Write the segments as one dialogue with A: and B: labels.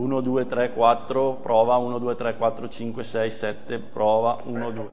A: 1, 2, 3, 4, prova, 1, 2, 3, 4, 5, 6, 7, prova, 1, 2.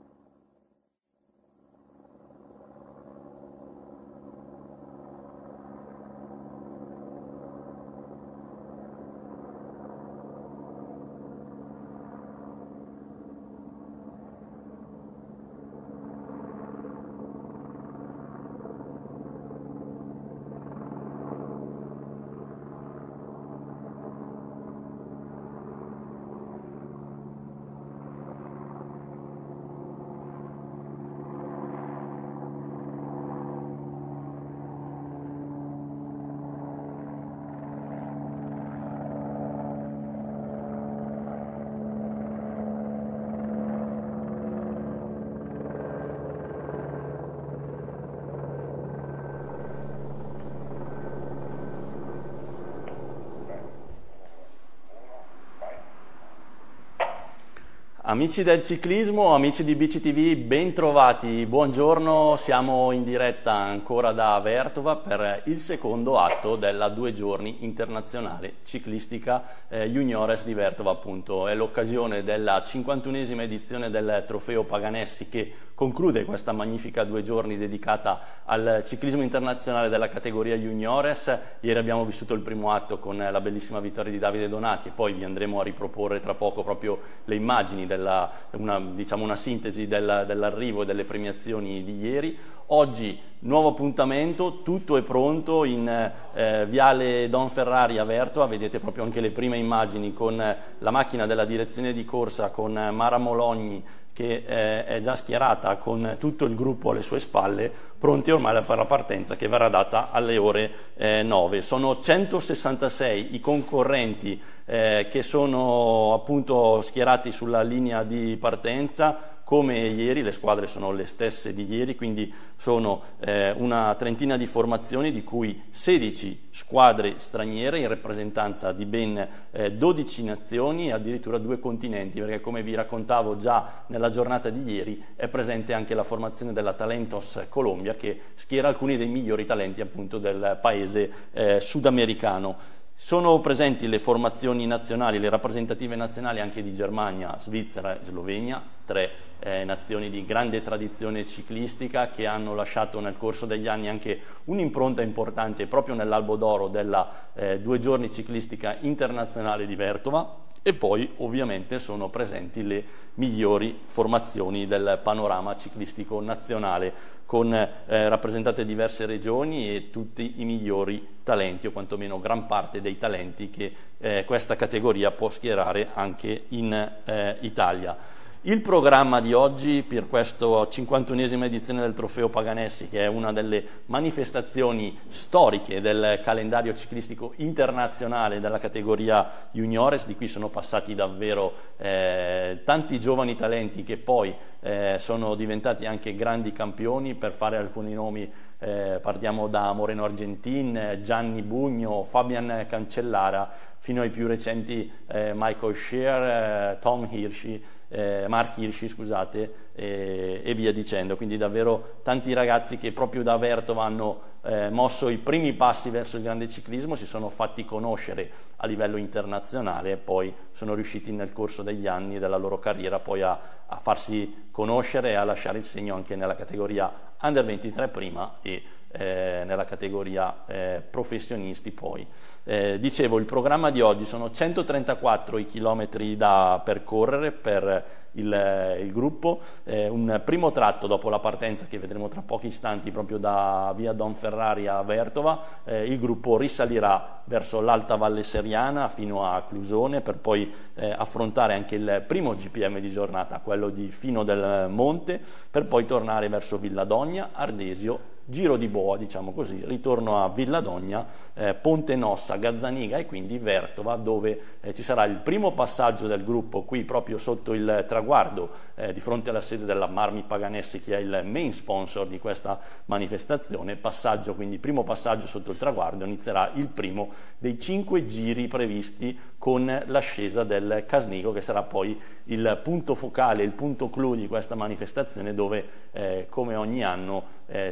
A: Amici del ciclismo, amici di BCTV, ben trovati, buongiorno, siamo in diretta ancora da Vertova per il secondo atto della due giorni internazionale ciclistica eh, Juniores di Vertova appunto, è l'occasione della 51esima edizione del trofeo Paganessi che conclude questa magnifica due giorni dedicata al ciclismo internazionale della categoria Juniores. Ieri abbiamo vissuto il primo atto con la bellissima vittoria di Davide Donati e poi vi andremo a riproporre tra poco proprio le immagini, della, una, diciamo una sintesi del, dell'arrivo e delle premiazioni di ieri. Oggi nuovo appuntamento, tutto è pronto in eh, Viale Don Ferrari a Vertua, vedete proprio anche le prime immagini con la macchina della direzione di corsa con Mara Mologni che eh, è già schierata con tutto il gruppo alle sue spalle, pronti ormai per la partenza che verrà data alle ore eh, 9. Sono 166 i concorrenti eh, che sono appunto schierati sulla linea di partenza, come ieri, le squadre sono le stesse di ieri, quindi sono eh, una trentina di formazioni di cui 16 squadre straniere in rappresentanza di ben eh, 12 nazioni e addirittura due continenti, perché come vi raccontavo già nella giornata di ieri è presente anche la formazione della Talentos Colombia che schiera alcuni dei migliori talenti appunto del paese eh, sudamericano. Sono presenti le formazioni nazionali, le rappresentative nazionali anche di Germania, Svizzera e Slovenia, tre eh, nazioni di grande tradizione ciclistica che hanno lasciato nel corso degli anni anche un'impronta importante proprio nell'albo d'oro della eh, due giorni ciclistica internazionale di Vertova e poi ovviamente sono presenti le migliori formazioni del panorama ciclistico nazionale con eh, rappresentate diverse regioni e tutti i migliori talenti o quantomeno gran parte dei talenti che eh, questa categoria può schierare anche in eh, Italia. Il programma di oggi per questa 51esima edizione del Trofeo Paganessi, che è una delle manifestazioni storiche del calendario ciclistico internazionale della categoria juniores, di cui sono passati davvero eh, tanti giovani talenti che poi eh, sono diventati anche grandi campioni, per fare alcuni nomi eh, partiamo da Moreno Argentin, Gianni Bugno, Fabian Cancellara, fino ai più recenti eh, Michael Scheer, eh, Tom Hirschi, eh, Mark Hirschi, scusate, eh, e via dicendo. Quindi davvero tanti ragazzi che proprio da Vertova hanno eh, mosso i primi passi verso il grande ciclismo, si sono fatti conoscere a livello internazionale e poi sono riusciti nel corso degli anni della loro carriera poi a, a farsi conoscere e a lasciare il segno anche nella categoria Under 23 prima e eh, nella categoria eh, professionisti poi. Eh, dicevo, il programma di oggi sono 134 i chilometri da percorrere per il, il gruppo, eh, un primo tratto dopo la partenza che vedremo tra pochi istanti proprio da via Don Ferrari a Vertova, eh, il gruppo risalirà verso l'Alta Valle Seriana fino a Clusone per poi eh, affrontare anche il primo GPM di giornata, quello di Fino del Monte, per poi tornare verso Villadogna, Ardesio giro di boa, diciamo così, ritorno a Villadogna, eh, Ponte Nossa, Gazzaniga e quindi Vertova, dove eh, ci sarà il primo passaggio del gruppo qui proprio sotto il traguardo eh, di fronte alla sede della Marmi Paganessi che è il main sponsor di questa manifestazione, passaggio, quindi primo passaggio sotto il traguardo, inizierà il primo dei cinque giri previsti con l'ascesa del Casnico che sarà poi il punto focale, il punto clou di questa manifestazione dove eh, come ogni anno eh,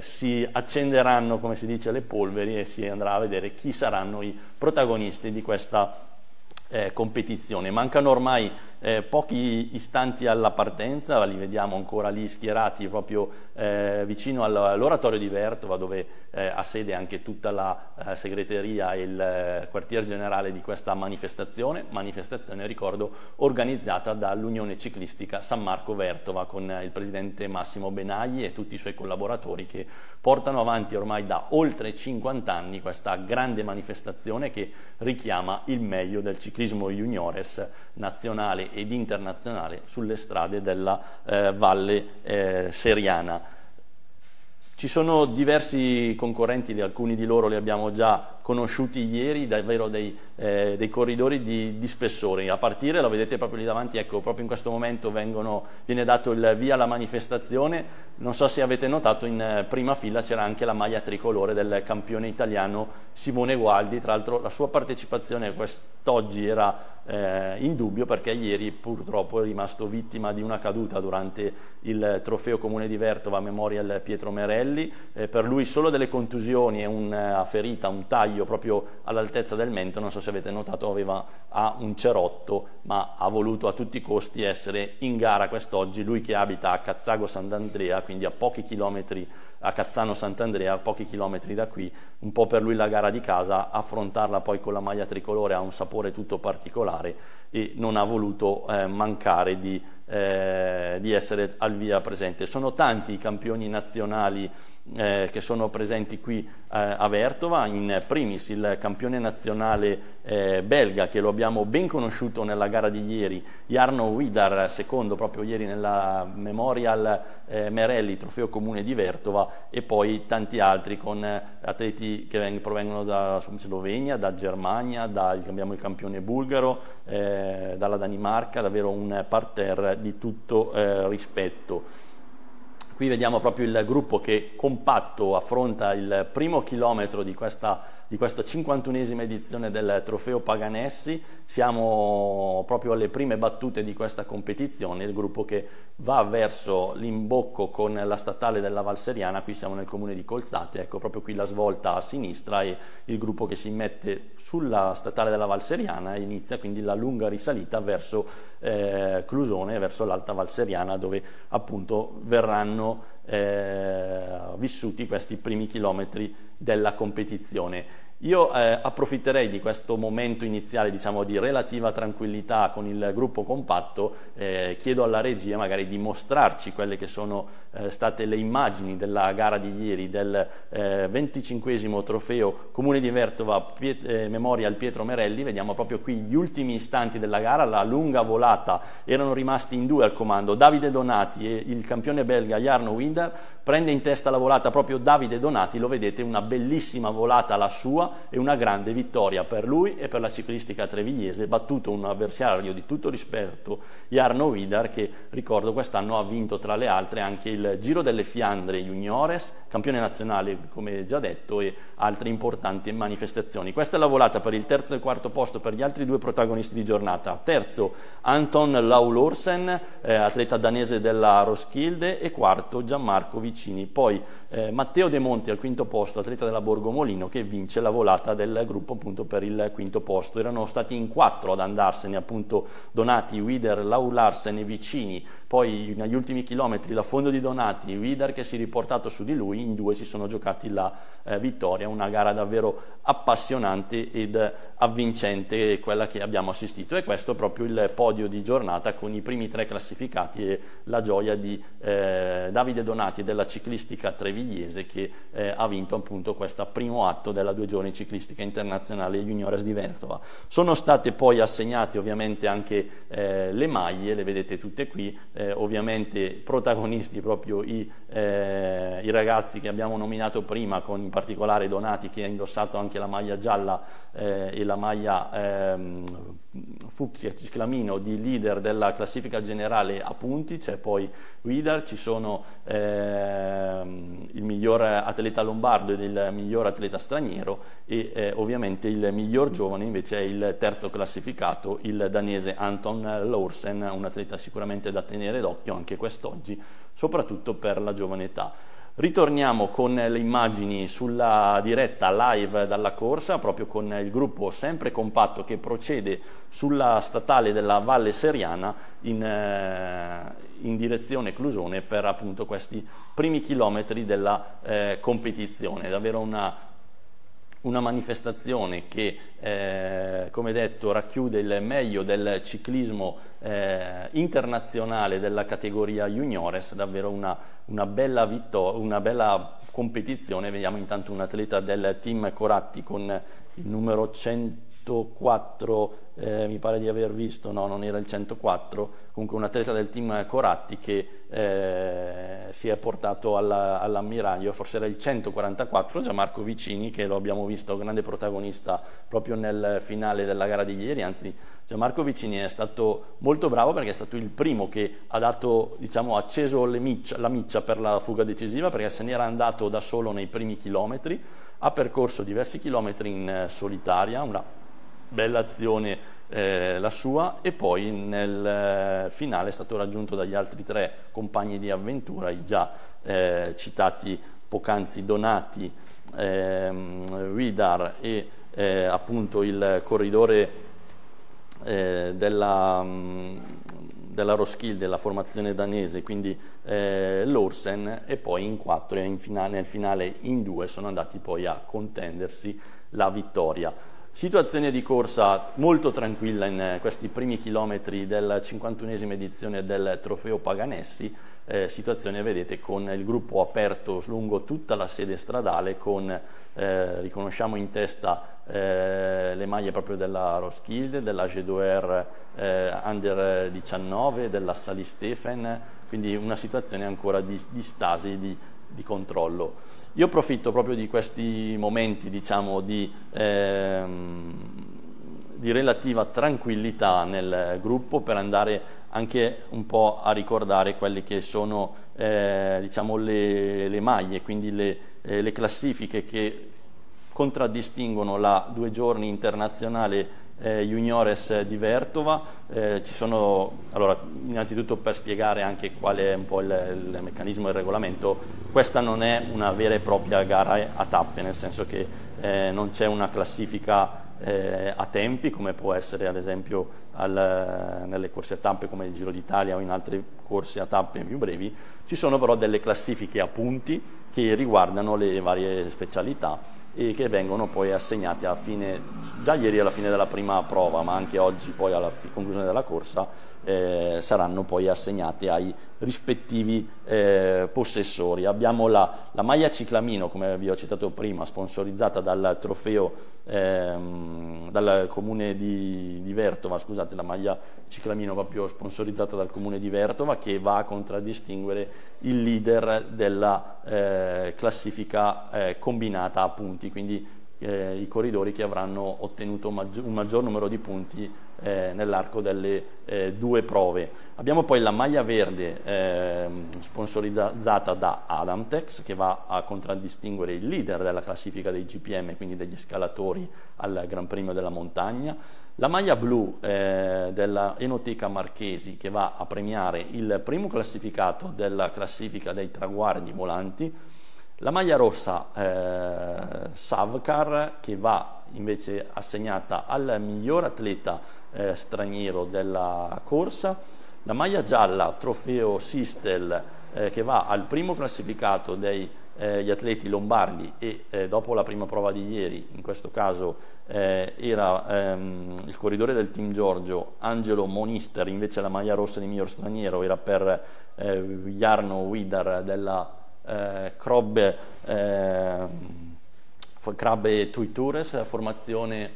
A: accenderanno, come si dice, le polveri e si andrà a vedere chi saranno i protagonisti di questa eh, competizione. Mancano ormai eh, pochi istanti alla partenza, li vediamo ancora lì schierati proprio eh, vicino all'oratorio di Vertova dove eh, ha sede anche tutta la eh, segreteria e il eh, quartier generale di questa manifestazione, manifestazione ricordo organizzata dall'Unione Ciclistica San Marco Vertova con il presidente Massimo Benagli e tutti i suoi collaboratori che portano avanti ormai da oltre 50 anni questa grande manifestazione che richiama il meglio del ciclismo juniores nazionale ed internazionale sulle strade della eh, Valle eh, Seriana. Ci sono diversi concorrenti, alcuni di loro li abbiamo già conosciuti ieri, davvero dei, eh, dei corridori di, di, spessore. A partire, lo vedete proprio lì davanti, ecco, proprio in questo momento vengono, viene dato il via alla manifestazione. Non so se avete notato, in eh, prima fila c'era anche la maglia tricolore del campione italiano Simone Gualdi. Tra l'altro la sua partecipazione quest'oggi era eh, in dubbio perché ieri purtroppo è rimasto vittima di una caduta durante il trofeo comune di Vertova Memorial Pietro Merelli, eh, per lui solo delle contusioni e una ferita, un taglio proprio all'altezza del mento, non so se avete notato aveva ha un cerotto ma ha voluto a tutti i costi essere in gara quest'oggi, lui che abita a Cazzago Sant'Andrea, quindi a pochi chilometri a Cazzano Sant'Andrea, a pochi chilometri da qui, un po' per lui la gara di casa, affrontarla poi con la maglia tricolore ha un sapore tutto particolare e non ha voluto eh, mancare di, eh, di essere al via presente. Sono tanti i campioni nazionali eh, che sono presenti qui eh, a Vertova, in primis il campione nazionale eh, belga che lo abbiamo ben conosciuto nella gara di ieri, Jarno Widar, secondo proprio ieri nella Memorial eh, Merelli, trofeo comune di Vertova e poi tanti altri con eh, atleti che veng- provengono da Slovenia, da Germania, da, abbiamo il campione bulgaro, eh, dalla Danimarca, davvero un parterre di tutto rispetto. Qui vediamo proprio il gruppo che compatto affronta il primo chilometro di questa di questa 51esima edizione del Trofeo Paganessi. Siamo proprio alle prime battute di questa competizione, il gruppo che va verso l'imbocco con la statale della Valseriana, qui siamo nel comune di Colzate, ecco proprio qui la svolta a sinistra e il gruppo che si mette sulla statale della Valseriana e inizia quindi la lunga risalita verso eh, Clusone, verso l'Alta Valseriana dove appunto verranno eh, vissuti questi primi chilometri della competizione. Io eh, approfitterei di questo momento iniziale diciamo, di relativa tranquillità con il gruppo compatto, eh, chiedo alla regia magari di mostrarci quelle che sono eh, state le immagini della gara di ieri del 25 eh, trofeo Comune di Vertova Piet eh, Memorial Pietro Merelli, vediamo proprio qui gli ultimi istanti della gara, la lunga volata, erano rimasti in due al comando, Davide Donati e il campione belga Jarno Winder, prende in testa la volata proprio Davide Donati, lo vedete, una bellissima volata la sua, e una grande vittoria per lui e per la ciclistica trevigliese, battuto un avversario di tutto rispetto, Jarno Vidar, che ricordo quest'anno ha vinto tra le altre anche il Giro delle Fiandre Juniores, campione nazionale come già detto, e altre importanti manifestazioni. Questa è la volata per il terzo e quarto posto per gli altri due protagonisti di giornata. Terzo Anton Laulorsen, eh, atleta danese della Roskilde, e quarto Gianmarco Vicini. Poi eh, Matteo De Monti al quinto posto, atleta della Borgomolino, che vince la volata del gruppo appunto per il quinto posto. Erano stati in quattro ad andarsene appunto Donati, Wider, Laularsen e Vicini, poi negli ultimi chilometri la fondo di Donati, Wider che si è riportato su di lui, in due si sono giocati la eh, vittoria, una gara davvero appassionante ed avvincente quella che abbiamo assistito. E questo è proprio il podio di giornata con i primi tre classificati e la gioia di eh, Davide Donati della ciclistica Treviglio Iese che eh, ha vinto appunto questo primo atto della due giorni ciclistica internazionale Juniores di Vertova. Sono state poi assegnate ovviamente anche eh, le maglie, le vedete tutte qui, eh, ovviamente protagonisti proprio i, eh, i, ragazzi che abbiamo nominato prima, con in particolare Donati che ha indossato anche la maglia gialla eh, e la maglia ehm, fucsia ciclamino di leader della classifica generale a punti, c'è poi Widar, ci sono ehm, il miglior atleta lombardo ed il miglior atleta straniero e eh, ovviamente il miglior giovane invece è il terzo classificato, il danese Anton Lorsen, un atleta sicuramente da tenere d'occhio anche quest'oggi, soprattutto per la giovane età. Ritorniamo con le immagini sulla diretta live dalla corsa, proprio con il gruppo sempre compatto che procede sulla statale della Valle Seriana in, eh, in direzione Clusone per appunto questi primi chilometri della eh, competizione. Davvero una una manifestazione che, eh, come detto, racchiude il meglio del ciclismo eh, internazionale della categoria juniores, davvero una, una, bella una, bella competizione. Vediamo intanto un atleta del team Coratti con il numero 104 eh, mi pare di aver visto, no non era il 104, comunque un atleta del team Coratti che eh, si è portato alla, all'ammiraglio, forse era il 144, Gianmarco Vicini che lo abbiamo visto grande protagonista proprio nel finale della gara di ieri, anzi Gianmarco Vicini è stato molto bravo perché è stato il primo che ha dato, diciamo, acceso miccia, la miccia per la fuga decisiva perché se n'era andato da solo nei primi chilometri, ha percorso diversi chilometri in eh, solitaria, una bella azione eh, la sua e poi nel eh, finale è stato raggiunto dagli altri tre compagni di avventura, i già eh, citati poc'anzi Donati, ehm, Vidar e eh, appunto il corridore eh, della, mm, della Roskilde, della formazione danese, quindi eh, l'Orsen e poi in quattro e in finale, nel finale in due sono andati poi a contendersi la vittoria. Situazione di corsa molto tranquilla in eh, questi primi chilometri della 51esima edizione del Trofeo Paganessi, eh, situazione vedete con il gruppo aperto lungo tutta la sede stradale con, eh, riconosciamo in testa eh, le maglie proprio della Roskilde, della G2R eh, Under 19, della Sali Stephen, quindi una situazione ancora di, di stasi, di, di controllo. Io approfitto proprio di questi momenti diciamo, di, ehm, di, relativa tranquillità nel gruppo per andare anche un po' a ricordare quelle che sono eh, diciamo, le, le, maglie, quindi le, eh, le classifiche che contraddistinguono la due giorni internazionale eh, Juniores di Vertova, eh, ci sono, allora, innanzitutto per spiegare anche qual è un po' il, il meccanismo del regolamento, questa non è una vera e propria gara a tappe, nel senso che eh, non c'è una classifica eh, a tempi come può essere ad esempio al, nelle corse a tappe come il Giro d'Italia o in altre corse a tappe più brevi, ci sono però delle classifiche a punti che riguardano le varie specialità e che vengono poi assegnati alla fine, già ieri alla fine della prima prova, ma anche oggi poi alla conclusione della corsa, eh, saranno poi assegnati ai rispettivi eh, possessori. Abbiamo la, la, maglia ciclamino, come vi ho citato prima, sponsorizzata dal trofeo ehm, dal comune di, di, Vertova, scusate, la maglia ciclamino proprio sponsorizzata dal comune di Vertova che va a contraddistinguere il leader della eh, classifica eh, combinata a punti, quindi eh, i corridori che avranno ottenuto un maggior, un maggior numero di punti eh, nell'arco delle eh, due prove. Abbiamo poi la maglia verde eh, sponsorizzata da Adamtex che va a contraddistinguere il leader della classifica dei GPM, quindi degli scalatori al Gran Premio della Montagna. La maglia blu eh, della Enoteca Marchesi che va a premiare il primo classificato della classifica dei traguardi volanti la maglia rossa eh, Savcar che va invece assegnata al miglior atleta eh, straniero della corsa, la maglia gialla Trofeo Sistel eh, che va al primo classificato degli eh, atleti lombardi e eh, dopo la prima prova di ieri, in questo caso eh, era ehm, il corridore del team Giorgio Angelo Monister, invece la maglia rossa di miglior straniero era per Jarno Widar della eh, Krabbe, eh, Krabbe Tuitures, formazione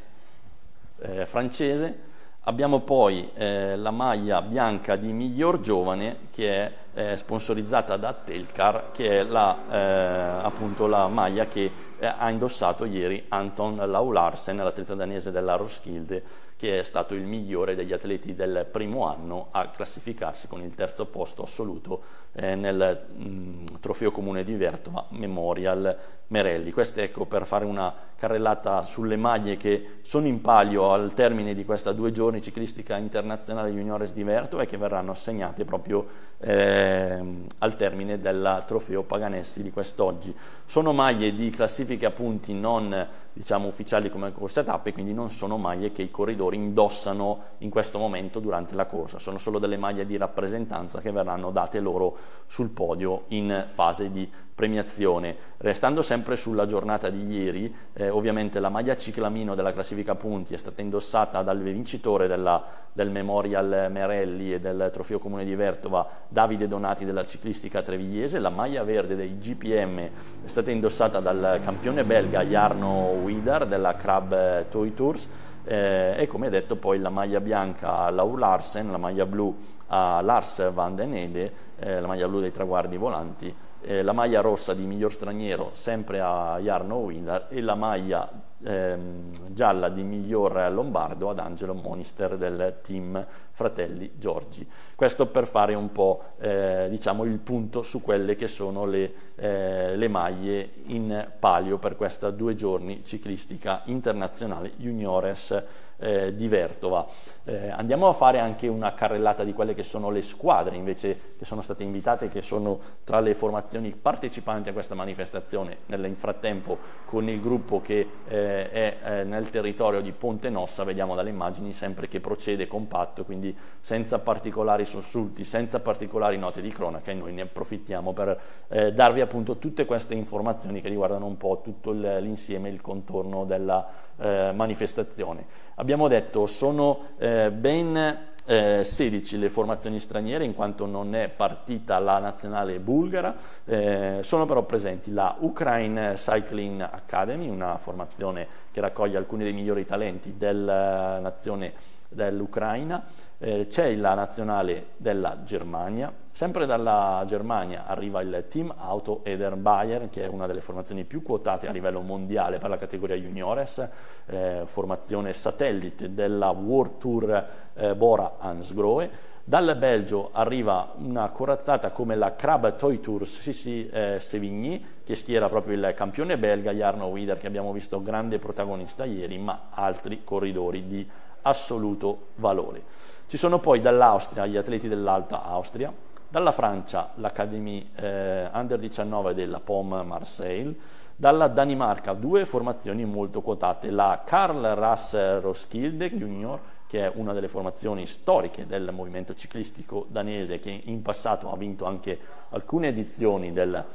A: eh, francese. Abbiamo poi eh, la maglia bianca di miglior giovane che è eh, sponsorizzata da Telcar, che è la, eh, appunto la maglia che eh, ha indossato ieri Anton Laularsen, l'atleta danese della Roskilde, che è stato il migliore degli atleti del primo anno a classificarsi con il terzo posto assoluto eh, nel mh, mm, trofeo comune di Vertova Memorial Merelli. Questo ecco per fare una carrellata sulle maglie che sono in palio al termine di questa due giorni ciclistica internazionale juniores di Vertova e che verranno assegnate proprio eh, al termine del trofeo Paganessi di quest'oggi. Sono maglie di classifiche a punti non diciamo ufficiali come corsa tappe, quindi non sono maglie che i corridori indossano in questo momento durante la corsa, sono solo delle maglie di rappresentanza che verranno date loro sul podio in fase di premiazione. Restando sempre sulla giornata di ieri, eh, ovviamente la maglia ciclamino della classifica punti è stata indossata dal vincitore della, del Memorial Merelli e del Trofeo Comune di Vertova, Davide Donati della ciclistica trevigliese, la maglia verde dei GPM è stata indossata dal campione belga Jarno Widar della Crab Toy Tours eh, e come detto poi la maglia bianca a Lau Larsen, la maglia blu a Lars van den Ede, eh, la maglia blu dei traguardi volanti eh, la maglia rossa di miglior straniero sempre a Jarno Windar e la maglia ehm, gialla di miglior lombardo ad Angelo Monister del team Fratelli Giorgi. Questo per fare un po' eh, diciamo il punto su quelle che sono le, eh, le maglie in palio per questa due giorni ciclistica internazionale juniores eh, di Vertova. Eh, andiamo a fare anche una carrellata di quelle che sono le squadre invece che sono state invitate, che sono tra le formazioni partecipanti a questa manifestazione. Nel frattempo con il gruppo che eh, è eh, nel territorio di Ponte Nossa, vediamo dalle immagini sempre che procede compatto, quindi senza particolari sussulti, senza particolari note di cronaca e noi ne approfittiamo per eh, darvi appunto tutte queste informazioni che riguardano un po' tutto l'insieme, il contorno della eh, manifestazione. Abbiamo detto sono eh, ben eh, 16 le formazioni straniere in quanto non è partita la nazionale bulgara, eh, sono però presenti la Ukraine Cycling Academy, una formazione che raccoglie alcuni dei migliori talenti della nazione dell'Ucraina, eh, c'è la nazionale della Germania, sempre dalla Germania arriva il team Auto Eder Bayer che è una delle formazioni più quotate a livello mondiale per la categoria juniores, eh, formazione satellite della World Tour eh, Bora Hansgrohe. Dal Belgio arriva una corazzata come la Crab Toy Tours Sissi eh, Sevigny che schiera proprio il campione belga Jarno Wider che abbiamo visto grande protagonista ieri ma altri corridori di assoluto valore. Ci sono poi dall'Austria gli atleti dell'Alta Austria, dalla Francia l'Académie eh, Under 19 della POM Marseille, dalla Danimarca due formazioni molto quotate, la Karl Rass Roskilde Junior, che è una delle formazioni storiche del movimento ciclistico danese che in passato ha vinto anche alcune edizioni del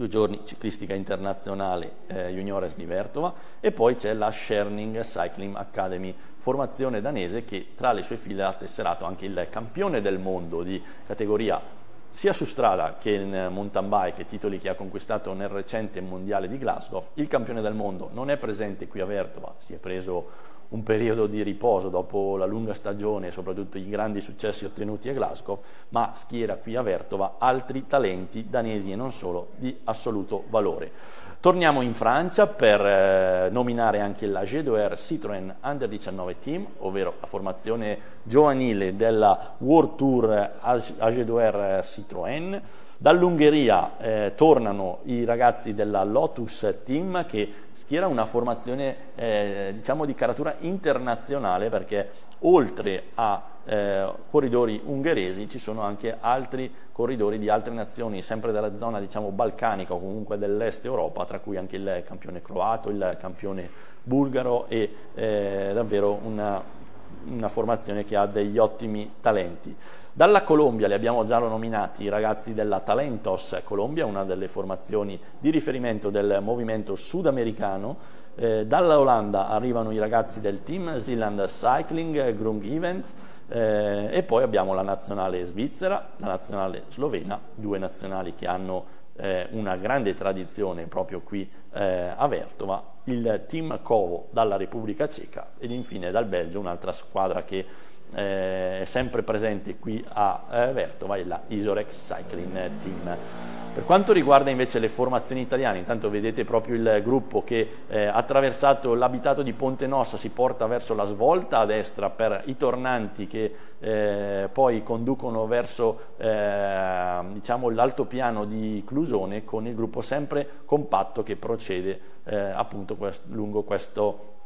A: due giorni ciclistica internazionale eh, juniores di Vertova e poi c'è la Scherning Cycling Academy, formazione danese che tra le sue file ha tesserato anche il campione del mondo di categoria sia su strada che in mountain bike, titoli che ha conquistato nel recente mondiale di Glasgow. Il campione del mondo non è presente qui a Vertova, si è preso un periodo di riposo dopo la lunga stagione e soprattutto i grandi successi ottenuti a Glasgow, ma schiera qui a Vertova altri talenti danesi e non solo di assoluto valore. Torniamo in Francia per eh, nominare anche la G2R Citroën Under 19 Team, ovvero la formazione giovanile della World Tour AG2R Citroën. Dall'Ungheria eh, tornano i ragazzi della Lotus Team che schiera una formazione eh, diciamo di caratura internazionale perché oltre a eh, corridori ungheresi ci sono anche altri corridori di altre nazioni sempre della zona diciamo balcanica o comunque dell'est Europa tra cui anche il campione croato, il campione bulgaro e eh, davvero una, una formazione che ha degli ottimi talenti. Dalla Colombia li abbiamo già nominati i ragazzi della Talentos Colombia, una delle formazioni di riferimento del movimento sudamericano. Eh, dalla Olanda arrivano i ragazzi del team Zealand Cycling Grung Event eh, e poi abbiamo la nazionale svizzera, la nazionale slovena, due nazionali che hanno eh, una grande tradizione proprio qui eh, a Vertova, il team Covo dalla Repubblica Ceca ed infine dal Belgio un'altra squadra che eh, sempre presente qui a eh, Vertova è la Isorex Cycling Team. Per quanto riguarda invece le formazioni italiane, intanto vedete proprio il gruppo che eh, attraversato l'abitato di Ponte Nossa si porta verso la svolta a destra per i tornanti che eh, poi conducono verso eh, diciamo, l'altopiano di Clusone con il gruppo sempre compatto che procede eh, appunto quest lungo questo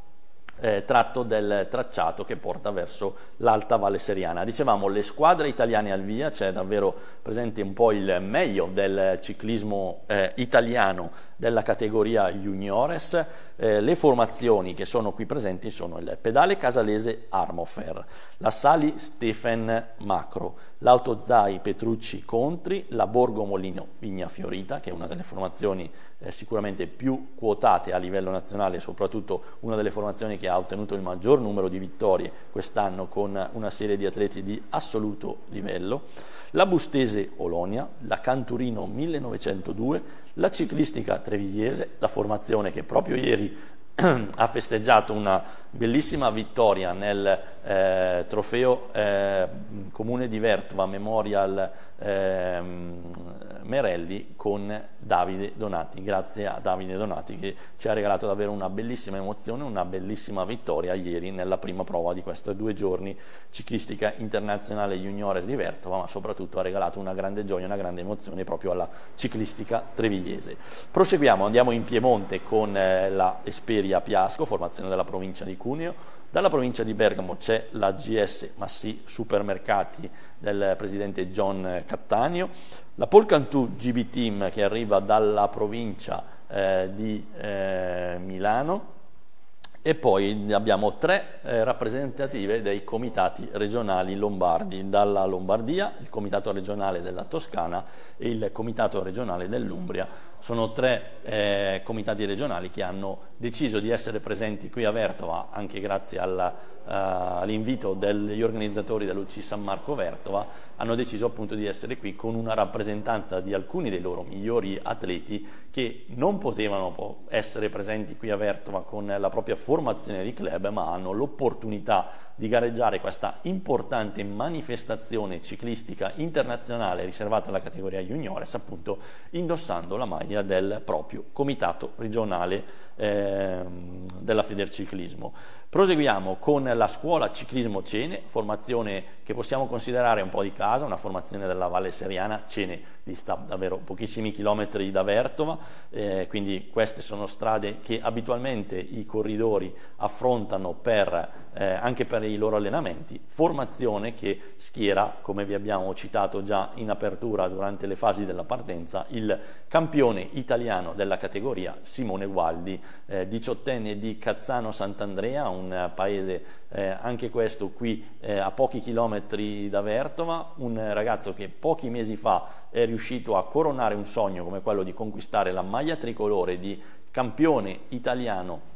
A: eh, tratto del tracciato che porta verso l'Alta Valle Seriana. Dicevamo le squadre italiane al via, c'è davvero presente un po' il meglio del ciclismo eh, italiano della categoria juniores. Eh, le formazioni che sono qui presenti sono il pedale casalese Armofer, la Sali Stephen Macro, l'Autozai Petrucci Contri, la Borgo Molino Vigna Fiorita, che è una delle formazioni eh, sicuramente più quotate a livello nazionale, soprattutto una delle formazioni che ha ottenuto il maggior numero di vittorie quest'anno con una serie di atleti di assoluto livello. La Bustese Olonia, la Canturino 1902, la ciclistica trevigliese, la formazione che proprio ieri ha festeggiato una bellissima vittoria nel eh, trofeo eh, comune di Vertova Memorial eh, Merelli con Davide Donati. Grazie a Davide Donati che ci ha regalato davvero una bellissima emozione, una bellissima vittoria ieri nella prima prova di questi due giorni ciclistica internazionale juniores di Vertova, ma soprattutto ha regalato una grande gioia, una grande emozione proprio alla ciclistica trevigliese. Proseguiamo, andiamo in Piemonte con eh, la Esperia Piasco, formazione della provincia di Cuneo, dalla provincia di Bergamo c'è la GS Massi Supermercati del presidente John Cattaneo, la Polcantù GB Team che arriva dalla provincia eh, di eh, Milano, e poi abbiamo tre eh, rappresentative dei comitati regionali lombardi, dalla Lombardia, il comitato regionale della Toscana e il comitato regionale dell'Umbria. Sono tre eh, comitati regionali che hanno deciso di essere presenti qui a Vertova, anche grazie uh, all'invito degli organizzatori dell'UC San Marco Vertova, hanno deciso appunto di essere qui con una rappresentanza di alcuni dei loro migliori atleti che non potevano essere presenti qui a Vertova con la propria formazione di club, ma hanno l'opportunità di gareggiare questa importante manifestazione ciclistica internazionale riservata alla categoria juniores, appunto indossando la maglia del proprio comitato regionale eh, della Federciclismo. Proseguiamo con la scuola ciclismo Cene, formazione che possiamo considerare un po' di casa, una formazione della Valle Seriana, Cene dista davvero pochissimi chilometri da Vertova, eh, quindi queste sono strade che abitualmente i corridori affrontano per, eh, anche per i loro allenamenti, formazione che schiera, come vi abbiamo citato già in apertura durante le fasi della partenza, il campione italiano della categoria Simone Gualdi, eh, diciottenne di Cazzano Sant'Andrea, un paese eh, anche questo qui eh, a pochi chilometri da Vertova, un ragazzo che pochi mesi fa è riuscito a coronare un sogno come quello di conquistare la maglia tricolore di campione italiano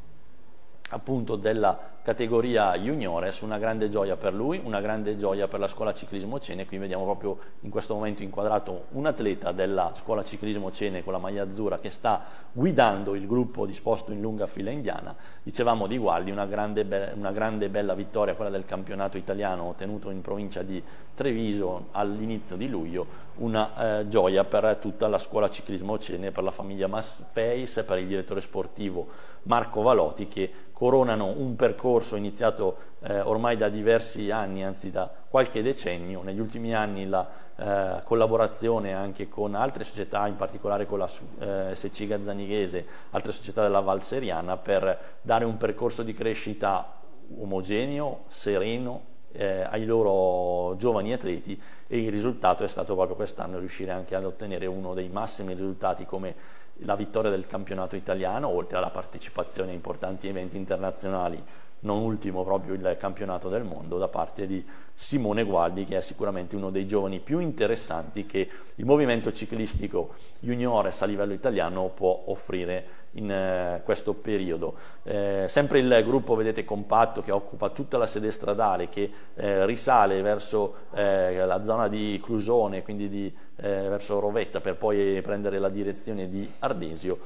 A: appunto della categoria juniores, una grande gioia per lui, una grande gioia per la scuola ciclismo Cene, qui vediamo proprio in questo momento inquadrato un atleta della scuola ciclismo Cene con la maglia azzurra che sta guidando il gruppo disposto in lunga fila indiana, dicevamo di Gualdi, una grande, una grande bella vittoria, quella del campionato italiano ottenuto in provincia di Treviso all'inizio di luglio, una eh, gioia per tutta la scuola ciclismo Cene, per la famiglia Masface, per il direttore sportivo Marco Valotti che coronano un percorso iniziato eh, ormai da diversi anni, anzi da qualche decennio. Negli ultimi anni la eh, collaborazione anche con altre società, in particolare con la eh, SC Gazzanighese, altre società della Val Seriana, per dare un percorso di crescita omogeneo, sereno, eh, ai loro giovani atleti e il risultato è stato proprio quest'anno riuscire anche ad ottenere uno dei massimi risultati come la vittoria del campionato italiano, oltre alla partecipazione a importanti eventi internazionali non ultimo proprio il campionato del mondo da parte di Simone Gualdi che è sicuramente uno dei giovani più interessanti che il movimento ciclistico juniores a livello italiano può offrire in eh, questo periodo. Eh, sempre il gruppo, vedete, compatto che occupa tutta la sede stradale, che eh, risale verso eh, la zona di Clusone, quindi di, eh, verso Rovetta, per poi prendere la direzione di Ardesio.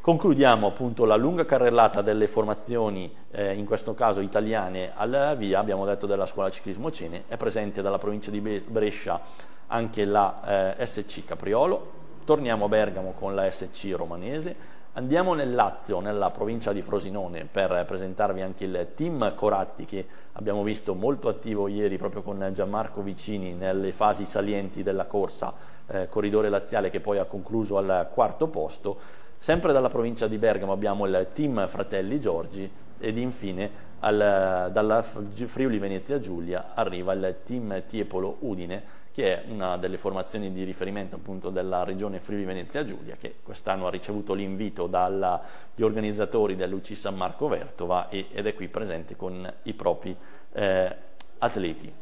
A: Concludiamo appunto la lunga carrellata delle formazioni, eh, in questo caso italiane, alla via, abbiamo detto della scuola ciclismo Cene, è presente dalla provincia di Brescia anche la SC Capriolo, torniamo a Bergamo con la SC Romanese, Andiamo nel Lazio, nella provincia di Frosinone, per presentarvi anche il team Coratti che abbiamo visto molto attivo ieri proprio con Gianmarco Vicini nelle fasi salienti della corsa, eh, corridore laziale che poi ha concluso al quarto posto. Sempre dalla provincia di Bergamo abbiamo il team Fratelli Giorgi ed infine al, dalla Friuli Venezia Giulia arriva il team Tiepolo Udine che è una delle formazioni di riferimento appunto della regione Friuli Venezia Giulia, che quest'anno ha ricevuto l'invito dagli organizzatori dell'UC San Marco Vertova ed è qui presente con i propri eh, atleti.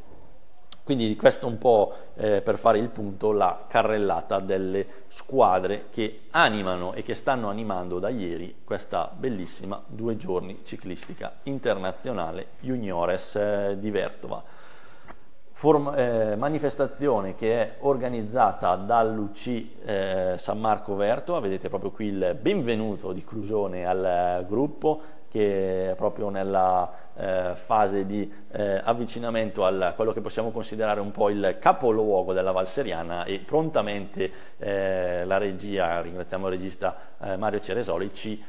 A: Quindi di questo un po' eh, per fare il punto la carrellata delle squadre che animano e che stanno animando da ieri questa bellissima due giorni ciclistica internazionale Juniores eh, di Vertova. Eh, manifestazione che è organizzata dall'UC eh, San Marco Verto, vedete proprio qui il benvenuto di Clusone al gruppo che è proprio nella eh, fase di eh, avvicinamento a quello che possiamo considerare un po' il capoluogo della Valseriana e prontamente eh, la regia, ringraziamo il regista eh, Mario Ceresoli, ci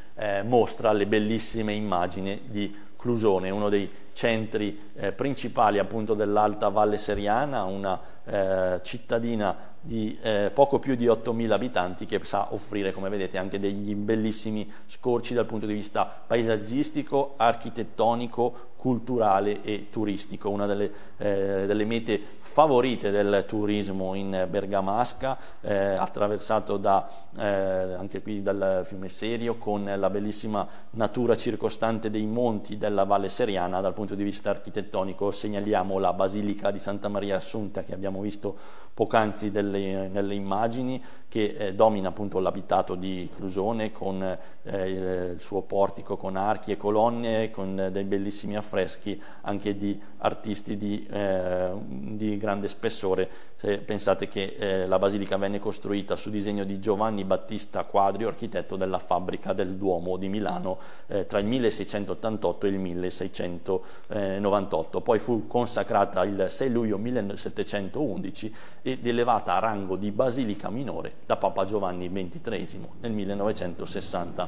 A: mostra le bellissime immagini di Clusone, uno dei centri eh, principali appunto dell'Alta Valle Seriana, una eh, cittadina di eh, poco più di 8.000 abitanti che sa offrire, come vedete, anche degli bellissimi scorci dal punto di vista paesaggistico, architettonico, culturale e turistico, una delle, eh, delle mete favorite del turismo in Bergamasca, eh, attraversato da, eh, anche qui dal fiume Serio, con la bellissima natura circostante dei monti della Valle Seriana. Dal punto di vista architettonico segnaliamo la Basilica di Santa Maria Assunta che abbiamo visto poc'anzi nelle immagini, che eh, domina appunto l'abitato di Clusone con eh, il suo portico con archi e colonne, con dei bellissimi affreschi anche di artisti di, eh, di grande spessore. Se pensate che eh, la basilica venne costruita su disegno di Giovanni Battista Quadrio, architetto della fabbrica del Duomo di Milano eh, tra il 1688 e il 1698. Poi fu consacrata il 6 luglio 1711 ed elevata a rango di basilica minore da Papa Giovanni XXIII nel 1960.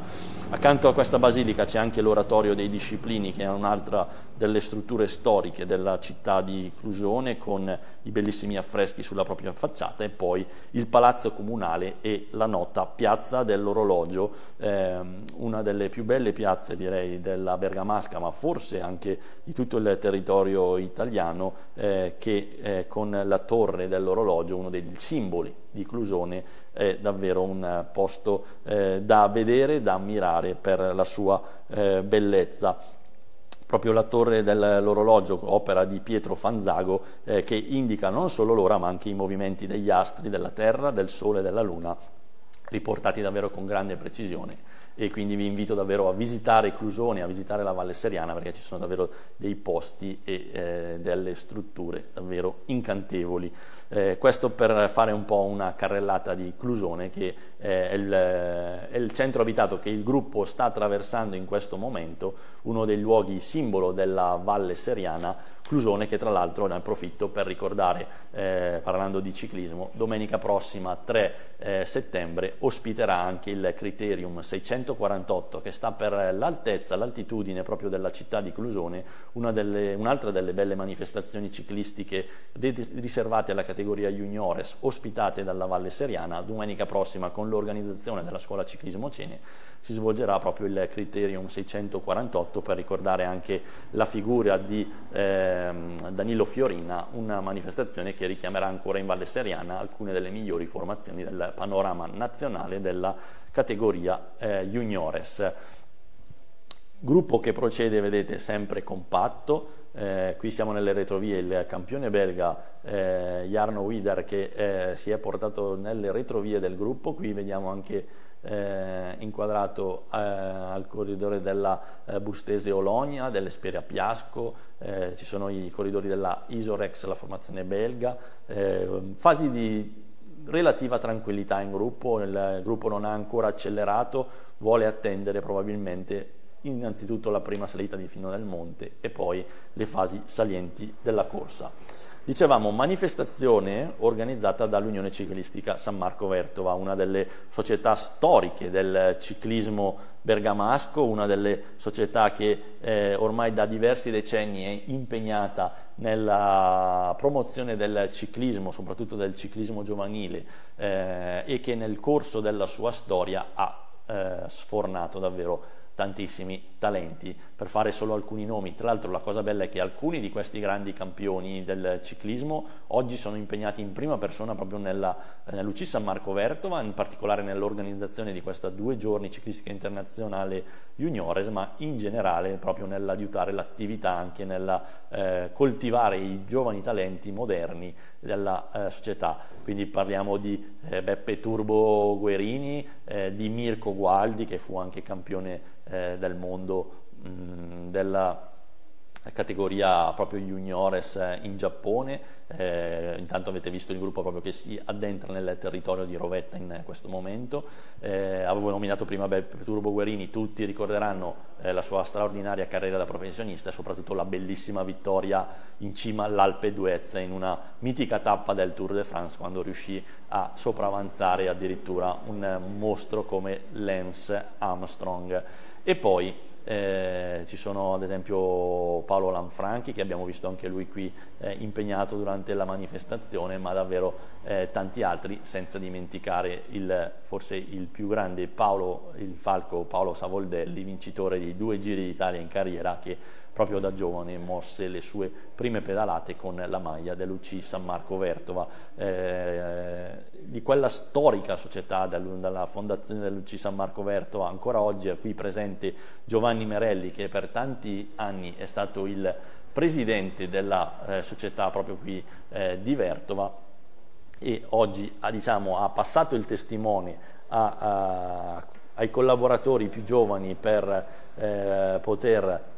A: Accanto a questa basilica c'è anche l'oratorio dei disciplini che è un'altra delle strutture storiche della città di Clusone con i bellissimi affreschi sulla propria facciata e poi il palazzo comunale e la nota piazza dell'orologio, ehm, una delle più belle piazze direi della Bergamasca ma forse anche di tutto il territorio italiano eh, che eh, con la torre dell'orologio, uno dei simboli di Clusone, è davvero un posto eh, da vedere, da ammirare per la sua eh, bellezza proprio la torre dell'orologio, opera di Pietro Fanzago, eh, che indica non solo l'ora ma anche i movimenti degli astri, della Terra, del Sole e della Luna, riportati davvero con grande precisione e quindi vi invito davvero a visitare Clusone, a visitare la Valle Seriana perché ci sono davvero dei posti e eh, delle strutture davvero incantevoli. Eh, questo per fare un po' una carrellata di Clusone che eh, è, il, è, il, centro abitato che il gruppo sta attraversando in questo momento, uno dei luoghi simbolo della Valle Seriana Clusone che tra l'altro ne approfitto per ricordare, eh, parlando di ciclismo, domenica prossima 3 eh, settembre ospiterà anche il Criterium 648 che sta per l'altezza, l'altitudine proprio della città di Clusone, una delle, un'altra delle belle manifestazioni ciclistiche riservate alla categoria juniores ospitate dalla Valle Seriana, domenica prossima con l'organizzazione della scuola ciclismo Cene si svolgerà proprio il Criterium 648 per ricordare anche la figura di eh, Danilo Fiorina, una manifestazione che richiamerà ancora in Valle Seriana alcune delle migliori formazioni del panorama nazionale della categoria eh, juniores. Gruppo che procede, vedete, sempre compatto, eh, qui siamo nelle retrovie, il campione belga eh, Jarno Wider che eh, si è portato nelle retrovie del gruppo, qui vediamo anche eh, inquadrato eh, al corridore della eh, Bustese Olonia, dell'Esperia Piasco, ci sono i corridori della Isorex, la formazione belga, fasi di relativa tranquillità in gruppo, il gruppo non ha ancora accelerato, vuole attendere probabilmente innanzitutto la prima salita di Fino del Monte e poi le fasi salienti della corsa. Dicevamo manifestazione organizzata dall'Unione Ciclistica San Marco Vertova, una delle società storiche del ciclismo bergamasco, una delle società che eh, ormai da diversi decenni è impegnata nella promozione del ciclismo, soprattutto del ciclismo giovanile, eh, e che nel corso della sua storia ha eh, sfornato davvero tantissimi talenti, per fare solo alcuni nomi. Tra l'altro la cosa bella è che alcuni di questi grandi campioni del ciclismo oggi sono impegnati in prima persona proprio nella, nell'UC San Marco Vertova, in particolare nell'organizzazione di questa due giorni ciclistica internazionale juniores, ma in generale proprio nell'aiutare l'attività, anche nel eh, coltivare i giovani talenti moderni della eh, società. Quindi parliamo di eh, Beppe Turbo Guerini, eh, di Mirko Gualdi che fu anche campione eh, del mondo mh, mm, della categoria proprio juniores in Giappone, eh, intanto avete visto il gruppo proprio che si addentra nel territorio di Rovetta in questo momento, eh, avevo nominato prima Turbo Guerini, tutti ricorderanno eh, la sua straordinaria carriera da professionista e soprattutto la bellissima vittoria in cima all'Alpe d'Huez in una mitica tappa del Tour de France quando riuscì a sopravanzare addirittura un mostro come Lance Armstrong. E poi eh, ci sono ad esempio Paolo Lanfranchi che abbiamo visto anche lui qui eh, impegnato durante la manifestazione ma davvero eh, tanti altri senza dimenticare il, forse il più grande Paolo, il falco Paolo Savoldelli vincitore di due giri d'Italia in carriera che proprio da giovane mosse le sue prime pedalate con la maglia dell'UC San Marco Vertova, eh, di quella storica società dalla fondazione dell'UC San Marco Vertova, ancora oggi è qui presente Giovanni Merelli che per tanti anni è stato il presidente della eh, società proprio qui eh, di Vertova. E oggi ha, diciamo, ha passato il testimone a, a, ai collaboratori più giovani per eh, poter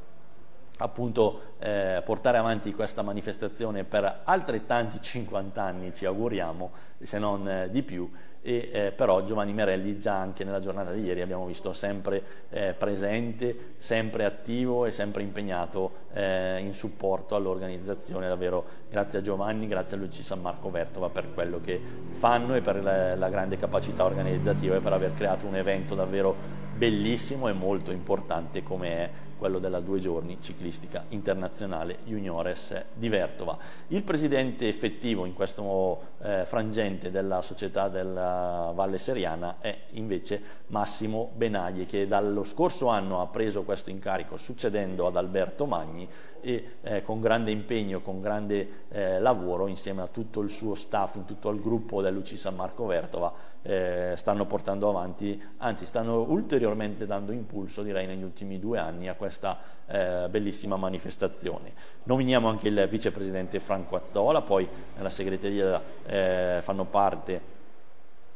A: appunto eh, portare avanti questa manifestazione per altrettanti 50 anni ci auguriamo se non eh, di più. E eh, però Giovanni Merelli già anche nella giornata di ieri abbiamo visto sempre eh, presente, sempre attivo e sempre impegnato eh, in supporto all'organizzazione, davvero grazie a Giovanni, grazie a Luci San Marco Vertova per quello che fanno e per la, la grande capacità organizzativa e per aver creato un evento davvero bellissimo e molto importante come è quello della due giorni ciclistica internazionale juniores di Vertova. Il presidente effettivo in questo eh, frangente della società della Valle Seriana è invece Massimo Benagli che dallo scorso anno ha preso questo incarico succedendo ad Alberto Magni e eh, con grande impegno, con grande eh, lavoro insieme a tutto il suo staff, in tutto il gruppo dell'UC San Marco Vertova eh, stanno portando avanti, anzi stanno ulteriormente dando impulso direi negli ultimi due anni a questa eh, bellissima manifestazione. Nominiamo anche il vicepresidente Franco Azzola, poi nella segreteria eh, fanno parte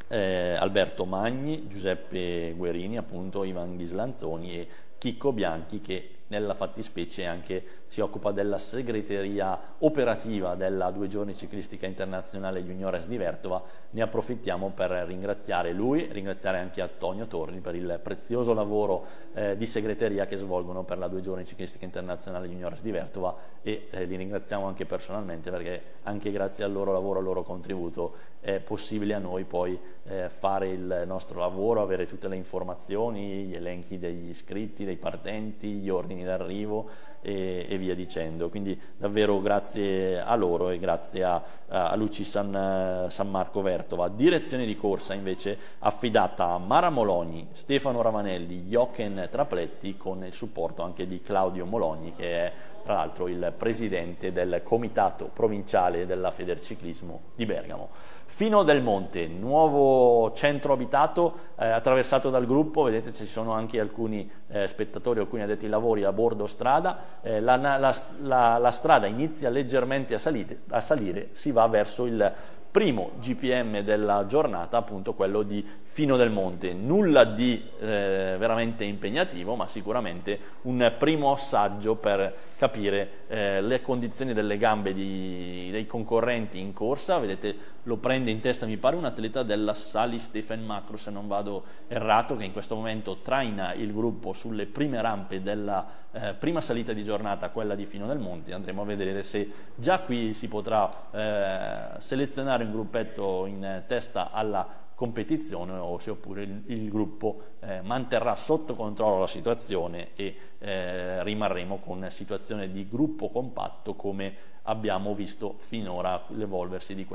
A: eh, Alberto Magni, Giuseppe Guerini, appunto Ivan Ghislanzoni e Chicco Bianchi che nella fattispecie anche si occupa della segreteria operativa della due giorni ciclistica internazionale Juniores di Vertova, ne approfittiamo per ringraziare lui, ringraziare anche Antonio Torni per il prezioso lavoro eh, di segreteria che svolgono per la due giorni ciclistica internazionale Juniores di Vertova e eh, li ringraziamo anche personalmente perché anche grazie al loro lavoro, al loro contributo è possibile a noi poi eh, fare il nostro lavoro, avere tutte le informazioni, gli elenchi degli iscritti, dei partenti, gli ordini ordini d'arrivo e, e, via dicendo. Quindi davvero grazie a loro e grazie a, a Luci San, San, Marco Vertova. Direzione di corsa invece affidata a Mara Mologni, Stefano Ravanelli, Jochen Trapletti con il supporto anche di Claudio Mologni che è tra l'altro il presidente del comitato provinciale della Federciclismo di Bergamo. Fino del Monte, nuovo centro abitato eh, attraversato dal gruppo, vedete ci sono anche alcuni eh, spettatori, alcuni addetti ai lavori a bordo strada, eh, la, la, la, la, strada inizia leggermente a, salite, a salire, si va verso il primo GPM della giornata, appunto quello di Fino del Monte. Nulla di eh, veramente impegnativo, ma sicuramente un primo assaggio per capire eh, le condizioni delle gambe di, dei concorrenti in corsa. Vedete, lo prende in testa, mi pare, un atleta della Sali Stephen Macro, se non vado errato, che in questo momento traina il gruppo sulle prime rampe della eh, prima salita di giornata, quella di Fino del Monte. Andremo a vedere se già qui si potrà eh, selezionare un gruppetto in testa alla competizione o se oppure il, il gruppo eh, manterrà sotto controllo la situazione e eh, rimarremo con situazione di gruppo compatto come abbiamo visto finora l'evolversi di,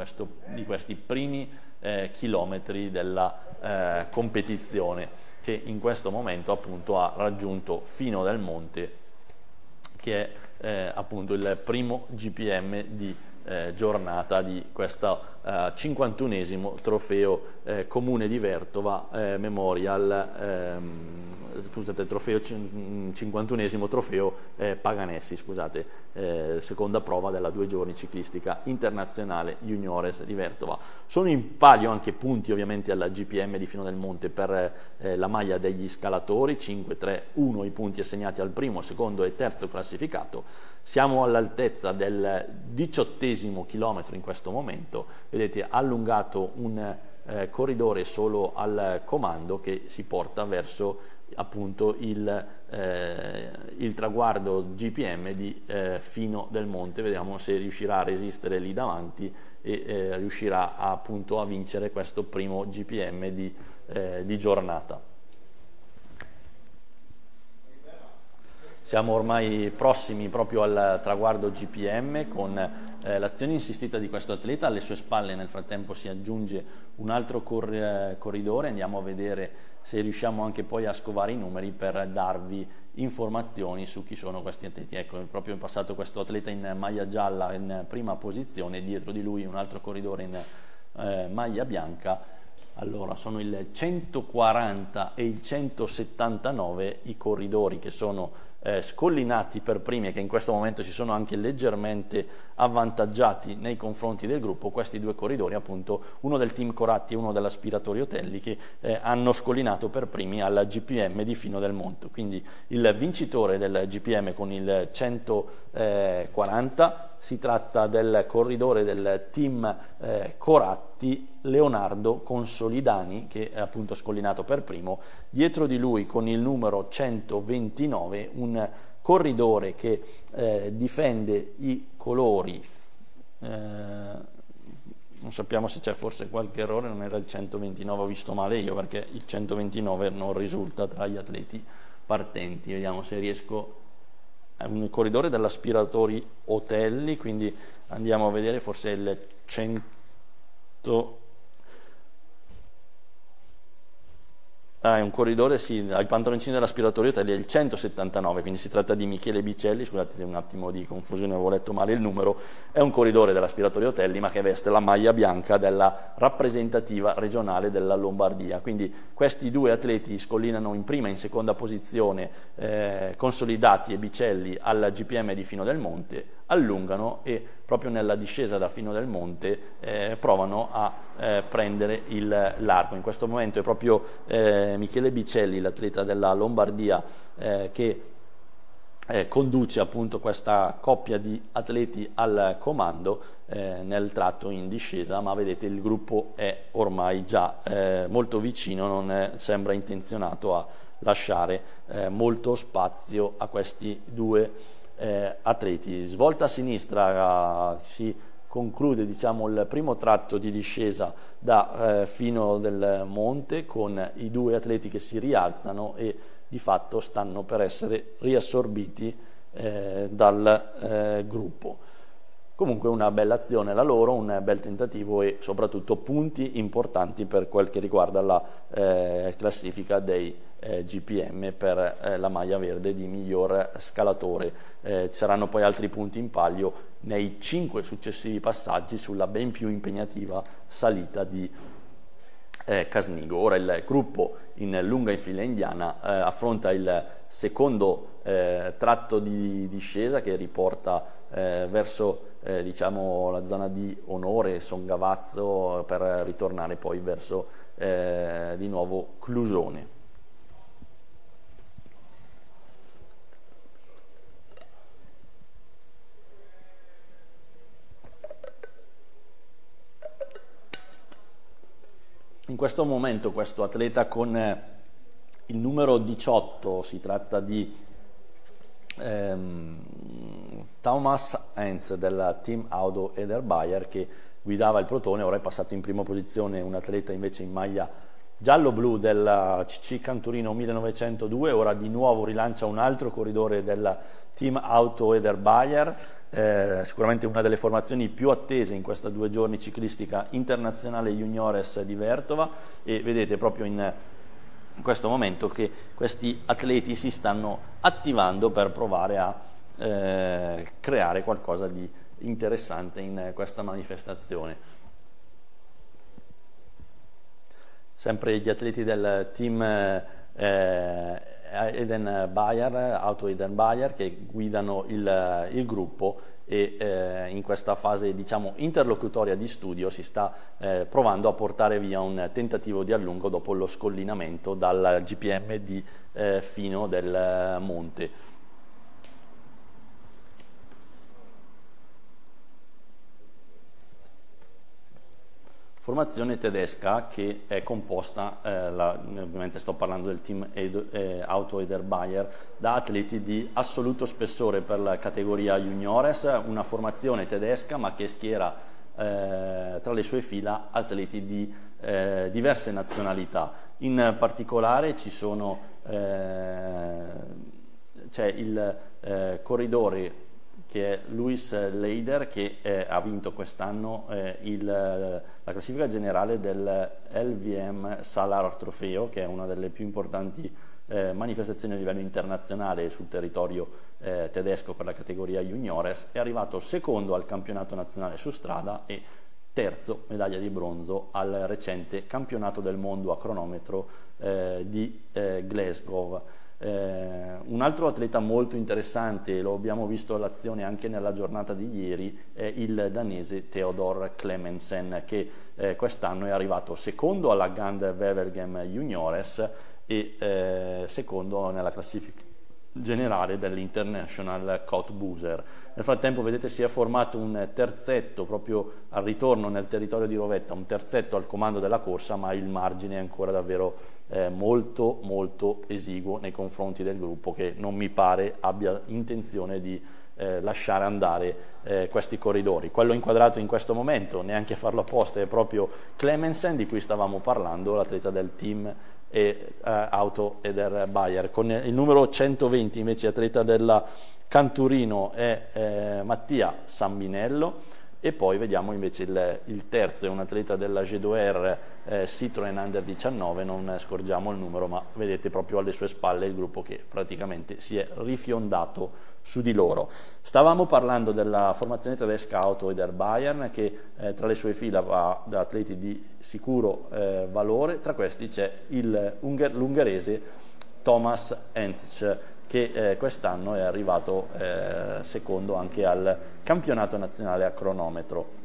A: di questi primi eh, chilometri della eh, competizione che in questo momento appunto ha raggiunto Fino del Monte che è eh, appunto il primo GPM di eh, giornata di questo eh, 51esimo trofeo eh, comune di Vertova eh, Memorial, ehm, scusate, trofeo 51esimo trofeo eh, Paganessi, scusate, eh, seconda prova della due giorni ciclistica internazionale juniores di Vertova. Sono in palio anche punti ovviamente alla GPM di Fino del Monte per la maglia degli scalatori, 5-3-1 i punti assegnati al primo, secondo e terzo classificato. Siamo all'altezza del diciottesimo chilometro in questo momento, vedete allungato un eh, corridore solo al comando che si porta verso appunto il, eh, il traguardo GPM di eh, Fino del Monte, vediamo se riuscirà a resistere lì davanti e eh, riuscirà appunto a vincere questo primo GPM di, eh, di giornata. Siamo ormai prossimi proprio al traguardo GPM con eh, l'azione insistita di questo atleta, alle sue spalle nel frattempo si aggiunge un altro cor eh, corridore, andiamo a vedere se riusciamo anche poi a scovare i numeri per darvi informazioni su chi sono questi atleti. Ecco, proprio in passato questo atleta in maglia gialla in prima posizione, dietro di lui un altro corridore in eh, maglia bianca, allora, sono il 140 e il 179 i corridori che sono eh, scollinati per primi e che in questo momento si sono anche leggermente avvantaggiati nei confronti del gruppo, questi due corridori, appunto uno del team Coratti e uno dell'aspiratorio Telli, che eh, hanno scollinato per primi alla GPM di Fino del Monte. Quindi il vincitore del GPM con il 140 si tratta del corridore del team eh, Coratti, Leonardo Consolidani, che è appunto scollinato per primo. Dietro di lui con il numero 129 un corridore che eh, difende i colori. Eh, non sappiamo se c'è forse qualche errore, non era il 129, ho visto male io perché il 129 non risulta tra gli atleti partenti. Vediamo se riesco un corridore dell'aspiratori Otelli, quindi andiamo a vedere forse il 100 Ah, è un corridore, sì, ha i pantaloncini dell'aspiratorio è il 179, quindi si tratta di Michele Bicelli, scusate un attimo di confusione, avevo letto male il numero, è un corridore dell'aspiratorio Otelli ma che veste la maglia bianca della rappresentativa regionale della Lombardia. Quindi questi due atleti scollinano in prima e in seconda posizione, eh, consolidati e Bicelli alla GPM di Fino del Monte, allungano e proprio nella discesa da Fino del Monte eh, provano a eh, prendere il largo. In questo momento è proprio eh, Michele Bicelli, l'atleta della Lombardia, eh, che eh, conduce appunto questa coppia di atleti al comando eh, nel tratto in discesa, ma vedete il gruppo è ormai già molto vicino, non sembra intenzionato a lasciare molto spazio a questi due eh, atleti. Svolta a sinistra eh, si conclude diciamo, il primo tratto di discesa da eh, Fino del Monte con i due atleti che si rialzano e di fatto stanno per essere riassorbiti eh, dal eh, gruppo. Comunque una bella azione la loro, un bel tentativo e soprattutto punti importanti per quel che riguarda la eh, classifica dei eh, GPM per eh, la maglia verde di miglior scalatore. Eh, ci saranno poi altri punti in palio nei cinque successivi passaggi sulla ben più impegnativa salita di eh, Casnigo. Ora il gruppo in lunga in fila indiana eh, affronta il secondo tratto di discesa che riporta verso eh, diciamo, la zona di onore Songavazzo per ritornare poi verso eh, di nuovo Clusone. In questo momento questo atleta con eh, il numero 18, si tratta di ehm, Thomas Heinz del team Auto Eder Bayer che guidava il protone, ora è passato in prima posizione un atleta invece in maglia giallo-blu del CC Canturino 1902, ora di nuovo rilancia un altro corridore del team Auto Eder Bayer, eh, sicuramente una delle formazioni più attese in questa due giorni ciclistica internazionale juniores di Vertova. E vedete proprio in questo momento che questi atleti si stanno attivando per provare a eh, creare qualcosa di interessante in questa manifestazione. Sempre gli atleti del team eh, Eden Bayer, Auto Eden Bayer, che guidano il, il gruppo e eh, in questa fase diciamo, interlocutoria di studio si sta eh, provando a portare via un tentativo di allungo dopo lo scollinamento dal GPM di eh, Fino del Monte. Formazione tedesca che è composta, eh, la, ovviamente sto parlando del team Edo, eh, Auto Eder Bayer, da atleti di assoluto spessore per la categoria juniores, una formazione tedesca ma che schiera eh, tra le sue fila atleti di eh, diverse nazionalità. In particolare ci sono, eh, c'è il eh, corridore che è Luis Leider che eh, ha vinto quest'anno eh, la classifica generale del LVM Salar Trofeo, che è una delle più importanti eh, manifestazioni a livello internazionale sul territorio eh, tedesco per la categoria juniores, è arrivato secondo al campionato nazionale su strada e terzo medaglia di bronzo al recente campionato del mondo a cronometro eh, di eh, Glasgow. Eh, un altro atleta molto interessante, lo abbiamo visto all'azione anche nella giornata di ieri, è il danese Theodor Clemensen che eh, quest'anno è arrivato secondo alla Gand Wevelgem Juniores e eh, secondo nella classifica generale dell'International Cot Boozer. Nel frattempo vedete si è formato un terzetto proprio al ritorno nel territorio di Rovetta, un terzetto al comando della corsa, ma il margine è ancora davvero eh, molto molto esiguo nei confronti del gruppo che non mi pare abbia intenzione di eh, lasciare andare eh, questi corridori. Quello inquadrato in questo momento, neanche a farlo apposta, è proprio Clemensen di cui stavamo parlando, l'atleta del team e, eh, Auto Eder Bayer. Con il numero 120 invece atleta della Canturino è eh, Mattia Sambinello e poi vediamo invece il, il terzo, è un atleta della G2R eh, Citroen Under 19, non scorgiamo il numero, ma vedete proprio alle sue spalle il gruppo che praticamente si è rifiondato su di loro. Stavamo parlando della formazione tedesca Auto Eder Bayern che eh, tra le sue fila va da atleti di sicuro eh, valore, tra questi c'è l'ungherese Thomas Enzsch che eh, quest'anno è arrivato eh, secondo anche al campionato nazionale a cronometro.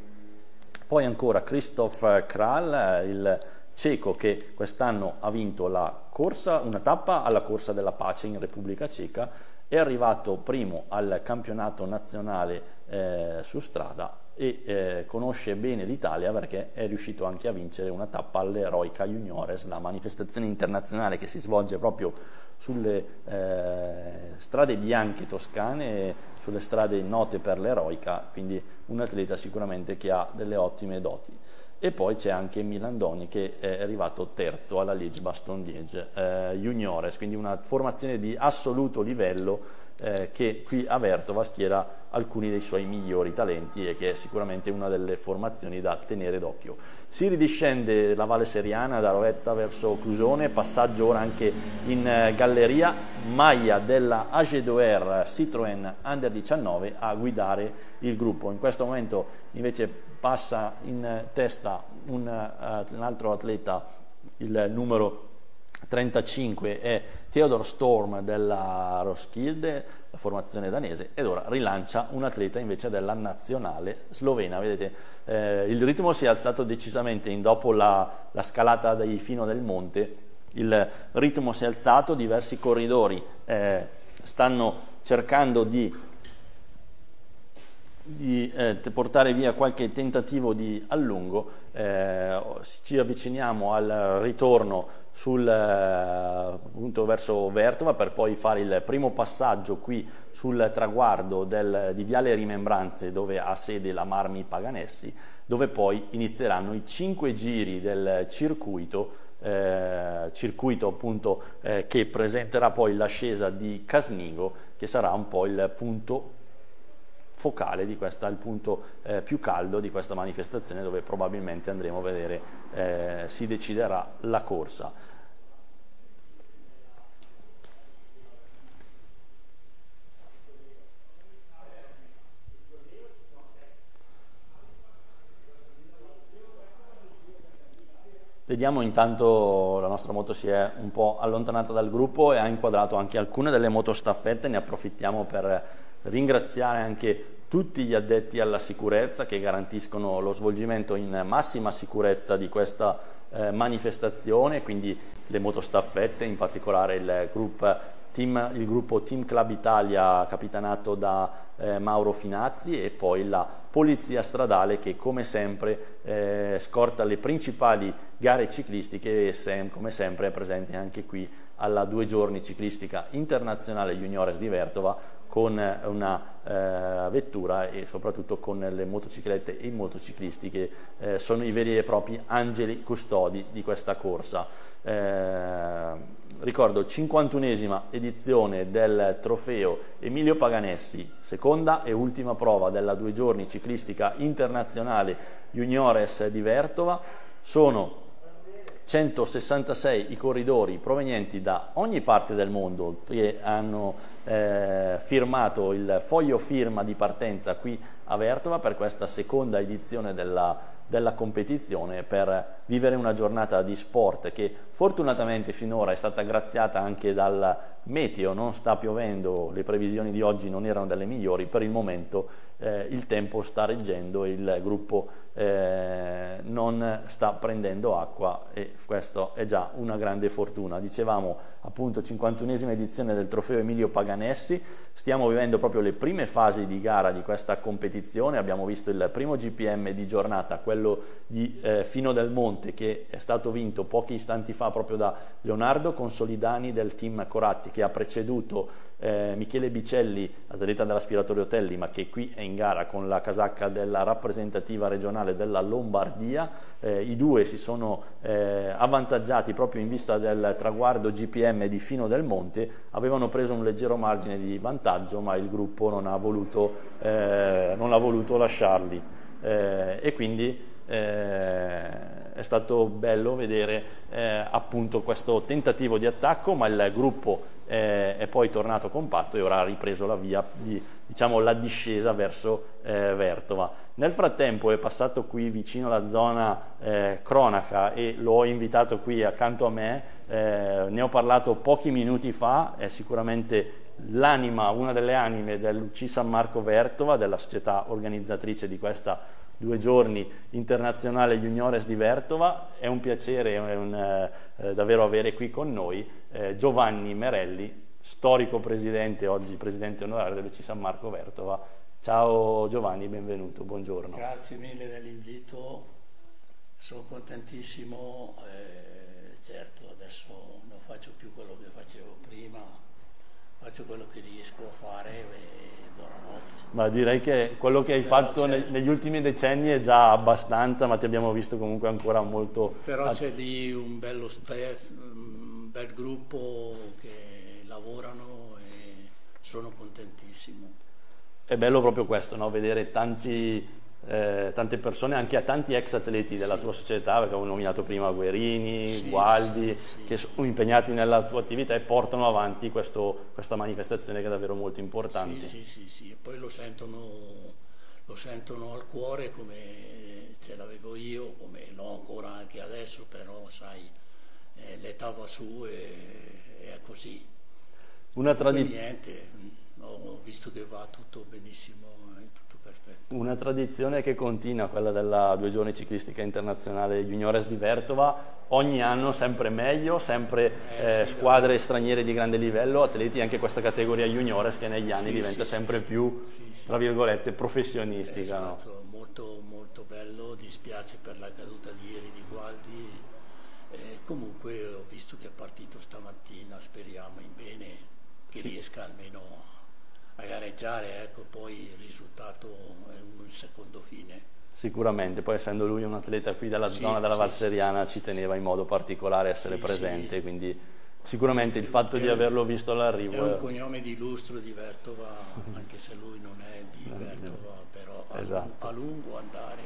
A: Poi ancora Christoph Kral, il ceco che quest'anno ha vinto la corsa, una tappa alla corsa della pace in Repubblica Ceca, è arrivato primo al campionato nazionale eh, su strada e eh, conosce bene l'Italia perché è riuscito anche a vincere una tappa all'Eroica Juniores, la manifestazione internazionale che si svolge proprio sulle eh, strade bianche toscane, sulle strade note per l'Eroica, quindi un atleta sicuramente che ha delle ottime doti. e poi c'è anche Milandoni che è arrivato terzo alla Liege Baston Liege eh, Juniores, quindi una formazione di assoluto livello eh, che qui a Vertova schiera alcuni dei suoi migliori talenti e che è sicuramente una delle formazioni da tenere d'occhio. Si ridiscende la Valle Seriana da Rovetta verso Clusone, passaggio ora anche in eh, galleria, Maglia della AG2R Citroën Under 19 a guidare il gruppo. In questo momento invece passa in testa un, uh, un altro atleta, il numero 35 è Theodor Storm della Roskilde, la formazione danese, ed ora rilancia un atleta invece della nazionale slovena. Vedete, eh, il ritmo si è alzato decisamente in dopo la, la scalata dai fino del monte, il ritmo si è alzato, diversi corridori eh, stanno cercando di di eh, portare via qualche tentativo di allungo, eh, ci avviciniamo al ritorno sul eh, punto verso Vertova per poi fare il primo passaggio qui sul traguardo del, di Viale Rimembranze dove ha sede la Marmi Paganessi, dove poi inizieranno i cinque giri del circuito eh, circuito appunto eh, che presenterà poi l'ascesa di Casnigo che sarà un po' il punto focale di questa, il punto eh, più caldo di questa manifestazione dove probabilmente andremo a vedere, eh, si deciderà la corsa. Vediamo intanto la nostra moto si è un po' allontanata dal gruppo e ha inquadrato anche alcune delle motostaffette, ne approfittiamo per ringraziare anche tutti gli addetti alla sicurezza che garantiscono lo svolgimento in massima sicurezza di questa eh, manifestazione, quindi le motostaffette, in particolare il, group, team, il gruppo Team Club Italia capitanato da eh, Mauro Finazzi e poi la Polizia Stradale che come sempre eh, scorta le principali gare ciclistiche e sem come sempre è presente anche qui alla due giorni ciclistica internazionale Juniores di Vertova con una eh, vettura e soprattutto con le motociclette e i motociclisti che eh, sono i veri e propri angeli custodi di questa corsa. Eh, ricordo 51esima edizione del trofeo Emilio Paganessi, seconda e ultima prova della due giorni ciclistica internazionale Juniores di Vertova. Sono 166 i corridori provenienti da ogni parte del mondo che hanno eh, firmato il foglio firma di partenza qui a Vertova per questa seconda edizione della, della competizione per vivere una giornata di sport che fortunatamente finora è stata graziata anche dal meteo, non sta piovendo, le previsioni di oggi non erano delle migliori, per il momento eh, il tempo sta reggendo, il gruppo eh, non sta prendendo acqua e questo è già una grande fortuna. Dicevamo appunto 51esima edizione del trofeo Emilio Paganessi, stiamo vivendo proprio le prime fasi di gara di questa competizione, abbiamo visto il primo GPM di giornata, quello di eh, Fino del Monte che è stato vinto pochi istanti fa proprio da Leonardo Consolidani del team Coratti che ha preceduto eh, Michele Bicelli, atleta dell'aspiratore Otelli, ma che qui è in gara con la casacca della rappresentativa regionale della Lombardia. Eh, I due si sono eh, avvantaggiati proprio in vista del traguardo GPM di Fino del Monte, avevano preso un leggero margine di vantaggio, ma il gruppo non ha voluto, eh, non ha voluto lasciarli. Eh, e quindi eh, è stato bello vedere eh, appunto questo tentativo di attacco, ma il gruppo eh, è poi tornato compatto e ora ha ripreso la via di diciamo, la discesa verso eh, Vertova. Nel frattempo è passato qui vicino alla zona eh, cronaca e l'ho invitato qui accanto a me, eh, ne ho parlato pochi minuti fa, è sicuramente l'anima, una delle anime dell'UC San Marco Vertova, della società organizzatrice di questa due giorni internazionale Juniores di Vertova. È un piacere è un, eh, davvero avere qui con noi eh, Giovanni Merelli, storico presidente, oggi presidente onorario dell'UC San Marco Vertova. Ciao Giovanni, benvenuto, buongiorno.
B: Grazie mille dell'invito, sono contentissimo, eh, certo adesso non faccio più quello che facevo prima, faccio quello che riesco a fare e buonanotte.
A: Ma direi che quello che hai
B: Però
A: fatto
B: c'è-
A: ne- negli ultimi decenni è già abbastanza, ma ti abbiamo visto comunque ancora molto...
B: Però c'è lì un bello staff, un bel gruppo che lavorano e sono contentissimo.
A: È bello proprio questo, no? vedere tanti, eh, tante persone, anche a tanti ex atleti della tua società, perché avevo nominato prima Guerini,
B: Sì,
A: Gualdi,
B: sì, sì.
A: che sono impegnati nella tua attività e portano avanti questo- questa manifestazione che è davvero molto importante.
B: Sì, sì, sì, sì, e poi lo sentono, lo sentono al cuore come ce l'avevo io, come l'ho ancora anche adesso, però sai, eh, l'età va su e, e è così.
A: Una,
B: Poi
A: tradi-
B: niente, mm, ho visto che va tutto benissimo, perfetto.
A: una tradizione che continua, quella della due giorni ciclistica internazionale juniores di Vertova, ogni anno sempre meglio, sempre
B: Eh,
A: eh,
B: sì,
A: squadre straniere di grande livello, atleti anche questa categoria juniores che negli anni
B: Sì,
A: diventa
B: sì,
A: sempre
B: sì,
A: più,
B: sì, sì.
A: tra virgolette, professionistica. no?
B: Esatto, molto, molto bello, dispiace per la caduta di ieri di Gualdi. Eh, comunque ho visto che è partito stamattina, speriamo in bene che riesca almeno a gareggiare, ecco, poi risultato è un secondo fine.
A: Sicuramente, poi essendo lui un atleta qui della
B: Sì,
A: zona della
B: sì,
A: Valseriana
B: sì,
A: ci teneva in modo particolare a essere presente, quindi sicuramente il fatto
B: È
A: di
B: un-
A: averlo visto
B: È
A: all'arrivo
B: un
A: è-
B: cognome di lustro di Vertova, anche se lui non è di Vertova, però a,
A: Esatto.
B: a lungo andare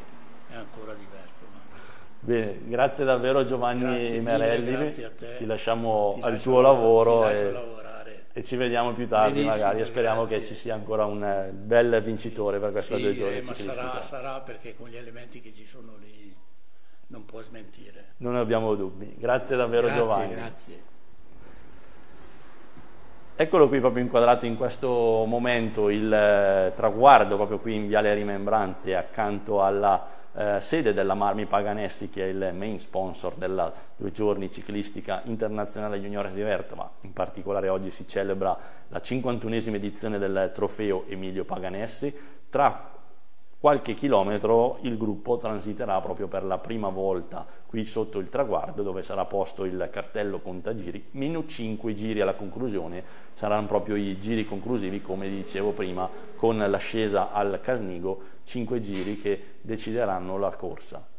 B: è ancora di Vertova.
A: Bene, grazie davvero Giovanni
B: Grazie mille,
A: Merelli,
B: grazie a te.
A: ti lasciamo
B: Ti
A: al tuo
B: lav-
A: lavoro
B: ti
A: e, ci vediamo più tardi
B: Benissimo,
A: magari e speriamo che
B: grazie.
A: ci sia ancora un eh, bel vincitore per questa
B: Sì,
A: due giorni
B: eh, ma sarà, sarà perché con gli elementi che ci sono lì non può smentire.
A: Non ne abbiamo dubbi. Grazie davvero
B: grazie,
A: Giovanni.
B: grazie.
A: Eccolo qui proprio inquadrato in questo momento il eh, traguardo proprio qui in Viale Rimembranze accanto alla eh, sede della Marmi Paganessi che è il main sponsor della due giorni ciclistica internazionale juniores di Vertova. In particolare oggi si celebra la 51esima edizione del trofeo Emilio Paganessi. Tra qualche chilometro il gruppo transiterà proprio per la prima volta qui sotto il traguardo dove sarà posto il cartello contagiri, meno 5 giri alla conclusione, saranno proprio i giri conclusivi come dicevo prima con l'ascesa al Casnigo, 5 giri che decideranno la corsa.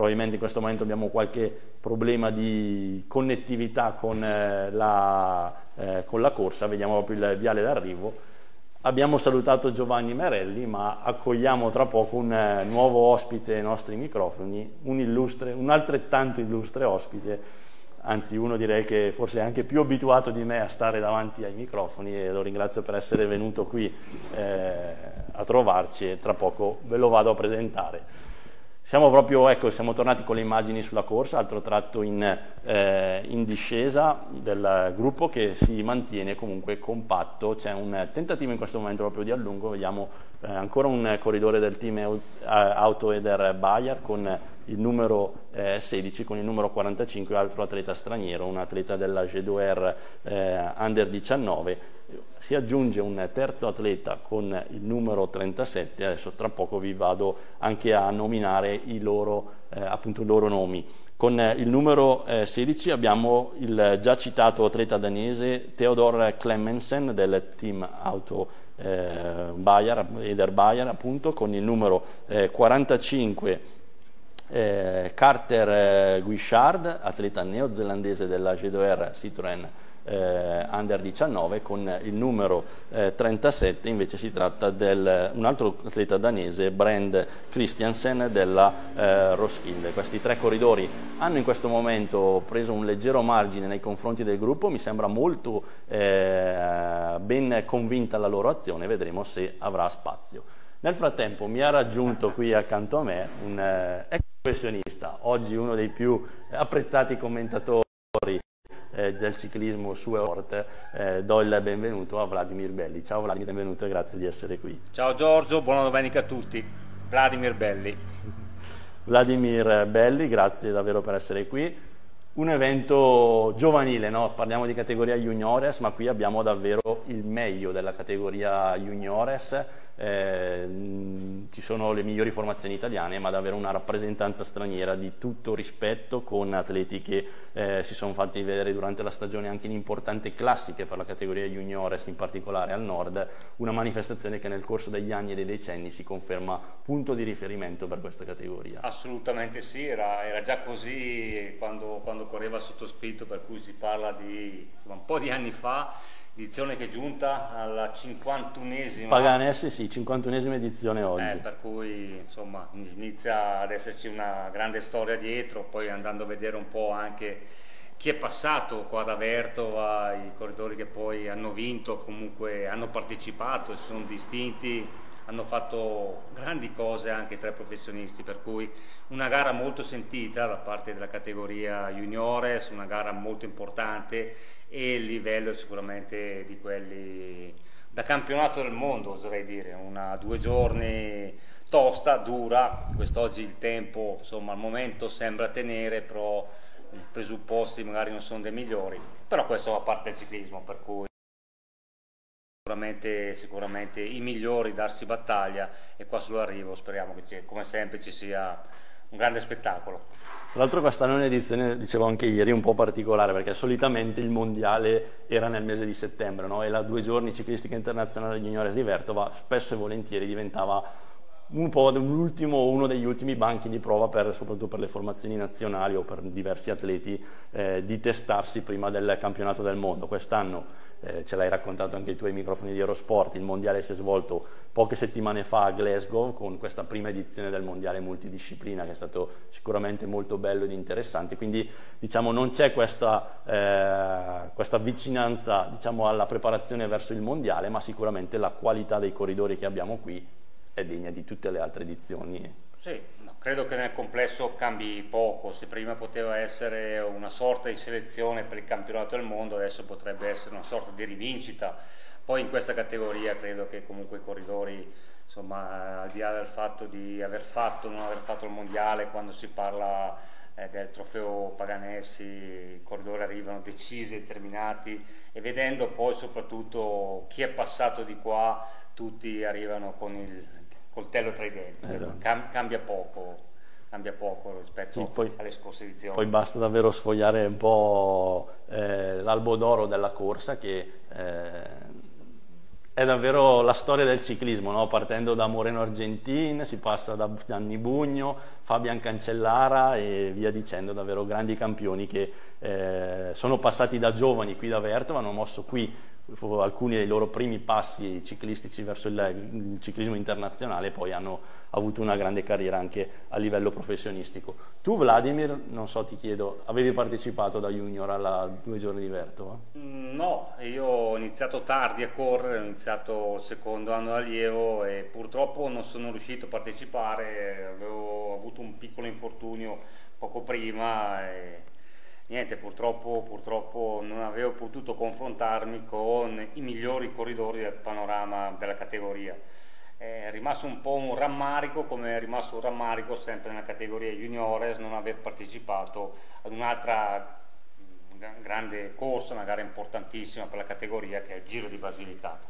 A: Probabilmente in questo momento abbiamo qualche problema di connettività con, eh, la, eh, con la corsa, vediamo proprio il viale d'arrivo. Abbiamo salutato Giovanni Merelli, ma accogliamo tra poco un eh, nuovo ospite ai nostri microfoni, un, illustre, un altrettanto illustre ospite, anzi uno direi che forse è anche più abituato di me a stare davanti ai microfoni e lo ringrazio per essere venuto qui eh, a trovarci e tra poco ve lo vado a presentare. Siamo proprio, ecco, siamo tornati con le immagini sulla corsa, altro tratto in, eh, in discesa del gruppo che si mantiene comunque compatto, c'è un tentativo in questo momento proprio di allungo, vediamo eh, ancora un corridore del team Au- eh, Auto Eder Bayer con il numero eh, 16, con il numero 45, altro atleta straniero, un atleta della G2R eh, Under 19, si aggiunge un terzo atleta con il numero 37, adesso tra poco vi vado anche a nominare i loro, eh, appunto, i loro nomi. Con eh, il numero eh, 16 abbiamo il già citato atleta danese Theodor Clemmensen del team Auto eh, Bayer, Eder Bayer appunto, con il numero eh, 45 eh, Carter eh, Guichard, atleta neozelandese della G2R Citroën eh, Under 19, con il numero eh, 37 invece si tratta di un altro atleta danese, Brand Christiansen della eh, Roskilde. Questi tre corridori hanno in questo momento preso un leggero margine nei confronti del gruppo, mi sembra molto eh, ben convinta la loro azione, vedremo se avrà spazio. Nel frattempo mi ha raggiunto qui accanto a me un eh, ex professionista, oggi uno dei più apprezzati commentatori eh, del ciclismo su Sport, eh, do il benvenuto a Vladimir Belli. Ciao Vladimir, benvenuto e grazie di essere qui.
C: Ciao Giorgio, buona domenica a tutti. Vladimir Belli.
A: Vladimir Belli, grazie davvero per essere qui. Un evento giovanile, no? parliamo di categoria juniores, ma qui abbiamo davvero il meglio della categoria juniores. Eh, ci sono le migliori formazioni italiane, ma ad avere una rappresentanza straniera di tutto rispetto con atleti che eh, si sono fatti vedere durante la stagione anche in importanti classiche per la categoria juniores, in particolare al nord, una manifestazione che nel corso degli anni e dei decenni si conferma punto di riferimento per questa categoria.
C: Assolutamente sì, era, era già così quando, quando correva sottoscritto, per cui si parla di un po' di anni fa edizione che è giunta alla 51esima
A: Paganessi sì, 51esima edizione oggi.
C: eh, per cui insomma inizia ad esserci una grande storia dietro poi andando a vedere un po' anche chi è passato qua da Vertova i corridori che poi hanno vinto comunque hanno partecipato si sono distinti hanno fatto grandi cose anche tra i professionisti, per cui una gara molto sentita da parte della categoria juniores, una gara molto importante e il livello sicuramente di quelli da campionato del mondo, oserei dire, una due giorni tosta, dura, quest'oggi il tempo insomma al momento sembra tenere, però i presupposti magari non sono dei migliori, però questo fa parte del ciclismo, per cui Sicuramente, sicuramente, i migliori darsi battaglia e qua sull'arrivo speriamo che come sempre ci sia un grande spettacolo.
A: Tra l'altro quest'anno è un'edizione, dicevo anche ieri, un po' particolare perché solitamente il mondiale era nel mese di settembre no? e la due giorni ciclistica internazionale juniores di Vertova spesso e volentieri diventava un po' un uno degli ultimi banchi di prova per, soprattutto per le formazioni nazionali o per diversi atleti eh, di testarsi prima del campionato del mondo. Quest'anno eh, ce l'hai raccontato anche i tuoi microfoni di Eurosport, il mondiale si è svolto poche settimane fa a Glasgow con questa prima edizione del mondiale multidisciplina che è stato sicuramente molto bello ed interessante, quindi diciamo non c'è questa, eh, questa vicinanza diciamo, alla preparazione verso il mondiale, ma sicuramente la qualità dei corridori che abbiamo qui è degna di tutte le altre edizioni.
C: Sì, credo che nel complesso cambi poco, se prima poteva essere una sorta di selezione per il campionato del mondo, adesso potrebbe essere una sorta di rivincita. Poi in questa categoria credo che comunque i corridori, insomma, al di là del fatto di aver fatto o non aver fatto il mondiale, quando si parla eh, del trofeo Paganessi, i corridori arrivano decisi, determinati e vedendo poi soprattutto chi è passato di qua, tutti arrivano con il coltello tra i denti, esatto. Cam cambia poco cambia poco rispetto sì, poi, alle scorse edizioni.
A: Poi basta davvero sfogliare un po' eh, l'albo d'oro della corsa che eh, è davvero la storia del ciclismo, no? partendo da Moreno Argentin, si passa da Gianni Bugno, Fabian Cancellara e via dicendo, davvero grandi campioni che eh, sono passati da giovani qui da Vertova, hanno mosso qui alcuni dei loro primi passi ciclistici verso il, il, ciclismo internazionale e poi hanno avuto una grande carriera anche a livello professionistico. Tu Vladimir, non so ti chiedo, avevi partecipato da junior alla due giorni di Vertova?
C: Mm, no, io ho iniziato tardi a correre, ho iniziato il secondo anno allievo e purtroppo non sono riuscito a partecipare, avevo avuto un piccolo infortunio poco prima e niente, purtroppo, purtroppo non avevo potuto confrontarmi con i migliori corridori del panorama della categoria. È rimasto un po' un rammarico, come è rimasto un rammarico sempre nella categoria juniores non aver partecipato ad un'altra grande corsa, una gara importantissima per la categoria che è il Giro di Basilicata.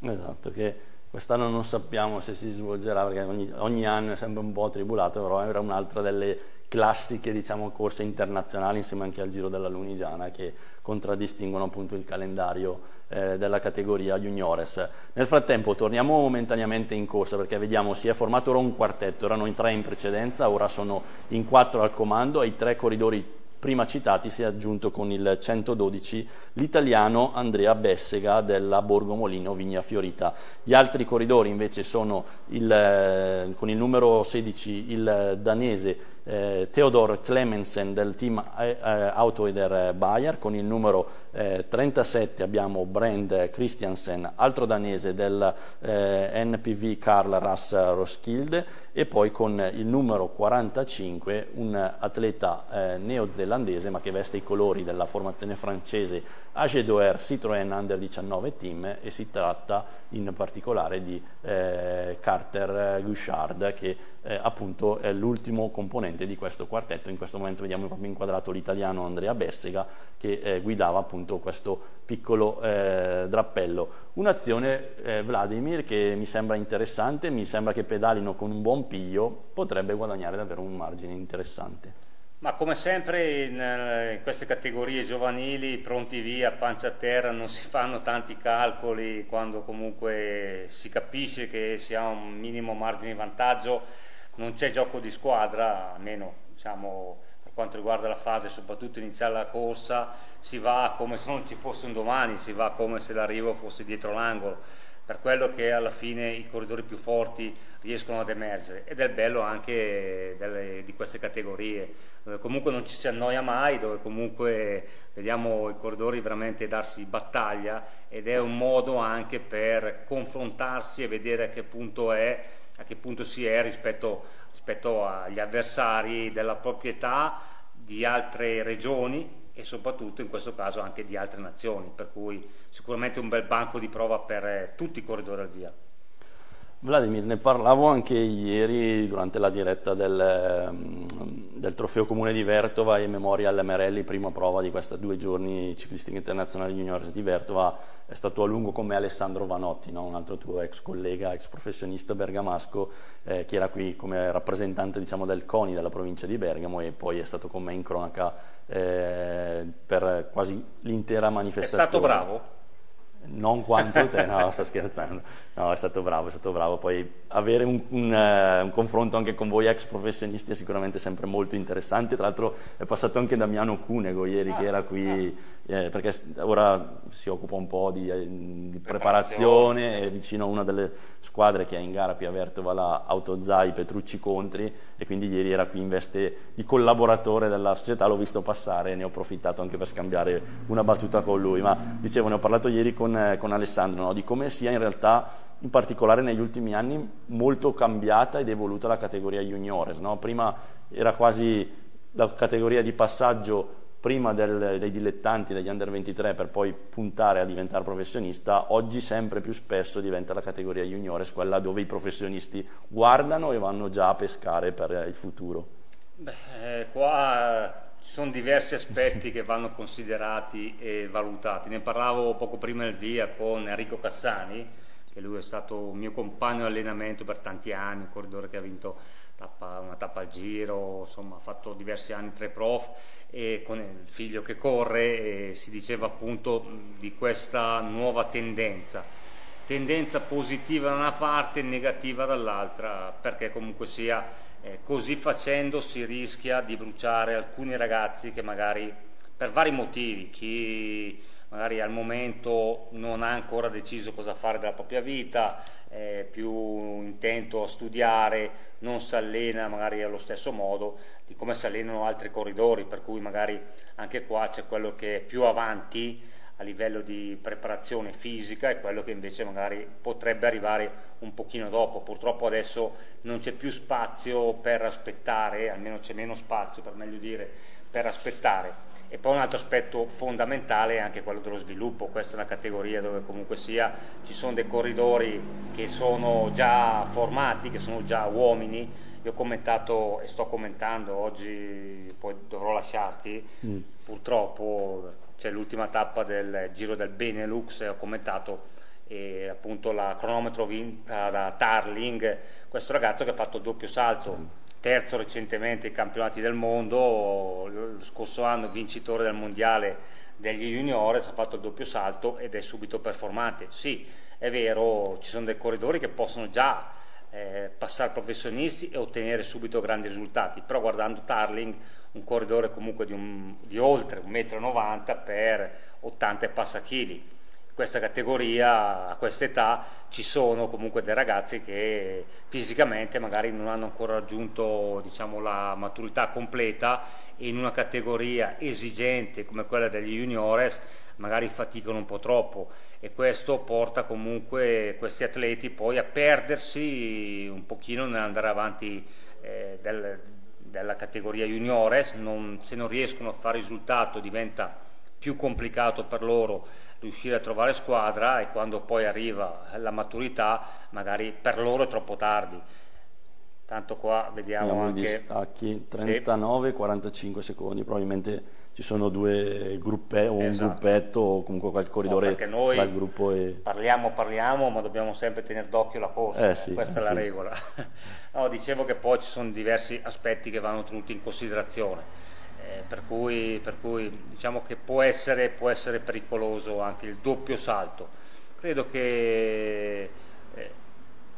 A: Esatto, che quest'anno non sappiamo se si svolgerà perché ogni, ogni anno è sempre un po' tribulato, però era un'altra delle classiche diciamo, corse internazionali insieme anche al Giro della Lunigiana che contraddistinguono appunto il calendario eh, della categoria juniores. Nel frattempo torniamo momentaneamente in corsa perché vediamo si è formato ora un quartetto, erano in tre in precedenza, ora sono in quattro al comando, ai tre corridori prima citati si è aggiunto con il 112 l'italiano Andrea Bessega della Borgomolino Vigna Fiorita. Gli altri corridori invece sono il, eh, con il numero 16 il danese eh, Theodor Clemensen del team eh, eh Autoeder Bayer, con il numero eh, 37 abbiamo Brand Christiansen, altro danese del eh, NPV Karl Ras Roskilde. E poi con il numero 45 un atleta eh, neozelandese ma che veste i colori della formazione francese Agedoer Citroën Under 19 Team. E si tratta in particolare di Carter Gouchard che appunto è l'ultimo componente praticamente di questo quartetto. In questo momento vediamo proprio inquadrato l'italiano Andrea Bessega che eh, guidava appunto questo piccolo eh, drappello. Un'azione, eh, Vladimir, che mi sembra interessante, mi sembra che pedalino con un buon piglio, potrebbe guadagnare davvero un margine interessante.
C: Ma come sempre in, eh, in, queste categorie giovanili, pronti via, pancia a terra, non si fanno tanti calcoli quando comunque si capisce che si ha un minimo margine di vantaggio, non c'è gioco di squadra, almeno diciamo, per quanto riguarda la fase, soprattutto iniziare la corsa, si va come se non ci fosse un domani, si va come se l'arrivo fosse dietro l'angolo. Per quello che alla fine i corridori più forti riescono ad emergere. Ed è il bello anche delle, di queste categorie dove comunque non ci si annoia mai dove comunque vediamo i corridori veramente darsi battaglia. Ed è un modo anche per confrontarsi e vedere a che punto è a che punto si è rispetto, rispetto agli avversari della proprietà di altre regioni e soprattutto in questo caso anche di altre nazioni, per cui sicuramente un bel banco di prova per eh, tutti i corridori al via.
A: Vladimir, ne parlavo anche ieri durante la diretta del, ehm, del Trofeo Comune di Vertova in memoria all'Emerelli, prima prova di questa due giorni ciclistica internazionale juniores di Vertova, è stato a lungo con me Alessandro Vanotti, no? un altro tuo ex collega, ex professionista bergamasco, eh, che era qui come rappresentante diciamo, del CONI della provincia di Bergamo e poi è stato con me in cronaca eh, per quasi l'intera manifestazione.
C: È stato bravo?
A: Non quanto te, no, sto scherzando, no, è stato bravo, è stato bravo, poi avere un, un, uh, un, confronto anche con voi ex professionisti è sicuramente sempre molto interessante, tra l'altro è passato anche Damiano Cunego ieri ah, che era qui, ah. Eh, perché ora si occupa un po' di, eh, di preparazione, è vicino a una delle squadre che è in gara qui a Vertova, la Autozai Petrucci Contri, e quindi ieri era qui in veste di collaboratore della società, l'ho visto passare e ne ho approfittato anche per scambiare una battuta con lui, ma dicevo ne ho parlato ieri con, eh, con Alessandro no? di come sia in realtà in particolare negli ultimi anni molto cambiata ed evoluta la categoria juniores, no? prima era quasi la categoria di passaggio prima del, dei dilettanti, degli under 23 per poi puntare a diventare professionista, oggi sempre più spesso diventa la categoria juniores, quella dove i professionisti guardano e vanno già a pescare per il futuro.
C: Beh, eh, qua ci sono diversi aspetti che vanno considerati e valutati. Ne parlavo poco prima del via con Enrico Cassani, che lui è stato un mio compagno di allenamento per tanti anni, un corridore che ha vinto tappa, una tappa al giro, insomma ha fatto diversi anni tre prof e con il figlio che corre e si diceva appunto di questa nuova tendenza, tendenza positiva da una parte e negativa dall'altra perché comunque sia eh, così facendo si rischia di bruciare alcuni ragazzi che magari per vari motivi, chi magari al momento non ha ancora deciso cosa fare della propria vita, è più intento a studiare, non si allena magari allo stesso modo di come si allenano altri corridori, per cui magari anche qua c'è quello che è più avanti a livello di preparazione fisica e quello che invece magari potrebbe arrivare un pochino dopo. Purtroppo adesso non c'è più spazio per aspettare, almeno c'è meno spazio per meglio dire, per aspettare e poi un altro aspetto fondamentale è anche quello dello sviluppo, questa è una categoria dove comunque sia ci sono dei corridori che sono già formati, che sono già uomini, io ho commentato e sto commentando oggi, poi dovrò lasciarti, mm. purtroppo c'è l'ultima tappa del Giro del Benelux ho commentato e appunto la cronometro vinta da Tarling, questo ragazzo che ha fatto il doppio salto. Terzo recentemente ai campionati del mondo, lo scorso anno vincitore del mondiale degli juniores, ha fatto il doppio salto ed è subito performante. Sì, è vero, ci sono dei corridori che possono già eh, passare professionisti e ottenere subito grandi risultati, però guardando Tarling, un corridore comunque di, un, di oltre 1,90 m per 80 e passa chili questa categoria, a questa età, ci sono comunque dei ragazzi che fisicamente magari non hanno ancora raggiunto diciamo, la maturità completa e in una categoria esigente come quella degli juniores magari faticano un po' troppo. E questo porta comunque questi atleti poi a perdersi un pochino nell'andare avanti eh, del, della categoria juniores, non, se non riescono a fare risultato diventa più complicato per loro riuscire a trovare squadra e quando poi arriva la maturità magari per loro è troppo tardi. tanto qua vediamo anche...
A: distacchi 39-45 sì. secondi, probabilmente ci sono due gruppe o esatto. un gruppetto o comunque qualche corridore
C: no,
A: tra il gruppo e...
C: Parliamo, parliamo, ma dobbiamo sempre tenere d'occhio la corsa,
A: eh, sì,
C: questa
A: eh,
C: è la
A: sì.
C: regola. no, dicevo che poi ci sono diversi aspetti che vanno tenuti in considerazione, eh, per, cui, per, cui, diciamo che può essere, può essere pericoloso anche il doppio salto. Credo che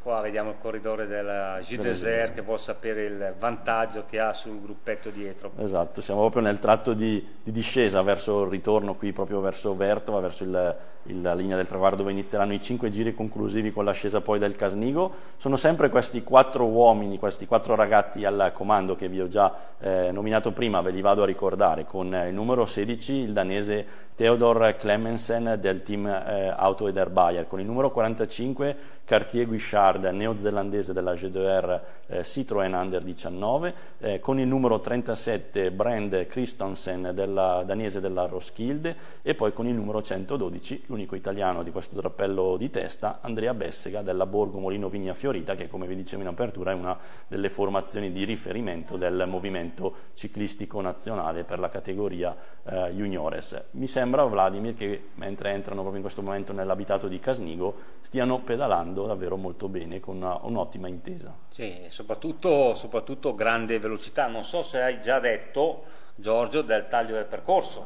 C: Qua vediamo il corridore della Gilles Desert che vuole sapere il vantaggio che ha sul gruppetto dietro.
A: Esatto, siamo proprio nel tratto di, di discesa verso il ritorno qui, proprio verso Vertova, verso il, il, la linea del traguardo dove inizieranno i cinque giri conclusivi con l'ascesa poi del Casnigo. Sono sempre questi quattro uomini, questi quattro ragazzi al comando che vi ho già eh, nominato prima, ve li vado a ricordare, con eh, il numero 16 il danese Theodor Clemensen del team eh, Auto Eder Bayer, con il numero 45 Cartier Guichard, neozelandese della G2R eh, Citroën Under 19, eh, con il numero 37 Brand Christensen, della, danese della Roskilde, e poi con il numero 112, l'unico italiano di questo drappello di testa, Andrea Bessega della Borgo Molino Vigna Fiorita, che come vi dicevo in apertura è una delle formazioni di riferimento del movimento ciclistico nazionale per la categoria eh, juniores. Mi sembra, Vladimir, che mentre entrano proprio in questo momento nell'abitato di Casnigo, stiano pedalando davvero molto bene con un'ottima intesa.
C: Sì, soprattutto, soprattutto grande velocità. Non so se hai già detto, Giorgio, del taglio del percorso.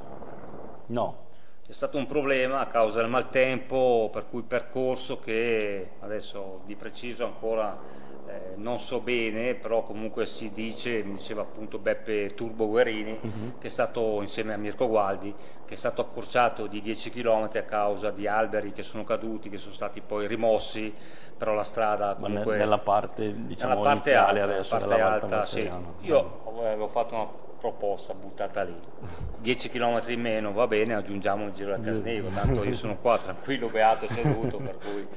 A: No.
C: C'è stato un problema a causa del maltempo, per cui il percorso che adesso di preciso ancora eh, non so bene, però comunque si dice, mi diceva appunto Beppe Turbo Guerini, uh-huh. che è stato insieme a Mirko Gualdi, che è stato accorciato di 10 km a causa di alberi che sono caduti, che sono stati poi rimossi, però la strada comunque...
A: Ma nella parte, diciamo,
C: nella parte
A: iniziale
C: alta,
A: adesso
C: parte alta, sì. Io avevo fatto una proposta buttata lì 10 km in meno va bene aggiungiamo il giro del Casnego tanto io sono qua tranquillo beato e seduto per cui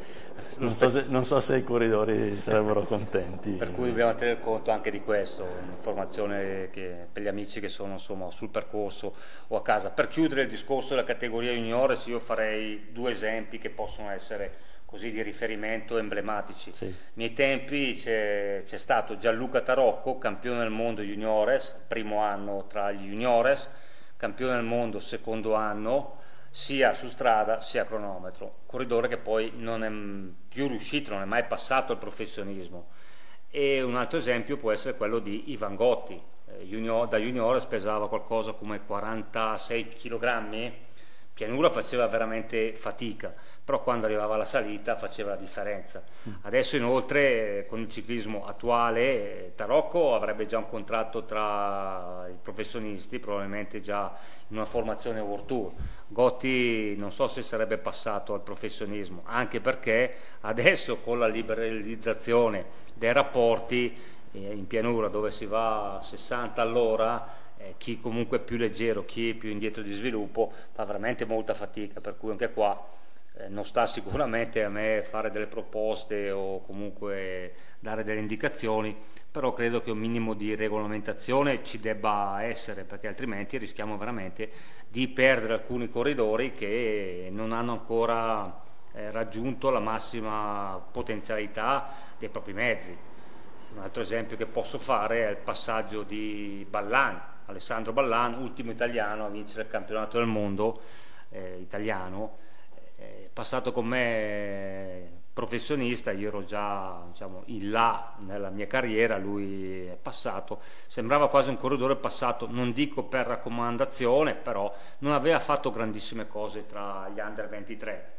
A: non so, se, non so, se, i corridori sarebbero contenti.
C: Per cui dobbiamo tener conto anche di questo, un'informazione per gli amici che sono insomma, sul percorso o a casa. Per chiudere il discorso della categoria juniores io farei due esempi che possono essere così di riferimento emblematici.
A: Sì. Nei
C: miei tempi c'è, stato Gianluca Tarocco, campione del mondo juniores, primo anno tra gli juniores, campione del mondo secondo anno, sia su strada sia a cronometro, corridore che poi non è più riuscito, non è mai passato al professionismo. E un altro esempio può essere quello di Ivan Gotti, junior, da junior pesava qualcosa come 46 kg, pianura faceva veramente fatica però quando arrivava la salita faceva la differenza. Mm. Adesso inoltre con il ciclismo attuale Tarocco avrebbe già un contratto tra i professionisti, probabilmente già in una formazione World Tour. Gotti non so se sarebbe passato al professionismo, anche perché adesso con la liberalizzazione dei rapporti eh, in pianura dove si va a 60 all'ora eh, chi comunque è più leggero, chi è più indietro di sviluppo fa veramente molta fatica, per cui anche qua eh, non sta sicuramente a me fare delle proposte o comunque dare delle indicazioni, però credo che un minimo di regolamentazione ci debba essere perché altrimenti rischiamo veramente di perdere alcuni corridori che non hanno ancora eh, raggiunto la massima potenzialità dei propri mezzi. Un altro esempio che posso fare è il passaggio di Ballan, Alessandro Ballan, ultimo italiano a vincere il campionato del mondo eh, italiano passato con me professionista, io ero già diciamo, in là nella mia carriera, lui è passato, sembrava quasi un corridore passato, non dico per raccomandazione, però non aveva fatto grandissime cose tra gli under 23.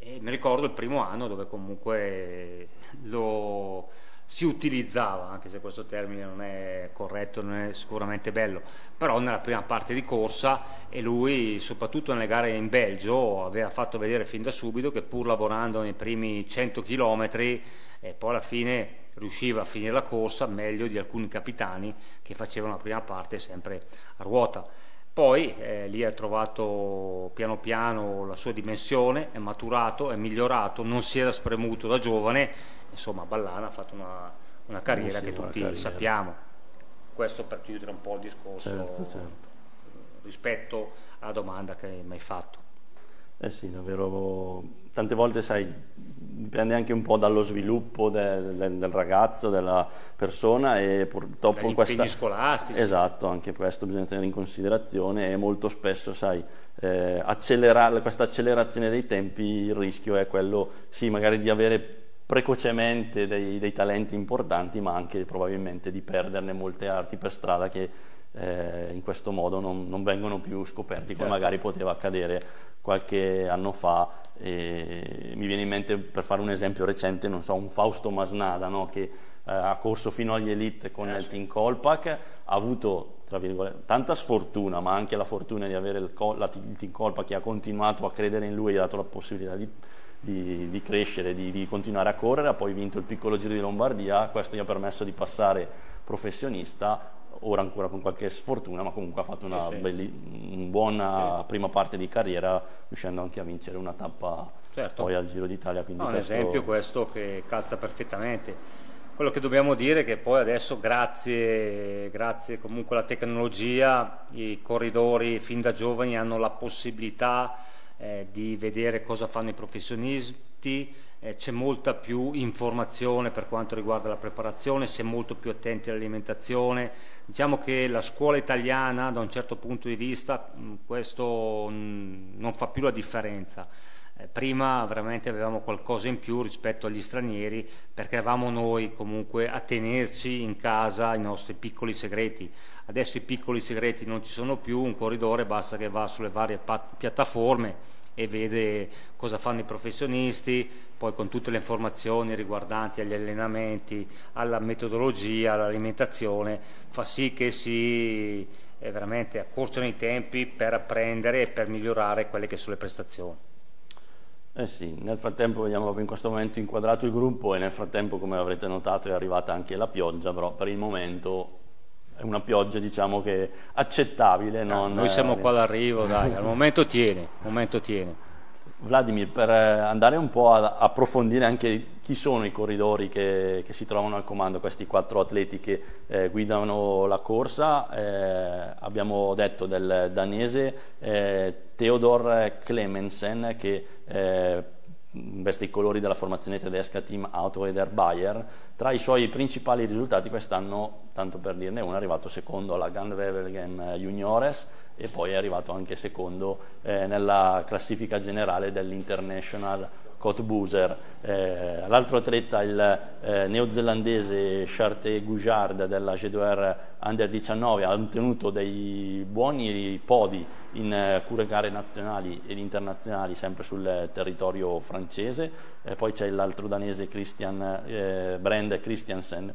C: E mi ricordo il primo anno dove comunque lo si utilizzava, anche se questo termine non è corretto, non è sicuramente bello, però nella prima parte di corsa e lui soprattutto nelle gare in Belgio aveva fatto vedere fin da subito che pur lavorando nei primi 100 km e poi alla fine riusciva a finire la corsa meglio di alcuni capitani che facevano la prima parte sempre a ruota. Poi eh, lì ha trovato piano piano la sua dimensione, è maturato, è migliorato, non si era spremuto da giovane, insomma Ballana ha fatto una, una carriera sì, che tutti carriera. sappiamo. Questo per chiudere un po' il discorso
A: certo, certo.
C: rispetto alla domanda che mi hai fatto.
A: Eh sì, davvero, tante volte sai, dipende anche un po' dallo sviluppo del, del, del ragazzo, della persona e purtroppo
C: in
A: questa...
C: scolastici.
A: Esatto, anche questo bisogna tenere in considerazione e molto spesso, sai, eh, accelerare, questa accelerazione dei tempi, il rischio è quello, sì, magari di avere precocemente dei, dei talenti importanti, ma anche probabilmente di perderne molte arti per strada che eh, in questo modo non, non, vengono più scoperti come certo. magari poteva accadere qualche anno fa. E mi viene in mente per fare un esempio recente, non so, un Fausto Masnada no? che eh, ha corso fino agli elite con eh, il Team Colpac, ha avuto tanta sfortuna, ma anche la fortuna di avere il, la, il Team Colpac che ha continuato a credere in lui e ha dato la possibilità di, di, di crescere, di, di, continuare a correre, ha poi vinto il piccolo giro di Lombardia, questo gli ha permesso di passare professionista ora ancora con qualche sfortuna, ma comunque ha fatto una, sì, sì. Buona sì. prima parte di carriera, riuscendo anche a vincere una tappa certo. poi al Giro d'Italia.
C: No, un questo... esempio questo che calza perfettamente. Quello che dobbiamo dire è che poi adesso grazie, grazie comunque alla tecnologia i corridori fin da giovani hanno la possibilità eh, di vedere cosa fanno i professionisti, eh, c'è molta più informazione per quanto riguarda la preparazione, si è molto più attenti all'alimentazione. Diciamo che la scuola italiana da un certo punto di vista mh, questo mh, non fa più la differenza. Eh, prima veramente avevamo qualcosa in più rispetto agli stranieri perché eravamo noi comunque a tenerci in casa i nostri piccoli segreti. Adesso i piccoli segreti non ci sono più, un corridore basta che va sulle varie piattaforme e vede cosa fanno i professionisti, poi con tutte le informazioni riguardanti agli allenamenti, alla metodologia, all'alimentazione, fa sì che si eh, veramente accorciano i tempi per apprendere e per migliorare quelle che sono le prestazioni.
A: Eh sì, nel frattempo vediamo in questo momento inquadrato il gruppo e nel frattempo come avrete notato è arrivata anche la pioggia, però per il momento una pioggia diciamo che accettabile.
C: Non, noi siamo qua d'arrivo, dai, al momento tiene, al momento tiene.
A: Vladimir, per eh, andare un po' a approfondire anche chi sono i corridori che, che si trovano al comando, questi quattro atleti che eh, guidano la corsa, eh, abbiamo detto del danese eh, Theodor Clemensen che eh, veste i colori della formazione tedesca Team Auto Eder Bayer. Tra i suoi principali risultati quest'anno, tanto per dirne uno, è arrivato secondo alla Gandwevelgem Juniores e poi è arrivato anche secondo eh, nella classifica generale dell'International Cottbuser. Eh, l'altro atleta, il eh, neozelandese Charte Goujard della G2R Under 19, ha ottenuto dei buoni podi in eh, cure gare nazionali ed internazionali sempre sul territorio francese. Eh, poi c'è l'altro danese Christian, eh, Brand Christiansen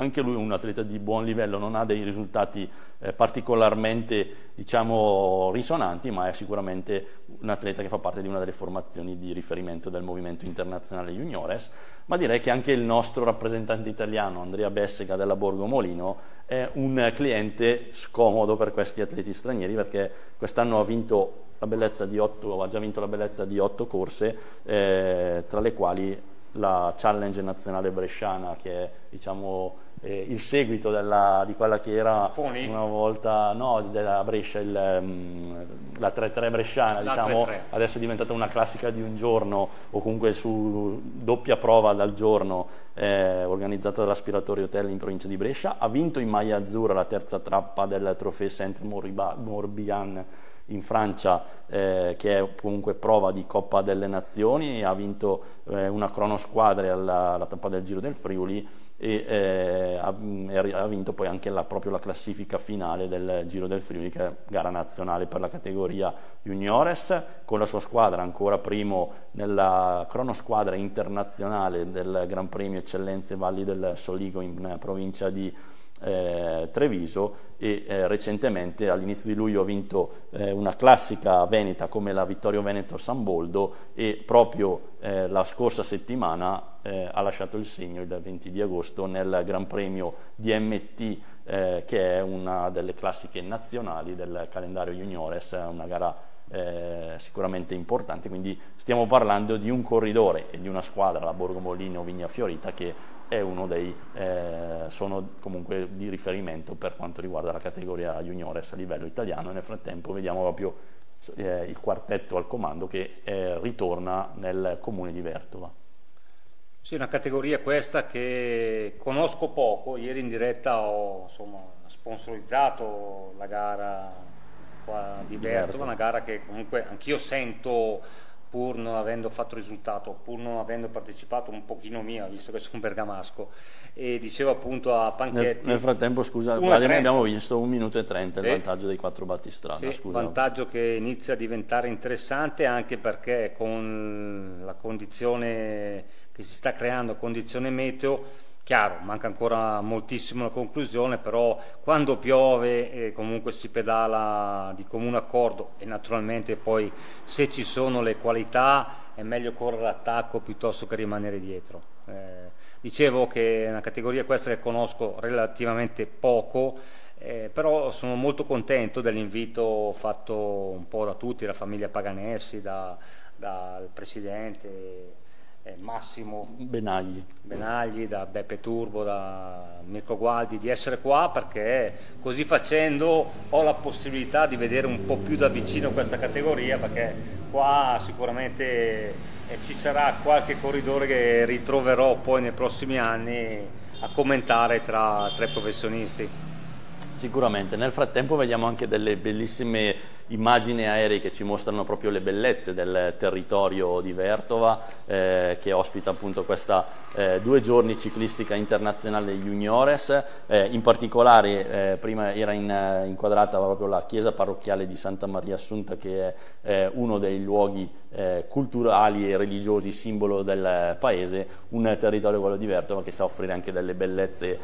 A: anche lui è un atleta di buon livello, non ha dei risultati eh, particolarmente diciamo, risonanti, ma è sicuramente un atleta che fa parte di una delle formazioni di riferimento del movimento internazionale juniores, ma direi che anche il nostro rappresentante italiano, Andrea Bessega della Borgo Molino, è un cliente scomodo per questi atleti stranieri perché quest'anno ha vinto la bellezza di otto, ha già vinto la bellezza di otto corse, eh, tra le quali la challenge nazionale bresciana che è diciamo, eh, il seguito della, di quella che era
C: Foni?
A: una volta no, della Brescia il, um, la 3-3 bresciana la diciamo, 3-3. adesso è diventata una classica di un giorno o comunque su doppia prova dal giorno eh, organizzata dall'Aspiratorio Hotel in provincia di Brescia ha vinto in maglia azzurra la terza trappa del trofeo Saint Morbihan in Francia eh, che è comunque prova di Coppa delle Nazioni, ha vinto eh, una cronosquadra alla, alla tappa del Giro del Friuli e eh, ha, ha, vinto poi anche la, proprio la classifica finale del Giro del Friuli che è gara nazionale per la categoria juniores con la sua squadra ancora primo nella cronosquadra internazionale del Gran Premio Eccellenze Valli del Soligo in provincia di eh, Treviso e eh, recentemente all'inizio di luglio ha vinto eh, una classica veneta come la Vittorio Veneto San Boldo e proprio eh, la scorsa settimana eh, ha lasciato il segno il 20 di agosto nel Gran Premio DMT eh, che è una delle classiche nazionali del calendario juniores, una gara eh, sicuramente importante, quindi stiamo parlando di un corridore e di una squadra, la Borgo Molino Vigna Fiorita, che è uno dei, eh, sono comunque di riferimento per quanto riguarda la categoria juniores a livello italiano. E nel frattempo vediamo proprio eh, il quartetto al comando che eh, ritorna nel comune di Vertova.
C: Sì, una categoria questa che conosco poco, ieri in diretta ho insomma, sponsorizzato la gara qua di Vertova, una gara che comunque anch'io sento pur non avendo fatto risultato, pur non avendo partecipato un pochino mia, visto che sono bergamasco, e dicevo appunto a Panchetti...
A: Nel, nel frattempo, scusa, abbiamo visto un minuto e trenta sì. il vantaggio dei quattro battistrada.
C: Sì, vantaggio che inizia a diventare interessante anche perché con la condizione che si sta creando, condizione meteo, Chiaro, manca ancora moltissimo la conclusione, però quando piove eh, comunque si pedala di comune accordo e naturalmente poi se ci sono le qualità è meglio correre all'attacco piuttosto che rimanere dietro. Eh, dicevo che è una categoria questa che conosco relativamente poco, eh, però sono molto contento dell'invito fatto un po' da tutti, la famiglia Paganessi, dal da presidente Massimo
A: Benagli.
C: Benagli, da Beppe Turbo, da Mirko Gualdi, di essere qua perché così facendo ho la possibilità di vedere un po' più da vicino questa categoria perché qua sicuramente eh, ci sarà qualche corridore che ritroverò poi nei prossimi anni a commentare tra, tra i professionisti.
A: Sicuramente, nel frattempo vediamo anche delle bellissime immagini aeree che ci mostrano proprio le bellezze del territorio di Vertova eh, che ospita appunto questa eh, due giorni ciclistica internazionale juniores, eh, in particolare eh, prima era in, eh, inquadrata proprio la chiesa parrocchiale di Santa Maria Assunta che è eh, uno dei luoghi culturali e religiosi simbolo del paese, un territorio quello di Vertova che sa offrire anche delle bellezze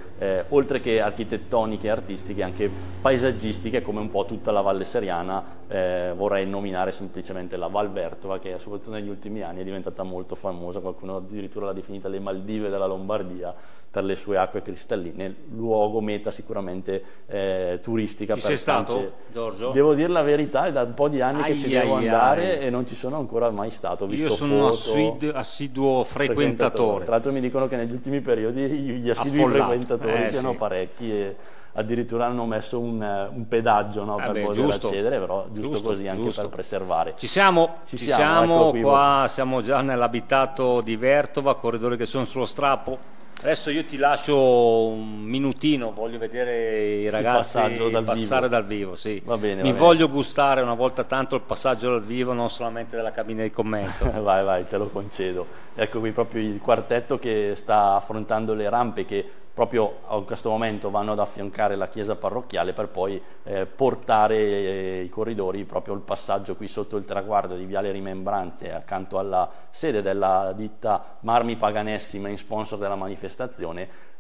A: oltre che architettoniche e artistiche anche paesaggistiche come un po' tutta la Valle Seriana eh, vorrei nominare semplicemente la Val Vertova che soprattutto negli ultimi anni è diventata molto famosa, qualcuno addirittura l'ha definita le Maldive della Lombardia per le sue acque cristalline, luogo meta sicuramente eh, turistica.
C: Ci sei stato Giorgio?
A: Devo dire la verità, è da un po' di anni ai che ci ai devo ai andare e non ci sono ancora mai stato.
C: Io sono un assiduo frequentatore.
A: Tra l'altro mi dicono che negli ultimi periodi gli assidui Affollato. frequentatori eh, siano sì. parecchi. E addirittura hanno messo un, un pedaggio no, per beh, poter giusto, accedere, però giusto, giusto così anche giusto. per preservare.
C: Ci siamo, ci, ci siamo, siamo qua siamo già nell'abitato di Vertova, corridori che sono sullo strappo. Adesso io ti lascio un minutino, voglio vedere i ragazzi dal passare vivo. dal vivo. Sì.
A: Va bene,
C: Mi
A: va
C: voglio bene. gustare una volta tanto il passaggio dal vivo, non solamente dalla cabina di commento.
A: vai, vai, te lo concedo. Ecco qui proprio il quartetto che sta affrontando le rampe che proprio a questo momento vanno ad affiancare la chiesa parrocchiale per poi eh, portare eh, i corridori proprio il passaggio qui sotto il traguardo di Viale Rimembranze accanto alla sede della ditta Marmi Paganessi, main sponsor della manifestazione,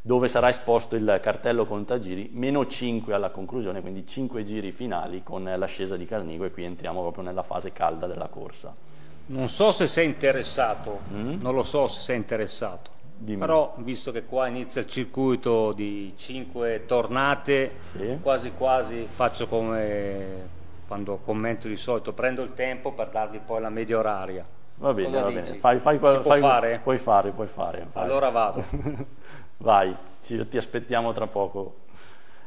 A: dove sarà esposto il cartello contagiri, meno 5 alla conclusione, quindi 5 giri finali con l'ascesa di Casnigo e qui entriamo proprio nella fase calda della corsa.
C: Non so se sei interessato, mm? non lo so se sei interessato. Dimmi. Però visto che qua inizia il circuito di 5 tornate, sì. quasi quasi faccio come quando commento di solito, prendo il tempo per darvi poi la media oraria.
A: Va bene, Cosa va bene. Fai, fai, fai,
C: può fare?
A: Puoi fare, puoi fare.
C: Vai. Allora vado.
A: Vai, ci, ti aspettiamo tra poco.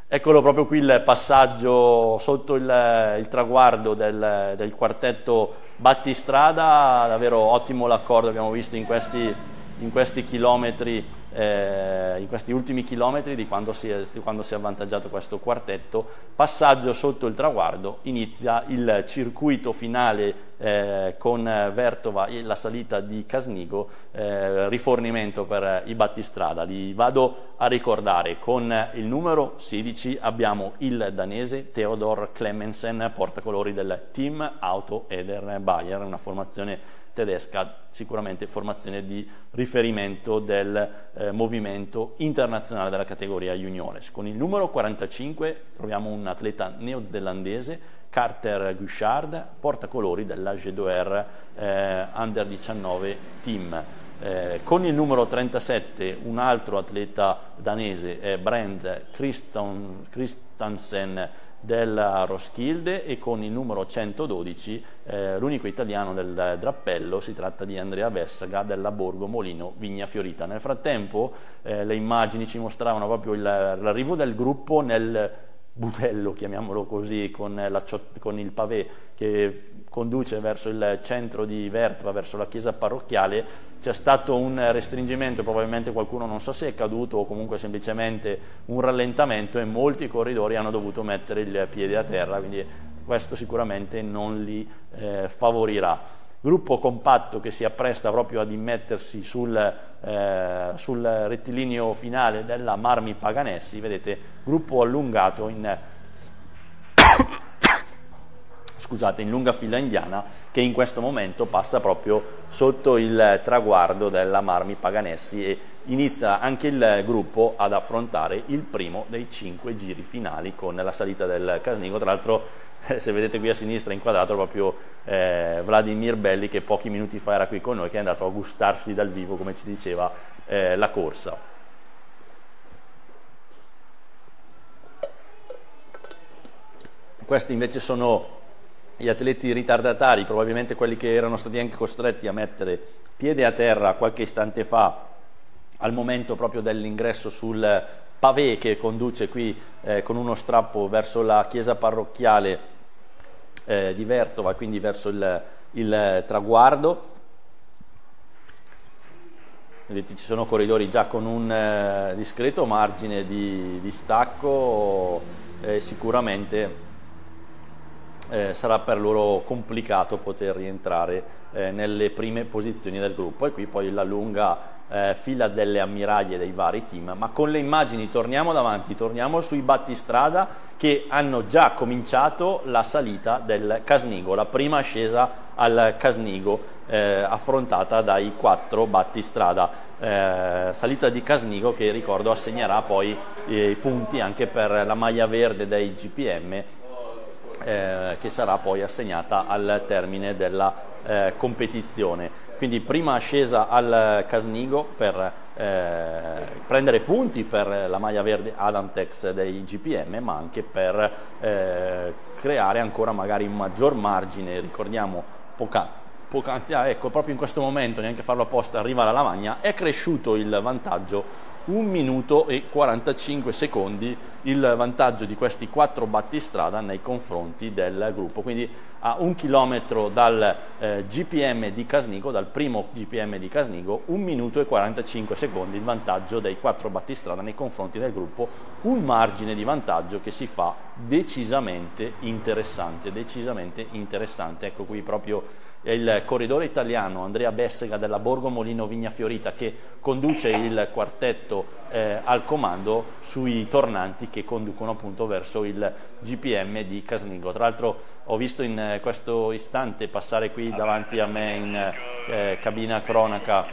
A: Eccolo proprio qui il passaggio sotto il, il traguardo del, del quartetto Battistrada, davvero ottimo l'accordo che abbiamo visto in questi in questi chilometri, eh, in questi ultimi chilometri di quando si, è, quando si è avvantaggiato questo quartetto, passaggio sotto il traguardo, inizia il circuito finale eh, con Vertova e la salita di Casnigo, eh, rifornimento per i battistrada. Li vado a ricordare, con il numero 16 abbiamo il danese Theodor Clemensen, portacolori del Team Auto Eder Bayer, una formazione tedesca, sicuramente formazione di riferimento del eh, movimento internazionale della categoria juniores. Con il numero 45 troviamo un atleta neozelandese, Carter Gushard, portacolori della G2R eh, Under 19 Team. Eh, con il numero 37 un altro atleta danese, eh, Brand Christensen, della Roskilde e con il numero 112 eh, l'unico italiano del drappello si tratta di Andrea Vessaga della Borgo Molino Vigna Fiorita. Nel frattempo eh, le immagini ci mostravano proprio l'arrivo del gruppo nel budello, chiamiamolo così, con, la, con il pavé che conduce verso il centro di Vertva, verso la chiesa parrocchiale, c'è stato un restringimento, probabilmente qualcuno non so se è caduto o comunque semplicemente un rallentamento e molti corridori hanno dovuto mettere il piede a terra, quindi questo sicuramente non li eh, favorirà. Gruppo compatto che si appresta proprio ad immettersi sul, eh, sul rettilineo finale della Marmi Paganessi, vedete, gruppo allungato in, scusate, in lunga fila indiana che in questo momento passa proprio sotto il traguardo della Marmi Paganessi e inizia anche il gruppo ad affrontare il primo dei cinque giri finali con la salita del Casnigo, tra l'altro se vedete qui a sinistra inquadrato proprio eh, Vladimir Belli che pochi minuti fa era qui con noi che è andato a gustarsi dal vivo come ci diceva eh, la corsa. Questi invece sono gli atleti ritardatari probabilmente quelli che erano stati anche costretti a mettere piede a terra qualche istante fa al momento proprio dell'ingresso sul pavé che conduce qui eh, con uno strappo verso la chiesa parrocchiale eh, di Vertova, quindi verso il, il traguardo. Vedete ci sono corridori già con un eh, discreto margine di, di stacco, eh, sicuramente eh, sarà per loro complicato poter rientrare eh, nelle prime posizioni del gruppo e qui poi la lunga eh, fila delle ammiraglie dei vari team, ma con le immagini torniamo davanti, torniamo sui battistrada che hanno già cominciato la salita del Casnigo, la prima ascesa al Casnigo eh, affrontata dai quattro battistrada. Eh, salita di Casnigo che ricordo assegnerà poi eh, i punti anche per la maglia verde dei GPM eh, che sarà poi assegnata al termine della eh, competizione. Quindi prima ascesa al Casnigo per eh, prendere punti per la maglia verde Adamtex dei GPM, ma anche per eh, creare ancora magari un maggior margine. Ricordiamo poca, poc'anzi, ah, ecco, proprio in questo momento, neanche farlo apposta, arriva la lavagna, è cresciuto il vantaggio 1 minuto e 45 secondi il vantaggio di questi quattro battistrada nei confronti del gruppo, quindi a un chilometro dal eh, GPM di Casnigo, dal primo GPM di Casnigo, 1 minuto e 45 secondi il vantaggio dei quattro battistrada nei confronti del gruppo, un margine di vantaggio che si fa decisamente interessante, decisamente interessante, ecco qui proprio il corridore italiano Andrea Bessega della Borgo Molino Vigna Fiorita che conduce il quartetto eh, al comando sui tornanti che conducono appunto verso il GPM di Casnigo. Tra l'altro ho visto in eh, questo istante passare qui davanti a me in eh, cabina cronaca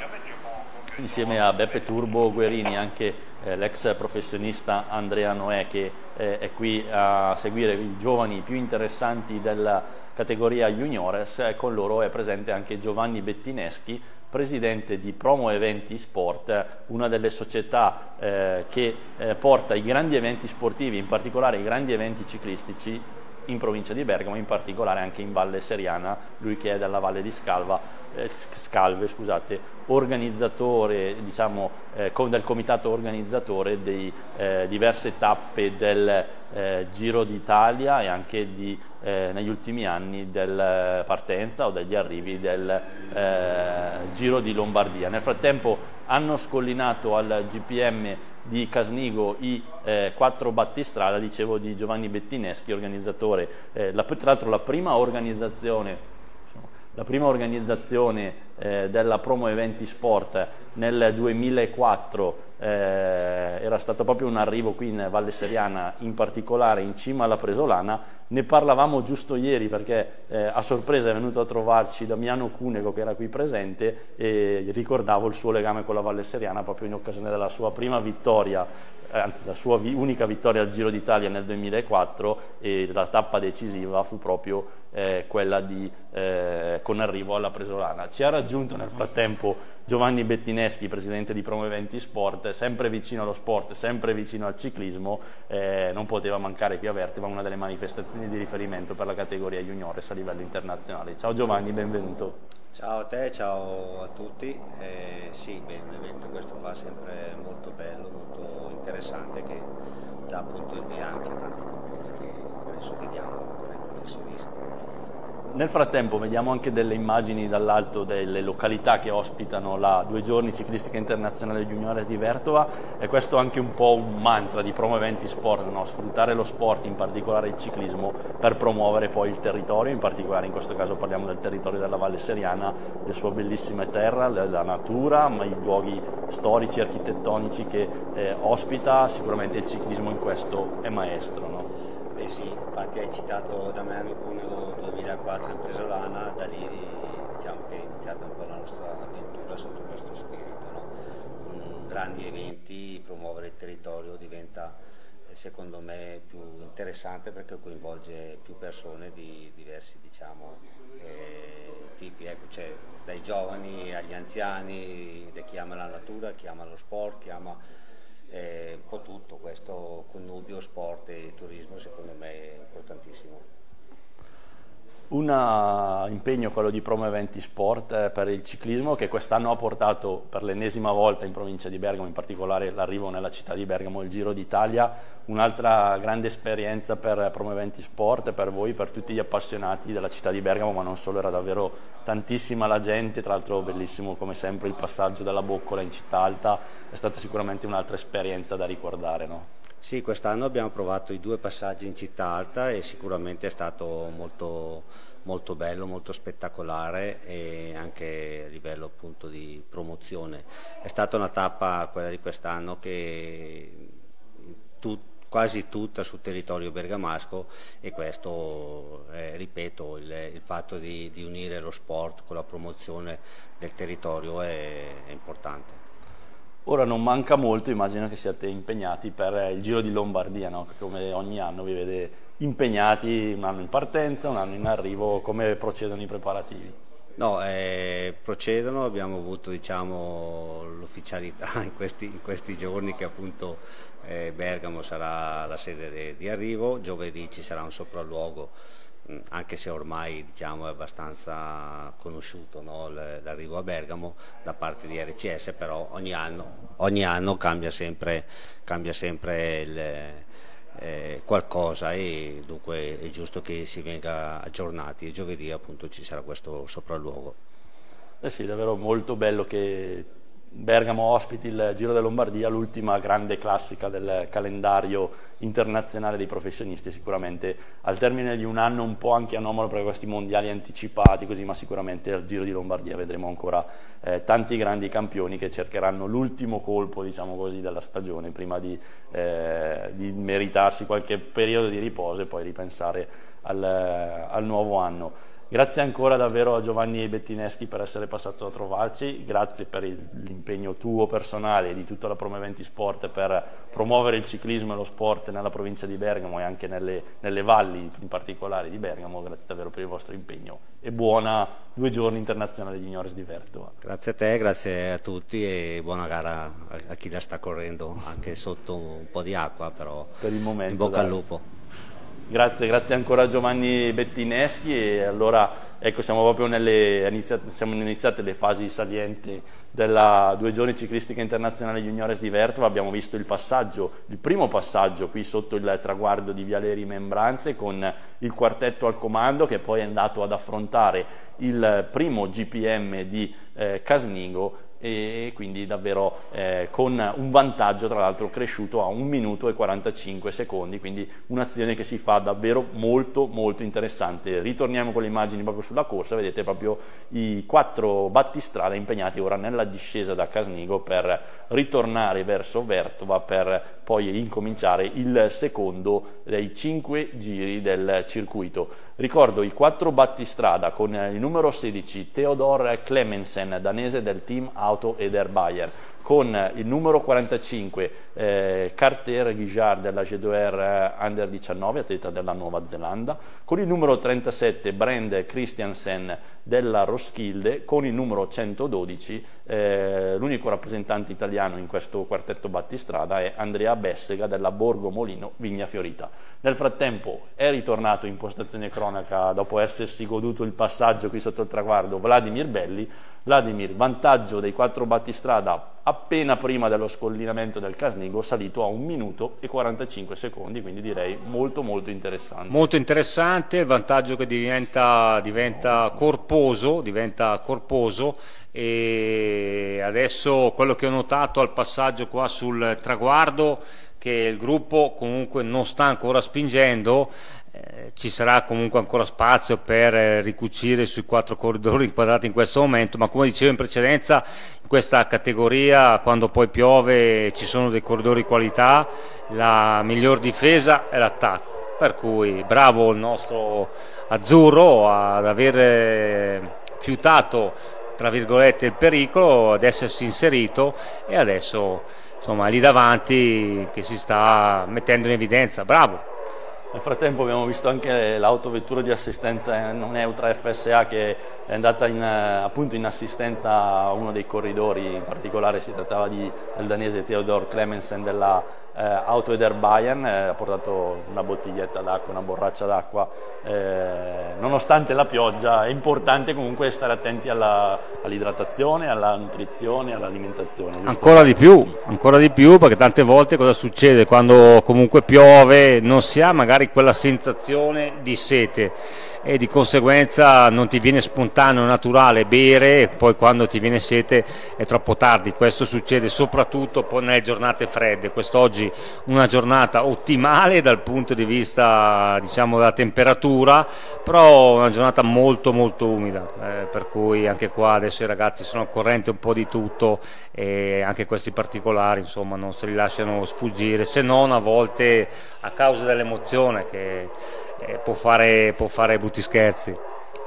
A: insieme a Beppe Turbo Guerini anche eh, l'ex professionista Andrea Noè che eh, è qui a seguire i giovani più interessanti della categoria juniores, con loro è presente anche Giovanni Bettineschi, presidente di Promo Eventi Sport, una delle società eh, che eh, porta i grandi eventi sportivi, in particolare i grandi eventi ciclistici in provincia di Bergamo, in particolare anche in Valle Seriana, lui che è dalla Valle di Scalva, eh, Scalve, scusate, organizzatore diciamo, eh, del comitato organizzatore di eh, diverse tappe del eh, Giro d'Italia e anche di, eh, negli ultimi anni della partenza o degli arrivi del eh, Giro di Lombardia. Nel frattempo hanno scollinato al GPM di Casnigo i eh, quattro battistrada, dicevo di Giovanni Bettineschi, organizzatore, eh, la, tra l'altro la prima organizzazione la prima organizzazione eh, della Promo Eventi Sport nel 2004 eh, era stato proprio un arrivo qui in Valle Seriana, in particolare in cima alla Presolana. Ne parlavamo giusto ieri perché eh, a sorpresa è venuto a trovarci Damiano Cunego che era qui presente e ricordavo il suo legame con la Valle Seriana proprio in occasione della sua prima vittoria eh, anzi la sua vi unica vittoria al Giro d'Italia nel 2004 e la tappa decisiva fu proprio eh, quella di, eh, con arrivo alla Presolana. Ci ha raggiunto nel frattempo Giovanni Bettineschi, presidente di Promo Eventi Sport, sempre vicino allo sport, sempre vicino al ciclismo, eh, non poteva mancare qui a Vertiva una delle manifestazioni di riferimento per la categoria juniores a livello internazionale. Ciao Giovanni, benvenuto.
D: Ciao a te, ciao a tutti. Eh, sì, beh, un evento questo qua sempre molto bello, molto interessante che dà appunto il via anche a tanti campioni che adesso vediamo.
A: Nel frattempo vediamo anche delle immagini dall'alto delle località che ospitano la due giorni ciclistica internazionale Juniores di Vertova e questo è anche un po' un mantra di Promo Eventi Sport, no? sfruttare lo sport, in particolare il ciclismo, per promuovere poi il territorio, in particolare in questo caso parliamo del territorio della Valle Seriana, le sue bellissime terre, la natura, ma i luoghi storici, architettonici che eh, ospita, sicuramente il ciclismo in questo è maestro. No?
D: Beh sì, infatti hai citato Damiano Cuneo 2004 in Presolana, da lì diciamo che è iniziata un po' la nostra avventura sotto questo spirito. No? grandi eventi, promuovere il territorio diventa secondo me più interessante perché coinvolge più persone di diversi diciamo, eh, tipi, ecco, cioè, dai giovani agli anziani, da chi ama la natura, chi ama lo sport, chi ama eh, un po' tutto, questo connubio sport e turismo secondo me è importantissimo.
A: Un uh, impegno quello di Promo Eventi Sport eh, per il ciclismo che quest'anno ha portato per l'ennesima volta in provincia di Bergamo, in particolare l'arrivo nella città di Bergamo, il Giro d'Italia, un'altra grande esperienza per Promo Eventi Sport, per voi, per tutti gli appassionati della città di Bergamo, ma non solo, era davvero tantissima la gente, tra l'altro bellissimo come sempre il passaggio dalla Boccola in città alta, è stata sicuramente un'altra esperienza da ricordare. No?
D: Sì, quest'anno abbiamo provato i due passaggi in città alta e sicuramente è stato molto, molto bello, molto spettacolare e anche a livello appunto di promozione. È stata una tappa, quella di quest'anno, che tu, quasi tutta sul territorio bergamasco e questo, eh, ripeto, il, il fatto di, di, unire lo sport con la promozione del territorio è, è importante.
A: Ora non manca molto, immagino che siate impegnati per il Giro di Lombardia, no? come ogni anno vi vede impegnati un anno in partenza, un anno in arrivo, come procedono i preparativi?
D: No, eh, procedono, abbiamo avuto diciamo, l'ufficialità in in questi, giorni che appunto eh, Bergamo sarà la sede de, di arrivo, giovedì ci sarà un sopralluogo Mm, anche se ormai diciamo, è abbastanza conosciuto no? l'arrivo a Bergamo da parte di RCS, però ogni anno, ogni anno cambia sempre, cambia sempre il, eh, qualcosa e dunque è giusto che si venga aggiornati e giovedì appunto ci sarà questo sopralluogo.
A: Eh sì, davvero molto bello che Bergamo ospiti il Giro della Lombardia, l'ultima grande classica del calendario internazionale dei professionisti, sicuramente al termine di un anno un po' anche anomalo per questi mondiali anticipati, così, ma sicuramente al Giro di Lombardia vedremo ancora eh, tanti grandi campioni che cercheranno l'ultimo colpo diciamo così, della stagione prima di, eh, di, meritarsi qualche periodo di riposo e poi ripensare al, al nuovo anno. Grazie ancora davvero a Giovanni Bettineschi per essere passato a trovarci, grazie per l'impegno tuo personale e di tutta la Promeventi Sport per promuovere il ciclismo e lo sport nella provincia di Bergamo e anche nelle, nelle valli in particolare di Bergamo, grazie davvero per il vostro impegno e buona due giorni internazionali di Juniores di Vertova.
D: Grazie a te, grazie a tutti e buona gara a chi la sta correndo anche sotto un po' di acqua però per il momento, in bocca dai. al lupo.
A: Grazie, grazie ancora a Giovanni Bettineschi e allora ecco siamo proprio nelle, siamo iniziate le fasi salienti della due giorni ciclistica internazionale juniores di Vertova, abbiamo visto il passaggio, il primo passaggio qui sotto il traguardo di Vialeri Membranze con il quartetto al comando che poi è andato ad affrontare il primo GPM di eh, Casnigo e quindi davvero eh, con un vantaggio tra l'altro cresciuto a 1 minuto e 45 secondi, quindi un'azione che si fa davvero molto molto interessante. Ritorniamo con le immagini proprio sulla corsa, vedete proprio i quattro battistrada impegnati ora nella discesa da Casnigo per ritornare verso Vertova per poi incominciare il secondo dei cinque giri del circuito. Ricordo i quattro battistrada con il numero 16 Theodor Clemensen, danese del team Auto Eder Bayer, con il numero 45 eh, Carter Guijard della G2R Under 19, atleta della Nuova Zelanda, con il numero 37 Brand Christiansen della Roskilde, con il numero 112 eh, l'unico rappresentante italiano in questo quartetto battistrada è Andrea Bessega della Borgo Molino Vigna Fiorita. Nel frattempo è ritornato in postazione cronaca dopo essersi goduto il passaggio qui sotto il traguardo Vladimir Belli, Vladimir, vantaggio dei quattro battistrada a appena prima dello scollinamento del Casnigo salito a 1 minuto e 45 secondi, quindi direi molto molto interessante.
C: Molto interessante, il vantaggio che diventa, diventa corposo, diventa corposo e adesso quello che ho notato al passaggio qua sul traguardo che il gruppo comunque non sta ancora spingendo eh, ci sarà comunque ancora spazio per eh, ricucire sui quattro corridori inquadrati in questo momento, ma come dicevo in precedenza, in questa categoria quando poi piove ci sono dei corridori di qualità, la miglior difesa è l'attacco, per cui bravo il nostro azzurro ad aver eh, fiutato tra virgolette il pericolo, ad essersi inserito e adesso insomma lì davanti che si sta mettendo in evidenza, bravo.
A: Nel frattempo abbiamo visto anche l'autovettura di assistenza non neutra FSA che è andata in, appunto in assistenza a uno dei corridori, in particolare si trattava di, del danese Theodor Clemensen della eh, Autoeder Bayern, eh, ha portato una bottiglietta d'acqua, una borraccia d'acqua, eh, nonostante la pioggia è importante comunque stare attenti alla, all'idratazione, alla nutrizione, all'alimentazione.
C: Ancora di più, ancora di più perché tante volte cosa succede? Quando comunque piove non si ha magari quella sensazione di sete e di conseguenza non ti viene spontaneo, naturale bere e poi quando ti viene sete è troppo tardi. Questo succede soprattutto nelle giornate fredde. Quest'oggi una giornata ottimale dal punto di vista diciamo, della temperatura, però una giornata molto molto umida, eh, per cui anche qua adesso i ragazzi sono al corrente un po' di tutto e anche questi particolari insomma, non se li lasciano sfuggire, se non a volte a causa dell'emozione che eh, può, fare, può fare butti scherzi.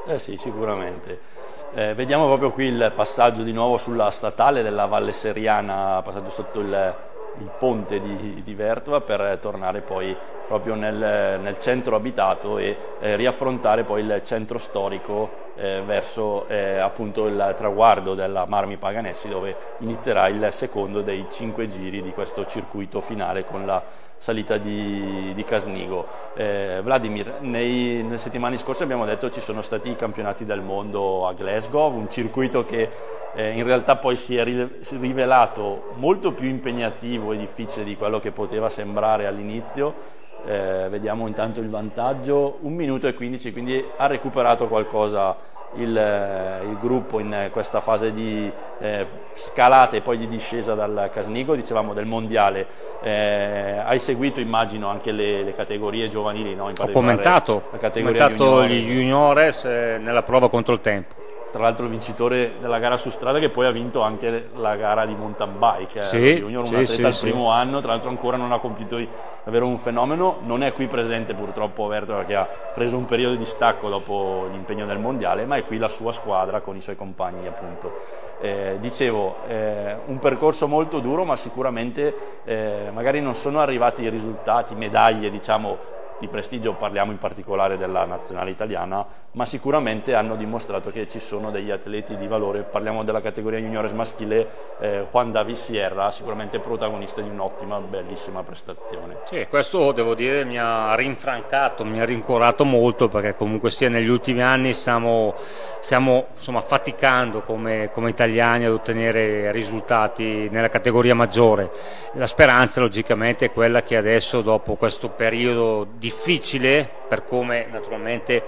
A: Eh sì, sicuramente. Eh, vediamo proprio qui il passaggio di nuovo sulla statale della Valle Seriana, passaggio sotto il, il ponte di, di, Vertova per tornare poi proprio nel, nel centro abitato e eh, riaffrontare poi il centro storico eh, verso eh, appunto il traguardo della Marmi Paganessi dove inizierà il secondo dei cinque giri di questo circuito finale con la salita di, di Casnigo. Eh, Vladimir, nei, nelle settimane scorse abbiamo detto che ci sono stati i campionati del mondo a Glasgow, un circuito che eh, in realtà poi si è rivelato molto più impegnativo e difficile di quello che poteva sembrare all'inizio. Eh, vediamo intanto il vantaggio, 1 minuto e 15, quindi ha recuperato qualcosa il, il, gruppo in questa fase di eh, scalata e poi di discesa dal Casnigo, dicevamo del mondiale. Eh, hai seguito immagino anche le, le categorie giovanili, no?
C: Ho commentato, categoria commentato gli juniores eh, nella prova contro il tempo
A: tra l'altro il vincitore della gara su strada che poi ha vinto anche la gara di mountain bike,
C: sì,
A: Junior, un sì, atleta sì, al primo anno, tra l'altro ancora non ha compiuto davvero un fenomeno, non è qui presente purtroppo Verto perché ha preso un periodo di stacco dopo l'impegno del mondiale, ma è qui la sua squadra con i suoi compagni appunto. Eh, dicevo, eh, un percorso molto duro ma sicuramente eh, magari non sono arrivati i risultati, medaglie diciamo di prestigio, parliamo in particolare della nazionale italiana, ma sicuramente hanno dimostrato che ci sono degli atleti di valore, parliamo della categoria juniores maschile, eh, Juan David Sierra, sicuramente protagonista di un'ottima, bellissima prestazione.
C: Sì, questo devo dire mi ha rinfrancato, mi ha rincorato molto perché comunque sia negli ultimi anni stiamo, stiamo insomma, faticando come, come italiani ad ottenere risultati nella categoria maggiore. La speranza logicamente è quella che adesso dopo questo periodo di difficile per come naturalmente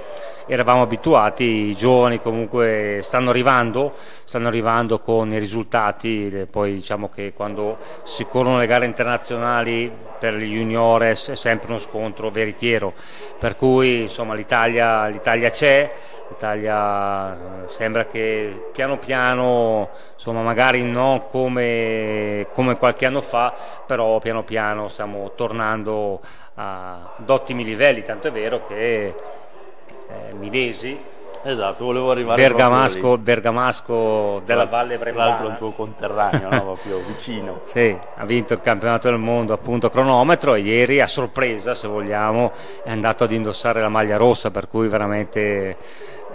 C: eravamo abituati, i giovani comunque stanno arrivando, stanno arrivando con i risultati, poi diciamo che quando si corrono le gare internazionali per gli juniores è sempre uno scontro veritiero, per cui insomma l'Italia, c'è, l'Italia sembra che piano piano, insomma magari non come, come qualche anno fa, però piano piano stiamo tornando ad ottimi livelli, tanto è vero che eh, Milesi
A: Esatto, volevo arrivare
C: Bergamasco, Bergamasco della Valle Brembana.
A: Tra l'altro un tuo conterraneo, no? proprio vicino.
C: Sì, ha vinto il campionato del mondo appunto cronometro e ieri a sorpresa, se vogliamo, è andato ad indossare la maglia rossa, per cui veramente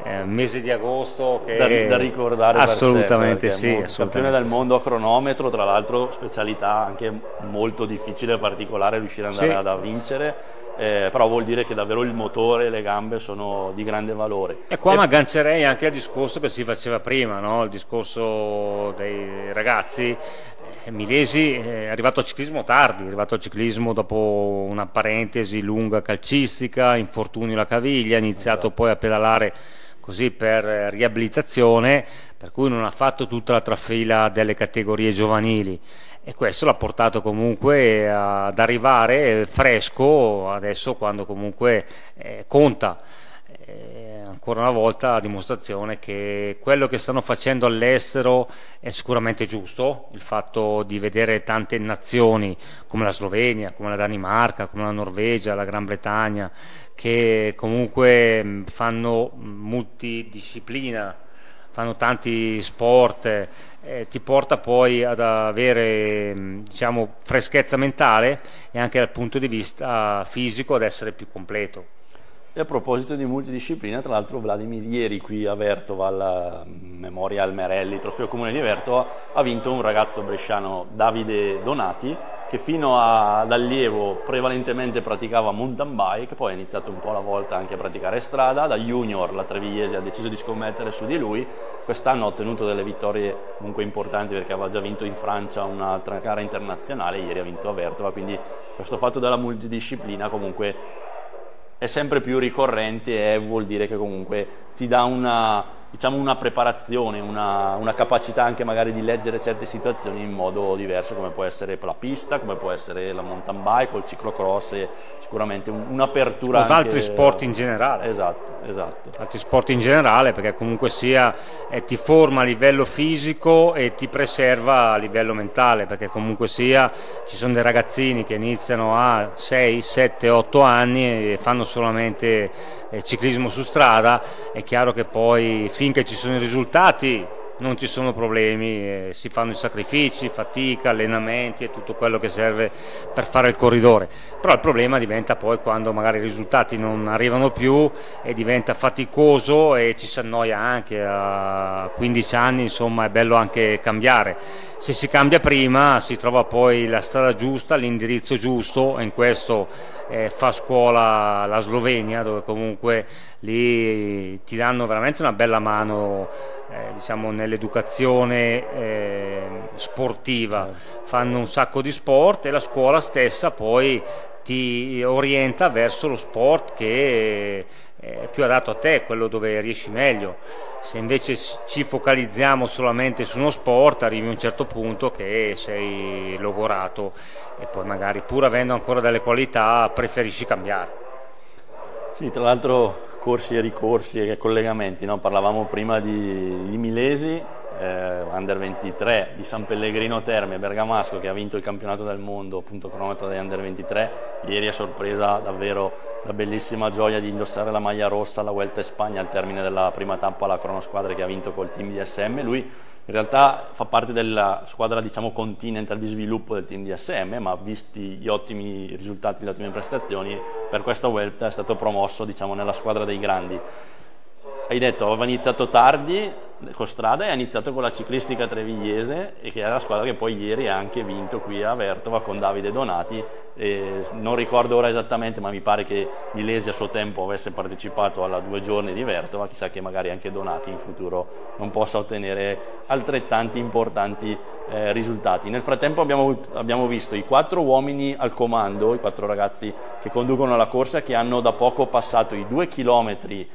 C: eh, mese di agosto che
A: da, da ricordare
C: assolutamente sì assolutamente
A: campione del mondo a cronometro tra l'altro specialità anche molto difficile e particolare riuscire ad andare sì. ad vincere eh, però vuol dire che davvero il motore e le gambe sono di grande valore.
C: E qua e... mi aggancerei anche al discorso che si faceva prima, no? il discorso dei ragazzi, Milesi è arrivato al ciclismo tardi, è arrivato al ciclismo dopo una parentesi lunga calcistica, infortunio alla caviglia, ha iniziato poi a pedalare così per riabilitazione, per cui non ha fatto tutta la trafila delle categorie giovanili e questo l'ha portato comunque ad arrivare fresco adesso quando comunque eh, conta. Eh, ancora una volta la dimostrazione che quello che stanno facendo all'estero è sicuramente giusto, il fatto di vedere tante nazioni come la Slovenia, come la Danimarca, come la Norvegia, la Gran Bretagna, che comunque fanno multidisciplina fanno tanti sport, eh, ti porta poi ad avere diciamo, freschezza mentale e anche dal punto di vista fisico ad essere più completo.
A: E a proposito di multidisciplina, tra l'altro Vladimir ieri qui a Vertova, al Memorial Merelli, Trofeo Comune di Vertova, ha vinto un ragazzo bresciano, Davide Donati, che fino ad allievo prevalentemente praticava mountain bike, poi ha iniziato un po' alla volta anche a praticare strada, da junior la Trevigliese ha deciso di scommettere su di lui, quest'anno ha ottenuto delle vittorie comunque importanti perché aveva già vinto in Francia un'altra gara internazionale, ieri ha vinto a Vertova, quindi questo fatto della multidisciplina comunque è sempre più ricorrente e vuol dire che comunque ti dà una, diciamo una preparazione, una, una, capacità anche magari di leggere certe situazioni in modo diverso come può essere la pista, come può essere la mountain bike o il ciclocross e sicuramente un'apertura. O
C: anche... altri sport in generale.
A: Esatto, esatto.
C: Altri sport in generale perché comunque sia eh, ti forma a livello fisico e ti preserva a livello mentale perché comunque sia ci sono dei ragazzini che iniziano a 6, 7, 8 anni e fanno solamente eh, ciclismo su strada, è chiaro che poi finché ci sono i risultati non ci sono problemi, eh, si fanno i sacrifici, fatica, allenamenti e tutto quello che serve per fare il corridore, però il problema diventa poi quando magari i risultati non arrivano più e diventa faticoso e ci si annoia anche a 15 anni, insomma è bello anche cambiare, se si cambia prima si trova poi la strada giusta, l'indirizzo giusto e in questo eh, fa scuola la Slovenia dove comunque lì ti danno veramente una bella mano eh, diciamo, nell'educazione eh, sportiva, fanno un sacco di sport e la scuola stessa poi ti orienta verso lo sport che è più adatto a te, quello dove riesci meglio. Se invece ci focalizziamo solamente su uno sport, arrivi a un certo punto che sei logorato e poi magari pur avendo ancora delle qualità preferisci cambiare.
A: Sì, tra l'altro corsi e ricorsi e collegamenti, no? parlavamo prima di, di Milesi, eh, Under 23, di San Pellegrino Terme, Bergamasco che ha vinto il campionato del mondo, appunto cronometro degli Under 23, ieri è sorpresa davvero la bellissima gioia di indossare la maglia rossa alla Vuelta Spagna al termine della prima tappa alla cronosquadra che ha vinto col team DSM, lui in realtà fa parte della squadra diciamo continental di sviluppo del team DSM, ma visti gli ottimi risultati, le ottime prestazioni, per questa Vuelta è stato promosso diciamo, nella squadra dei grandi. Hai detto, aveva iniziato tardi, con strada e ha iniziato con la ciclistica trevigliese e che è la squadra che poi ieri ha anche vinto qui a Vertova con Davide Donati. E non ricordo ora esattamente ma mi pare che Milesi a suo tempo avesse partecipato alla due giorni di Vertova. Chissà che magari anche Donati in futuro non possa ottenere altrettanti importanti eh, risultati. Nel frattempo abbiamo, abbiamo visto i quattro uomini al comando i quattro ragazzi che conducono la corsa che hanno da poco passato i due chilometri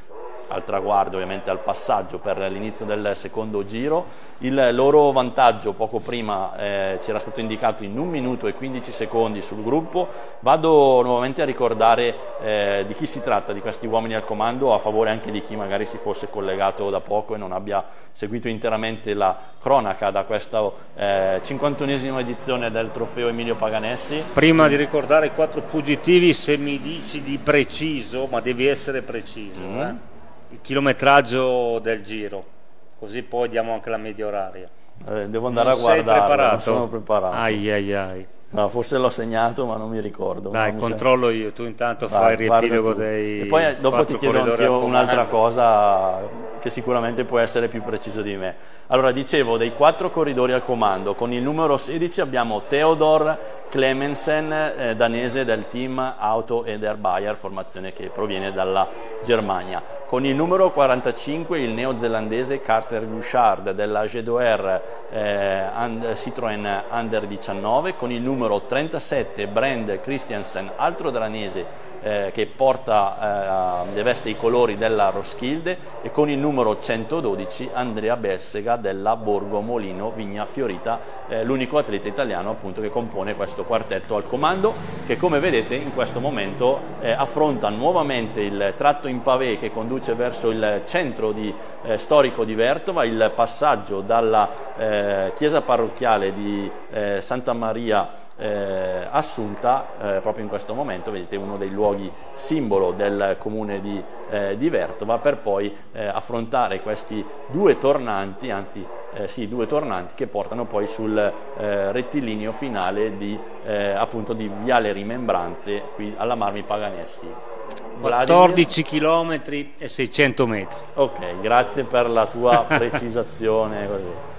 A: al traguardo, ovviamente al passaggio per l'inizio del secondo giro. Il loro vantaggio poco prima eh, ci era stato indicato in 1 minuto e 15 secondi sul gruppo. Vado nuovamente a ricordare eh, di chi si tratta, di questi uomini al comando, a favore anche di chi magari si fosse collegato da poco e non abbia seguito interamente la cronaca da questa eh, 51esima edizione del trofeo Emilio Paganessi.
C: Prima di ricordare i quattro fuggitivi, se mi dici di preciso, ma devi essere preciso. Mm. Eh? Il chilometraggio del giro, così poi diamo anche la media oraria.
A: Eh, devo andare non a guardare, non sono preparato.
C: Ai ai ai.
A: No, forse l'ho segnato, ma non mi ricordo.
C: Dai, controllo io, tu intanto fai il riepilogo dei.
A: E poi dopo ti chiedo anche un'altra cosa che sicuramente può essere più preciso di me. Allora, dicevo, dei quattro corridori al comando, con il numero 16 abbiamo Theodor Clemensen, eh, danese del team Auto Eder Bayer, formazione che proviene dalla Germania. Con il numero 45 il neozelandese Carter Bouchard della G2R eh, Citroën Under 19, con il numero 37 Brand Christiansen, altro danese eh, che porta eh, veste i colori della Roskilde e con il numero 112 Andrea Bessega della Borgo Molino Vigna Fiorita, eh, l'unico atleta italiano appunto che compone questo quartetto al comando che come vedete in questo momento eh, affronta nuovamente il tratto in pavé che conduce verso il centro di, eh, storico di Vertova, il passaggio dalla eh, chiesa parrocchiale di Santa Maria eh, assunta eh, proprio in questo momento, vedete uno dei luoghi simbolo del comune di, eh, di Vertova, per poi eh, affrontare questi due tornanti, anzi eh, sì, due tornanti che portano poi sul eh, rettilineo finale di, appunto di Viale Rimembranze qui alla Marmi Paganessi.
C: 14 km e 600 metri.
A: Ok, grazie per la tua precisazione.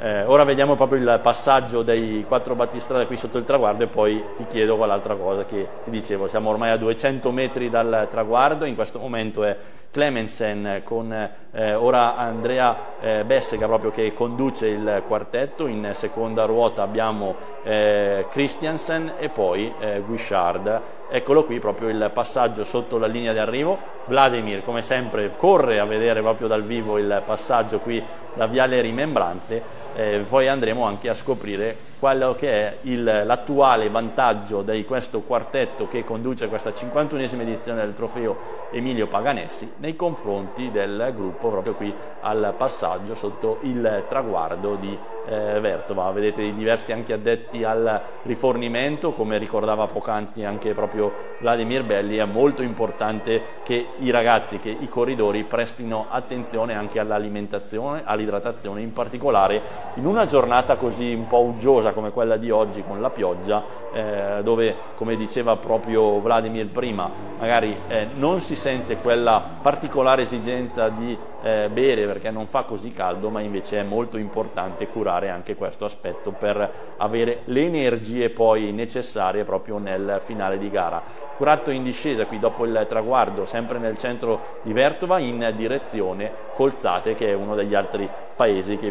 A: Eh, ora vediamo proprio il passaggio dei quattro battistrade qui sotto il traguardo e poi ti chiedo quell'altra cosa che ti dicevo. Siamo ormai a 200 metri dal traguardo, in questo momento è Clemensen con eh, ora Andrea eh, Bessega proprio che conduce il quartetto, in seconda ruota abbiamo eh, Christiansen e poi eh, Guichard. Eccolo qui proprio il passaggio sotto la linea di arrivo. Vladimir come sempre corre a vedere proprio dal vivo il passaggio qui da Viale Rimembranze eh, poi andremo anche a scoprire quello che è l'attuale vantaggio di questo quartetto che conduce questa 51esima edizione del trofeo Emilio Paganessi nei confronti del gruppo proprio qui al passaggio sotto il traguardo di eh, Vertova. Vedete diversi anche addetti al rifornimento, come ricordava poc'anzi anche proprio Vladimir Belli, è molto importante che i ragazzi, che i corridori prestino attenzione anche all'alimentazione, all'idratazione, in particolare in una giornata così un po' uggiosa come quella di oggi con la pioggia, eh, dove come diceva proprio Vladimir prima, magari eh, non si sente quella particolare esigenza di eh, bere perché non fa così caldo, ma invece è molto importante curare anche questo aspetto per avere le energie poi necessarie proprio nel finale di gara. Curato in discesa qui dopo il traguardo, sempre nel centro di Vertova, in direzione Colzate, che è uno degli altri paesi che,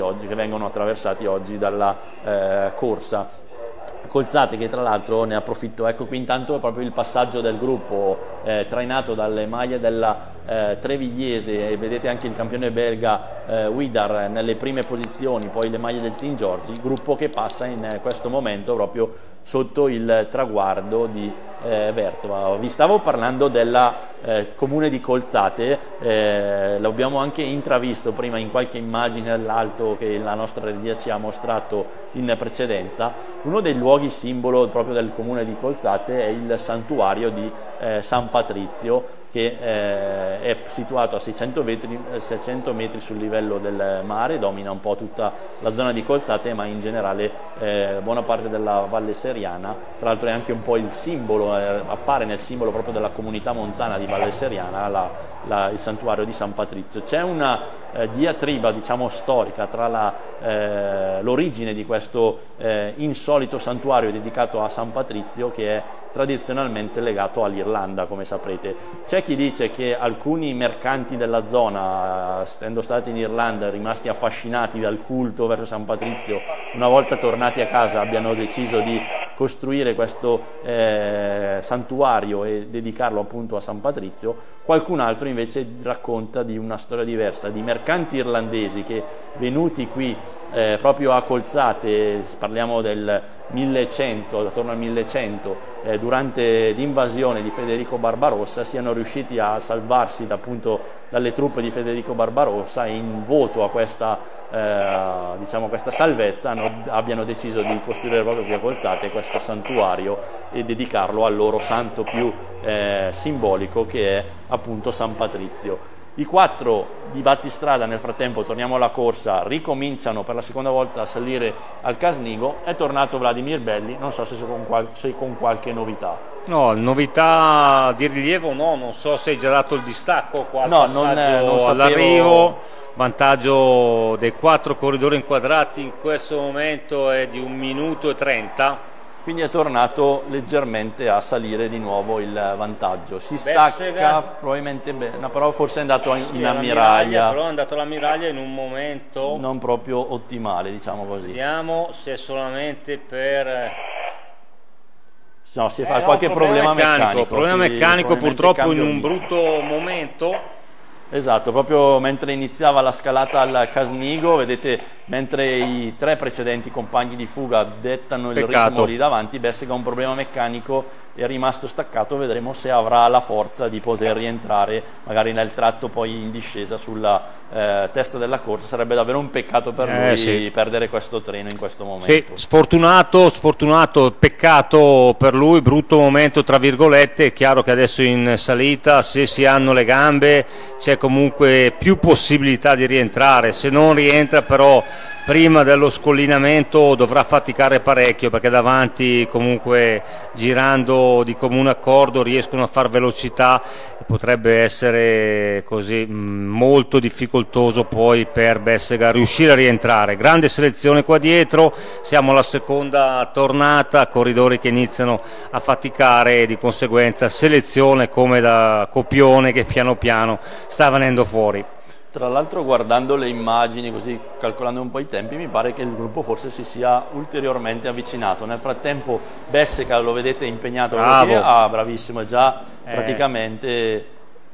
A: oggi, che vengono attraversati oggi dalla eh, corsa. Colzate che tra l'altro ne approfitto, ecco qui intanto proprio il passaggio del gruppo eh, trainato dalle maglie della eh, Trevigliese e vedete anche il campione belga eh, Widar nelle prime posizioni, poi le maglie del Team Giorgi, gruppo che passa in eh, questo momento proprio sotto il traguardo di eh, Vertova. Vi stavo parlando del eh, comune di Colzate, eh, l'abbiamo anche intravisto prima in qualche immagine all'alto che la nostra regia ci ha mostrato in precedenza. Uno dei luoghi simbolo proprio del comune di Colzate è il santuario di eh, San Patrizio che eh, è situato a 600 metri, 600 metri, sul livello del mare, domina un po' tutta la zona di Colzate, ma in generale eh, buona parte della Valle Seriana, tra l'altro è anche un po' il simbolo, eh, appare nel simbolo proprio della comunità montana di Valle Seriana, la, la, il santuario di San Patrizio. C'è una eh, diatriba diciamo, storica tra eh, l'origine di questo eh, insolito santuario dedicato a San Patrizio che è tradizionalmente legato all'Irlanda, come saprete. C'è chi dice che alcuni mercanti della zona, essendo stati in Irlanda, rimasti affascinati dal culto verso San Patrizio, una volta tornati a casa abbiano deciso di costruire questo eh, santuario e dedicarlo appunto a San Patrizio. Qualcun altro invece racconta di una storia diversa, di mercanti irlandesi che venuti qui eh, proprio a Colzate, parliamo del 1100, attorno al 1100, eh, durante l'invasione di Federico Barbarossa, siano riusciti a salvarsi da, appunto, dalle truppe di Federico Barbarossa e in voto a questa, eh, diciamo, questa salvezza hanno, abbiano deciso di costruire proprio qui a Colzate questo santuario e dedicarlo al loro santo più eh, simbolico che è appunto San Patrizio. I quattro di battistrada nel frattempo, torniamo alla corsa, ricominciano per la seconda volta a salire al Casnigo, è tornato Vladimir Belli, non so se con, qual se con qualche novità.
C: No, novità di rilievo no, non so se hai già dato il distacco qua
A: no, non, non sapevo...
C: all'arrivo, vantaggio dei quattro corridori inquadrati in questo momento è di un minuto e trenta
A: quindi è tornato leggermente a salire di nuovo il vantaggio. Si stacca Bessega. probabilmente bene, però forse è andato in, in ammiraglia.
C: Però è andato all'ammiraglia in un momento
A: non proprio ottimale, diciamo così.
C: Vediamo se è solamente per
A: No, si fa eh, qualche no, problema, problema meccanico. meccanico
C: problema meccanico purtroppo in un brutto momento
A: Esatto, proprio mentre iniziava la scalata al Casnigo, vedete, mentre i tre precedenti compagni di fuga dettano il Peccato. ritmo lì davanti, Bessega ha un problema meccanico è rimasto staccato, vedremo se avrà la forza di poter rientrare magari nel tratto poi in discesa sulla eh, testa della corsa, sarebbe davvero un peccato per eh, lui sì. perdere questo treno in questo momento.
C: Sì, sfortunato, sfortunato, peccato per lui, brutto momento tra virgolette, è chiaro che adesso in salita se si hanno le gambe c'è comunque più possibilità di rientrare, se non rientra però prima dello scollinamento dovrà faticare parecchio perché davanti comunque girando di comune accordo riescono a far velocità e potrebbe essere così mm, molto difficoltoso poi per Bessega riuscire a rientrare. Grande selezione qua dietro, siamo alla seconda tornata, corridori che iniziano a faticare e di conseguenza selezione come da copione che piano piano sta venendo fuori.
A: Tra l'altro guardando le immagini, così calcolando un po' i tempi, mi pare che il gruppo forse si sia ulteriormente avvicinato. Nel frattempo Besseka lo vedete impegnato,
C: Bravo.
A: ah bravissimo, già eh. praticamente...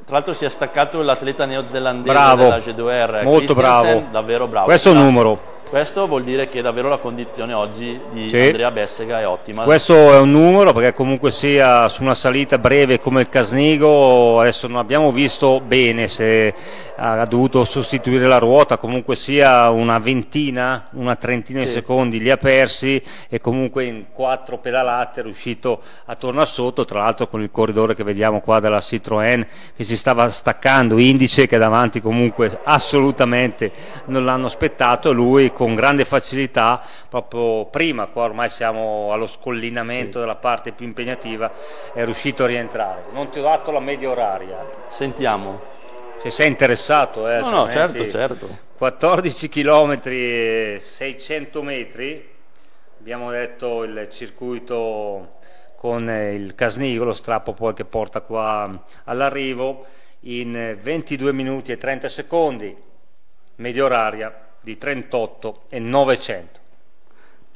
A: Tra l'altro si è staccato l'atleta neozelandese
C: bravo.
A: della G2R,
C: molto bravo,
A: davvero bravo.
C: Questo è un numero.
A: Questo vuol dire che davvero la condizione oggi di sì. Andrea Bessega è ottima.
C: Questo è un numero perché comunque sia su una salita breve come il Casnigo, adesso non abbiamo visto bene se ha dovuto sostituire la ruota, comunque sia una ventina, una trentina sì. di secondi li ha persi e comunque in quattro pedalate è riuscito a tornare sotto, tra l'altro con il corridore che vediamo qua della Citroën che si stava staccando, indice che davanti comunque assolutamente non l'hanno aspettato, lui con grande facilità, proprio prima, qua ormai siamo allo scollinamento sì. della parte più impegnativa, è riuscito a rientrare. Non ti ho dato la media oraria.
A: Sentiamo.
C: Se sei interessato, eh,
A: no, no, certo, certo.
C: 14 km e 600 metri, abbiamo detto il circuito con il Casnigo, lo strappo poi che porta qua all'arrivo, in 22 minuti e 30 secondi, media oraria di 38 e 900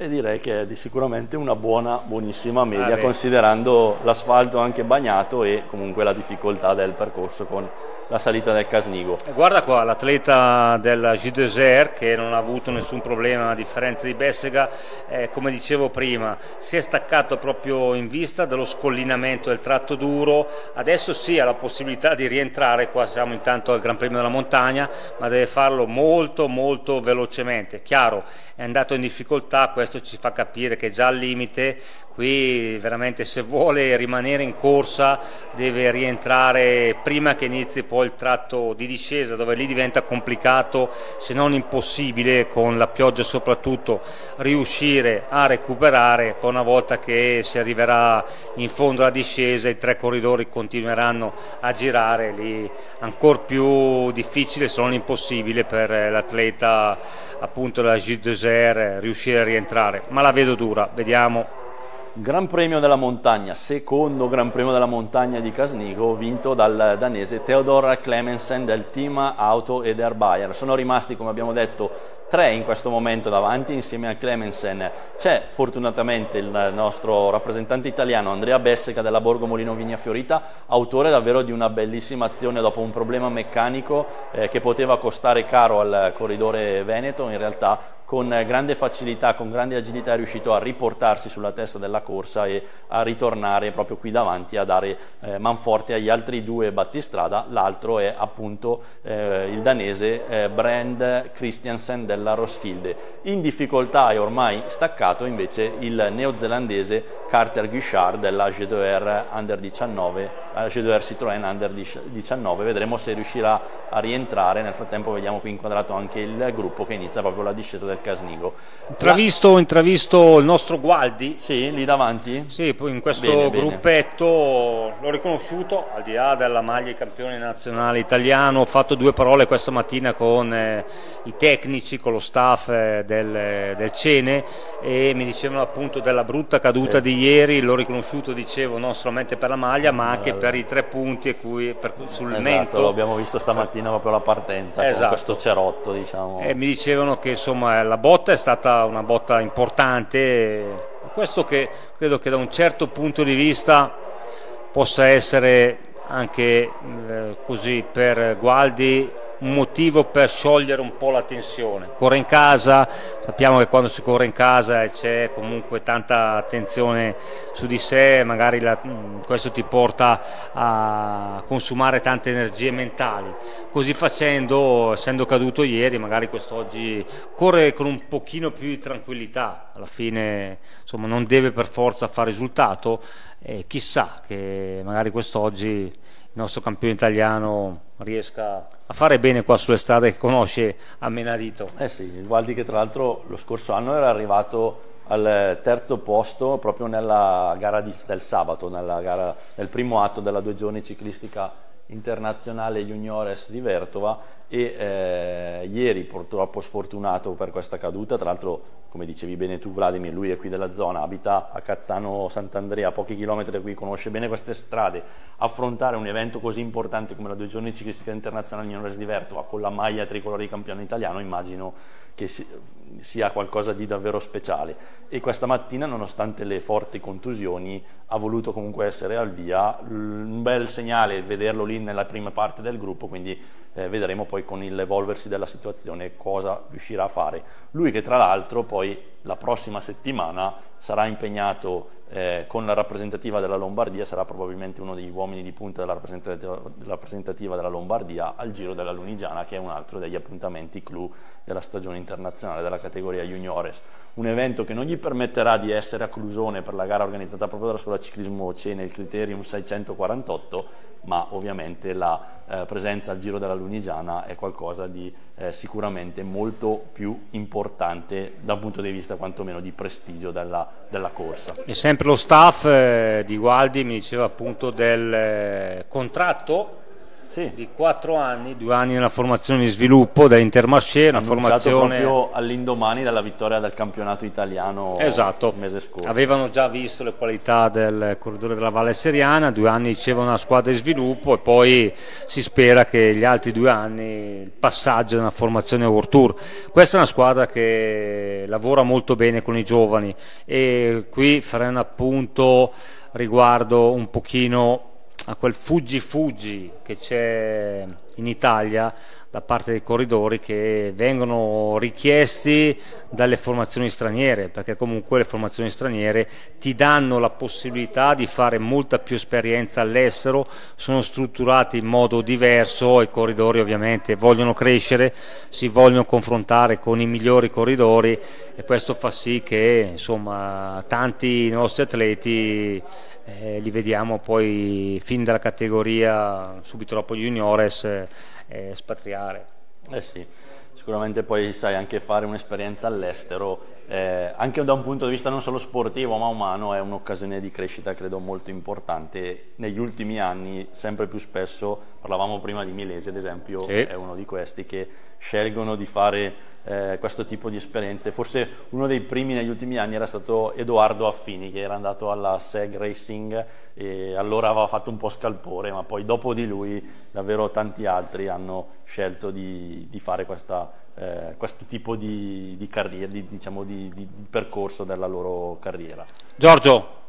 A: e direi che è di sicuramente una buona, buonissima media ah, considerando l'asfalto anche bagnato e comunque la difficoltà del percorso con la salita del Casnigo.
C: Guarda qua l'atleta della G2R che non ha avuto nessun problema a differenza di Bessega, eh, come dicevo prima, si è staccato proprio in vista dello scollinamento del tratto duro, adesso sì ha la possibilità di rientrare, qua siamo intanto al Gran Premio della Montagna, ma deve farlo molto molto velocemente. Chiaro, è andato in difficoltà, questo ci fa capire che già al limite qui veramente se vuole rimanere in corsa deve rientrare prima che inizi poi il tratto di discesa dove lì diventa complicato se non impossibile con la pioggia soprattutto riuscire a recuperare poi una volta che si arriverà in fondo alla discesa i tre corridori continueranno a girare lì ancora più difficile se non impossibile per l'atleta appunto della G2R riuscire a rientrare ma la vedo dura vediamo
A: Gran Premio della Montagna, secondo Gran Premio della Montagna di Casnigo, vinto dal danese Theodor Clemensen del team Auto Eder Bayer. Sono rimasti, come abbiamo detto, tre in questo momento davanti insieme a Clemensen. C'è fortunatamente il nostro rappresentante italiano Andrea Besseca della Borgo Molino Vigna Fiorita, autore davvero di una bellissima azione dopo un problema meccanico eh, che poteva costare caro al corridore Veneto, in realtà con grande facilità, con grande agilità è riuscito a riportarsi sulla testa della corsa e a ritornare proprio qui davanti a dare eh, manforte agli altri due battistrada, l'altro è appunto eh, il danese eh, Brand Christiansen della Roskilde. In difficoltà e ormai staccato invece il neozelandese Carter Guichard della G2R Under 19, eh, G2R Citroën Under 19, vedremo se riuscirà a rientrare, nel frattempo vediamo qui inquadrato anche il gruppo che inizia proprio la discesa del Casnigo.
C: Intravisto, intravisto il nostro Gualdi?
A: Sì, lì davanti?
C: Sì, in questo bene, gruppetto bene. l'ho riconosciuto, al di là della maglia di campione nazionale italiano, ho fatto due parole questa mattina con eh, i tecnici, con lo staff eh, del, del, Cene e mi dicevano appunto della brutta caduta sì. di ieri, l'ho riconosciuto, dicevo, non solamente per la maglia ma anche per i tre punti cui, per, sul
A: esatto,
C: mento.
A: L'abbiamo visto stamattina proprio la partenza, esatto. con questo cerotto diciamo.
C: E mi dicevano che insomma la botta è stata una botta importante, questo che credo che da un certo punto di vista possa essere anche eh, così per Gualdi un motivo per sciogliere un po' la tensione. Corre in casa, sappiamo che quando si corre in casa c'è comunque tanta attenzione su di sé, magari la, mm, questo ti porta a consumare tante energie mentali. Così facendo, essendo caduto ieri, magari quest'oggi corre con un pochino più di tranquillità, alla fine insomma, non deve per forza fare risultato e chissà che magari quest'oggi il nostro campione italiano riesca a fare bene qua sulle strade che conosce a menadito.
A: Eh sì, il Valdi che tra l'altro lo scorso anno era arrivato al terzo posto proprio nella gara di, del sabato, nella gara, nel primo atto della due giorni ciclistica internazionale juniores di Vertova e eh, ieri purtroppo sfortunato per questa caduta, tra l'altro come dicevi bene tu Vladimir, lui è qui della zona, abita a Cazzano Sant'Andrea, pochi chilometri da qui, conosce bene queste strade, affrontare un evento così importante come la due giorni ciclistica internazionale juniores di Vertova con la maglia tricolore di campione italiano immagino che sia qualcosa di davvero speciale. E questa mattina nonostante le forti contusioni ha voluto comunque essere al via un bel segnale vederlo lì nella prima parte del gruppo quindi eh, vedremo poi con l'evolversi della situazione cosa riuscirà a fare. Lui che tra l'altro poi la prossima settimana sarà impegnato eh, con la rappresentativa della Lombardia, sarà probabilmente uno degli uomini di punta della rappresentativa, della rappresentativa della Lombardia al Giro della Lunigiana, che è un altro degli appuntamenti clou della stagione internazionale della categoria juniores. Un evento che non gli permetterà di essere a Clusone per la gara organizzata proprio dalla scuola ciclismo C nel Criterium 648, ma ovviamente la eh, presenza al Giro della Lunigiana è qualcosa di eh, sicuramente molto più importante da un punto di vista quantomeno di prestigio della, della corsa.
C: E sempre lo staff eh, di Gualdi mi diceva appunto del eh, contratto sì. di quattro anni, due anni nella formazione di sviluppo da Intermarché, una formazione
A: proprio all'indomani della vittoria del campionato italiano esatto. il mese scorso.
C: Avevano già visto le qualità del corridore della Valle Seriana, due anni dicevano una squadra di sviluppo e poi si spera che gli altri due anni il passaggio da una formazione World Tour. Questa è una squadra che lavora molto bene con i giovani e qui farei un appunto riguardo un pochino a quel fuggi-fuggi che c'è in Italia da parte dei corridori che vengono richiesti dalle formazioni straniere, perché comunque le formazioni straniere ti danno la possibilità di fare molta più esperienza all'estero, sono strutturati in modo diverso, i corridori ovviamente vogliono crescere, si vogliono confrontare con i migliori corridori e questo fa sì che insomma, tanti nostri atleti eh, li vediamo poi fin dalla categoria subito dopo juniores eh, espatriare.
A: Eh sì, sicuramente poi sai anche fare un'esperienza all'estero, eh, anche da un punto di vista non solo sportivo ma umano, è un'occasione di crescita credo molto importante. Negli ultimi anni sempre più spesso, parlavamo prima di Milesi ad esempio, sì. è uno di questi che scelgono di fare eh, questo tipo di esperienze. Forse uno dei primi negli ultimi anni era stato Edoardo Affini che era andato alla SEG Racing e allora aveva fatto un po' scalpore, ma poi dopo di lui davvero tanti altri hanno scelto di, di fare questa, eh, questo tipo di, di carriera, di, diciamo di, di percorso della loro carriera.
C: Giorgio,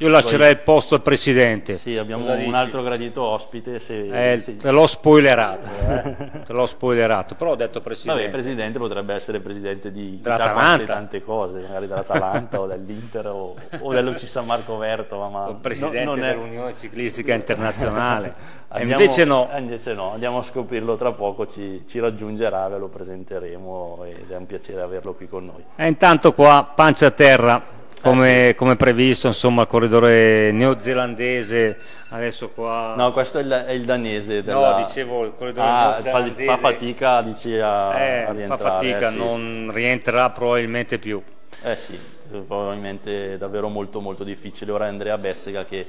C: Io lascerei il posto al presidente.
A: Sì, abbiamo un altro gradito ospite. Se,
C: eh,
A: se...
C: Te l'ho spoilerato, eh. te l'ho spoilerato, però ho detto presidente.
A: Vabbè, presidente potrebbe essere presidente di chissà quante tante cose, magari dell'Atalanta o dell'Inter o, o dell'UC San Marco Verto. Ma
C: o presidente no, dell'Unione Ciclistica Internazionale.
A: andiamo,
C: invece no.
A: Eh, invece no, andiamo a scoprirlo tra poco, ci, ci, raggiungerà, ve lo presenteremo ed è un piacere averlo qui con noi.
C: E intanto qua, pancia a terra come, eh, come, previsto insomma il corridore neozelandese adesso qua.
A: No questo è il, è il danese della...
C: no dicevo il corridore
A: ah,
C: neozelandese
A: fa, fatica dici a,
C: eh,
A: a rientrare
C: fa fatica
A: eh, sì.
C: non rientrerà probabilmente più.
A: Eh sì probabilmente davvero molto molto difficile. Ora Andrea Bessega che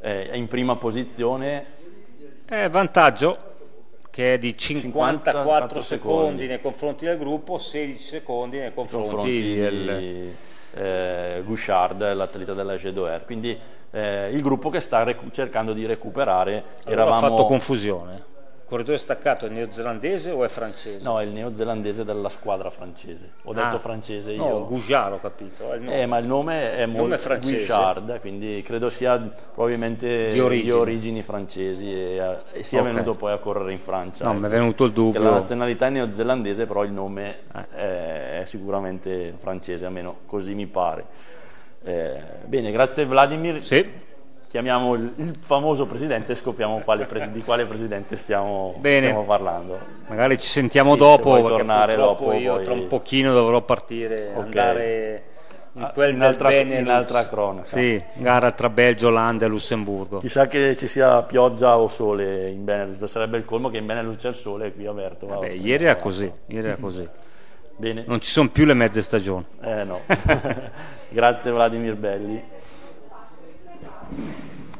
A: è in prima posizione.
C: È vantaggio che è di 54 secondi. secondi nei confronti del gruppo 16 secondi nei confronti, confronti del...
A: Di eh, Gouchard, l'atleta della G2R. Quindi eh, il gruppo che sta cercando di recuperare.
C: Allora eravamo... fatto confusione corridore staccato è neozelandese o è francese?
A: No, è il neozelandese della squadra francese. Ho detto ah, francese io.
C: No, Gouchard ho capito.
A: Il eh, ma il nome è molto Gouchard, quindi credo sia probabilmente di origini, di origini francesi e, e sia okay. venuto poi a correre in Francia.
C: No, ecco. mi è venuto il dubbio.
A: Che la nazionalità è neozelandese, però il nome eh. è sicuramente francese, almeno così mi pare. Eh, bene, grazie Vladimir.
C: Sì
A: chiamiamo il, il, famoso presidente e scopriamo quale di quale presidente stiamo, stiamo, parlando.
C: Magari ci sentiamo sì, dopo, tornare dopo. Io poi... tra un pochino dovrò partire, okay. andare in, ah, quel
A: in, altra, in altra cronaca.
C: Sì, gara tra Belgio, Olanda e Lussemburgo.
A: Chissà che ci sia pioggia o sole in Benelux, sarebbe il colmo che in Benelux c'è il sole e qui aperto.
C: Vabbè, ieri era così, ieri era così. Bene. Non ci sono più le mezze stagioni.
A: Eh no. Grazie Vladimir Belli.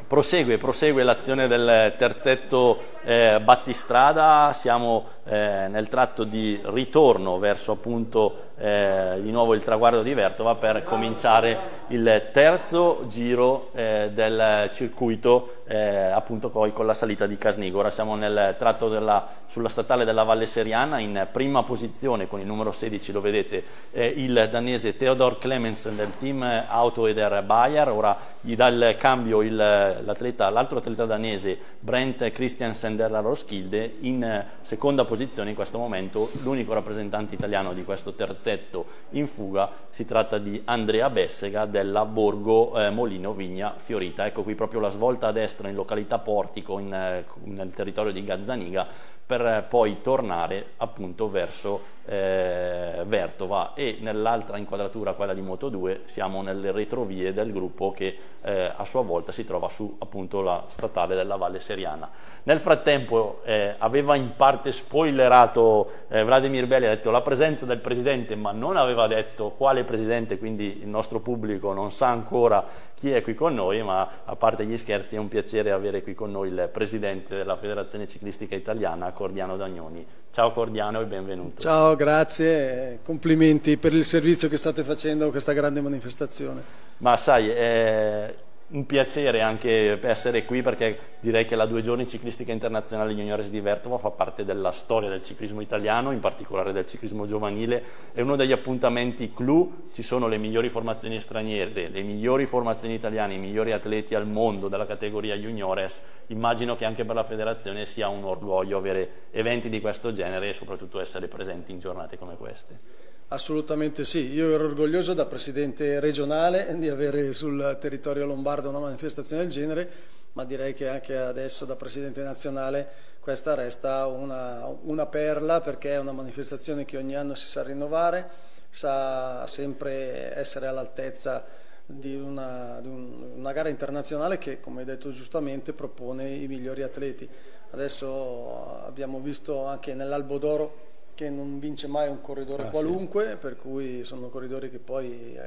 A: Prosegue, prosegue l'azione del terzetto eh, battistrada, siamo eh, nel tratto di ritorno verso appunto eh, di nuovo il traguardo di Vertova per cominciare il terzo giro eh, del circuito eh, appunto poi con la salita di Casnigo. Ora siamo nel tratto della, sulla statale della Valle Seriana in prima posizione con il numero 16 lo vedete eh, il danese Theodor Clemensen del team Auto Eder Bayer, ora gli dà il cambio l'altro atleta danese Brent Christiansen della Roskilde in seconda posizione in questo momento l'unico rappresentante italiano di questo terzetto in fuga si tratta di Andrea Bessega della Borgo eh, Molino Vigna Fiorita. Ecco qui proprio la svolta a destra in località Portico in, eh, nel territorio di Gazzaniga per poi tornare appunto verso eh, Vertova e nell'altra inquadratura, quella di Moto 2, siamo nelle retrovie del gruppo che eh, a sua volta si trova su appunto la statale della Valle Seriana. Nel frattempo eh, aveva in parte spoilerato eh, Vladimir Belli, ha detto la presenza del Presidente, ma non aveva detto quale Presidente, quindi il nostro pubblico non sa ancora chi è qui con noi, ma a parte gli scherzi è un piacere avere qui con noi il Presidente della Federazione Ciclistica Italiana, Cordiano Dagnoni. Ciao Cordiano e benvenuto.
E: Ciao, grazie, complimenti per il servizio che state facendo a questa grande manifestazione.
A: Ma sai, eh, un piacere anche essere qui perché direi che la due giorni ciclistica internazionale juniores di Vertova fa parte della storia del ciclismo italiano, in particolare del ciclismo giovanile, è uno degli appuntamenti clou, ci sono le migliori formazioni straniere, le migliori formazioni italiane, i migliori atleti al mondo della categoria juniores, immagino che anche per la federazione sia un orgoglio avere eventi di questo genere e soprattutto essere presenti in giornate come queste.
E: Assolutamente sì, io ero orgoglioso da presidente regionale di avere sul territorio lombardo una manifestazione del genere, ma direi che anche adesso da presidente nazionale questa resta una, una perla perché è una manifestazione che ogni anno si sa rinnovare, sa sempre essere all'altezza di, una, di un, una gara internazionale che, come hai detto giustamente, propone i migliori atleti. Adesso abbiamo visto anche nell'Albo d'Oro che non vince mai un corridore ah, qualunque, sì. per cui sono corridori che poi eh,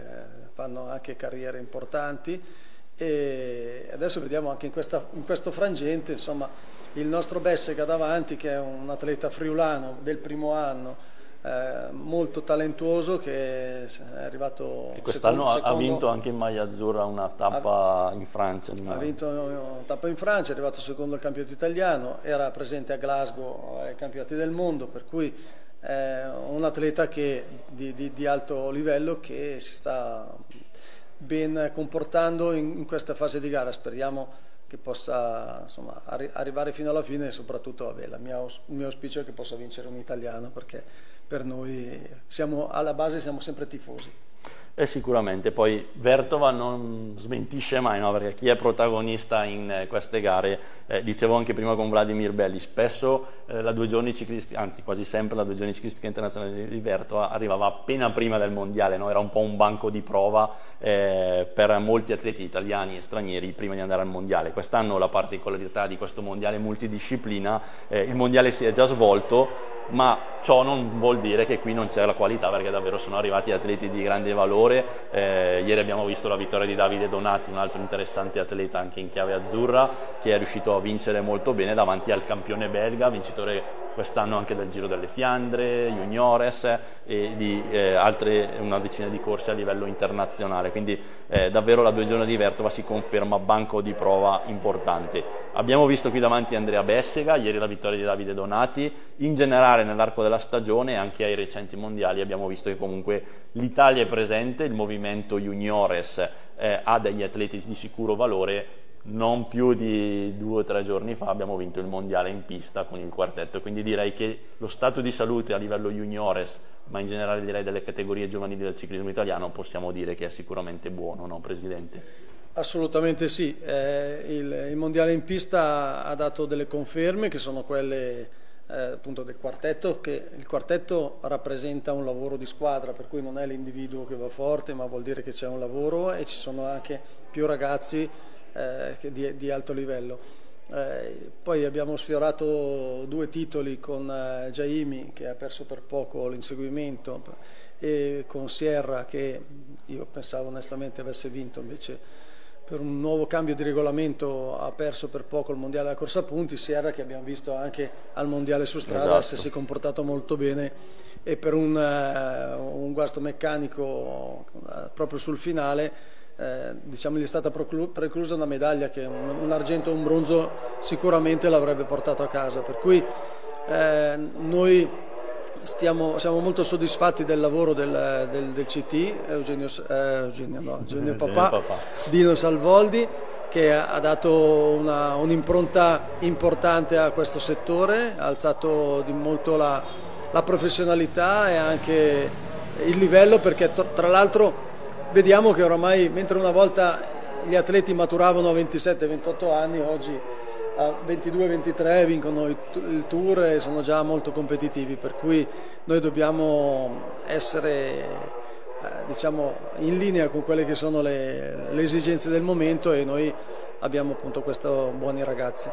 E: fanno anche carriere importanti e adesso vediamo anche in, questa, in questo frangente insomma, il nostro Bessega davanti che è un atleta friulano del primo anno eh, molto talentuoso che è arrivato
A: che quest'anno secondo, ha vinto anche in maglia azzurra una tappa ha, in Francia
E: ha vinto una tappa in Francia è arrivato secondo al campionato italiano era presente a Glasgow ai campionati del mondo per cui è un atleta che, di, di, di, alto livello che si sta ben comportando in, in questa fase di gara. Speriamo che possa insomma, arri arrivare fino alla fine e soprattutto vabbè, mia, il mio auspicio è che possa vincere un italiano perché per noi siamo, alla base siamo sempre tifosi.
A: E sicuramente poi Vertova non smentisce mai, no? perché chi è protagonista in eh, queste gare, eh, dicevo anche prima con Vladimir Belli, spesso eh, la due giorni ciclistica, anzi quasi sempre la due giorni ciclistica internazionale di Vertova arrivava appena prima del mondiale, no? era un po' un banco di prova eh, per molti atleti italiani e stranieri prima di andare al mondiale. Quest'anno la particolarità di questo mondiale multidisciplina, eh, il mondiale si è già svolto, ma ciò non vuol dire che qui non c'è la qualità perché davvero sono arrivati atleti di grande valore eh, ieri abbiamo visto la vittoria di Davide Donati un altro interessante atleta anche in chiave azzurra che è riuscito a vincere molto bene davanti al campione belga vincitore quest'anno anche del Giro delle Fiandre, Juniores e di eh, altre una decina di corse a livello internazionale, quindi eh, davvero la due giorni di Vertova si conferma banco di prova importante. Abbiamo visto qui davanti Andrea Bessega, ieri la vittoria di Davide Donati, in generale nell'arco della stagione anche ai recenti mondiali abbiamo visto che comunque l'Italia è presente, il movimento Juniores eh, ha degli atleti di sicuro valore. Non più di due o tre giorni fa abbiamo vinto il mondiale in pista con il quartetto, quindi direi che lo stato di salute a livello juniores, ma in generale direi delle categorie giovanili del ciclismo italiano, possiamo dire che è sicuramente buono, no Presidente?
E: Assolutamente sì, eh, il, il, mondiale in pista ha dato delle conferme che sono quelle appunto del quartetto, che il quartetto rappresenta un lavoro di squadra, per cui non è l'individuo che va forte, ma vuol dire che c'è un lavoro e ci sono anche più ragazzi eh, di, di, alto livello. Eh, poi abbiamo sfiorato due titoli con eh, Jaimi che ha perso per poco l'inseguimento e con Sierra che io pensavo onestamente avesse vinto invece per un nuovo cambio di regolamento ha perso per poco il mondiale della corsa a punti, Sierra che abbiamo visto anche al mondiale su strada esatto. si è comportato molto bene e per un, uh, un guasto meccanico uh, proprio sul finale eh, diciamo gli è stata preclusa una medaglia che un, un argento o un bronzo sicuramente l'avrebbe portato a casa, per cui eh, noi stiamo, siamo molto soddisfatti del lavoro del, del, del CT, Eugenio, eh, Eugenio, no, Eugenio Papà, Papà, Dino Salvoldi, che ha dato un'impronta un importante a questo settore, ha alzato di molto la, la professionalità e anche il livello perché tra l'altro vediamo che oramai, mentre una volta gli atleti maturavano a 27-28 anni, oggi a 22-23 vincono il tour e sono già molto competitivi, per cui noi dobbiamo essere eh, diciamo, in linea con quelle che sono le, le esigenze del momento e noi abbiamo appunto questi buoni ragazzi.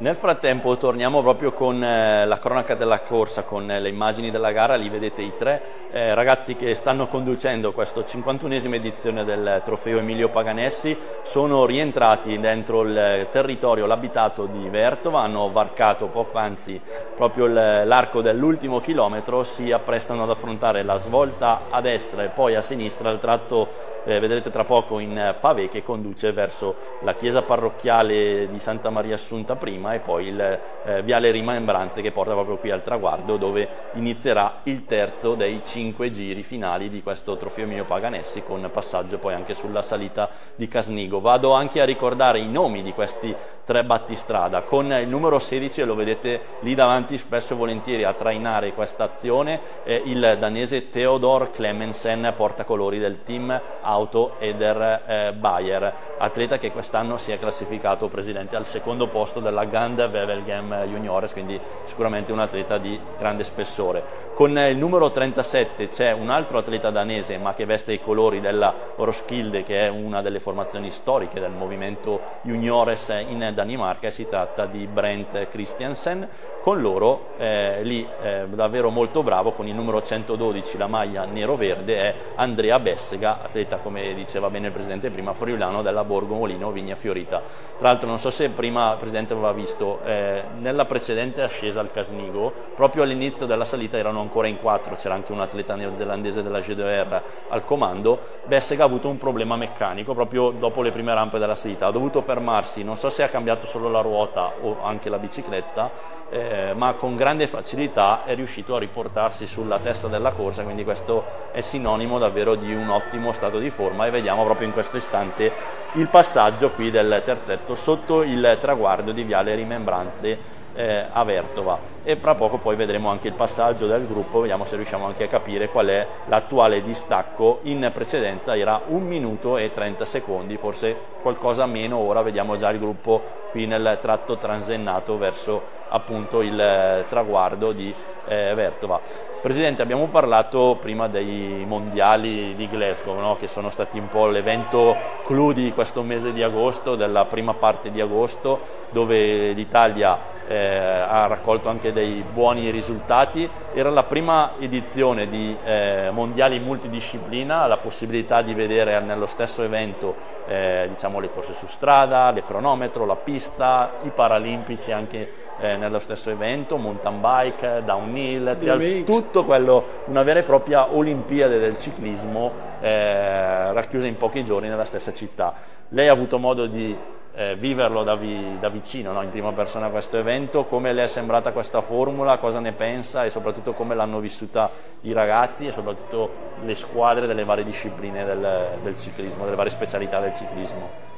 A: Nel frattempo torniamo proprio con eh, la cronaca della corsa, con eh, le immagini della gara, lì vedete i tre. Eh, ragazzi che stanno conducendo questa 51esima edizione del trofeo Emilio Paganessi, sono rientrati dentro il territorio, l'abitato di Vertova, hanno varcato poco anzi proprio l'arco dell'ultimo chilometro, si apprestano ad affrontare la svolta a destra e poi a sinistra il tratto eh, vedrete tra poco in pavé che conduce verso la chiesa parrocchiale di Santa Maria Assunta prima e poi il eh, viale Rimembranze che porta proprio qui al traguardo dove inizierà il terzo dei cinque giri finali di questo trofeo mio Paganessi con passaggio poi anche sulla salita di Casnigo. Vado anche a ricordare i nomi di questi tre battistrada con il numero 16 lo vedete lì davanti spesso e volentieri a trainare questa azione eh, il danese Theodor Clemensen portacolori del team Auto Eder eh, Bayer, atleta che quest'anno si è classificato presidente al secondo posto della Gand Wevelgem Juniores, quindi sicuramente un atleta di grande spessore. Con il numero 37 c'è un altro atleta danese ma che veste i colori della Roskilde che è una delle formazioni storiche del movimento Juniores in Danimarca e si tratta di Brent Christiansen. Con loro eh, lì eh, davvero molto bravo con il numero 112 la maglia nero-verde è Andrea Bessega, atleta come diceva bene il Presidente prima, friulano della Borgo Molino Vigna Fiorita. Tra l'altro non so se prima il Presidente aveva visto, eh, nella precedente ascesa al Casnigo, proprio all'inizio della salita erano ancora in quattro, c'era anche un atleta neozelandese della GDR al comando, Bessega ha avuto un problema meccanico proprio dopo le prime rampe della salita, ha dovuto fermarsi, non so se ha cambiato solo la ruota o anche la bicicletta, eh, ma con grande facilità è riuscito a riportarsi sulla testa della corsa, quindi questo è sinonimo davvero di un ottimo stato di forma. E vediamo proprio in questo istante il passaggio qui del terzetto sotto il traguardo di Viale Rimembranze eh, a Vertova e fra poco poi vedremo anche il passaggio del gruppo, vediamo se riusciamo anche a capire qual è l'attuale distacco, in precedenza era 1 minuto e 30 secondi, forse qualcosa meno, ora vediamo già il gruppo qui nel tratto transennato verso appunto il eh, traguardo di eh, Vertova. Presidente, abbiamo parlato prima dei mondiali di Glasgow, no? che sono stati un po' l'evento clou di questo mese di agosto, della prima parte di agosto, dove l'Italia eh, ha raccolto anche dei buoni risultati. Era la prima edizione di eh, mondiali multidisciplina, la possibilità di vedere nello stesso evento eh, diciamo, le corse su strada, le cronometro, la pista, i paralimpici anche eh, nello stesso evento, mountain bike, downhill, trial, tutto quello, una vera e propria Olimpiade del ciclismo eh, racchiusa in pochi giorni nella stessa città. Lei ha avuto modo di eh, viverlo da, vi, da vicino, no? in prima persona questo evento, come le è sembrata questa formula, cosa ne pensa e soprattutto come l'hanno vissuta i ragazzi e soprattutto le squadre delle varie discipline del, del ciclismo, delle varie specialità del ciclismo.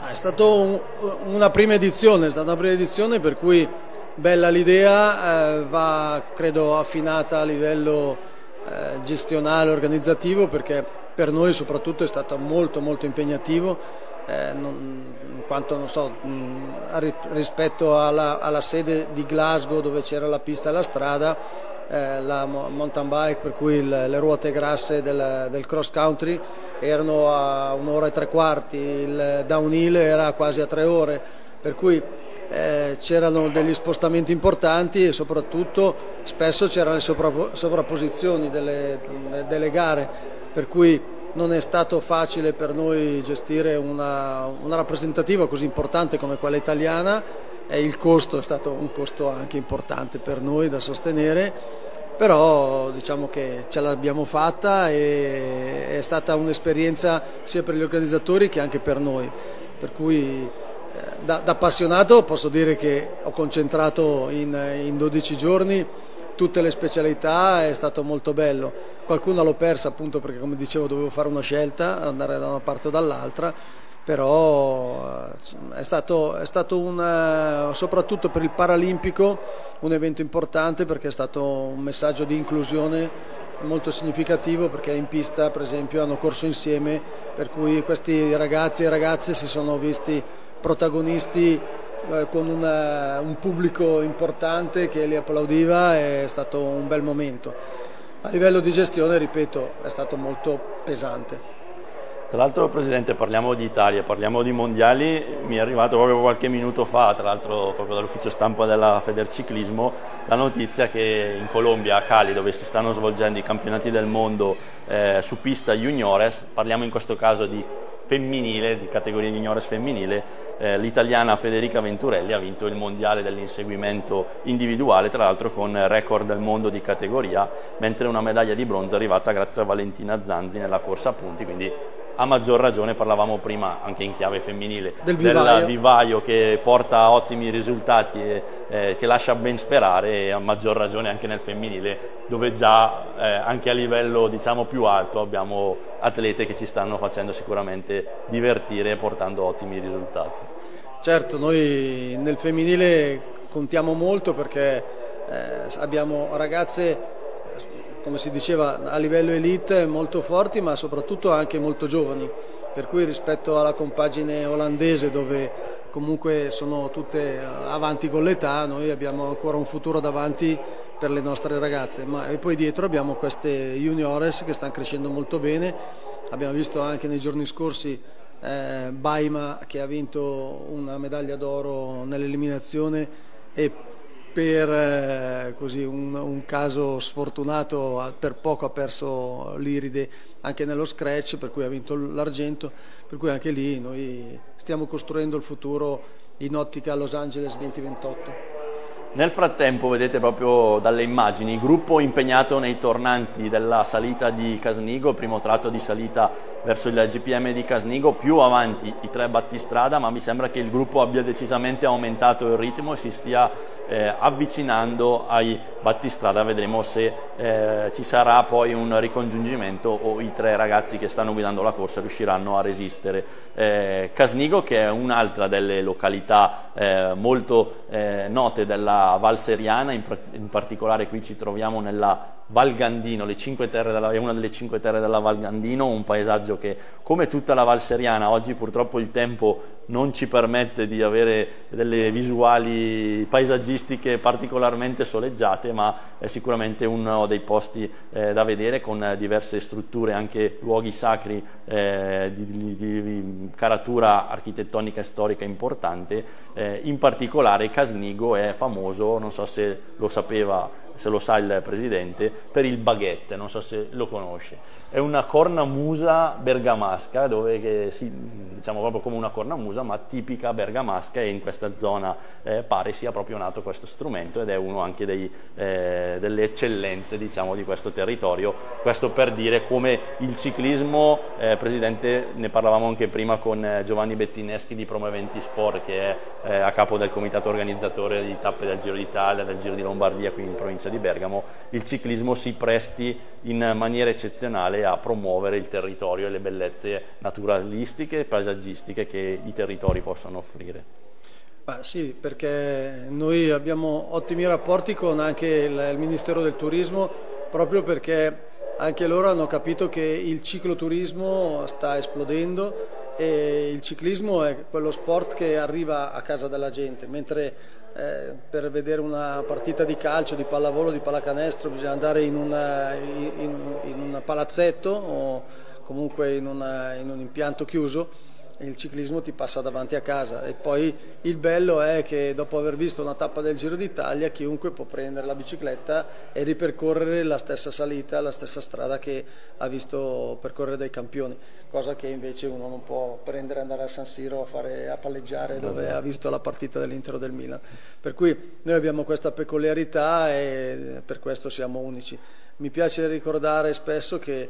E: Ah, è stata un, una prima edizione, è stata una prima edizione per cui bella l'idea, eh, va credo affinata a livello eh, gestionale, organizzativo perché per noi soprattutto è stato molto molto impegnativo eh, non, in quanto non so, mh, rispetto alla, alla, sede di Glasgow dove c'era la pista e la strada eh, la mountain bike per cui le, le ruote grasse del, del, cross country erano a un'ora e tre quarti, il downhill era quasi a tre ore, per cui eh, c'erano degli spostamenti importanti e soprattutto spesso c'erano le sovrapposizioni delle, delle gare, per cui non è stato facile per noi gestire una, una rappresentativa così importante come quella italiana. E il costo è stato un costo anche importante per noi da sostenere, però diciamo che ce l'abbiamo fatta e è stata un'esperienza sia per gli organizzatori che anche per noi, per cui eh, da, da appassionato posso dire che ho concentrato in, in 12 giorni tutte le specialità, è stato molto bello. Qualcuna l'ho persa appunto perché come dicevo dovevo fare una scelta, andare da una parte o dall'altra, però eh, è stato, è stato un, eh, soprattutto per il Paralimpico un evento importante perché è stato un messaggio di inclusione molto significativo perché in pista per esempio hanno corso insieme per cui questi ragazzi e ragazze si sono visti protagonisti con una, un pubblico importante che li applaudiva, è stato un bel momento. A livello di gestione, ripeto, è stato molto pesante.
A: Tra l'altro Presidente parliamo di Italia, parliamo di mondiali, mi è arrivato proprio qualche minuto fa, tra l'altro proprio dall'ufficio stampa della Federciclismo, la notizia che in Colombia, a Cali, dove si stanno svolgendo i campionati del mondo eh, su pista juniores, parliamo in questo caso di femminile, di categoria juniores femminile, eh, l'italiana Federica Venturelli ha vinto il mondiale dell'inseguimento individuale, tra l'altro con record del mondo di categoria, mentre una medaglia di bronzo è arrivata grazie a Valentina Zanzi nella corsa a punti, quindi a maggior ragione parlavamo prima anche in chiave femminile
E: del vivaio,
A: del vivaio che porta ottimi risultati e eh, che lascia ben sperare e a maggior ragione anche nel femminile dove già eh, anche a livello diciamo più alto abbiamo atlete che ci stanno facendo sicuramente divertire e portando ottimi risultati.
E: Certo, noi nel femminile contiamo molto perché eh, abbiamo ragazze come si diceva, a livello elite molto forti ma soprattutto anche molto giovani, per cui rispetto alla compagine olandese dove comunque sono tutte avanti con l'età, noi abbiamo ancora un futuro davanti per le nostre ragazze, ma e poi dietro abbiamo queste juniores che stanno crescendo molto bene, abbiamo visto anche nei giorni scorsi eh, Baima che ha vinto una medaglia d'oro nell'eliminazione e per eh, così, un, un, caso sfortunato per poco ha perso l'Iride anche nello scratch per cui ha vinto l'argento per cui anche lì noi stiamo costruendo il futuro in ottica Los Angeles 2028.
A: Nel frattempo vedete proprio dalle immagini il gruppo impegnato nei tornanti della salita di Casnigo, primo tratto di salita verso il GPM di Casnigo, più avanti i tre battistrada, ma mi sembra che il gruppo abbia decisamente aumentato il ritmo e si stia eh, avvicinando ai battistrada, vedremo se eh, ci sarà poi un ricongiungimento o i tre ragazzi che stanno guidando la corsa riusciranno a resistere. Eh, Casnigo che è un'altra delle località eh, molto eh, note della Val Seriana, in, in particolare qui ci troviamo nella Val Gandino, della, è una delle cinque terre della Val Gandino, un paesaggio che come tutta la Val Seriana oggi purtroppo il tempo non ci permette di avere delle visuali paesaggistiche particolarmente soleggiate, ma è sicuramente uno dei posti eh, da vedere con diverse strutture, anche luoghi sacri eh, di, di, di, caratura architettonica e storica importante. Eh, in particolare Casnigo è famoso, non so se lo sapeva se lo sa il presidente, per il baguette, non so se lo conosce. È una cornamusa bergamasca, dove si, diciamo proprio come una cornamusa, ma tipica bergamasca e in questa zona eh, pare sia proprio nato questo strumento ed è uno anche dei, eh, delle eccellenze diciamo, di questo territorio. Questo per dire come il ciclismo, eh, Presidente, ne parlavamo anche prima con eh, Giovanni Bettineschi di Promoventi Sport, che è eh, a capo del comitato organizzatore di tappe del Giro d'Italia, del Giro di Lombardia qui in provincia di Bergamo, il ciclismo si presti in maniera eccezionale a promuovere il territorio e le bellezze naturalistiche e paesaggistiche che i territori possono offrire.
E: Bah, sì, perché noi abbiamo ottimi rapporti con anche il, il Ministero del Turismo proprio perché anche loro hanno capito che il cicloturismo sta esplodendo e il ciclismo è quello sport che arriva a casa della gente, mentre eh, per vedere una partita di calcio, di pallavolo, di pallacanestro bisogna andare in, una, in, in un palazzetto o comunque in, una, in un impianto chiuso il ciclismo ti passa davanti a casa e poi il bello è che dopo aver visto una tappa del Giro d'Italia chiunque può prendere la bicicletta e ripercorrere la stessa salita, la stessa strada che ha visto percorrere dai campioni, cosa che invece uno non può prendere e andare a San Siro a, fare, a palleggiare dove esatto. ha visto la partita dell'Inter o del Milan. Per cui noi abbiamo questa peculiarità e per questo siamo unici. Mi piace ricordare spesso che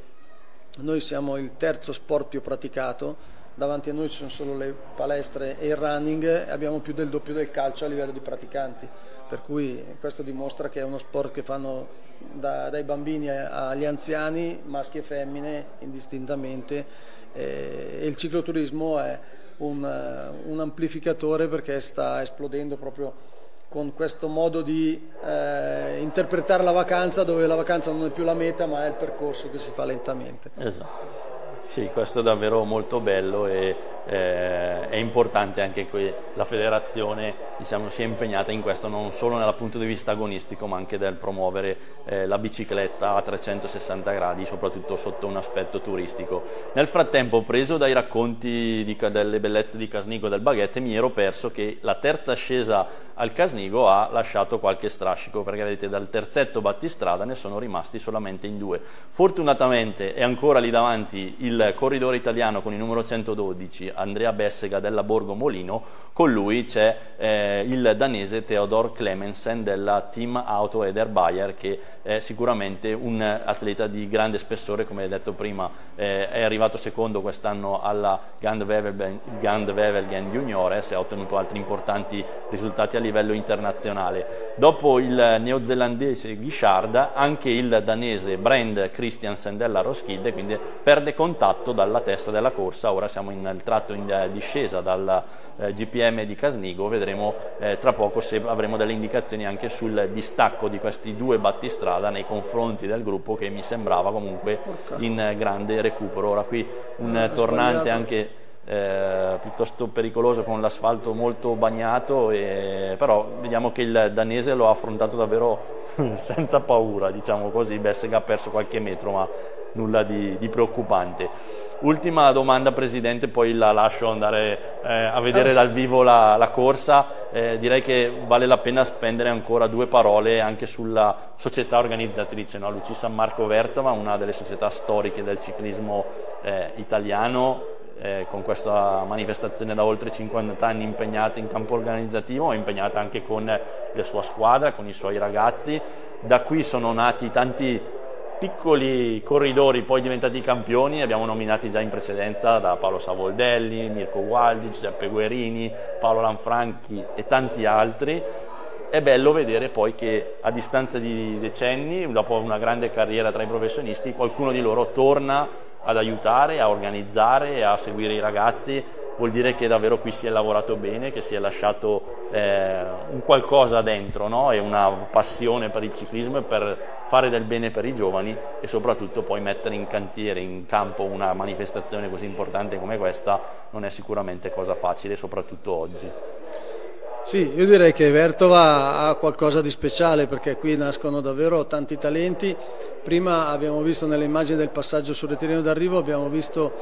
E: noi siamo il terzo sport più praticato davanti a noi ci sono solo le palestre e il running e abbiamo più del doppio del calcio a livello di praticanti, per cui questo dimostra che è uno sport che fanno da, dai bambini agli anziani, maschi e femmine indistintamente e il cicloturismo è un, un amplificatore perché sta esplodendo proprio con questo modo di eh, interpretare la vacanza dove la vacanza non è più la meta ma è il percorso che si fa lentamente.
A: Esatto. Sì, questo è davvero molto bello e eh, è importante anche che la federazione diciamo, sia impegnata in questo non solo dal punto di vista agonistico ma anche del promuovere eh, la bicicletta a 360 gradi soprattutto sotto un aspetto turistico. Nel frattempo preso dai racconti di, delle bellezze di Casnigo e del baguette mi ero perso che la terza scesa al Casnigo ha lasciato qualche strascico perché vedete dal terzetto battistrada ne sono rimasti solamente in due. Fortunatamente è ancora lì davanti il corridore italiano con il numero 112 Andrea Bessega della Borgo Molino, con lui c'è eh, il danese Theodor Clemensen della Team Auto Eder Bayer che è sicuramente un atleta di grande spessore, come detto prima eh, è arrivato secondo quest'anno alla Gandwevelgen Juniores e ha ottenuto altri importanti risultati a livello internazionale. Dopo il neozelandese Guichard, anche il danese Brand Christiansen della Roskilde, quindi perde contatto dalla testa della corsa, ora siamo nel tratto in eh, discesa dal eh, GPM di Casnigo, vedremo eh, tra poco se avremo delle indicazioni anche sul distacco di questi due battistrada nei confronti del gruppo che mi sembrava comunque in grande recupero. Ora qui un tornante anche eh, piuttosto pericoloso con l'asfalto molto bagnato, e, però vediamo che il danese lo ha affrontato davvero senza paura, diciamo così, Bessega ha perso qualche metro ma nulla di, di preoccupante. Ultima domanda Presidente, poi la lascio andare eh, a vedere dal vivo la, la corsa, eh, direi che vale la pena spendere ancora due parole anche sulla società organizzatrice, no? Luci San Marco Vertova, una delle società storiche del ciclismo eh, italiano, eh, con questa manifestazione da oltre 50 anni impegnata in campo organizzativo, impegnata anche con la sua squadra, con i suoi ragazzi. Da qui sono nati tanti piccoli corridori poi diventati campioni, abbiamo nominati già in precedenza da Paolo Savoldelli, Mirko Gualdi, Giuseppe Guerini, Paolo Lanfranchi e tanti altri. È bello vedere poi che a distanza di decenni, dopo una grande carriera tra i professionisti, qualcuno di loro torna ad aiutare, a organizzare, a seguire i ragazzi, vuol dire che davvero qui si è lavorato bene, che si è lasciato eh, un qualcosa dentro no? e una passione per il ciclismo e per fare del bene per i giovani e soprattutto poi mettere in cantiere, in campo una manifestazione così importante come questa non è sicuramente cosa facile, soprattutto oggi.
E: Sì, io direi che Vertova ha qualcosa di speciale perché qui nascono davvero tanti talenti. Prima abbiamo visto nelle immagini del passaggio sul rettilineo d'arrivo, abbiamo visto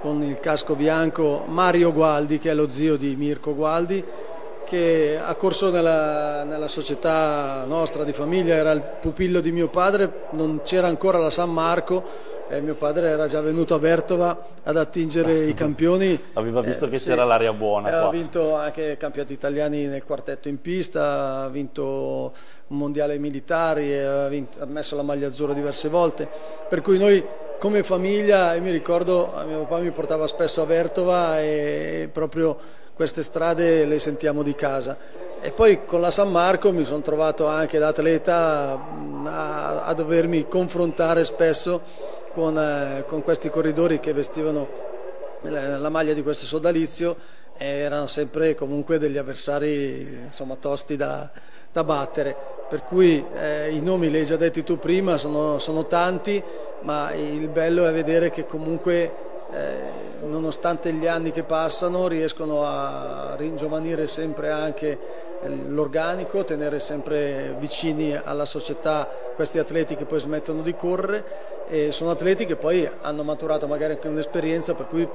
E: con il casco bianco Mario Gualdi che è lo zio di Mirko Gualdi che ha corso nella, nella, società nostra di famiglia, era il pupillo di mio padre, non c'era ancora la San Marco eh, mio padre era già venuto a Vertova ad attingere i campioni.
A: Aveva visto eh, che sì, c'era l'aria buona.
E: Ha vinto anche campionati italiani nel quartetto in pista, ha vinto un mondiale militari, ha, vinto, ha messo la maglia azzurra diverse volte. Per cui noi come famiglia, mi ricordo, mio papà mi portava spesso a Vertova e proprio queste strade le sentiamo di casa. E poi con la San Marco mi sono trovato anche da atleta a, a dovermi confrontare spesso con, eh, con questi corridori che vestivano la, maglia di questo sodalizio erano sempre comunque degli avversari insomma, tosti da, da battere, per cui eh, i nomi li hai già detti tu prima, sono, sono tanti, ma il bello è vedere che comunque eh, nonostante gli anni che passano riescono a ringiovanire sempre anche l'organico, tenere sempre vicini alla società questi atleti che poi smettono di correre. E sono atleti che poi hanno maturato magari anche un'esperienza per cui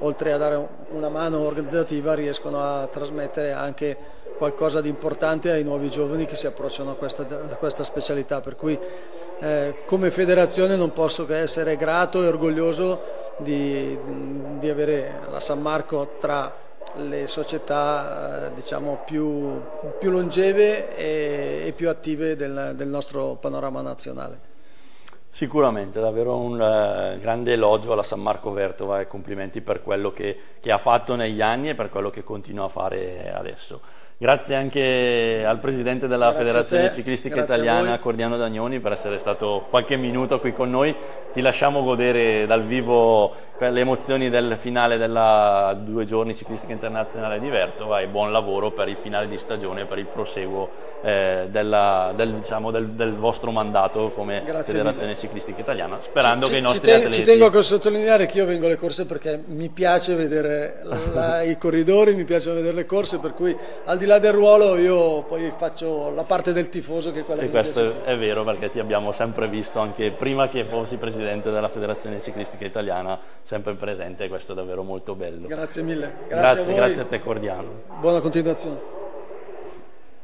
E: oltre a dare una mano organizzativa riescono a trasmettere anche qualcosa di importante ai nuovi giovani che si approcciano a questa, a questa specialità. Per cui eh, come federazione non posso che essere grato e orgoglioso di, di avere la San Marco tra le società eh, diciamo, più, più, longeve e, e più attive del, del, nostro panorama nazionale.
A: Sicuramente, davvero un uh, grande elogio alla San Marco Vertova e complimenti per quello che, che ha fatto negli anni e per quello che continua a fare adesso. Grazie anche al presidente della Grazie Federazione Ciclistica Grazie Italiana, Cordiano Dagnoni, per essere stato qualche minuto qui con noi. Ti lasciamo godere dal vivo le emozioni del finale della due giorni ciclistica internazionale di Vertova e buon lavoro per il finale di stagione, per il proseguo eh, della, del, diciamo, del, del, vostro mandato come Grazie Federazione mille. Ciclistica Italiana, sperando ci, che i nostri ci atleti...
E: Ci tengo a sottolineare che io vengo alle corse perché mi piace vedere la, i corridori, mi piace vedere le corse, per cui al di là del ruolo io poi faccio la parte del tifoso che è quella
A: e
E: che
A: questo è vero perché ti abbiamo sempre visto anche prima che fossi presidente della Federazione Ciclistica Italiana sempre presente e questo è davvero molto bello.
E: Grazie mille.
A: Grazie, grazie a, grazie a te Cordiano.
E: Buona continuazione.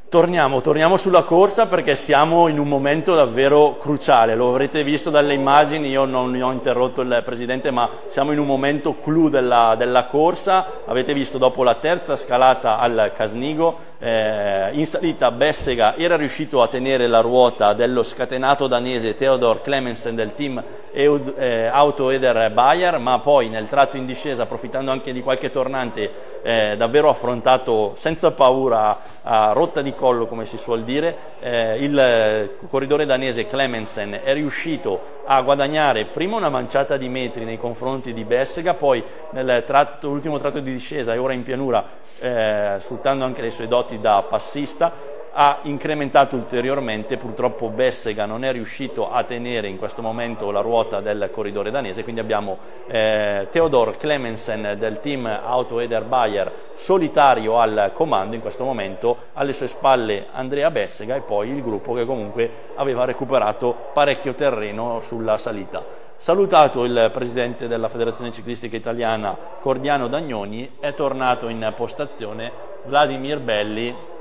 A: Torniamo, torniamo, sulla corsa perché siamo in un momento davvero cruciale, lo avrete visto dalle immagini, io non ho interrotto il Presidente, ma siamo in un momento clou della, della corsa, avete visto dopo la terza scalata al Casnigo, eh, in salita Bessega era riuscito a tenere la ruota dello scatenato danese Theodor Clemensen del team Eud, eh, Auto Eder Bayer, ma poi nel tratto in discesa, approfittando anche di qualche tornante, eh, davvero affrontato senza paura a rotta di collo, come si suol dire, eh, il corridore danese Clemensen è riuscito a guadagnare prima una manciata di metri nei confronti di Bessega, poi nell'ultimo tratto, tratto di discesa e ora in pianura, eh, sfruttando anche le sue doti da passista, ha incrementato ulteriormente, purtroppo Bessega non è riuscito a tenere in questo momento la ruota del corridore danese, quindi abbiamo eh, Theodor Clemensen del team Auto Eder Bayer solitario al comando in questo momento, alle sue spalle Andrea Bessega e poi il gruppo che comunque aveva recuperato parecchio terreno sulla salita. Salutato il presidente della Federazione Ciclistica Italiana Cordiano Dagnoni, è tornato in postazione Vladimir Belli,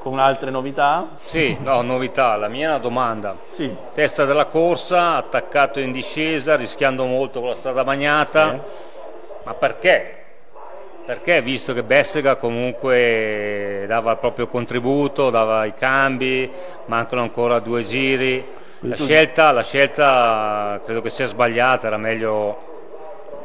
A: con altre novità?
C: Sì, no, novità, la mia è una domanda.
A: Sì.
C: Testa della corsa, attaccato in discesa, rischiando molto con la strada bagnata. Eh. Ma perché? Perché visto che Bessega comunque dava il proprio contributo, dava i cambi, mancano ancora due giri, la scelta, la scelta credo che sia sbagliata, era meglio...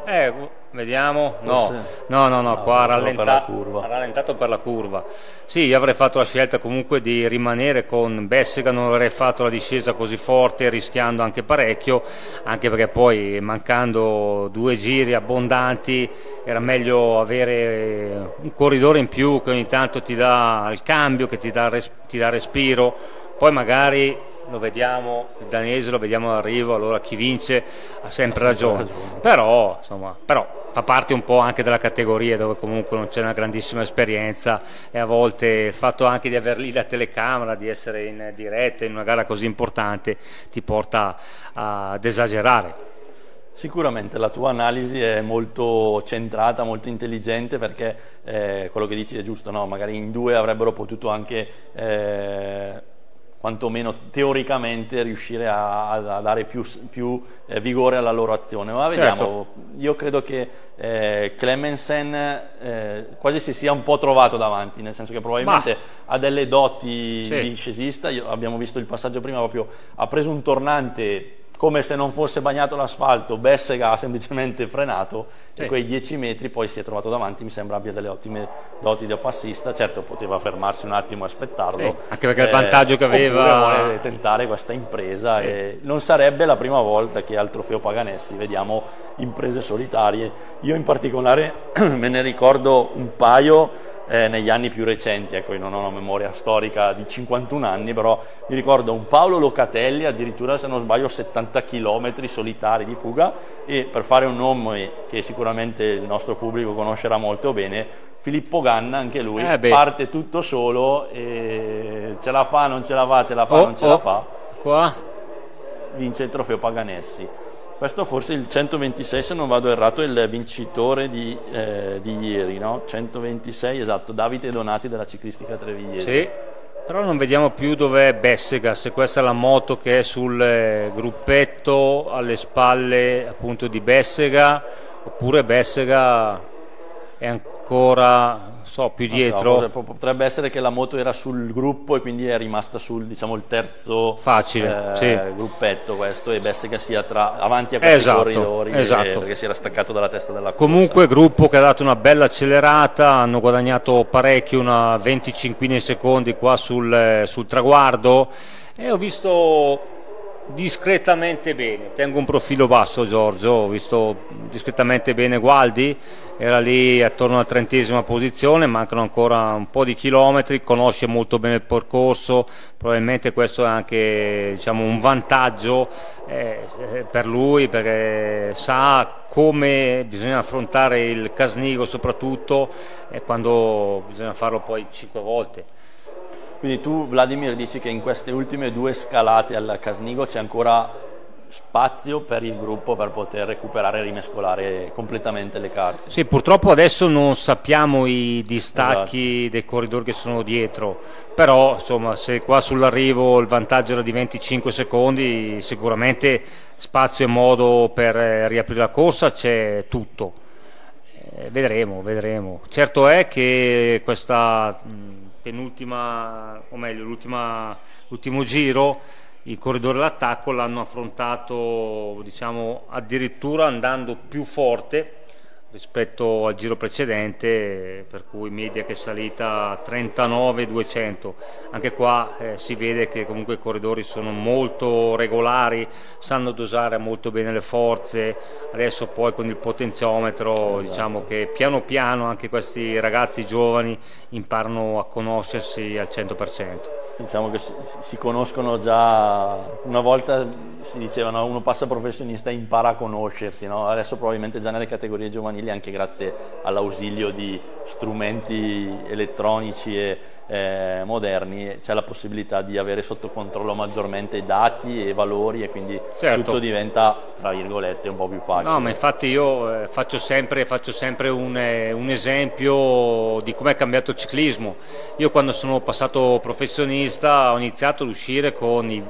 C: Eh, Vediamo, no, no, no, no, qua ha rallenta, rallentato per la curva. Sì, io avrei fatto la scelta comunque di rimanere con Bessega, non avrei fatto la discesa così forte, rischiando anche parecchio, anche perché poi mancando due giri abbondanti era meglio avere un corridore in più che ogni tanto ti dà il cambio, che ti dà, ti dà respiro, poi magari lo vediamo, il danese lo vediamo all'arrivo, allora chi vince ha sempre ragione. Però, insomma, però fa parte un po' anche della categoria dove comunque non c'è una grandissima esperienza e a volte il fatto anche di aver lì la telecamera, di essere in diretta in una gara così importante ti porta ad esagerare.
A: Sicuramente la tua analisi è molto centrata, molto intelligente perché eh, quello che dici è giusto, no? magari in due avrebbero potuto anche eh, quantomeno teoricamente riuscire a, a dare più, più eh, vigore alla loro azione. Ma vediamo, certo. io credo che eh, Clemensen eh, quasi si sia un po' trovato davanti, nel senso che probabilmente Ma... ha delle doti sì. di scesista, abbiamo visto il passaggio prima proprio, ha preso un tornante come se non fosse bagnato l'asfalto, Bessega ha semplicemente frenato sì. e quei 10 metri poi si è trovato davanti, mi sembra abbia delle ottime doti da passista, certo poteva fermarsi un attimo e aspettarlo. Sì,
C: anche perché eh, il vantaggio che aveva...
A: vuole tentare questa impresa sì. e non sarebbe la prima volta che al trofeo Paganessi vediamo imprese solitarie. Io in particolare me ne ricordo un paio eh, negli anni più recenti, ecco, io non ho una memoria storica di 51 anni, però mi ricordo un Paolo Locatelli, addirittura se non sbaglio 70 km solitari di fuga e per fare un nome che sicuramente il nostro pubblico conoscerà molto bene, Filippo Ganna, anche lui, eh parte tutto solo e ce la fa, non ce la fa, ce la fa, oh, non ce oh, la fa.
C: Qua.
A: Vince il trofeo Paganessi. Questo forse il 126, se non vado errato, è il vincitore di, eh, di ieri, no? 126, esatto, Davide Donati della ciclistica Trevigliese.
C: Sì, però non vediamo più dov'è Bessega, se questa è la moto che è sul eh, gruppetto alle spalle appunto di Bessega, oppure Bessega è ancora so, più dietro.
A: So, potrebbe essere che la moto era sul gruppo e quindi è rimasta sul diciamo, il terzo
C: Facile, eh, sì.
A: gruppetto questo e Bessega sia tra, avanti a questi esatto, corridori
C: esatto.
A: E, perché si era staccato dalla testa della
C: corsa. Comunque gruppo che ha dato una bella accelerata, hanno guadagnato parecchio, una 25 secondi qua sul, sul traguardo e ho visto discretamente bene, tengo un profilo basso Giorgio, ho visto discretamente bene Gualdi, era lì attorno alla trentesima posizione, mancano ancora un po' di chilometri, conosce molto bene il percorso, probabilmente questo è anche diciamo, un vantaggio eh, per lui perché sa come bisogna affrontare il Casnigo soprattutto eh, quando bisogna farlo poi cinque volte.
A: Quindi tu Vladimir dici che in queste ultime due scalate al Casnigo c'è ancora spazio per il gruppo per poter recuperare e rimescolare completamente le carte.
C: Sì, purtroppo adesso non sappiamo i distacchi esatto. dei corridori che sono dietro, però insomma se qua sull'arrivo il vantaggio era di 25 secondi, sicuramente spazio e modo per eh, riaprire la corsa c'è tutto. Eh, vedremo, vedremo. Certo è che questa penultima, o meglio l'ultimo giro, i corridori d'attacco l'hanno affrontato diciamo, addirittura andando più forte rispetto al giro precedente per cui media che è salita 39-200 anche qua eh, si vede che comunque i corridori sono molto regolari sanno dosare molto bene le forze adesso poi con il potenziometro esatto. diciamo che piano piano anche questi ragazzi giovani imparano a conoscersi al 100%
A: diciamo che si, si, conoscono già, una volta si diceva no, uno passa professionista e impara a conoscersi, no? adesso probabilmente già nelle categorie giovanili anche grazie all'ausilio di strumenti elettronici e eh, moderni c'è la possibilità di avere sotto controllo maggiormente i dati e i valori e quindi certo. tutto diventa tra virgolette un po' più facile.
C: No, ma infatti io eh, faccio sempre, faccio sempre un, eh, un, esempio di come è cambiato il ciclismo. Io quando sono passato professionista ho iniziato ad uscire con i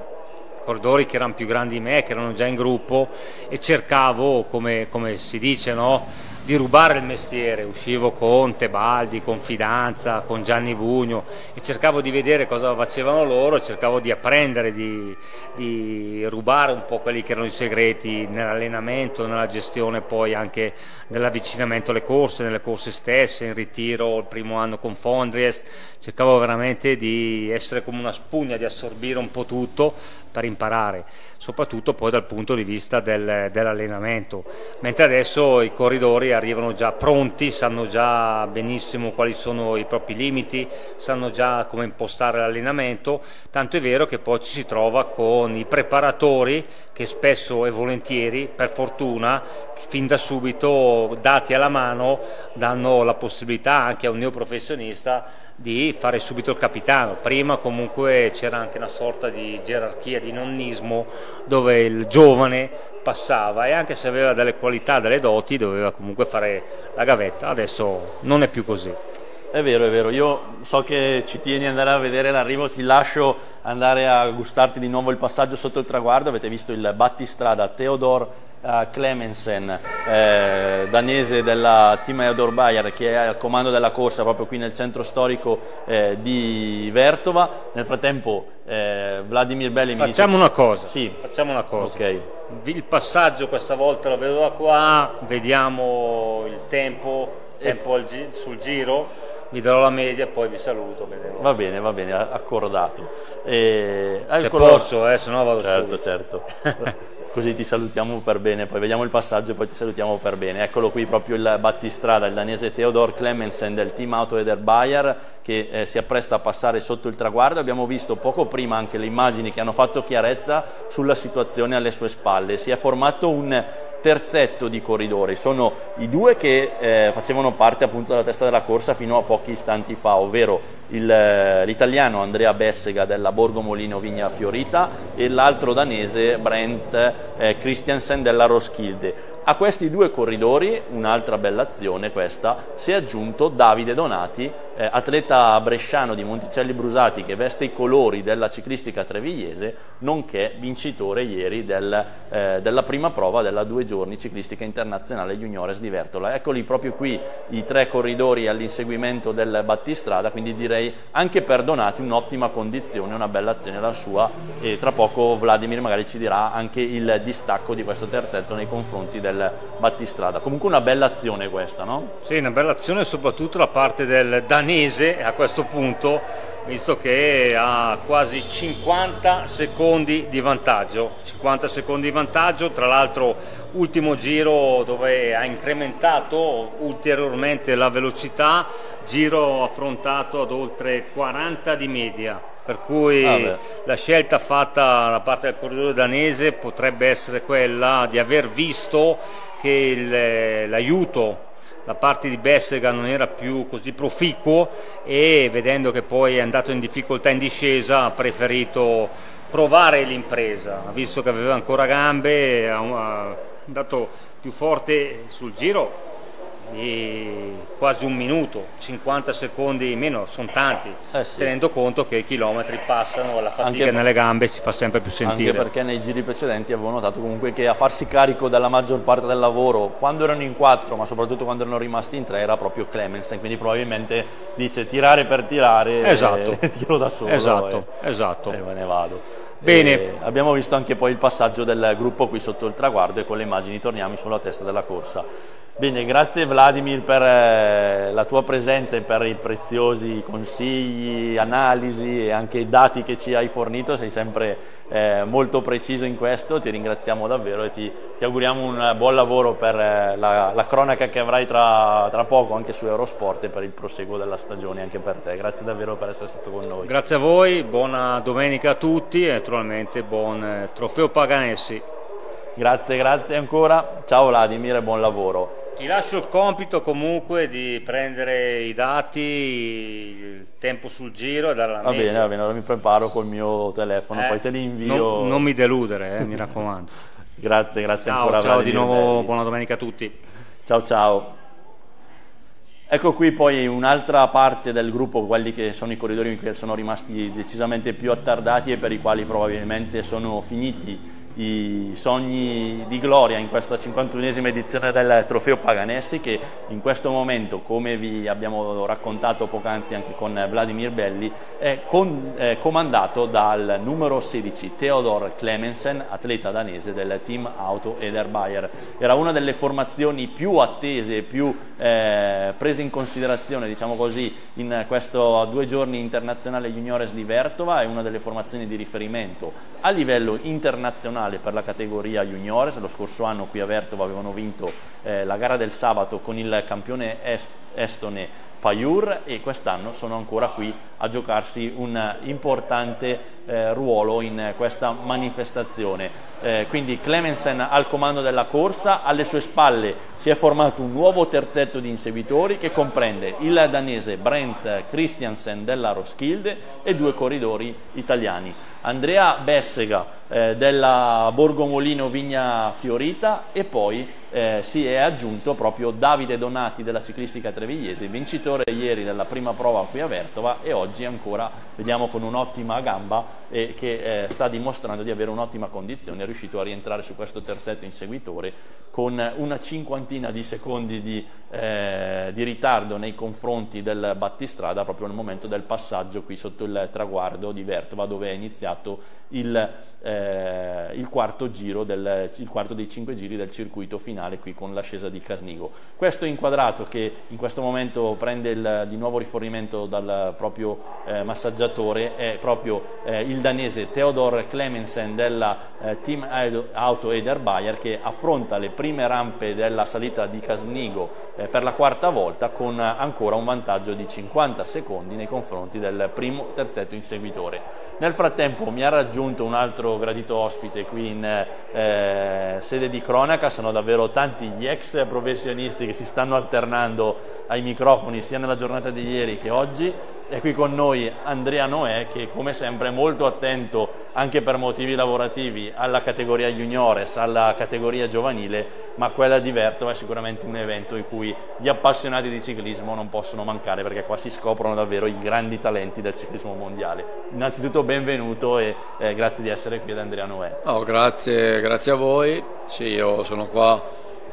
C: corridori che erano più grandi di me, che erano già in gruppo e cercavo, come, come si dice, no? Di rubare il mestiere, uscivo con Tebaldi, con Fidanza, con Gianni Bugno e cercavo di vedere cosa facevano loro, cercavo di apprendere, di, di rubare un po' quelli che erano i segreti nell'allenamento, nella gestione poi anche dell'avvicinamento alle corse, nelle corse stesse, in ritiro il primo anno con Fondriest, cercavo veramente di essere come una spugna, di assorbire un po' tutto per imparare, soprattutto poi dal punto di vista del, dell'allenamento, mentre adesso i corridori arrivano già pronti, sanno già benissimo quali sono i propri limiti, sanno già come impostare l'allenamento, tanto è vero che poi ci si trova con i preparatori che spesso e volentieri, per fortuna, fin da subito dati alla mano, danno la possibilità anche a un neoprofessionista di fare subito il capitano. Prima comunque c'era anche una sorta di gerarchia, di nonnismo dove il giovane passava e anche se aveva delle qualità, delle doti, doveva comunque fare la gavetta. Adesso non è più così.
A: È vero, è vero. Io so che ci tieni ad andare a vedere l'arrivo, ti lascio andare a gustarti di nuovo il passaggio sotto il traguardo. Avete visto il battistrada Theodor uh, Clemensen, eh, danese della team Eodor Bayer, che è al comando della corsa proprio qui nel centro storico eh, di Vertova. Nel frattempo eh, Vladimir Belli
C: Facciamo una cosa.
A: Sì.
C: Facciamo una cosa.
A: Ok.
C: Il passaggio questa volta lo vedo da qua, vediamo il tempo, tempo gi sul giro vi darò la media e poi vi saluto. Vedevo.
A: Va bene, va bene, accordato. E,
C: Se posso, eh, se no vado
A: certo, Certo, certo. così ti salutiamo per bene, poi vediamo il passaggio e poi ti salutiamo per bene. Eccolo qui proprio il battistrada, il danese Theodor Clemensen del team Auto Eder Bayer che eh, si appresta a passare sotto il traguardo. Abbiamo visto poco prima anche le immagini che hanno fatto chiarezza sulla situazione alle sue spalle. Si è formato un terzetto di corridori, sono i due che eh, facevano parte appunto della testa della corsa fino a pochi istanti fa, ovvero eh, l'italiano Andrea Bessega della Borgo Molino Vigna Fiorita e l'altro danese Brent eh, Christiansen della Roskilde. A questi due corridori, un'altra bella azione questa, si è aggiunto Davide Donati, eh, atleta bresciano di Monticelli Brusati che veste i colori della ciclistica trevigliese, nonché vincitore ieri del, eh, della prima prova della due giorni ciclistica internazionale juniores di Vertola. Eccoli proprio qui i tre corridori all'inseguimento del battistrada, quindi direi anche per Donati un'ottima condizione, una bella azione la sua e tra poco Vladimir magari ci dirà anche il distacco di questo terzetto nei confronti del del battistrada. Comunque una bella azione questa, no?
C: Sì, una bella azione soprattutto da parte del danese a questo punto, visto che ha quasi 50 secondi di vantaggio. 50 secondi di vantaggio, tra l'altro ultimo giro dove ha incrementato ulteriormente la velocità, giro affrontato ad oltre 40 di media per cui ah la scelta fatta da parte del corridore danese potrebbe essere quella di aver visto che l'aiuto da parte di Bessega non era più così proficuo e vedendo che poi è andato in difficoltà in discesa ha preferito provare l'impresa, visto che aveva ancora gambe, ha andato più forte sul giro di quasi un minuto, 50 secondi meno, sono tanti, eh sì. tenendo conto che i chilometri passano, la fatica anche, nelle gambe si fa sempre più sentire.
A: Anche perché nei giri precedenti avevo notato comunque che a farsi carico della maggior parte del lavoro, quando erano in quattro, ma soprattutto quando erano rimasti in tre, era proprio Clemensen, quindi probabilmente dice tirare per tirare,
C: esatto.
A: e tiro da solo.
C: Esatto,
A: e,
C: esatto.
A: E me ne vado.
C: Bene.
A: Abbiamo visto anche poi il passaggio del gruppo qui sotto il traguardo e con le immagini torniamo sulla testa della corsa. Bene, grazie Vladimir per eh, la tua presenza e per i preziosi consigli, analisi e anche i dati che ci hai fornito, sei sempre eh, molto preciso in questo, ti ringraziamo davvero e ti, ti auguriamo un buon lavoro per eh, la, la, cronaca che avrai tra, tra, poco anche su Eurosport e per il proseguo della stagione anche per te. Grazie davvero per essere stato con noi.
C: Grazie a voi, buona domenica a tutti naturalmente buon eh, trofeo Paganessi.
A: Grazie, grazie ancora. Ciao Vladimir e buon lavoro.
C: Ti lascio il compito comunque di prendere i dati, il tempo sul giro e dare la
A: Va media. bene, va bene, allora mi preparo col mio telefono, eh, poi te li invio.
C: Non, non mi deludere, eh, mi raccomando.
A: grazie, grazie
C: ciao,
A: ancora.
C: Ciao di nuovo, buona domenica a tutti.
A: Ciao ciao. Ecco qui poi un'altra parte del gruppo, quelli che sono i corridori che sono rimasti decisamente più attardati e per i quali probabilmente sono finiti i sogni di gloria in questa 51esima edizione del Trofeo Paganessi che in questo momento, come vi abbiamo raccontato poc'anzi anche con Vladimir Belli, è con, eh, comandato dal numero 16 Theodor Clemensen, atleta danese del team Auto Eder Bayer. Era una delle formazioni più attese e più eh, prese in considerazione, diciamo così, in questo due giorni internazionale juniores di Vertova, è una delle formazioni di riferimento a livello internazionale per la categoria juniores, lo scorso anno qui a Vertova avevano vinto eh, la gara del sabato con il campione est estone Payur e quest'anno sono ancora qui a giocarsi un importante eh, ruolo in questa manifestazione. Eh, quindi Clemensen al comando della corsa, alle sue spalle si è formato un nuovo terzetto di inseguitori che comprende il danese Brent Christiansen della Roskilde e due corridori italiani. Andrea Bessega eh, della Borgomolino Vigna Fiorita e poi eh, si è aggiunto proprio Davide Donati della ciclistica trevigliese, vincitore ieri della prima prova qui a Vertova e oggi ancora vediamo con un'ottima gamba e che eh, sta dimostrando di avere un'ottima condizione, è riuscito a rientrare su questo terzetto inseguitore con una cinquantina di secondi di, eh, di ritardo nei confronti del battistrada proprio nel momento del passaggio qui sotto il traguardo di Vertova dove è iniziato il eh, il, quarto del, il, quarto dei cinque giri del circuito finale qui con l'ascesa di Casnigo. Questo inquadrato che in questo momento prende il, di nuovo rifornimento dal proprio eh, massaggiatore è proprio eh, il danese Theodor Clemensen della eh, Team Auto Eder Bayer che affronta le prime rampe della salita di Casnigo eh, per la quarta volta con ancora un vantaggio di 50 secondi nei confronti del primo terzetto inseguitore. Nel frattempo mi ha raggiunto un altro gradito ospite qui in eh, sede di cronaca, sono davvero tanti gli ex professionisti che si stanno alternando ai microfoni sia nella giornata di ieri che oggi. È qui con noi Andrea Noè che come sempre è molto attento anche per motivi lavorativi alla categoria juniores, alla categoria giovanile, ma quella di Vertova è sicuramente un evento in cui gli appassionati di ciclismo non possono mancare perché qua si scoprono davvero i grandi talenti del ciclismo mondiale. Innanzitutto benvenuto e eh, grazie di essere qui ad Andrea Noè.
F: Oh, grazie, grazie a voi, sì, io sono qua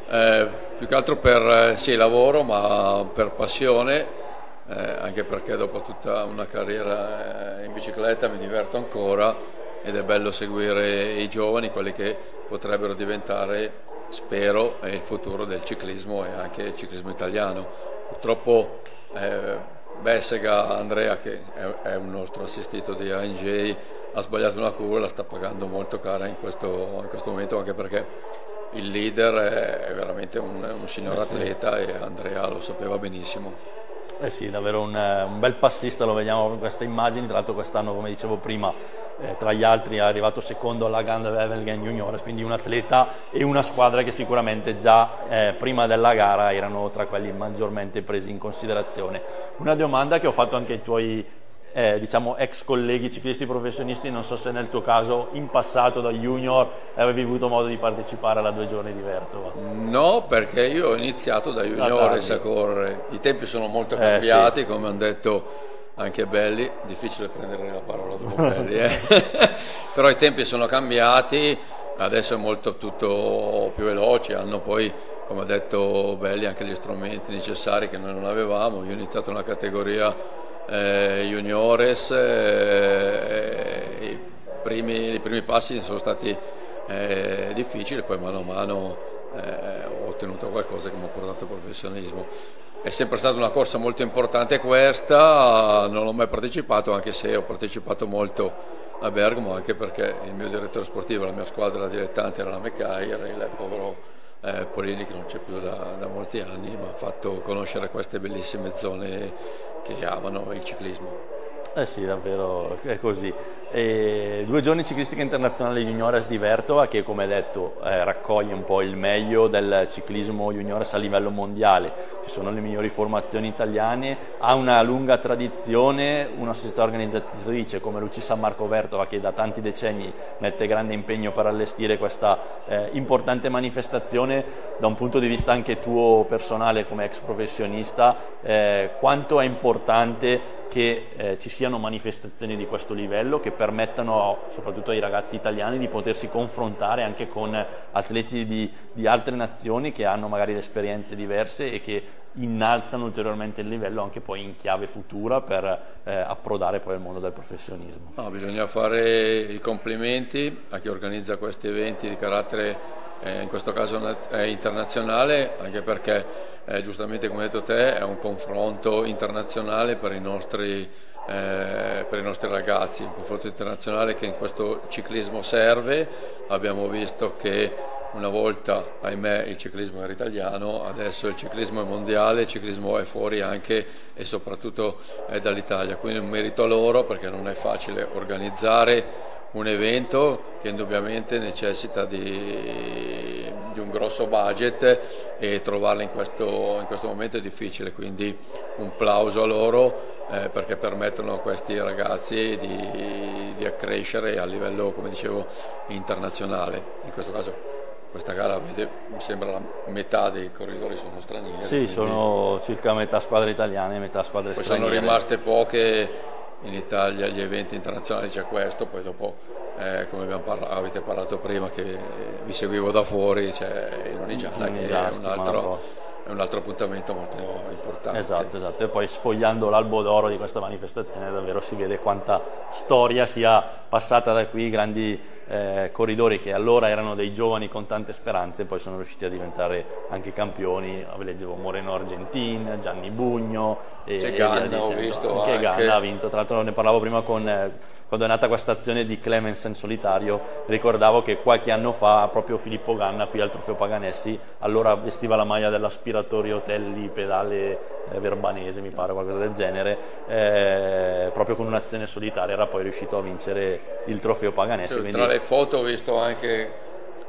F: eh, più che altro per eh, sì, lavoro ma per passione eh, anche perché dopo tutta una carriera eh, in bicicletta mi diverto ancora ed è bello seguire i giovani, quelli che potrebbero diventare, spero, il futuro del ciclismo e anche il ciclismo italiano. Purtroppo eh, Bessega Andrea, che è, è, un nostro assistito di ANJ, ha sbagliato una curva e la sta pagando molto cara in questo, in questo momento, anche perché il leader è veramente un, un signor eh atleta e Andrea lo sapeva benissimo.
A: Eh sì, davvero un, un, bel passista, lo vediamo in queste immagini, tra l'altro quest'anno come dicevo prima eh, tra gli altri è arrivato secondo alla Gand Wevelgen Juniores, quindi un atleta e una squadra che sicuramente già eh, prima della gara erano tra quelli maggiormente presi in considerazione. Una domanda che ho fatto anche ai tuoi eh, diciamo ex colleghi ciclisti professionisti, non so se nel tuo caso in passato da junior avevi avuto modo di partecipare alla due giorni di Vertova.
F: No, perché io ho iniziato da juniores a correre, i tempi sono molto cambiati, eh, sì. come hanno detto anche Belli, difficile prendere la parola dopo Belli, eh? però i tempi sono cambiati, adesso è molto tutto più veloce, hanno poi come ha detto Belli anche gli strumenti necessari che noi non avevamo, io ho iniziato una categoria eh, juniores, eh, i, primi, i, primi, passi sono stati eh, difficili, poi mano a mano eh, ho ottenuto qualcosa che mi ha portato al professionismo. È sempre stata una corsa molto importante questa, non ho mai partecipato anche se ho partecipato molto a Bergamo anche perché il mio direttore sportivo, la mia squadra dilettante era la Mecair, il povero eh, Polini che non c'è più da, da, molti anni, mi ha fatto conoscere queste bellissime zone che amano il ciclismo.
A: Eh sì, davvero è così. E due giorni ciclistica internazionale juniores di Vertova che come detto eh, raccoglie un po' il meglio del ciclismo juniores a livello mondiale, ci sono le migliori formazioni italiane, ha una lunga tradizione, una società organizzatrice come Luci San Marco Vertova che da tanti decenni mette grande impegno per allestire questa eh, importante manifestazione da un punto di vista anche tuo personale come ex professionista, eh, quanto è importante che eh, ci sia siano manifestazioni di questo livello che permettano soprattutto ai ragazzi italiani di potersi confrontare anche con atleti di, di altre nazioni che hanno magari esperienze diverse e che innalzano ulteriormente il livello anche poi in chiave futura per eh, approdare poi al mondo del professionismo.
F: No, bisogna fare i complimenti a chi organizza questi eventi di carattere in questo caso è internazionale, anche perché eh, giustamente come hai detto te è un confronto internazionale per i nostri, eh, per i nostri ragazzi, un confronto internazionale che in questo ciclismo serve, abbiamo visto che una volta, ahimè, il ciclismo era italiano, adesso il ciclismo è mondiale, il ciclismo è fuori anche e soprattutto dall'Italia, quindi un merito a loro perché non è facile organizzare un evento che indubbiamente necessita di, di un grosso budget e trovarlo in questo, in questo, momento è difficile, quindi un plauso a loro eh, perché permettono a questi ragazzi di, di accrescere a livello, come dicevo, internazionale. In questo caso questa gara vede, mi sembra la metà dei corridori sono stranieri.
A: Sì, sono circa metà squadre italiane e metà squadre
F: poi
A: straniere.
F: Sono rimaste poche in Italia gli eventi internazionali c'è questo, poi dopo eh, come parla avete parlato prima che vi seguivo da fuori c'è il Lunigiana che è un, altro, è un altro appuntamento molto importante.
A: Esatto, esatto, e poi sfogliando l'albo d'oro di questa manifestazione davvero si vede quanta storia sia passata da qui, grandi eh, corridori che allora erano dei giovani con tante speranze, poi sono riusciti a diventare anche campioni. Leggevo Moreno Argentin, Gianni Bugno
F: e, C'è Ganna, ho visto
A: anche, anche Ganna ha vinto. Tra l'altro ne parlavo prima con eh, quando è nata questa azione di Clemens in solitario, ricordavo che qualche anno fa proprio Filippo Ganna qui al Trofeo Paganessi, allora vestiva la maglia dell'aspiratorio Hotel pedale eh, verbanese, mi pare, qualcosa del genere, eh, proprio con un'azione solitaria era poi riuscito a vincere il Trofeo Paganessi. Cioè,
F: quindi... Tra le foto ho visto anche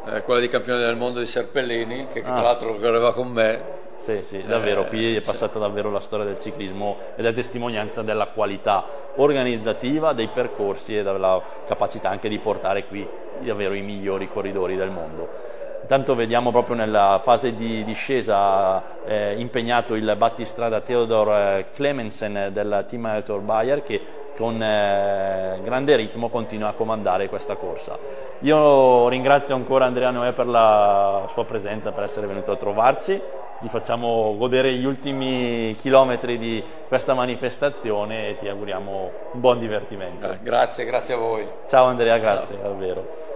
F: eh, quella di campione del mondo di Serpellini, che ah. tra l'altro correva con me,
A: sì, sì, davvero, qui è passata davvero la storia del ciclismo ed è testimonianza della qualità organizzativa dei percorsi e della capacità anche di portare qui davvero i migliori corridori del mondo. Intanto vediamo proprio nella fase di discesa eh, impegnato il battistrada Theodor eh, Clemensen del team Autor Bayer che con eh, grande ritmo continua a comandare questa corsa. Io ringrazio ancora Andrea Noè per la sua presenza, per essere venuto a trovarci ti facciamo godere gli ultimi chilometri di questa manifestazione e ti auguriamo un buon divertimento.
F: Eh, grazie, grazie a voi.
A: Ciao Andrea, grazie Ciao. davvero.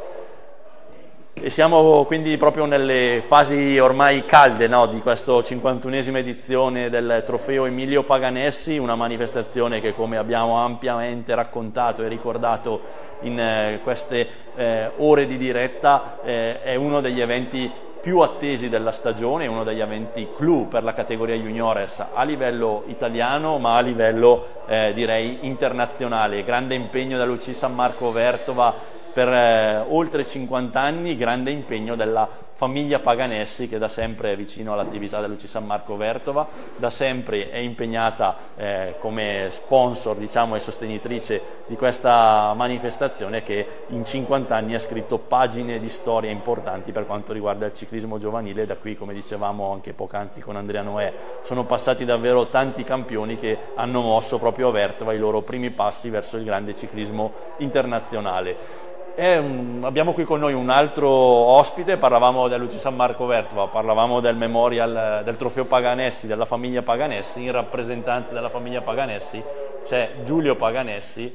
A: E siamo quindi proprio nelle fasi ormai calde no, di questa 51esima edizione del trofeo Emilio Paganessi, una manifestazione che come abbiamo ampiamente raccontato e ricordato in eh, queste eh, ore di diretta eh, è uno degli eventi più attesi della stagione, uno degli eventi clou per la categoria juniores a livello italiano ma a livello eh, direi internazionale. Grande impegno dell'UC San Marco Vertova per eh, oltre 50 anni, grande impegno della famiglia Paganessi che da sempre è vicino all'attività dell'UC San Marco Vertova, da sempre è impegnata eh, come sponsor diciamo, e sostenitrice di questa manifestazione che in 50 anni ha scritto pagine di storia importanti per quanto riguarda il ciclismo giovanile, da qui come dicevamo anche poc'anzi con Andrea Noè, sono passati davvero tanti campioni che hanno mosso proprio a Vertova i loro primi passi verso il grande ciclismo internazionale. Un, abbiamo qui con noi un altro ospite, parlavamo dell'UC San Marco Vertova, parlavamo del memorial del trofeo Paganessi, della famiglia Paganessi, in rappresentanza della famiglia Paganessi c'è Giulio Paganessi,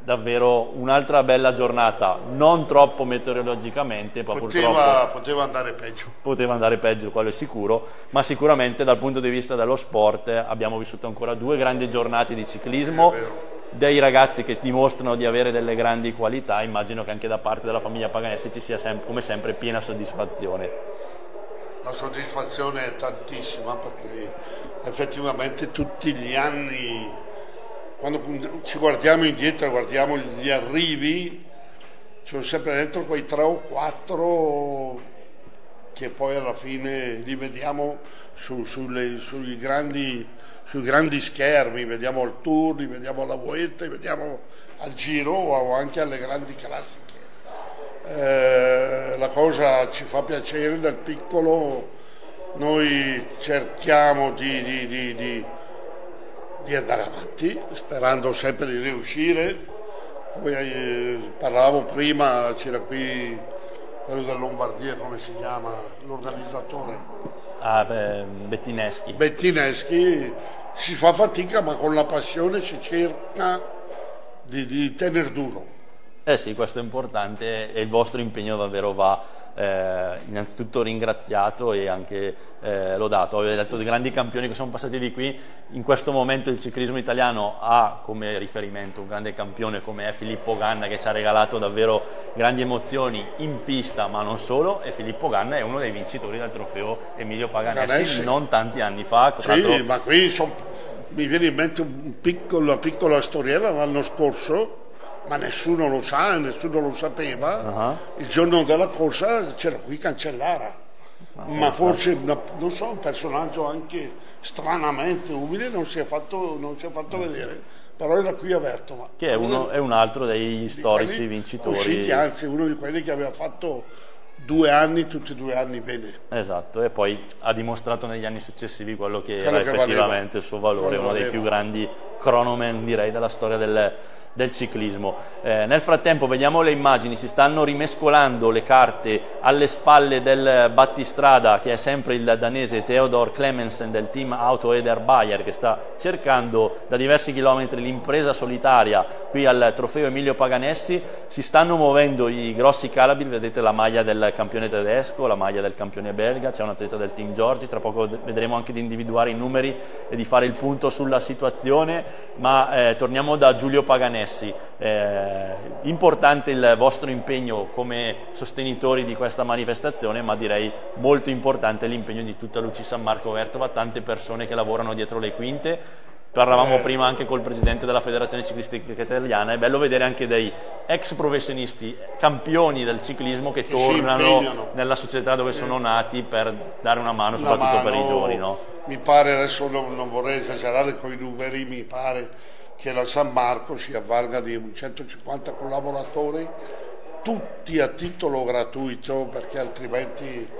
A: davvero un'altra bella giornata, non troppo meteorologicamente,
B: ma
A: poteva,
B: purtroppo poteva andare peggio.
A: Poteva andare peggio, quello è sicuro, ma sicuramente dal punto di vista dello sport abbiamo vissuto ancora due grandi giornate di ciclismo dei ragazzi che dimostrano di avere delle grandi qualità, immagino che anche da parte della famiglia Paganessi ci sia sem come sempre piena soddisfazione.
B: La soddisfazione è tantissima perché effettivamente tutti gli anni, quando ci guardiamo indietro, guardiamo gli arrivi, sono sempre dentro quei tre o quattro che poi alla fine li vediamo su, sulle, sui grandi sui grandi schermi, vediamo il Tour, li vediamo alla Vuelta, li vediamo al Giro o anche alle grandi classiche. Eh, la cosa ci fa piacere dal piccolo, noi cerchiamo di, di, di,
G: di andare avanti, sperando sempre di riuscire. Come eh, parlavamo prima, c'era qui quello della Lombardia, come si chiama, l'organizzatore?
A: Ah, beh, Bettineschi.
G: Bettineschi, si fa fatica ma con la passione si cerca di, di tenere duro.
A: Eh sì, questo è importante e il vostro impegno davvero va eh, innanzitutto ringraziato e anche eh, lodato. Avete detto dei grandi campioni che sono passati di qui, in questo momento il ciclismo italiano ha come riferimento un grande campione come è Filippo Ganna che ci ha regalato davvero grandi emozioni in pista ma non solo e Filippo Ganna è uno dei vincitori del trofeo Emilio Paganelli. non tanti anni fa.
G: Sì, ma qui son, mi viene in mente un piccolo, una piccola storiella l'anno scorso ma nessuno lo sa, nessuno lo sapeva. Uh-huh. Il giorno della corsa c'era qui Cancellara, uh-huh. ma forse non so, un personaggio anche stranamente umile non si è fatto, non si è fatto uh-huh. vedere, però era qui a Vertova.
A: Che è, uno, è un altro dei storici vincitori.
G: Usciti, anzi, uno di quelli che aveva fatto due anni, tutti e due anni bene.
A: Esatto, e poi ha dimostrato negli anni successivi quello che quello era che effettivamente valeva. il suo valore, quello uno valeva. dei più grandi cronomen direi della storia del del ciclismo. Eh, nel frattempo vediamo le immagini, si stanno rimescolando le carte alle spalle del battistrada che è sempre il danese Theodor Clemensen del team Auto Eder Bayer che sta cercando da diversi chilometri l'impresa solitaria qui al trofeo Emilio Paganessi, si stanno muovendo i grossi calabi, vedete la maglia del campione tedesco, la maglia del campione belga, c'è un atleta del team Giorgi, tra poco vedremo anche di individuare i numeri e di fare il punto sulla situazione, ma eh, torniamo da Giulio Paganessi Messi. Eh, importante il vostro impegno come sostenitori di questa manifestazione, ma direi molto importante l'impegno di tutta Luci San Marco Vertova, tante persone che lavorano dietro le quinte. Parlavamo eh. prima anche col presidente della Federazione Ciclistica Italiana, è bello vedere anche dei ex professionisti, campioni del ciclismo che, che tornano nella società dove eh. sono nati per dare una mano, una soprattutto mano, per i giovani. No?
G: Mi pare, adesso non, non vorrei esagerare con i numeri, mi pare che la San Marco si avvalga di 150 collaboratori, tutti a titolo gratuito perché altrimenti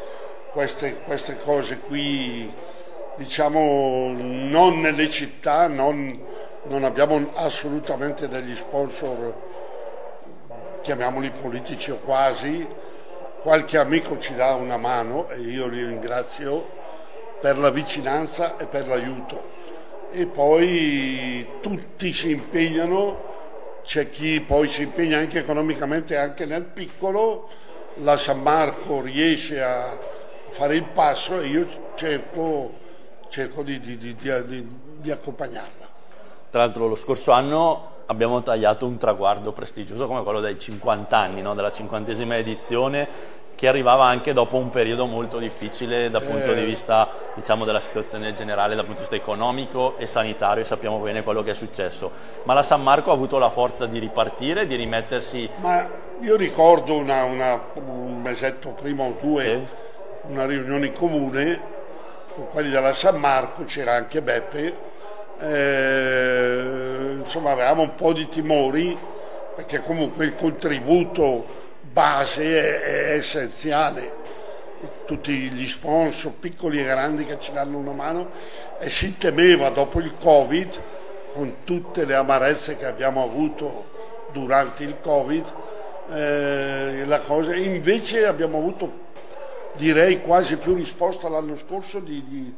G: queste, queste cose qui, diciamo, non nelle città, non, non abbiamo assolutamente degli sponsor, chiamiamoli politici o quasi, qualche amico ci dà una mano e io li ringrazio per la vicinanza e per l'aiuto e poi tutti si impegnano, c'è chi poi si impegna anche economicamente anche nel piccolo, la San Marco riesce a fare il passo e io cerco, cerco di, di, di, di accompagnarla.
A: Tra l'altro lo scorso anno abbiamo tagliato un traguardo prestigioso come quello dei 50 anni, no? della cinquantesima edizione che arrivava anche dopo un periodo molto difficile dal punto di vista diciamo, della situazione generale, dal punto di vista economico e sanitario, e sappiamo bene quello che è successo. Ma la San Marco ha avuto la forza di ripartire, di rimettersi...
G: Ma io ricordo una, una, un mesetto prima o due, sì. una riunione in comune con quelli della San Marco, c'era anche Beppe, eh, insomma avevamo un po' di timori perché comunque il contributo base è, essenziale. Tutti gli sponsor piccoli e grandi che ci danno una mano e si temeva dopo il covid con tutte le amarezze che abbiamo avuto durante il covid eh, la cosa invece abbiamo avuto direi quasi più risposta l'anno scorso di, di,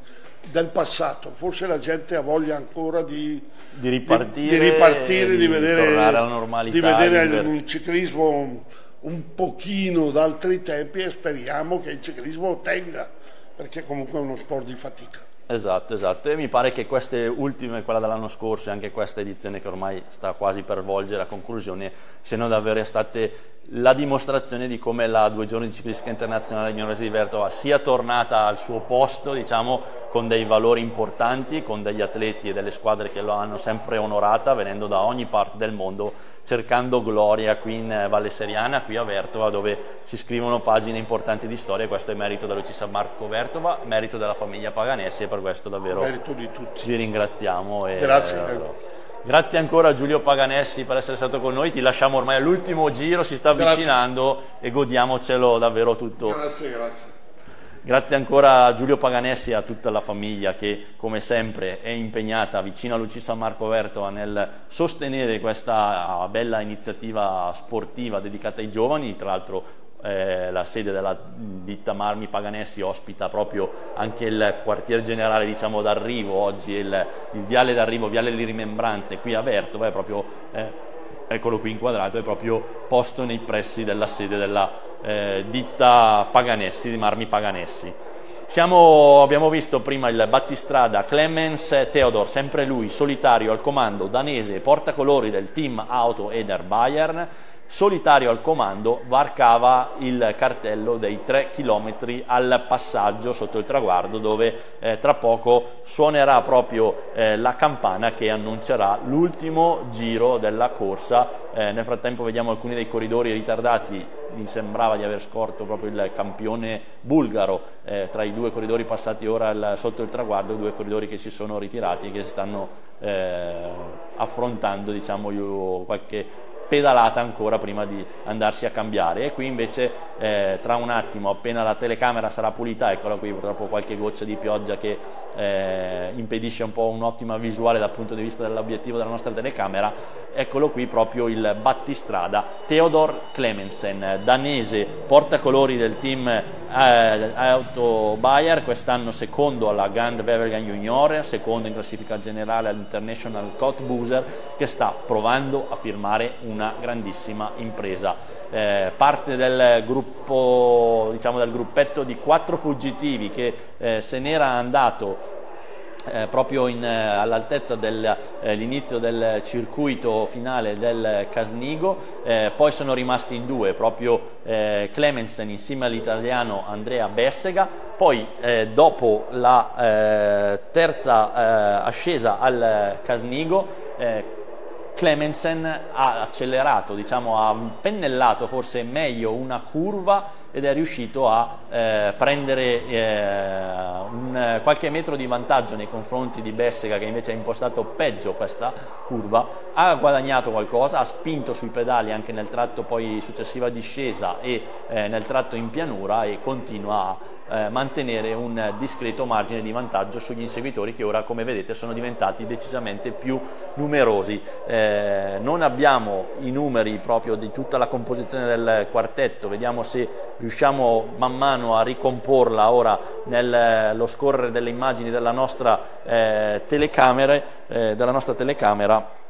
G: del passato forse la gente ha voglia ancora di,
A: di ripartire,
G: di, ripartire, di vedere, di vedere un ciclismo un pochino da altri tempi e speriamo che il ciclismo tenga, perché comunque è uno sport di fatica.
A: Esatto, esatto, e mi pare che queste ultime, quella dell'anno scorso e anche questa edizione che ormai sta quasi per volgere a conclusione, siano davvero state la dimostrazione di come la due giorni di ciclistica internazionale Ignoresi di Vertova sia tornata al suo posto, diciamo, con dei valori importanti, con degli atleti e delle squadre che lo hanno sempre onorata, venendo da ogni parte del mondo cercando gloria qui in Valle Seriana, qui a Vertova, dove si scrivono pagine importanti di storia. Questo è merito dell'UC San Marco Vertova, merito della famiglia Paganessi e per questo davvero vi ringraziamo.
G: E, Grazie.
A: Eh, Grazie ancora a Giulio Paganessi per essere stato con noi, ti lasciamo ormai all'ultimo giro, si sta avvicinando grazie. e godiamocelo davvero tutto.
G: Grazie, grazie.
A: Grazie ancora a Giulio Paganessi e a tutta la famiglia che come sempre è impegnata vicino a Luci San Marco Vertova nel sostenere questa bella iniziativa sportiva dedicata ai giovani, tra l'altro eh, la sede della ditta Marmi Paganessi ospita proprio anche il quartier generale diciamo d'arrivo, oggi il, il viale d'arrivo, viale di rimembranze qui a Vertova è proprio, eh, eccolo qui inquadrato, è proprio posto nei pressi della sede della eh, ditta Paganessi, di Marmi Paganessi. Siamo, abbiamo visto prima il battistrada Clemens Theodor, sempre lui, solitario al comando, danese, portacolori del team Auto Eder Bayern, solitario al comando, varcava il cartello dei 3 km al passaggio sotto il traguardo dove eh, tra poco suonerà proprio eh, la campana che annuncerà l'ultimo giro della corsa. Eh, nel frattempo vediamo alcuni dei corridori ritardati, mi sembrava di aver scorto proprio il campione bulgaro eh, tra i due corridori passati ora il, sotto il traguardo, due corridori che si sono ritirati e che stanno eh, affrontando diciamo, qualche pedalata ancora prima di andarsi a cambiare. E qui invece eh, tra un attimo appena la telecamera sarà pulita eccola qui purtroppo qualche goccia di pioggia che eh, impedisce un po' un'ottima visuale dal punto di vista dell'obiettivo della nostra telecamera eccolo qui proprio il battistrada Theodor Clemensen danese portacolori del team eh, Auto Bayer quest'anno secondo alla Grand Wevelgem Junior secondo in classifica generale all'International Cot Boozer che sta provando a firmare un una grandissima impresa. Eh, parte del gruppo, diciamo del gruppetto di quattro fuggitivi che eh, se n'era andato eh, proprio eh, all'altezza dell'inizio del, eh, del, circuito finale del Casnigo, eh, poi sono rimasti in due, proprio eh, Clemensen insieme all'italiano Andrea Bessega, poi eh, dopo la terza ascesa al Casnigo Clemensen ha accelerato, diciamo, ha pennellato forse meglio una curva ed è riuscito a eh, prendere eh, un, qualche metro di vantaggio nei confronti di Bessega che invece ha impostato peggio questa curva, ha guadagnato qualcosa, ha spinto sui pedali anche nel tratto poi successiva discesa e eh, nel tratto in pianura e continua a eh, mantenere un discreto margine di vantaggio sugli inseguitori che ora come vedete sono diventati decisamente più numerosi. Eh, non abbiamo i numeri proprio di tutta la composizione del quartetto, vediamo se riusciamo man mano a ricomporla ora nello scorrere delle immagini della nostra, eh, telecamera, eh, della nostra telecamera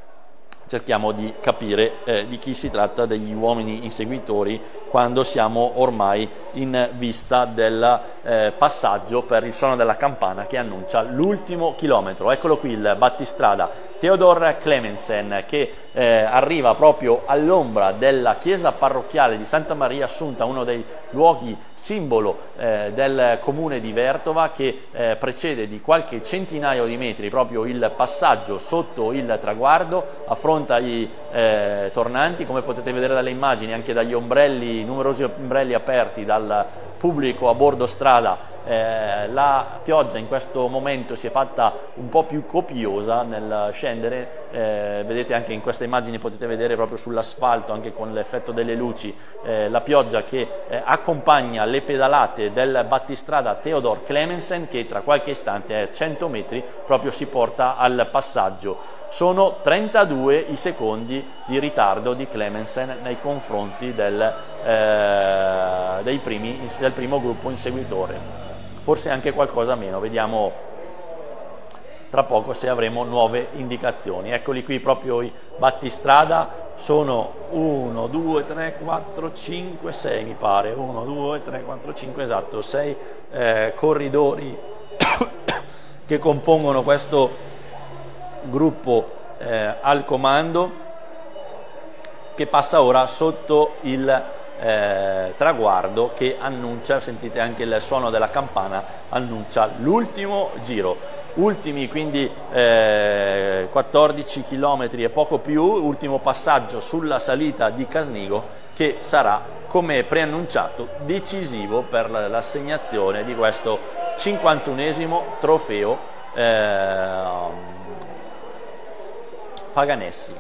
A: cerchiamo di capire eh, di chi si tratta degli uomini inseguitori quando siamo ormai in vista del eh, passaggio per il suono della campana che annuncia l'ultimo chilometro. Eccolo qui il battistrada Theodor Clemensen che eh, arriva proprio all'ombra della chiesa parrocchiale di Santa Maria Assunta, uno dei luoghi simbolo eh, del comune di Vertova che eh, precede di qualche centinaio di metri proprio il passaggio sotto il traguardo, affronta i eh, tornanti, come potete vedere dalle immagini anche dagli ombrelli numerosi ombrelli aperti dal pubblico a bordo strada eh, la pioggia in questo momento si è fatta un po' più copiosa nel scendere, eh, vedete anche in queste immagini potete vedere proprio sull'asfalto anche con l'effetto delle luci eh, la pioggia che eh, accompagna le pedalate del battistrada Theodor Clemensen che tra qualche istante a 100 metri proprio si porta al passaggio. Sono 32 i secondi di ritardo di Clemensen nei confronti del, eh, primi, del primo gruppo inseguitore forse anche qualcosa meno, vediamo tra poco se avremo nuove indicazioni. Eccoli qui proprio i battistrada, sono 1, 2, 3, 4, 5, 6 mi pare, 1, 2, 3, 4, 5 esatto, 6 eh, corridori che compongono questo gruppo eh, al comando che passa ora sotto il eh, traguardo che annuncia, sentite anche il suono della campana, annuncia l'ultimo giro. Ultimi quindi eh, 14 km e poco più, ultimo passaggio sulla salita di Casnigo che sarà come preannunciato decisivo per l'assegnazione di questo 51esimo trofeo eh, Paganessi.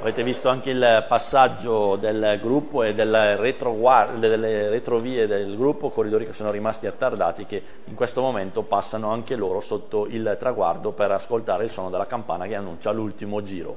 A: Avete visto anche il passaggio del gruppo e delle, retrovie del gruppo, corridori che sono rimasti attardati che in questo momento passano anche loro sotto il traguardo per ascoltare il suono della campana che annuncia l'ultimo giro.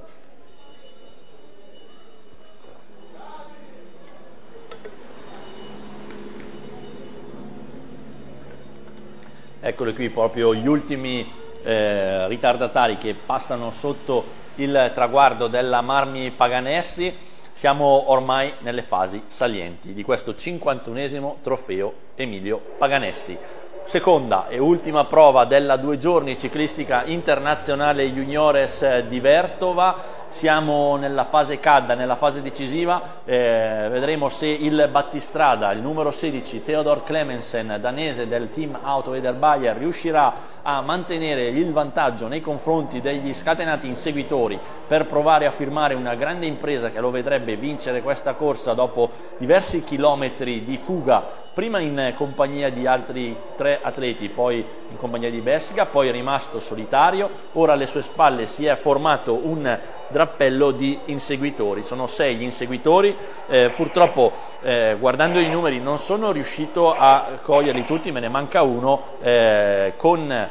A: Eccoli qui proprio gli ultimi eh, ritardatari che passano sotto il traguardo della Marmi Paganessi, siamo ormai nelle fasi salienti di questo 51esimo trofeo Emilio Paganessi. Seconda e ultima prova della due giorni ciclistica internazionale juniores di Vertova siamo nella fase cadda, nella fase decisiva, eh, vedremo se il battistrada, il numero 16, Theodor Clemensen, danese del team Auto Eder Bayer, riuscirà a mantenere il vantaggio nei confronti degli scatenati inseguitori per provare a firmare una grande impresa che lo vedrebbe vincere questa corsa dopo diversi chilometri di fuga prima in compagnia di altri tre atleti, poi in compagnia di Bessiga, poi rimasto solitario, ora alle sue spalle si è formato un drappello di inseguitori, sono sei gli inseguitori, eh, purtroppo eh, guardando i numeri non sono riuscito a coglierli tutti, me ne manca uno, eh, con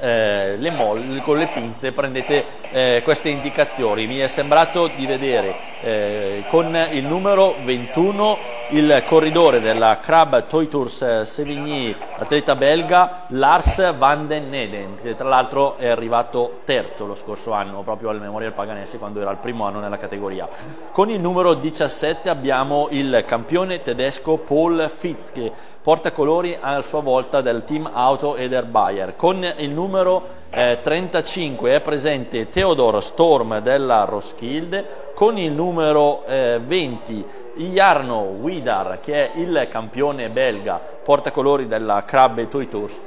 A: eh, le molle, con le pinze prendete eh, queste indicazioni. Mi è sembrato di vedere eh, con il numero 21 il corridore della Crab Toy Tours Sevigny, atleta belga, Lars van den Neden, che tra l'altro è arrivato terzo lo scorso anno, proprio al Memorial Paganese, quando era il primo anno nella categoria. Con il numero 17 abbiamo il campione tedesco Paul Fitz, che porta colori a sua volta del team Auto Eder Bayer. Con il numero eh, 35 è presente Theodor Storm della Roskilde, con il numero eh, 20 Jarno Widar che è il campione belga portacolori della Crabbe Toy Tours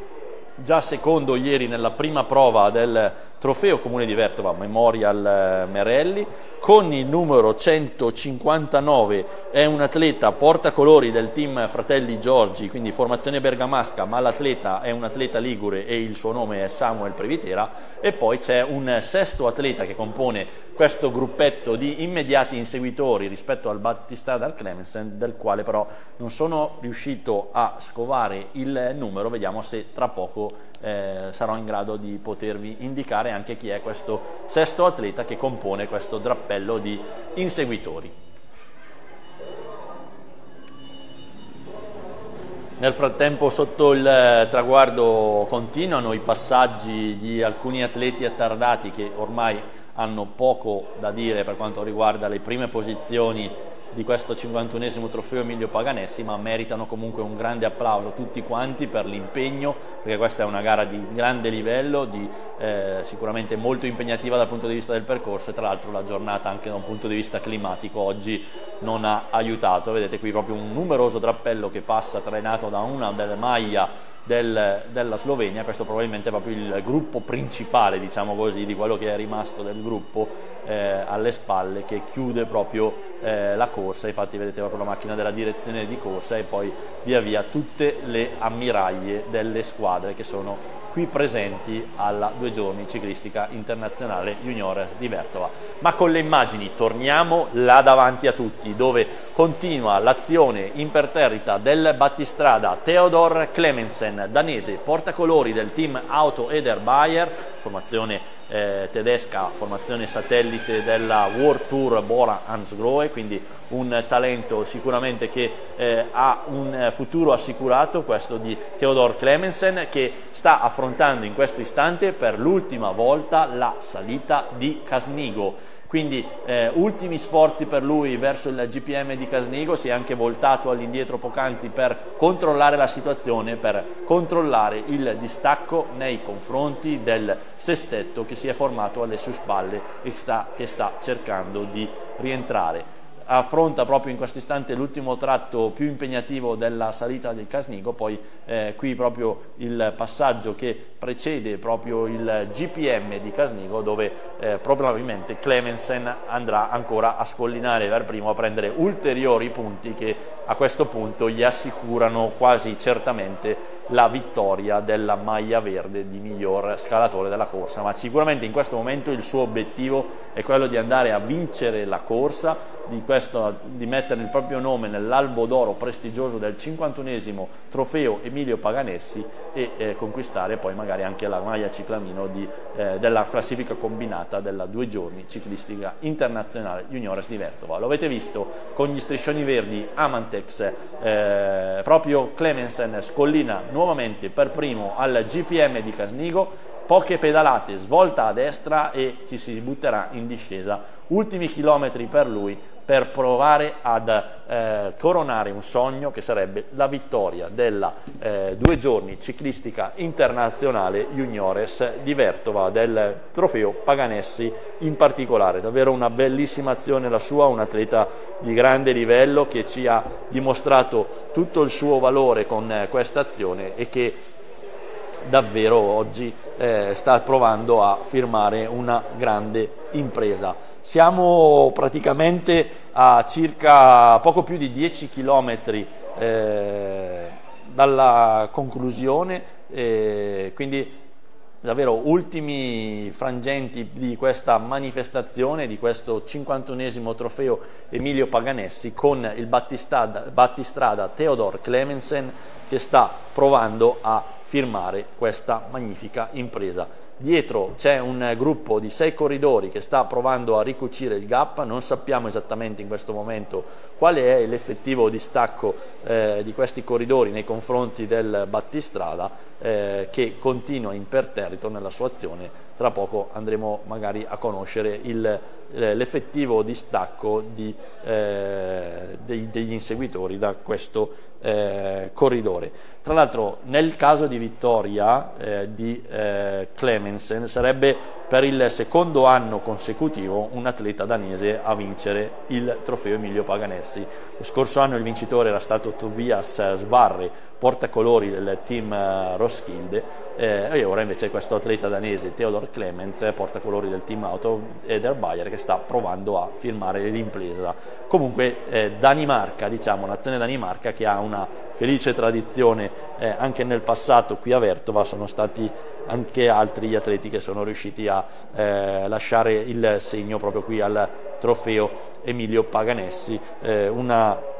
A: già secondo ieri nella prima prova del trofeo comune di Vertova Memorial eh, Merelli con il numero 159 è un atleta portacolori del team Fratelli Giorgi quindi formazione bergamasca ma l'atleta è un atleta ligure e il suo nome è Samuel Previtera e poi c'è un sesto atleta che compone questo gruppetto di immediati inseguitori rispetto al Battista dal Clemensen del quale però non sono riuscito a scovare il numero vediamo se tra poco eh, sarò in grado di potervi indicare anche chi è questo sesto atleta che compone questo drappello di inseguitori. Nel frattempo sotto il eh, traguardo continuano i passaggi di alcuni atleti attardati che ormai hanno poco da dire per quanto riguarda le prime posizioni di questo 51esimo trofeo Emilio Paganessi, ma meritano comunque un grande applauso tutti quanti per l'impegno, perché questa è una gara di grande livello, di, eh, sicuramente molto impegnativa dal punto di vista del percorso e tra l'altro la giornata anche da un punto di vista climatico oggi non ha aiutato. Vedete qui proprio un numeroso drappello che passa trainato da una delle maglie del, della Slovenia, questo probabilmente è proprio il gruppo principale, diciamo così, di quello che è rimasto del gruppo eh, alle spalle che chiude proprio eh, la corsa, infatti vedete proprio la macchina della direzione di corsa e poi via via tutte le ammiraglie delle squadre che sono qui presenti alla due giorni ciclistica internazionale junior di Vertova. Ma con le immagini torniamo là davanti a tutti dove continua l'azione imperterrita del battistrada Theodor Clemensen, danese, portacolori del team Auto Eder Bayer, formazione eh, tedesca, formazione satellite della World Tour Bora Hansgrohe, quindi un talento sicuramente che eh, ha un futuro assicurato, questo di Theodor Clemensen, che sta affrontando in questo istante per l'ultima volta la salita di Casnigo quindi eh, ultimi sforzi per lui verso il GPM di Casnigo, si è anche voltato all'indietro poc'anzi per controllare la situazione, per controllare il distacco nei confronti del sestetto che si è formato alle sue spalle e sta, che sta cercando di rientrare affronta proprio in questo istante l'ultimo tratto più impegnativo della salita del Casnigo, poi eh, qui proprio il passaggio che precede proprio il GPM di Casnigo dove eh, probabilmente Clemensen andrà ancora a scollinare per primo a prendere ulteriori punti che a questo punto gli assicurano quasi certamente la vittoria della maglia verde di miglior scalatore della corsa, ma sicuramente in questo momento il suo obiettivo è quello di andare a vincere la corsa, di, questo, di mettere il proprio nome nell'albo d'oro prestigioso del 51esimo trofeo Emilio Paganessi e eh, conquistare poi magari anche la maglia ciclamino di, eh, della classifica combinata della due giorni ciclistica internazionale juniores di Vertova. Lo avete visto con gli striscioni verdi Amantex, eh, proprio Clemensen scollina nuovamente per primo al GPM di Casnigo, poche pedalate, svolta a destra e ci si butterà in discesa. Ultimi chilometri per lui per provare ad eh, coronare un sogno che sarebbe la vittoria della eh, due giorni ciclistica internazionale juniores di Vertova del trofeo Paganessi in particolare. Davvero una bellissima azione la sua, un atleta di grande livello che ci ha dimostrato tutto il suo valore con eh, questa azione e che davvero oggi eh, sta provando a firmare una grande impresa. Siamo praticamente a circa poco più di 10 km eh, dalla conclusione, eh, quindi davvero ultimi frangenti di questa manifestazione, di questo 51esimo trofeo Emilio Paganessi con il battistrada, battistrada Theodor Clemensen che sta provando a firmare questa magnifica impresa. Dietro c'è un gruppo di sei corridori che sta provando a ricucire il gap, non sappiamo esattamente in questo momento quale è l'effettivo distacco eh, di questi corridori nei confronti del battistrada eh, che continua imperterrito nella sua azione. Tra poco andremo magari a conoscere l'effettivo distacco di, eh, dei, degli inseguitori da questo eh, corridore. Tra l'altro nel caso di vittoria eh, di eh, Clemensen sarebbe per il secondo anno consecutivo un atleta danese a vincere il trofeo Emilio Paganessi. Lo scorso anno il vincitore era stato Tobias Sbarri, portacolori del team eh, Roskilde, eh, e ora invece questo atleta danese Theodor Clemens, portacolori del team Auto Eder Bayer, che sta provando a filmare l'impresa. Comunque eh, Danimarca, diciamo, nazione Danimarca che ha una felice tradizione eh, anche nel passato qui a Vertova, sono stati anche altri atleti che sono riusciti a eh, lasciare il segno proprio qui al trofeo Emilio Paganessi, eh, una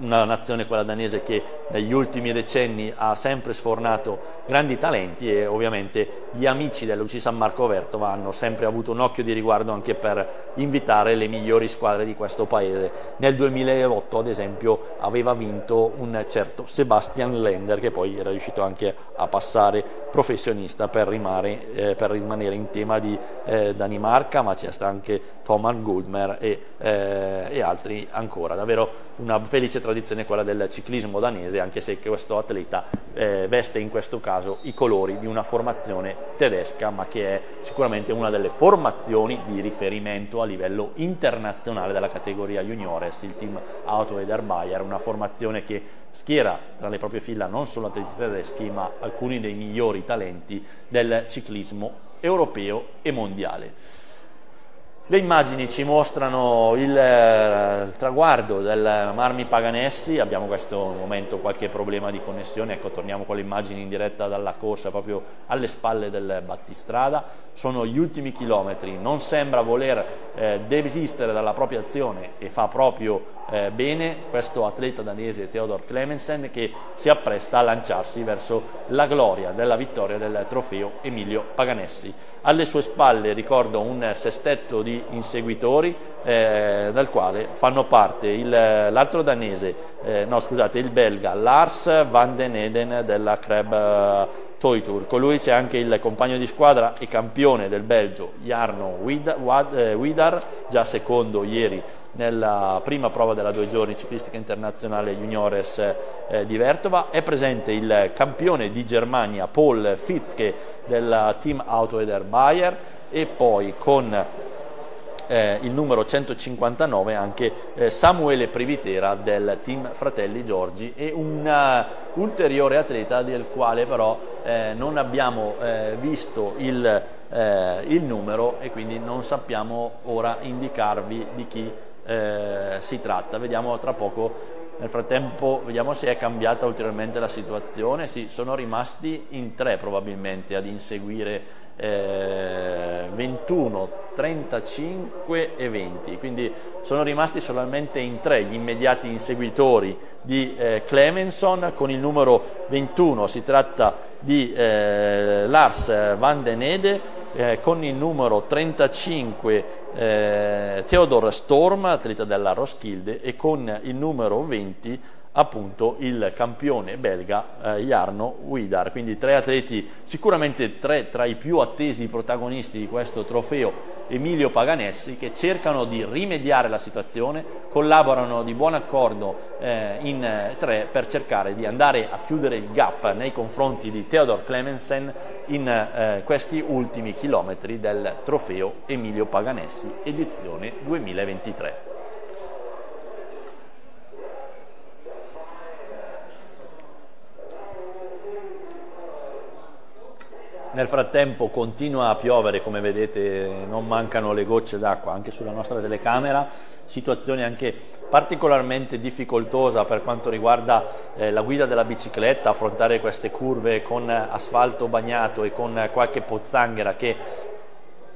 A: una nazione quella danese che negli ultimi decenni ha sempre sfornato grandi talenti e ovviamente gli amici dell'UC San Marco Vertova hanno sempre avuto un occhio di riguardo anche per invitare le migliori squadre di questo paese. Nel 2008 ad esempio aveva vinto un certo Sebastian Lender che poi era riuscito anche a passare professionista per, rimare, eh, per rimanere in tema di eh, Danimarca ma c'è anche Thomas Goldmer e, eh, e altri ancora. Davvero una felice tradizione quella del ciclismo danese, anche se questo atleta eh, veste in questo caso i colori di una formazione tedesca, ma che è sicuramente una delle formazioni di riferimento a livello internazionale della categoria juniores, il team Auto Bayer, una formazione che schiera tra le proprie fila non solo atleti tedeschi, ma alcuni dei migliori talenti del ciclismo europeo e mondiale. Le immagini ci mostrano il, eh, il, traguardo del Marmi Paganessi, abbiamo in questo momento qualche problema di connessione, ecco torniamo con le immagini in diretta dalla corsa proprio alle spalle del battistrada, sono gli ultimi chilometri, non sembra voler eh, desistere dalla propria azione e fa proprio eh, bene questo atleta danese Theodor Clemensen che si appresta a lanciarsi verso la gloria della vittoria del trofeo Emilio Paganessi. Alle sue spalle ricordo un sestetto di inseguitori eh, dal quale fanno parte l'altro danese, eh, no scusate, il belga Lars van den Eden della Kreb eh, Toytour. Con lui c'è anche il compagno di squadra e campione del Belgio Jarno eh, Widar, già secondo ieri nella prima prova della due giorni ciclistica internazionale juniores eh, di Vertova. È presente il campione di Germania Paul Fitzke del team Auto Eder Bayer e poi con eh, il numero 159 anche eh, Samuele Privitera del team Fratelli Giorgi e un uh, ulteriore atleta del quale però eh, non abbiamo eh, visto il, eh, il, numero e quindi non sappiamo ora indicarvi di chi eh, si tratta. Vediamo tra poco nel frattempo vediamo se è cambiata ulteriormente la situazione, sì, sono rimasti in tre probabilmente ad inseguire eh, 21, 35 e 20, quindi sono rimasti solamente in tre gli immediati inseguitori di eh, Clemenson con il numero 21 si tratta di eh, Lars van den Ede eh, con il numero 35 eh, Theodor Storm, atleta della Roskilde e con il numero 20 appunto il campione belga eh, Jarno Widar, quindi tre atleti, sicuramente tre tra i più attesi protagonisti di questo trofeo Emilio Paganessi che cercano di rimediare la situazione, collaborano di buon accordo eh, in tre per cercare di andare a chiudere il gap nei confronti di Theodor Clemensen in eh, questi ultimi chilometri del trofeo Emilio Paganessi edizione 2023. Nel frattempo continua a piovere, come vedete non mancano le gocce d'acqua anche sulla nostra telecamera, situazione anche particolarmente difficoltosa per quanto riguarda eh, la guida della bicicletta, affrontare queste curve con asfalto bagnato e con qualche pozzanghera che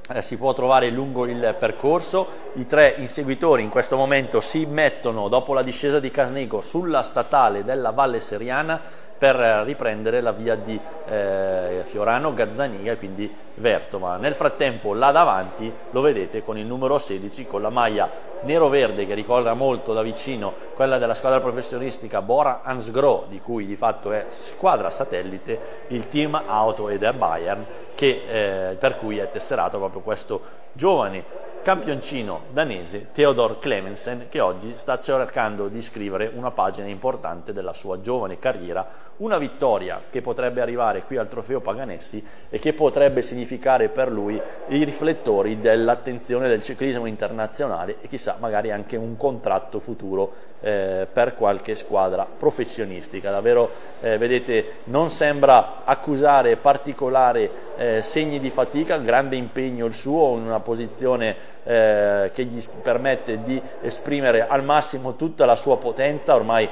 A: eh, si può trovare lungo il percorso. I tre inseguitori in questo momento si mettono dopo la discesa di Casnego sulla statale della Valle Seriana per riprendere la via di eh, Fiorano, Gazzaniga e quindi Vertova. Nel frattempo là davanti lo vedete con il numero 16 con la maglia nero-verde che ricorda molto da vicino quella della squadra professionistica Bora Hansgrohe di cui di fatto è squadra satellite il team Auto ed è Bayern che, eh, per cui è tesserato proprio questo giovane campioncino danese Theodor Clemensen che oggi sta cercando di scrivere una pagina importante della sua giovane carriera, una vittoria che potrebbe arrivare qui al trofeo Paganessi e che potrebbe significare per lui i riflettori dell'attenzione del ciclismo internazionale e chissà magari anche un contratto futuro eh, per qualche squadra professionistica. Davvero eh, vedete non sembra accusare particolari eh, segni di fatica, grande impegno il suo in una posizione eh, che gli permette di esprimere al massimo tutta la sua potenza, ormai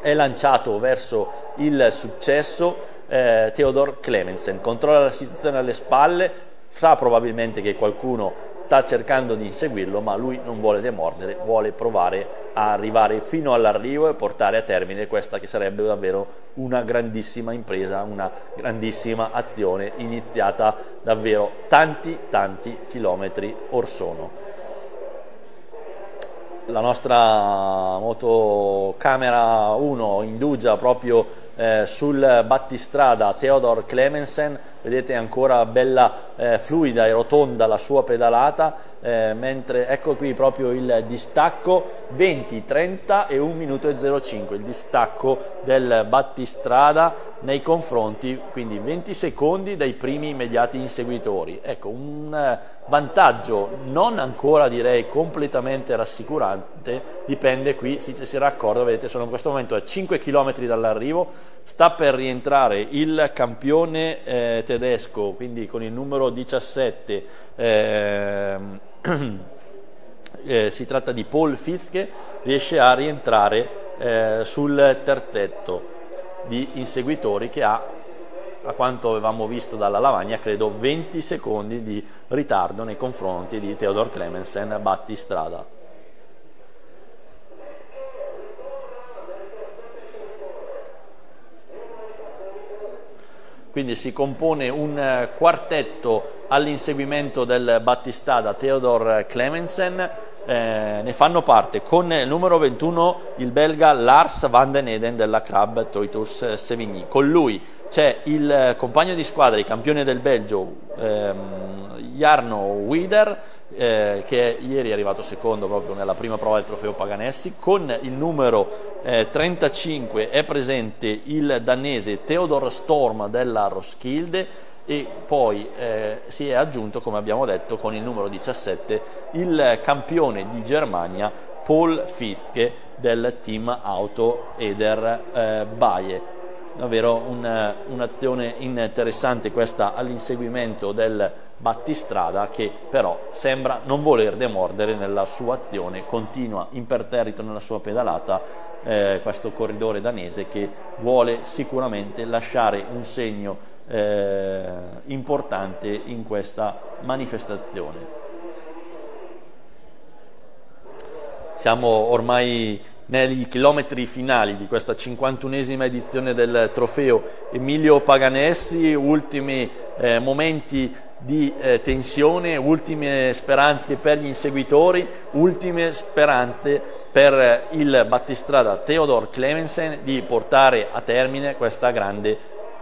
A: è lanciato verso il successo. Eh, Theodor Clemensen controlla la situazione alle spalle, sa probabilmente che qualcuno sta cercando di inseguirlo, ma lui non vuole demordere, vuole provare a arrivare fino all'arrivo e portare a termine questa che sarebbe davvero una grandissima impresa, una grandissima azione iniziata davvero tanti tanti chilometri or sono. La nostra motocamera 1 indugia proprio eh, sul battistrada Theodor Clemensen, vedete ancora bella eh, fluida e rotonda la sua pedalata, eh, mentre ecco qui proprio il distacco 20, 30 e 1 minuto e 05, il distacco del battistrada nei confronti, quindi 20 secondi dai primi immediati inseguitori. Ecco, un eh, vantaggio non ancora direi completamente rassicurante, dipende qui, si, si raccorda, vedete sono in questo momento a 5 km dall'arrivo, sta per rientrare il campione eh, tedesco, quindi con il numero 17, eh, eh, si tratta di Paul Fiske, riesce a rientrare eh, sul terzetto di inseguitori che ha, a quanto avevamo visto dalla lavagna, credo 20 secondi di ritardo nei confronti di Theodor Clemensen Battistrada. Quindi si compone un eh, quartetto all'inseguimento del Battistada Theodor Clemensen, eh, ne fanno parte. Con il numero 21 il belga Lars van den Eden della Crab Toitus Sevigny, con lui c'è il compagno di squadra, il campione del Belgio ehm, Jarno Wider eh, che ieri è arrivato secondo proprio nella prima prova del trofeo Paganessi, con il numero eh, 35 è presente il danese Theodor Storm della Roskilde e poi eh, si è aggiunto, come abbiamo detto, con il numero 17 il campione di Germania Paul Fiske del team Auto Eder eh, Baye davvero un, un'azione interessante questa all'inseguimento del battistrada che però sembra non voler demordere nella sua azione, continua imperterrito nella sua pedalata eh, questo corridore danese che vuole sicuramente lasciare un segno eh, importante in questa manifestazione. Siamo ormai nei chilometri finali di questa 51esima edizione del trofeo Emilio Paganessi, ultimi eh, momenti di eh, tensione, ultime speranze per gli inseguitori, ultime speranze per il battistrada Theodor Clemensen di portare a termine questa grande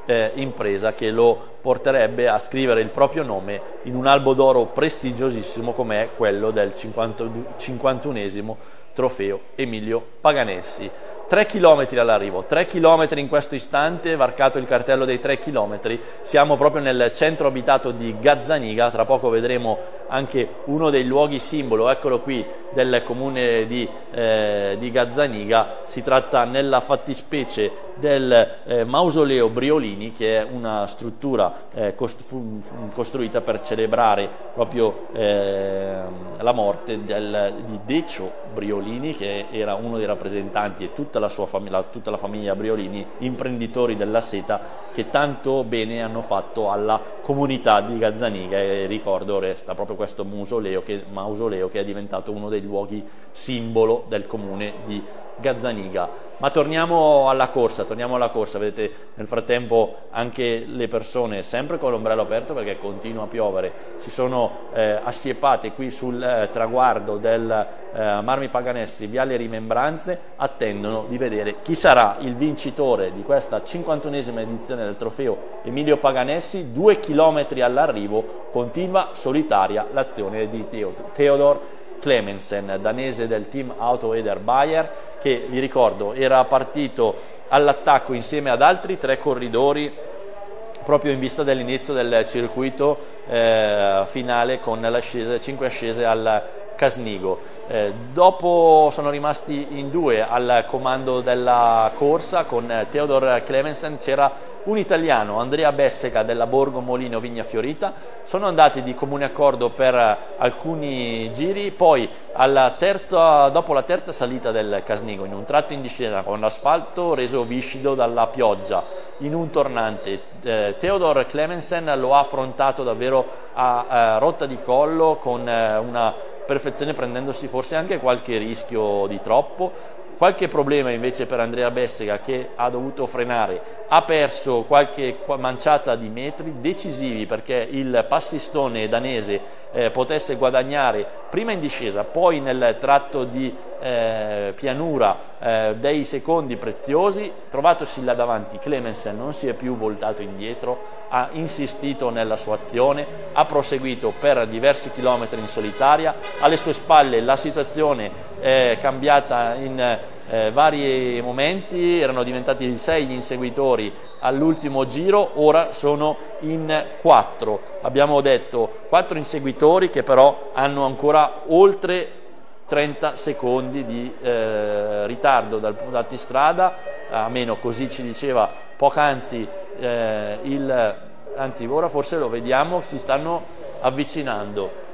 A: eh, impresa che lo porterebbe a scrivere il proprio nome in un albo d'oro prestigiosissimo come è quello del 51esimo trofeo Emilio Paganessi. 3 km all'arrivo, 3 km in questo istante, varcato il cartello dei 3 km, siamo proprio nel centro abitato di Gazzaniga, tra poco vedremo anche uno dei luoghi simbolo, eccolo qui, del comune di, eh, di Gazzaniga, si tratta nella fattispecie del eh, mausoleo Briolini che è una struttura eh, cost costruita per celebrare proprio eh, la morte del, di Decio Briolini che era uno dei rappresentanti e tutta la, sua famiglia, tutta la famiglia Briolini, imprenditori della seta che tanto bene hanno fatto alla comunità di Gazzaniga e ricordo resta proprio questo mausoleo che, mausoleo che è diventato uno dei luoghi simbolo del comune di Gazzaniga. Ma torniamo alla corsa, torniamo alla corsa, vedete nel frattempo anche le persone sempre con l'ombrello aperto perché continua a piovere, si sono eh, assiepate qui sul eh, traguardo del eh, Marmi Paganessi, Viale Rimembranze, attendono di vedere chi sarà il vincitore di questa 51esima edizione del trofeo Emilio Paganessi, due chilometri all'arrivo, continua solitaria l'azione di Theodor Clemensen, danese del team Auto Eder Bayer, che vi ricordo era partito all'attacco insieme ad altri tre corridori proprio in vista dell'inizio del circuito eh, finale con le 5 ascese al Casnigo. Eh, dopo sono rimasti in due al comando della corsa con Theodor Clemensen, c'era un italiano, Andrea Bessega della Borgo Molino Vigna Fiorita, sono andati di comune accordo per alcuni giri, poi terza, dopo la terza salita del Casnigo, in un tratto in discesa con l'asfalto reso viscido dalla pioggia, in un tornante, eh, Theodor Clemensen lo ha affrontato davvero a, a rotta di collo con eh, una perfezione prendendosi forse anche qualche rischio di troppo qualche problema invece per Andrea Bessega che ha dovuto frenare, ha perso qualche manciata di metri decisivi perché il passistone danese eh, potesse guadagnare prima in discesa, poi nel tratto di eh, pianura eh, dei secondi preziosi, trovatosi là davanti Clemensen non si è più voltato indietro, ha insistito nella sua azione, ha proseguito per diversi chilometri in solitaria, alle sue spalle la situazione è cambiata in eh, vari momenti, erano diventati sei gli inseguitori all'ultimo giro, ora sono in quattro. Abbiamo detto quattro inseguitori che però hanno ancora oltre 30 secondi di eh, ritardo a meno così ci diceva poc'anzi eh, il, anzi ora forse lo vediamo, si stanno avvicinando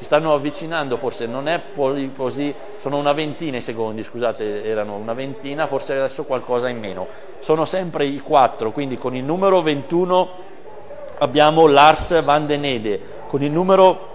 A: si stanno avvicinando, forse non è così, sono una ventina i secondi, scusate, erano una ventina, forse adesso qualcosa in meno. Sono sempre i quattro, quindi con il numero 21 abbiamo Lars van den Ede, con il numero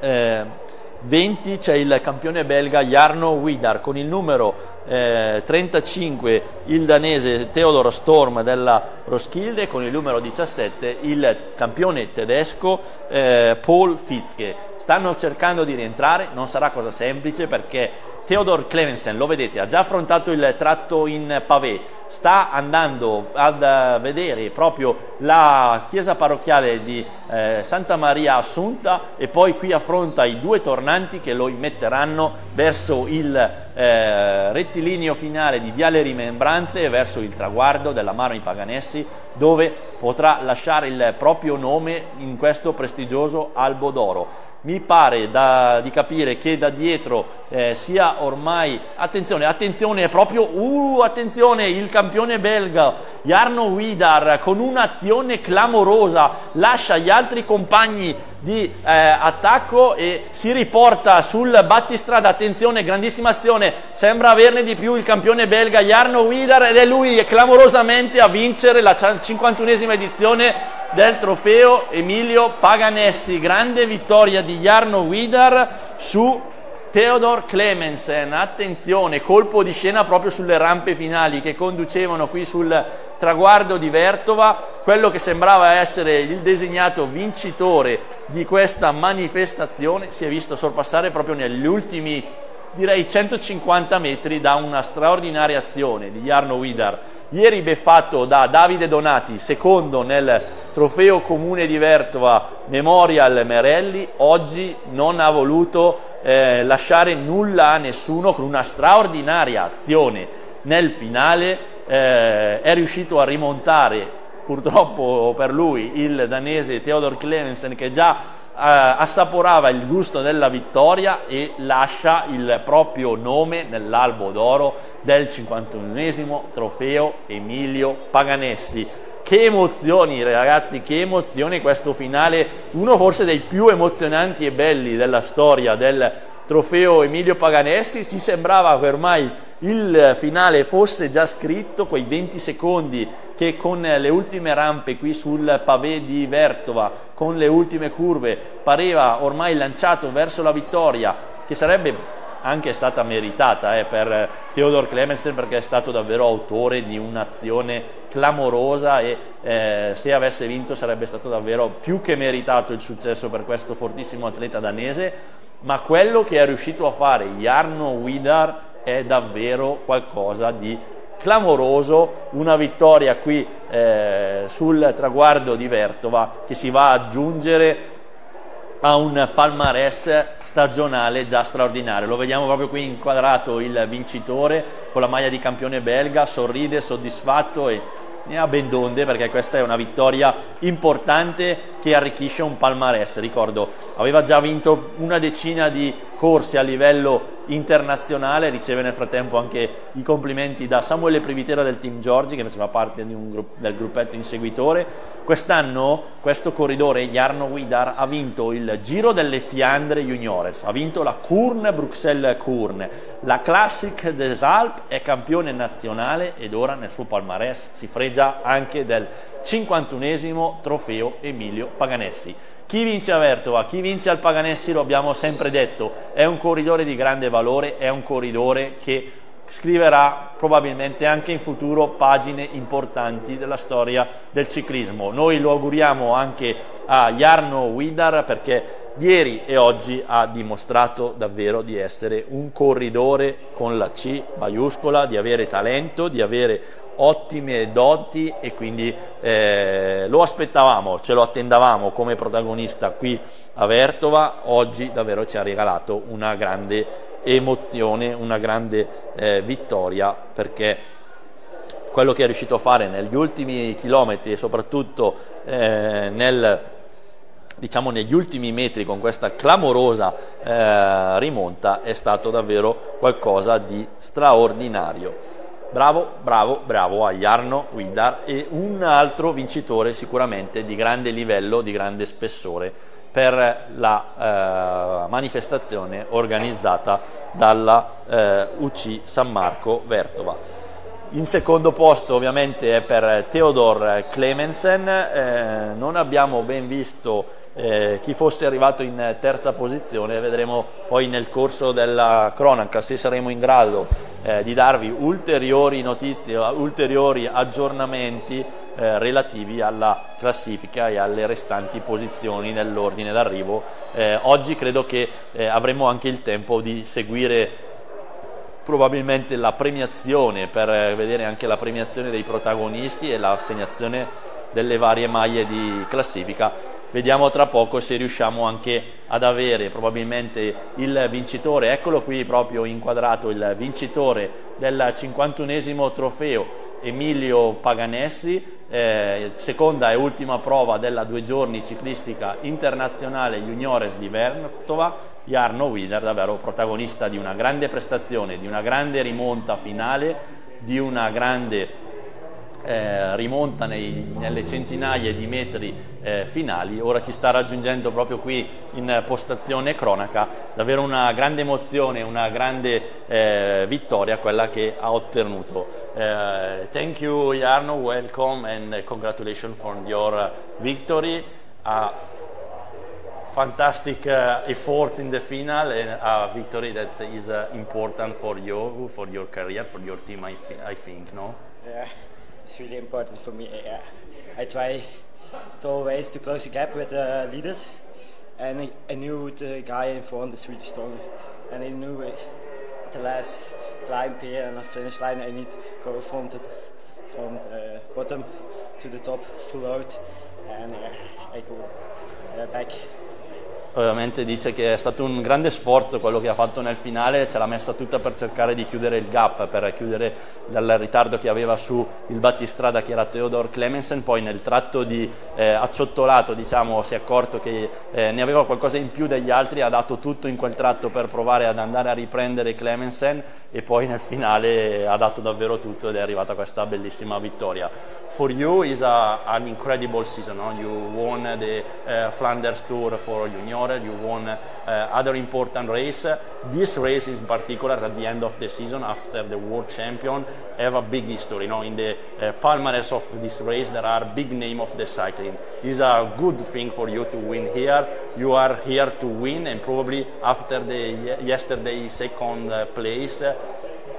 A: eh, 20 c'è il campione belga Jarno Widar, con il numero eh, 35 il danese Theodor Storm della Roskilde, con il numero 17 il campione tedesco eh, Paul Fitzke. Stanno cercando di rientrare, non sarà cosa semplice perché Theodor Clemensen, lo vedete, ha già affrontato il tratto in pavé, sta andando ad eh, vedere proprio la chiesa parrocchiale di eh, Santa Maria Assunta e poi qui affronta i due tornanti che lo immetteranno verso il eh, rettilineo finale di Viale Rimembranze e verso il traguardo della Marmi Paganessi dove potrà lasciare il proprio nome in questo prestigioso albo d'oro. Mi pare da, di capire che da dietro eh, sia ormai, attenzione, attenzione, proprio, uh, attenzione, il campione belga Jarno Widar con un'azione clamorosa lascia gli altri compagni di eh, attacco e si riporta sul battistrada, attenzione, grandissima azione, sembra averne di più il campione belga Jarno Widar ed è lui clamorosamente a vincere la 51esima edizione del trofeo Emilio Paganessi, grande vittoria di Jarno Widar su Theodor Clemensen, attenzione, colpo di scena proprio sulle rampe finali che conducevano qui sul traguardo di Vertova, quello che sembrava essere il designato vincitore di questa manifestazione si è visto sorpassare proprio negli ultimi direi 150 metri da una straordinaria azione di Jarno Widar. Ieri beffatto da Davide Donati, secondo nel trofeo comune di Vertova Memorial Merelli, oggi non ha voluto eh, lasciare nulla a nessuno con una straordinaria azione. Nel finale, eh, è riuscito a rimontare purtroppo per lui il danese Theodor Clemensen che già eh, assaporava il gusto della vittoria e lascia il proprio nome nell'albo d'oro del 51esimo trofeo Emilio Paganessi. Che emozioni ragazzi, che emozioni questo finale, uno forse dei più emozionanti e belli della storia del trofeo Emilio Paganessi, ci sembrava che ormai il finale fosse già scritto, quei 20 secondi che con le ultime rampe qui sul pavé di Vertova, con le ultime curve, pareva ormai lanciato verso la vittoria, che sarebbe anche stata meritata eh, per Theodor Clemensen perché è stato davvero autore di un'azione clamorosa e eh, se avesse vinto sarebbe stato davvero più che meritato il successo per questo fortissimo atleta danese, ma quello che è riuscito a fare Jarno Widar è davvero qualcosa di clamoroso, una vittoria qui eh, sul traguardo di Vertova che si va ad aggiungere a un palmarès stagionale già straordinario. Lo vediamo proprio qui inquadrato il vincitore con la maglia di campione belga, sorride, soddisfatto e ne ha ben donde perché questa è una vittoria importante che arricchisce un palmarès. Ricordo, aveva già vinto una decina di corse a livello internazionale, riceve nel frattempo anche i complimenti da Samuele Privitera del team Giorgi che faceva parte gruppo, del gruppetto inseguitore. Quest'anno questo corridore Jarno Widar ha vinto il Giro delle Fiandre Juniores, ha vinto la Kurn Bruxelles Kurn, la Classic des Alpes, è campione nazionale ed ora nel suo palmarès si fregia anche del 51esimo trofeo Emilio Paganessi. Chi vince a Vertova, chi vince al Paganessi, lo abbiamo sempre detto, è un corridore di grande valore, è un corridore che scriverà probabilmente anche in futuro pagine importanti della storia del ciclismo. Noi lo auguriamo anche a Jarno Widar perché ieri e oggi ha dimostrato davvero di essere un corridore con la C maiuscola, di avere talento, di avere ottime doti e quindi eh, lo aspettavamo, ce lo attendavamo come protagonista qui a Vertova, oggi davvero ci ha regalato una grande emozione, una grande eh, vittoria perché quello che è riuscito a fare negli ultimi chilometri e soprattutto eh, nel, diciamo, negli ultimi metri con questa clamorosa eh, rimonta è stato davvero qualcosa di straordinario. Bravo, bravo, bravo a Jarno Widar e un altro vincitore sicuramente di grande livello, di grande spessore per la eh, manifestazione organizzata dalla eh, UC San Marco Vertova. In secondo posto ovviamente è per Theodor Clemensen, eh, non abbiamo ben visto eh, chi fosse arrivato in terza posizione, vedremo poi nel corso della cronaca se saremo in grado eh, di darvi ulteriori notizie, ulteriori aggiornamenti eh, relativi alla classifica e alle restanti posizioni nell'ordine d'arrivo. Eh, oggi credo che eh, avremo anche il tempo di seguire probabilmente la premiazione per eh, vedere anche la premiazione dei protagonisti e l'assegnazione delle varie maglie di classifica. Vediamo tra poco se riusciamo anche ad avere probabilmente il vincitore, eccolo qui proprio inquadrato il vincitore del 51esimo trofeo Emilio Paganessi, eh, seconda e ultima prova della due giorni ciclistica internazionale juniores di Vernova, Jarno Wider davvero protagonista di una grande prestazione, di una grande rimonta finale, di una grande eh, rimonta nei, nelle centinaia di metri eh, finali, ora ci sta raggiungendo proprio qui in postazione cronaca, davvero una grande emozione, una grande eh, vittoria quella che ha ottenuto. Eh, thank you Jarno, welcome and congratulations for your victory. Uh, fantastic uh, efforts in the final and a victory that is uh, important for you, for your career, for your team, I, I think, no?
H: Yeah it's really important for me. Yeah. I try to always to close the gap with the leaders, and I, I knew the guy in front is really strong, and I knew it, the last climb here and the finish line I need to go from the from the bottom to the top full out, and uh, I go uh, back
A: ovviamente dice che è stato un grande sforzo quello che ha fatto nel finale, ce l'ha messa tutta per cercare di chiudere il gap, per chiudere dal ritardo che aveva su il battistrada che era Theodor Clemensen, poi nel tratto di eh, acciottolato diciamo, si è accorto che eh, ne aveva qualcosa in più degli altri, ha dato tutto in quel tratto per provare ad andare a riprendere Clemensen e poi nel finale ha dato davvero tutto ed è arrivata questa bellissima vittoria. For you is a, an incredible season, no? you won the uh, Flanders Tour for Junior you won uh, other important race. This race in particular at the end of the season after the world champion have a big history. You know, in the uh, palmarès of this race there are big name of the cycling. It's a good thing for you to win here. You are here to win and probably after the yesterday second uh, place, uh,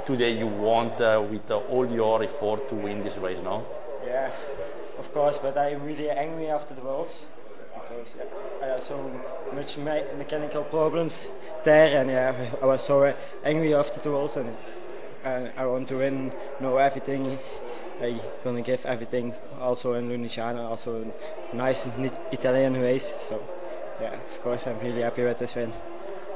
A: today you want uh, with all your effort to win this race, no?
H: Yeah, of course, but I'm really angry after the Worlds I had ah, so much me mechanical problems there, and yeah, I was so angry after the Worlds, and, and I want to win, know everything. I'm gonna give everything, also in Lunigiana, also a nice Italian race. So yeah, of course, I'm really happy with this win.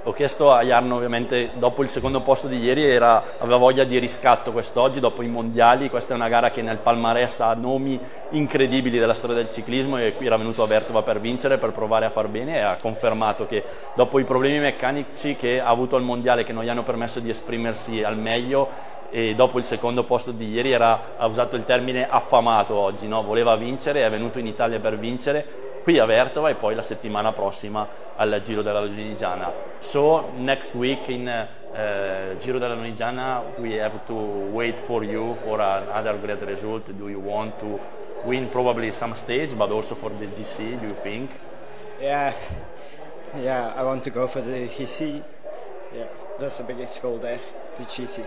A: Ho chiesto a Jarno ovviamente dopo il secondo posto di ieri era, aveva voglia di riscatto quest'oggi, dopo i mondiali, questa è una gara che nel palmarès ha nomi incredibili della storia del ciclismo e qui era venuto a Vertova per vincere, per provare a far bene e ha confermato che dopo i problemi meccanici che ha avuto al mondiale che non gli hanno permesso di esprimersi al meglio e dopo il secondo posto di ieri era, ha usato il termine affamato oggi, no? voleva vincere, è venuto in Italia per vincere qui a Vertova e poi la settimana prossima al Giro della Lunigiana. So next week in uh, Giro della Lunigiana we have to wait for you for another great result. Do you want to win probably some stage but also for the GC do you think?
H: Yeah, yeah I want to go for the GC. Yeah, that's the biggest goal there, the GC.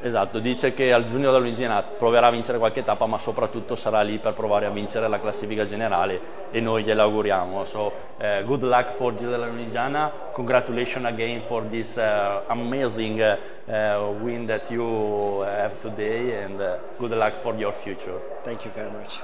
A: Esatto, dice che al giugno della Luigina proverà a vincere qualche tappa, ma soprattutto sarà lì per provare a vincere la classifica generale e noi glielo auguriamo. So, uh, good luck for della Luigina, congratulations again for this uh, amazing uh, win that you have today and good luck for your future.
H: Thank you very much.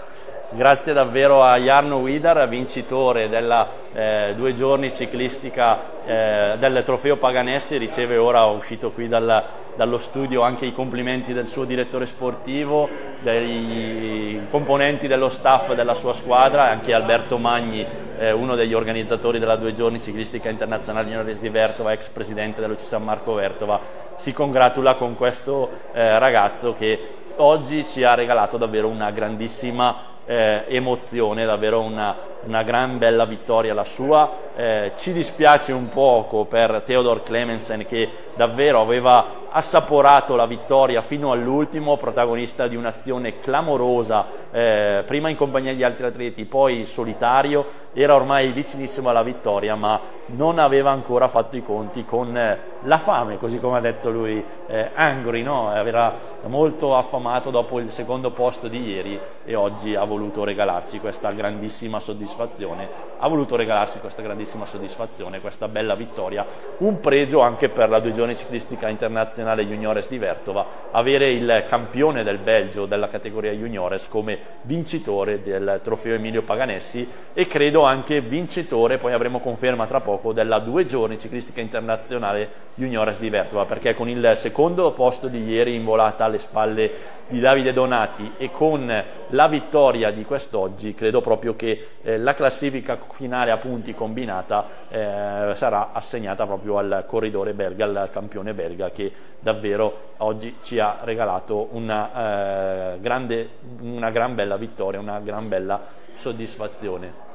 A: Grazie davvero a Jarno Widar, vincitore della eh, due giorni ciclistica eh, del trofeo Paganessi, riceve ora, uscito qui dal, dallo studio, anche i complimenti del suo direttore sportivo, dei componenti dello staff della sua squadra, anche Alberto Magni, eh, uno degli organizzatori della due giorni ciclistica internazionale Juniores di Vertova, ex presidente dell'UC San Marco Vertova, si congratula con questo eh, ragazzo che oggi ci ha regalato davvero una grandissima eh, emozione, davvero una, una, gran bella vittoria la sua. Eh, ci dispiace un poco per Theodor Clemensen che davvero aveva assaporato la vittoria fino all'ultimo, protagonista di un'azione clamorosa, eh, prima in compagnia di altri atleti, poi solitario, era ormai vicinissimo alla vittoria, ma non aveva ancora fatto i conti con eh, la fame, così come ha detto lui, eh, angry, no? era molto affamato dopo il secondo posto di ieri e oggi ha voluto regalarci questa grandissima soddisfazione, ha voluto regalarsi questa grandissima soddisfazione, questa bella vittoria, un pregio anche per la due giorni ciclistica internazionale juniores di Vertova, avere il campione del Belgio della categoria juniores come vincitore del trofeo Emilio Paganessi e credo anche vincitore, poi avremo conferma tra poco, della due giorni ciclistica internazionale juniores di Vertova, perché con il secondo posto di ieri in volata alle spalle di Davide Donati e con la vittoria di quest'oggi credo proprio che eh, la classifica finale a punti combinata eh, sarà assegnata proprio al corridore belga, al campione belga che davvero oggi ci ha regalato una, eh, grande, una gran bella vittoria, una gran bella soddisfazione.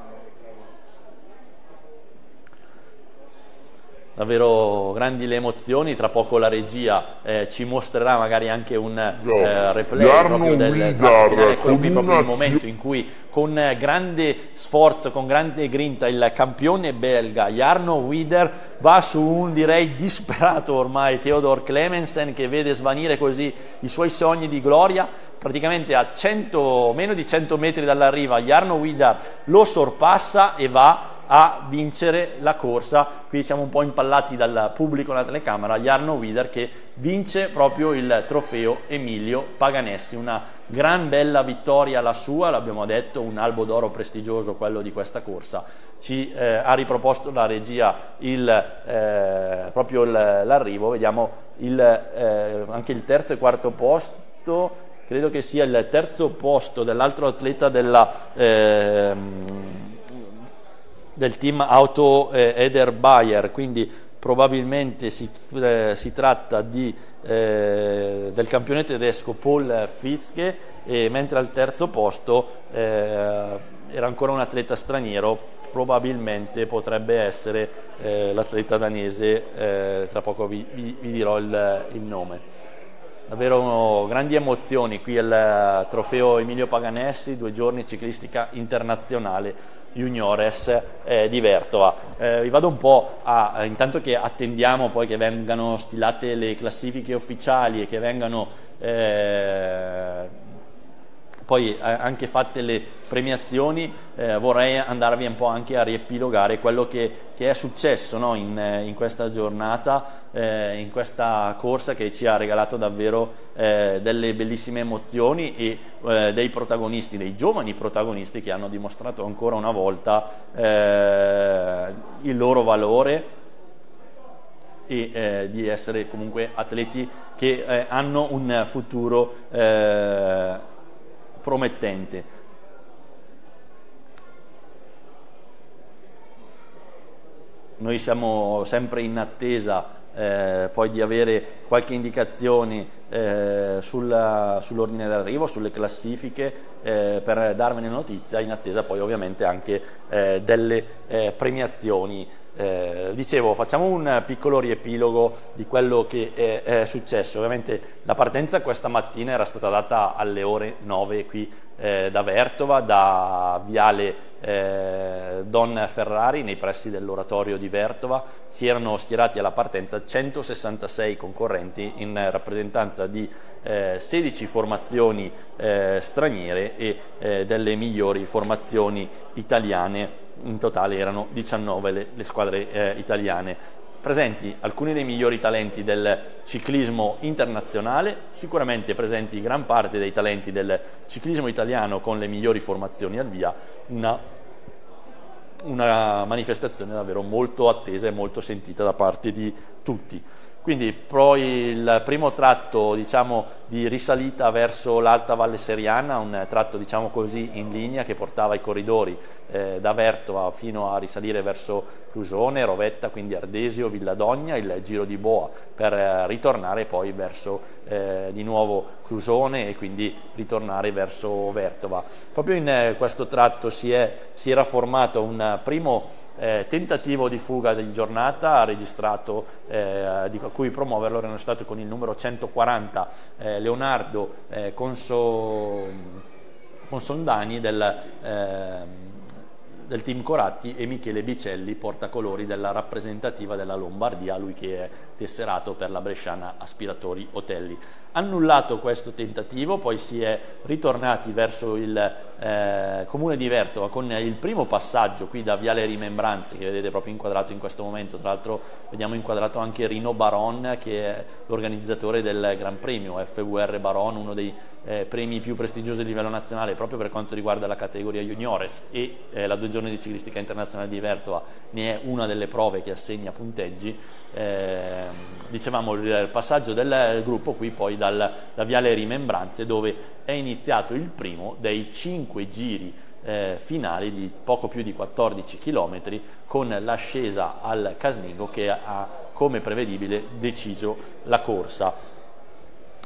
A: Davvero grandi le emozioni, tra poco la regia eh, ci mostrerà magari anche un eh, replay proprio del finale, eccolo qui proprio il momento in cui con grande sforzo, con grande grinta il campione belga Jarno Wider va su un direi disperato ormai Theodor Clemensen che vede svanire così i suoi sogni di gloria. Praticamente a 100, meno di 100 metri dall'arriva Jarno Wider lo sorpassa e va a vincere la corsa. Qui siamo un po' impallati dal pubblico nella telecamera, Jarno Wider che vince proprio il trofeo Emilio Paganessi, una gran bella vittoria la sua, l'abbiamo detto, un albo d'oro prestigioso quello di questa corsa. Ci eh, ha riproposto la regia il, eh, proprio l'arrivo, vediamo il, eh, anche il terzo e quarto posto, credo che sia il terzo posto dell'altro atleta della ehm, del team Auto eh, Eder Bayer, quindi probabilmente si, eh, si tratta di, eh, del campione tedesco Paul Fitzke, e mentre al terzo posto eh, era ancora un atleta straniero, probabilmente potrebbe essere eh, l'atleta danese, eh, tra poco vi, vi, vi dirò il, il nome. Davvero grandi emozioni qui al trofeo Emilio Paganessi, due giorni ciclistica internazionale juniores eh, di Vertova. Eh, vi vado un po' a, intanto che attendiamo poi che vengano stilate le classifiche ufficiali e che vengano eh, poi eh, anche fatte le premiazioni eh, vorrei andarvi un po' anche a riepilogare quello che, che è successo no? in, eh, in, questa giornata, eh, in questa corsa che ci ha regalato davvero eh, delle bellissime emozioni e eh, dei protagonisti, dei giovani protagonisti che hanno dimostrato ancora una volta il loro valore e eh, di essere comunque atleti che eh, hanno un futuro eh, promettente. Noi siamo sempre in attesa eh, poi di avere qualche indicazione eh, sull'ordine d'arrivo, sulle classifiche eh, per darvene notizia, in attesa poi ovviamente anche eh, delle eh, premiazioni eh, dicevo, facciamo un piccolo riepilogo di quello che è, è, successo. Ovviamente la partenza questa mattina era stata data alle ore 9 qui eh, da Vertova, da Viale eh, Don Ferrari, nei pressi dell'oratorio di Vertova. Si erano schierati alla partenza 166 concorrenti in rappresentanza di 16 eh, formazioni eh, straniere e eh, delle migliori formazioni italiane in totale erano 19 le, le squadre eh, italiane presenti alcuni dei migliori talenti del ciclismo internazionale, sicuramente presenti gran parte dei talenti del ciclismo italiano con le migliori formazioni al via, una, una manifestazione davvero molto attesa e molto sentita da parte di tutti. Quindi poi il primo tratto diciamo, di risalita verso l'Alta Valle Seriana, un tratto diciamo così, in linea che portava i corridori eh, da Vertova fino a risalire verso Clusone, Rovetta, quindi Ardesio, Villadogna, il giro di Boa per eh, ritornare poi verso eh, di nuovo Clusone e quindi ritornare verso Vertova. Proprio in eh, questo tratto si, è, si era formato un primo eh, tentativo di fuga di giornata registrato eh, di cui promuoverlo erano stato con il numero 140 eh, Leonardo eh, Conso, Consondani del, ehm, del team Coratti e Michele Bicelli portacolori della rappresentativa della Lombardia, lui che è tesserato per la Bresciana Aspiratori Otelli. Annullato questo tentativo, poi si è ritornati verso il eh, comune di Vertova con il primo passaggio qui da Viale Rimembranze che vedete proprio inquadrato in questo momento, tra l'altro vediamo inquadrato anche Rino Baron che è l'organizzatore del Gran Premio FVR Baron, uno dei eh, premi più prestigiosi a livello nazionale proprio per quanto riguarda la categoria juniores e eh, la due giorni di ciclistica internazionale di Vertova ne è una delle prove che assegna punteggi eh, dicevamo il passaggio del gruppo qui poi dal, da Viale Rimembranze dove è iniziato il primo dei cinque giri eh, finali di poco più di 14 km con l'ascesa al Casnigo che ha come prevedibile deciso la corsa.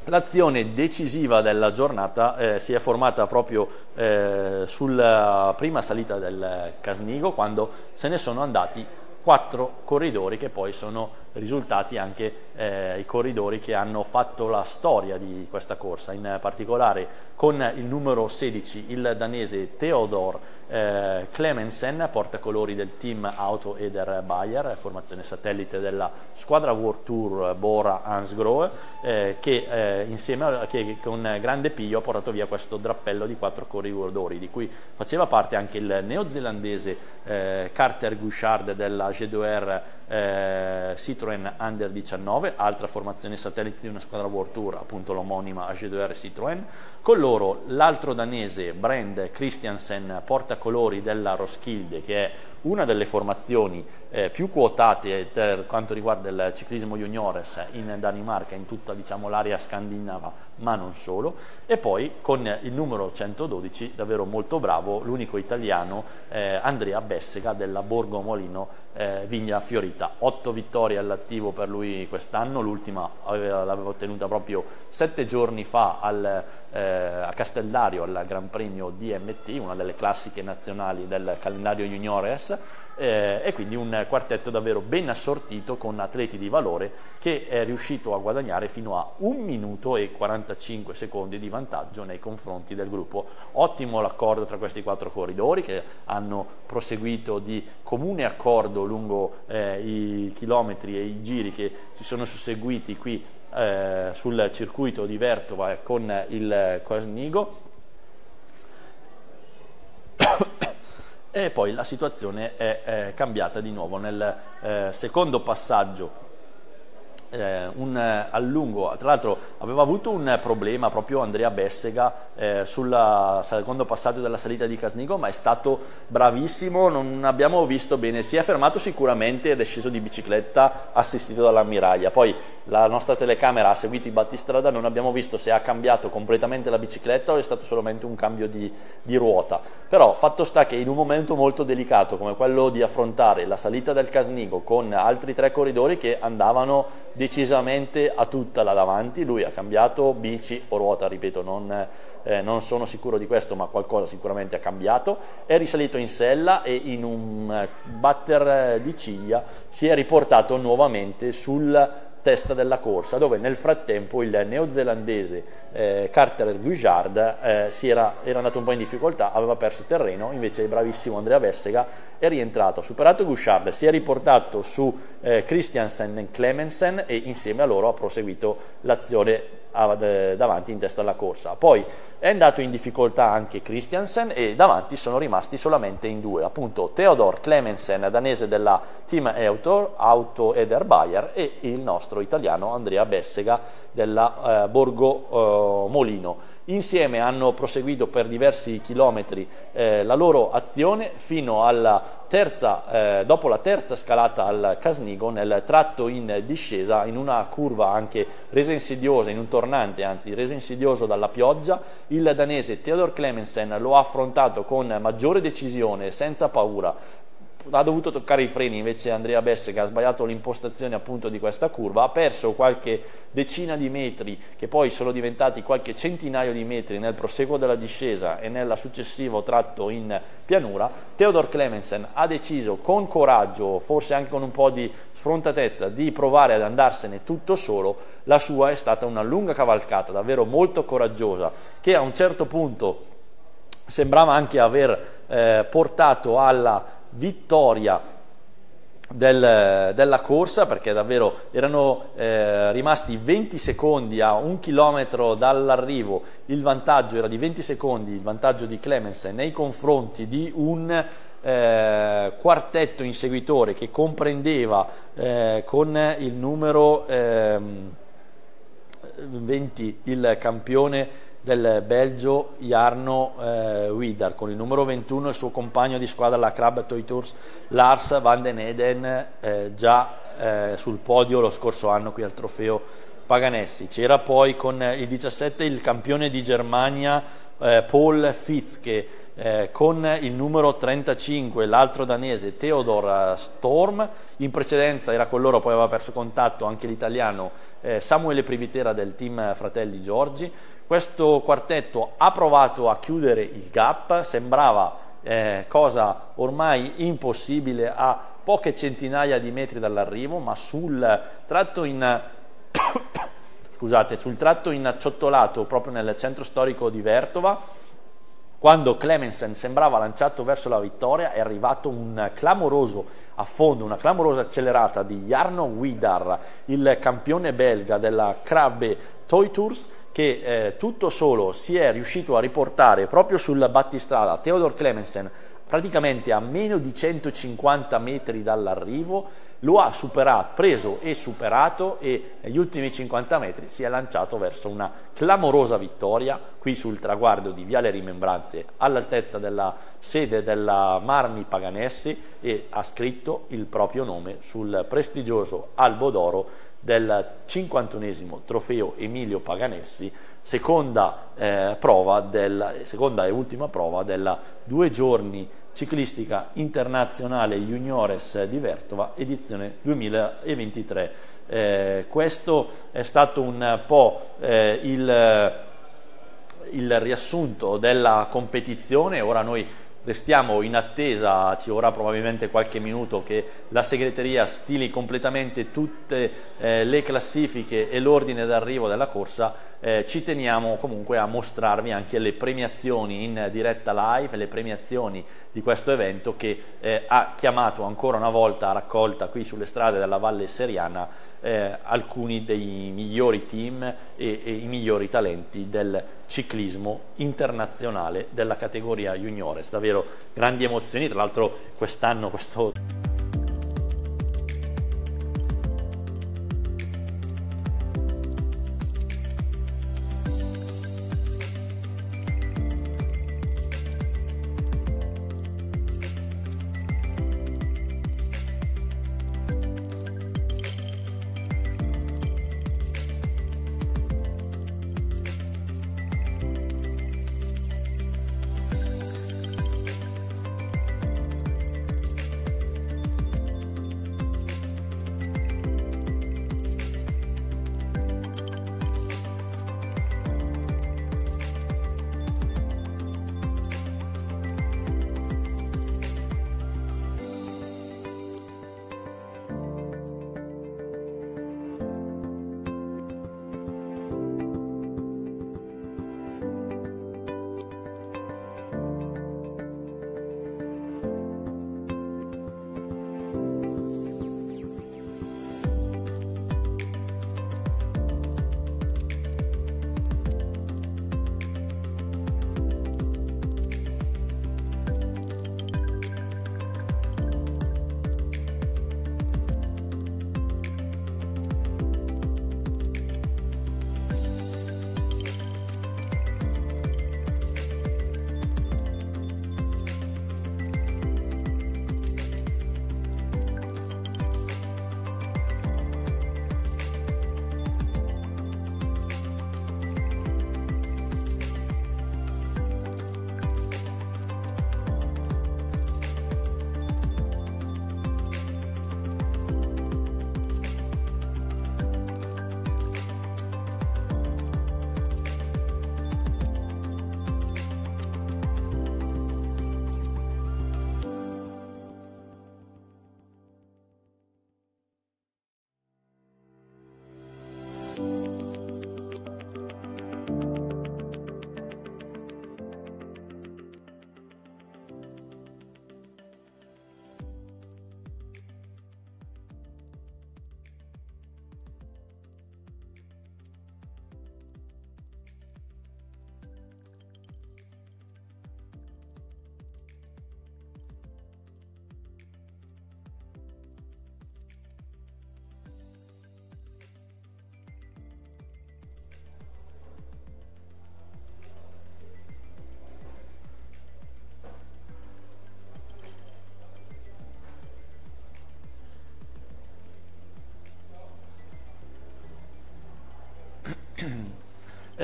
A: L'azione decisiva della giornata eh, si è formata proprio eh, sulla prima salita del Casnigo quando se ne sono andati quattro corridori che poi sono risultati anche eh, i corridori che hanno fatto la storia di questa corsa, in particolare con il numero 16 il danese Theodor eh, Clemensen, portacolori del team Auto Eder Bayer, formazione satellite della squadra World Tour Bora Hansgrohe, eh, che eh, insieme che con grande piglio ha portato via questo drappello di quattro corridori, di cui faceva parte anche il neozelandese eh, Carter Gouchard della G2R eh, Citroën Under 19, altra formazione satellite di una squadra World Tour, appunto l'omonima AG2R Citroën. Con loro l'altro danese Brand Christiansen, portacolori della Roskilde, che è una delle formazioni eh, più quotate per quanto riguarda il ciclismo juniores in Danimarca, in tutta diciamo, l'area scandinava, ma non solo, e poi con il numero 112, davvero molto bravo, l'unico italiano eh, Andrea Bessega della Borgo Molino eh, Vigna Fiorita. Otto vittorie all'attivo per lui quest'anno, l'ultima l'aveva ottenuta proprio sette giorni fa al, eh, a Casteldario al Gran Premio DMT, una delle classiche nazionali del calendario juniores eh, e quindi un quartetto davvero ben assortito con atleti di valore che è riuscito a guadagnare fino a 1 minuto e 45 secondi di vantaggio nei confronti del gruppo. Ottimo l'accordo tra questi quattro corridori che hanno proseguito di comune accordo lungo eh, i chilometri e i giri che si sono susseguiti qui eh, sul circuito di Vertova con il Cosnigo e poi la situazione è, è cambiata di nuovo nel eh, secondo passaggio eh, un eh, allungo, tra l'altro aveva avuto un problema proprio Andrea Bessega eh, sul secondo passaggio della salita di Casnigo, ma è stato bravissimo, non abbiamo visto bene, si è fermato sicuramente ed è sceso di bicicletta assistito dall'ammiraglia, poi la nostra telecamera ha seguito i battistrada, non abbiamo visto se ha cambiato completamente la bicicletta o è stato solamente un cambio di, di ruota, però fatto sta che in un momento molto delicato come quello di affrontare la salita del Casnigo con altri tre corridori che andavano decisamente a tutta là davanti, lui ha cambiato bici o ruota, ripeto, non, eh, non sono sicuro di questo, ma qualcosa sicuramente ha cambiato, è risalito in sella e in un eh, batter di ciglia si è riportato nuovamente sul testa della corsa, dove nel frattempo il neozelandese eh, Carter Guijard eh, era, era, andato un po' in difficoltà, aveva perso terreno, invece il bravissimo Andrea Vessega è rientrato, superato Guijard, si è riportato su eh, Christiansen e Clemensen e insieme a loro ha proseguito l'azione davanti in testa alla corsa. Poi è andato in difficoltà anche Christiansen e davanti sono rimasti solamente in due, appunto Theodor Clemensen, danese della team Auto, Auto Eder Bayer e il nostro italiano Andrea Bessega della eh, Borgo eh, Molino. Insieme hanno proseguito per diversi chilometri eh, la loro azione fino alla terza, eh, dopo la terza scalata al Casnigo nel tratto in discesa in una curva anche resa insidiosa, in un tornante anzi reso insidioso dalla pioggia, il danese Theodor Clemensen lo ha affrontato con maggiore decisione, senza paura, ha dovuto toccare i freni invece Andrea Besse che ha sbagliato l'impostazione appunto di questa curva, ha perso qualche decina di metri che poi sono diventati qualche centinaio di metri nel proseguo della discesa e nel successivo tratto in pianura, Theodor Clemensen ha deciso con coraggio, forse anche con un po' di sfrontatezza, di provare ad andarsene tutto solo, la sua è stata una lunga cavalcata, davvero molto coraggiosa, che a un certo punto sembrava anche aver eh, portato alla vittoria del, della corsa perché davvero erano eh, rimasti 20 secondi a un chilometro dall'arrivo, il vantaggio era di 20 secondi, il vantaggio di Clemensen nei confronti di un eh, quartetto inseguitore che comprendeva eh, con il numero 20 ehm, il campione del Belgio Jarno eh, Widar con il numero 21 il suo compagno di squadra la Crab Toy Tours Lars van den Eden eh, già eh, sul podio lo scorso anno qui al trofeo Paganessi c'era poi con il 17 il campione di Germania eh, Paul Fitzke eh, con il numero 35 l'altro danese Theodor Storm. In precedenza era con loro poi aveva perso contatto anche l'italiano eh, Samuele Privitera del team Fratelli Giorgi. Questo quartetto ha provato a chiudere il gap, sembrava eh, cosa ormai impossibile a poche centinaia di metri dall'arrivo, ma sul tratto in scusate, sul tratto inacciottolato proprio nel centro storico di Vertova, quando Clemensen sembrava lanciato verso la vittoria, è arrivato un clamoroso affondo, una clamorosa accelerata di Jarno Widar, il campione belga della Krabbe Toy Tours, che eh, tutto solo si è riuscito a riportare proprio sul battistrada Theodor Clemensen praticamente a meno di 150 metri dall'arrivo lo ha superato, preso e superato e negli ultimi 50 metri si è lanciato verso una clamorosa vittoria qui sul traguardo di Viale Rimembranze all'altezza della sede della Marmi Paganessi e ha scritto il proprio nome sul prestigioso Albo d'Oro del 51 trofeo Emilio Paganessi, seconda, eh, del, seconda e ultima prova della due giorni ciclistica internazionale Juniores di Vertova, edizione 2023. Eh, questo è stato un po' eh, il, il riassunto della competizione, ora noi Restiamo in attesa, ci vorrà probabilmente qualche minuto che la segreteria stili completamente tutte eh, le classifiche e l'ordine d'arrivo della corsa. Eh, ci teniamo comunque a mostrarvi anche le premiazioni in diretta live, le premiazioni di questo evento che eh, ha chiamato ancora una volta a raccolta qui sulle strade della Valle Seriana eh, alcuni dei migliori team e, e, i migliori talenti del ciclismo internazionale della categoria juniores. Davvero grandi emozioni, tra l'altro quest'anno questo...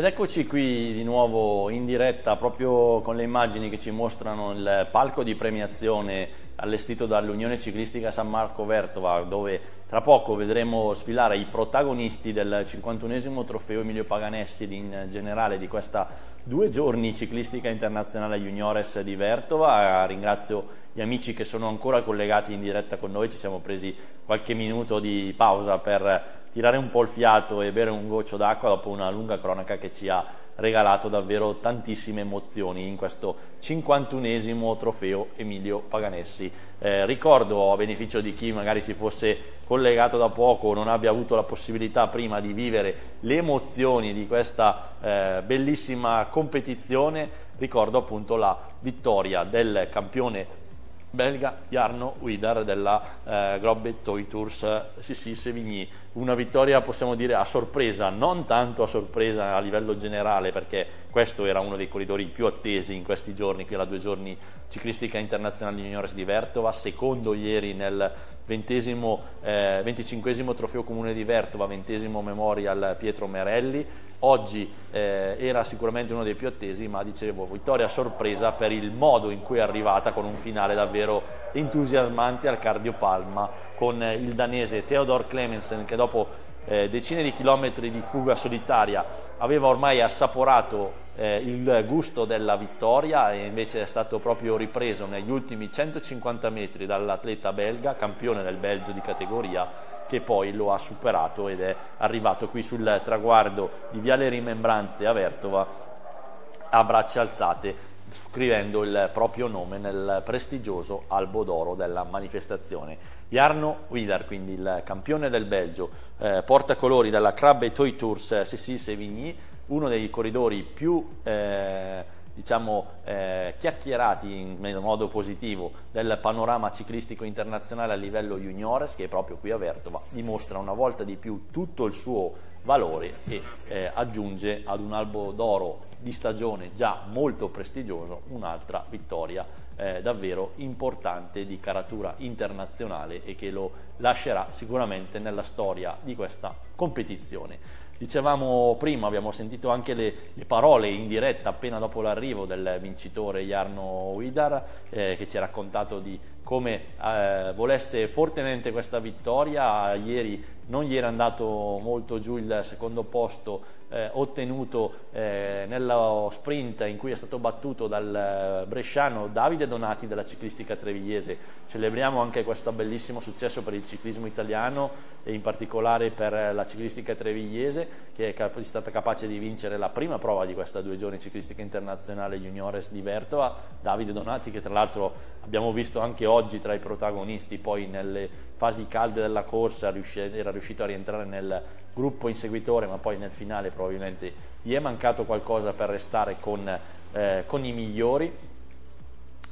A: eccoci qui di nuovo in diretta proprio con le immagini che ci mostrano il palco di premiazione allestito dall'Unione Ciclistica San Marco Vertova dove tra poco vedremo sfilare i protagonisti del 51esimo trofeo Emilio Paganessi in generale di questa due giorni ciclistica internazionale juniores di Vertova. Ringrazio gli amici che sono ancora collegati in diretta con noi, ci siamo presi qualche minuto di pausa per tirare un po' il fiato e bere un goccio d'acqua dopo una lunga cronaca che ci ha regalato davvero tantissime emozioni in questo 51esimo trofeo Emilio Paganessi. Eh, ricordo a beneficio di chi magari si fosse collegato da poco o non abbia avuto la possibilità prima di vivere le emozioni di questa eh, bellissima competizione, ricordo appunto la vittoria del campione belga Jarno Widar della eh, Grobbe Toy Tours Sissi Sevigny. Una vittoria possiamo dire a sorpresa, non tanto a sorpresa a livello generale perché questo era uno dei corridori più attesi in questi giorni, qui alla due giorni ciclistica internazionale juniores di Vertova, secondo ieri nel 20 eh, 25 trofeo comune di Vertova, 20 memorial Pietro Merelli, oggi eh, era sicuramente uno dei più attesi, ma dicevo vittoria sorpresa per il modo in cui è arrivata con un finale davvero entusiasmante al cardiopalma con il danese Theodor Clemensen che dopo eh, decine di chilometri di fuga solitaria. Aveva ormai assaporato eh, il gusto della vittoria e invece è stato proprio ripreso negli ultimi 150 metri dall'atleta belga, campione del Belgio di categoria, che poi lo ha superato ed è arrivato qui sul traguardo di Viale Rimembranze a Vertova a braccia alzate scrivendo il proprio nome nel prestigioso albo d'oro della manifestazione. Jarno Widar, quindi il campione del Belgio, eh, portacolori della Crabbe Toy Tours Sissi Sevigny, uno dei corridori più eh, diciamo, eh, chiacchierati in modo positivo del panorama ciclistico internazionale a livello juniores che è proprio qui a Vertova dimostra una volta di più tutto il suo valore e eh, aggiunge ad un albo d'oro di stagione già molto prestigioso un'altra vittoria eh, davvero importante di caratura internazionale e che lo lascerà sicuramente nella storia di questa competizione. Dicevamo prima, abbiamo sentito anche le, le parole in diretta appena dopo l'arrivo del vincitore Jarno Widar eh, che ci ha raccontato di come eh, volesse fortemente questa vittoria. Ieri non gli era andato molto giù il secondo posto eh, ottenuto eh, nello sprint in cui è stato battuto dal bresciano Davide Donati della ciclistica trevigliese. Celebriamo anche questo bellissimo successo per il ciclismo italiano e in particolare per la ciclistica trevigliese che è stata capace di vincere la prima prova di questa due giorni ciclistica internazionale juniores di Vertova. Davide Donati che tra l'altro abbiamo visto anche oggi tra i protagonisti poi nelle fasi calde della corsa era riuscito a rientrare nel gruppo inseguitore ma poi nel finale probabilmente gli è mancato qualcosa per restare con, eh, con i migliori.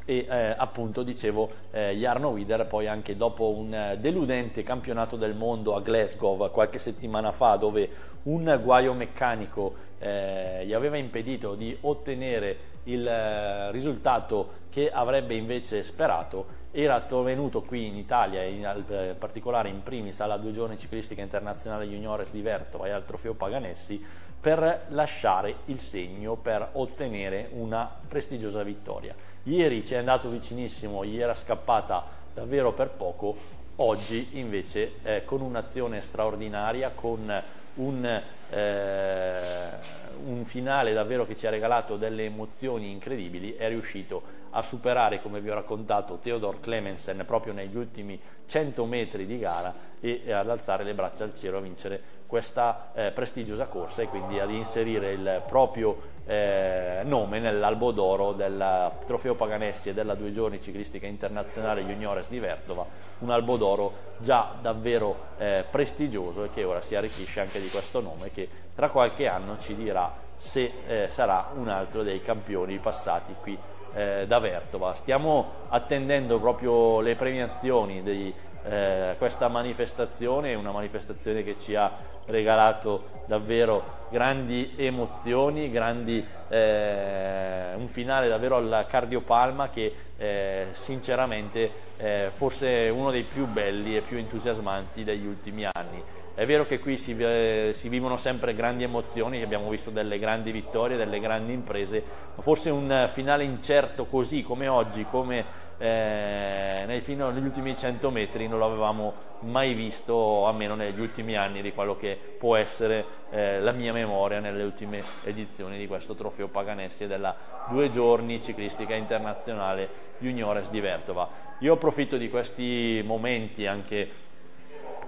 A: E eh, appunto dicevo eh, Jarno Wider poi anche dopo un eh, deludente campionato del mondo a Glasgow qualche settimana fa dove un guaio meccanico eh, gli aveva impedito di ottenere il eh, risultato che avrebbe invece sperato era venuto qui in Italia in, in particolare in primis alla due giorni ciclistica internazionale juniores di Vertova e al trofeo Paganessi per lasciare il segno per ottenere una prestigiosa vittoria. Ieri ci è andato vicinissimo, gli era scappata davvero per poco, oggi invece eh, con un'azione straordinaria, con un, eh, un finale davvero che ci ha regalato delle emozioni incredibili, è riuscito a superare, come vi ho raccontato, Theodor Clemensen proprio negli ultimi 100 metri di gara e ad alzare le braccia al cielo a vincere questa eh, prestigiosa corsa e quindi ad inserire il proprio eh, nome nell'albo d'oro del trofeo Paganessi e della due giorni ciclistica internazionale juniores di Vertova, un albo d'oro già davvero eh, prestigioso e che ora si arricchisce anche di questo nome che tra qualche anno ci dirà se eh, sarà un altro dei campioni passati qui eh, da Vertova. Stiamo attendendo proprio le premiazioni di eh, questa manifestazione, una manifestazione che ci ha regalato davvero grandi emozioni, grandi, eh, un finale davvero al cardiopalma che eh, sinceramente eh, forse è uno dei più belli e più entusiasmanti degli ultimi anni. È vero che qui si, eh, si, vivono sempre grandi emozioni, abbiamo visto delle grandi vittorie, delle grandi imprese, ma forse un finale incerto così come oggi, come eh, fino agli ultimi 100 metri non l'avevamo mai visto, almeno negli ultimi anni, di quello che può essere eh, la mia memoria nelle ultime edizioni di questo trofeo Paganessi e della due giorni ciclistica internazionale Juniores di Vertova. Io approfitto di questi momenti anche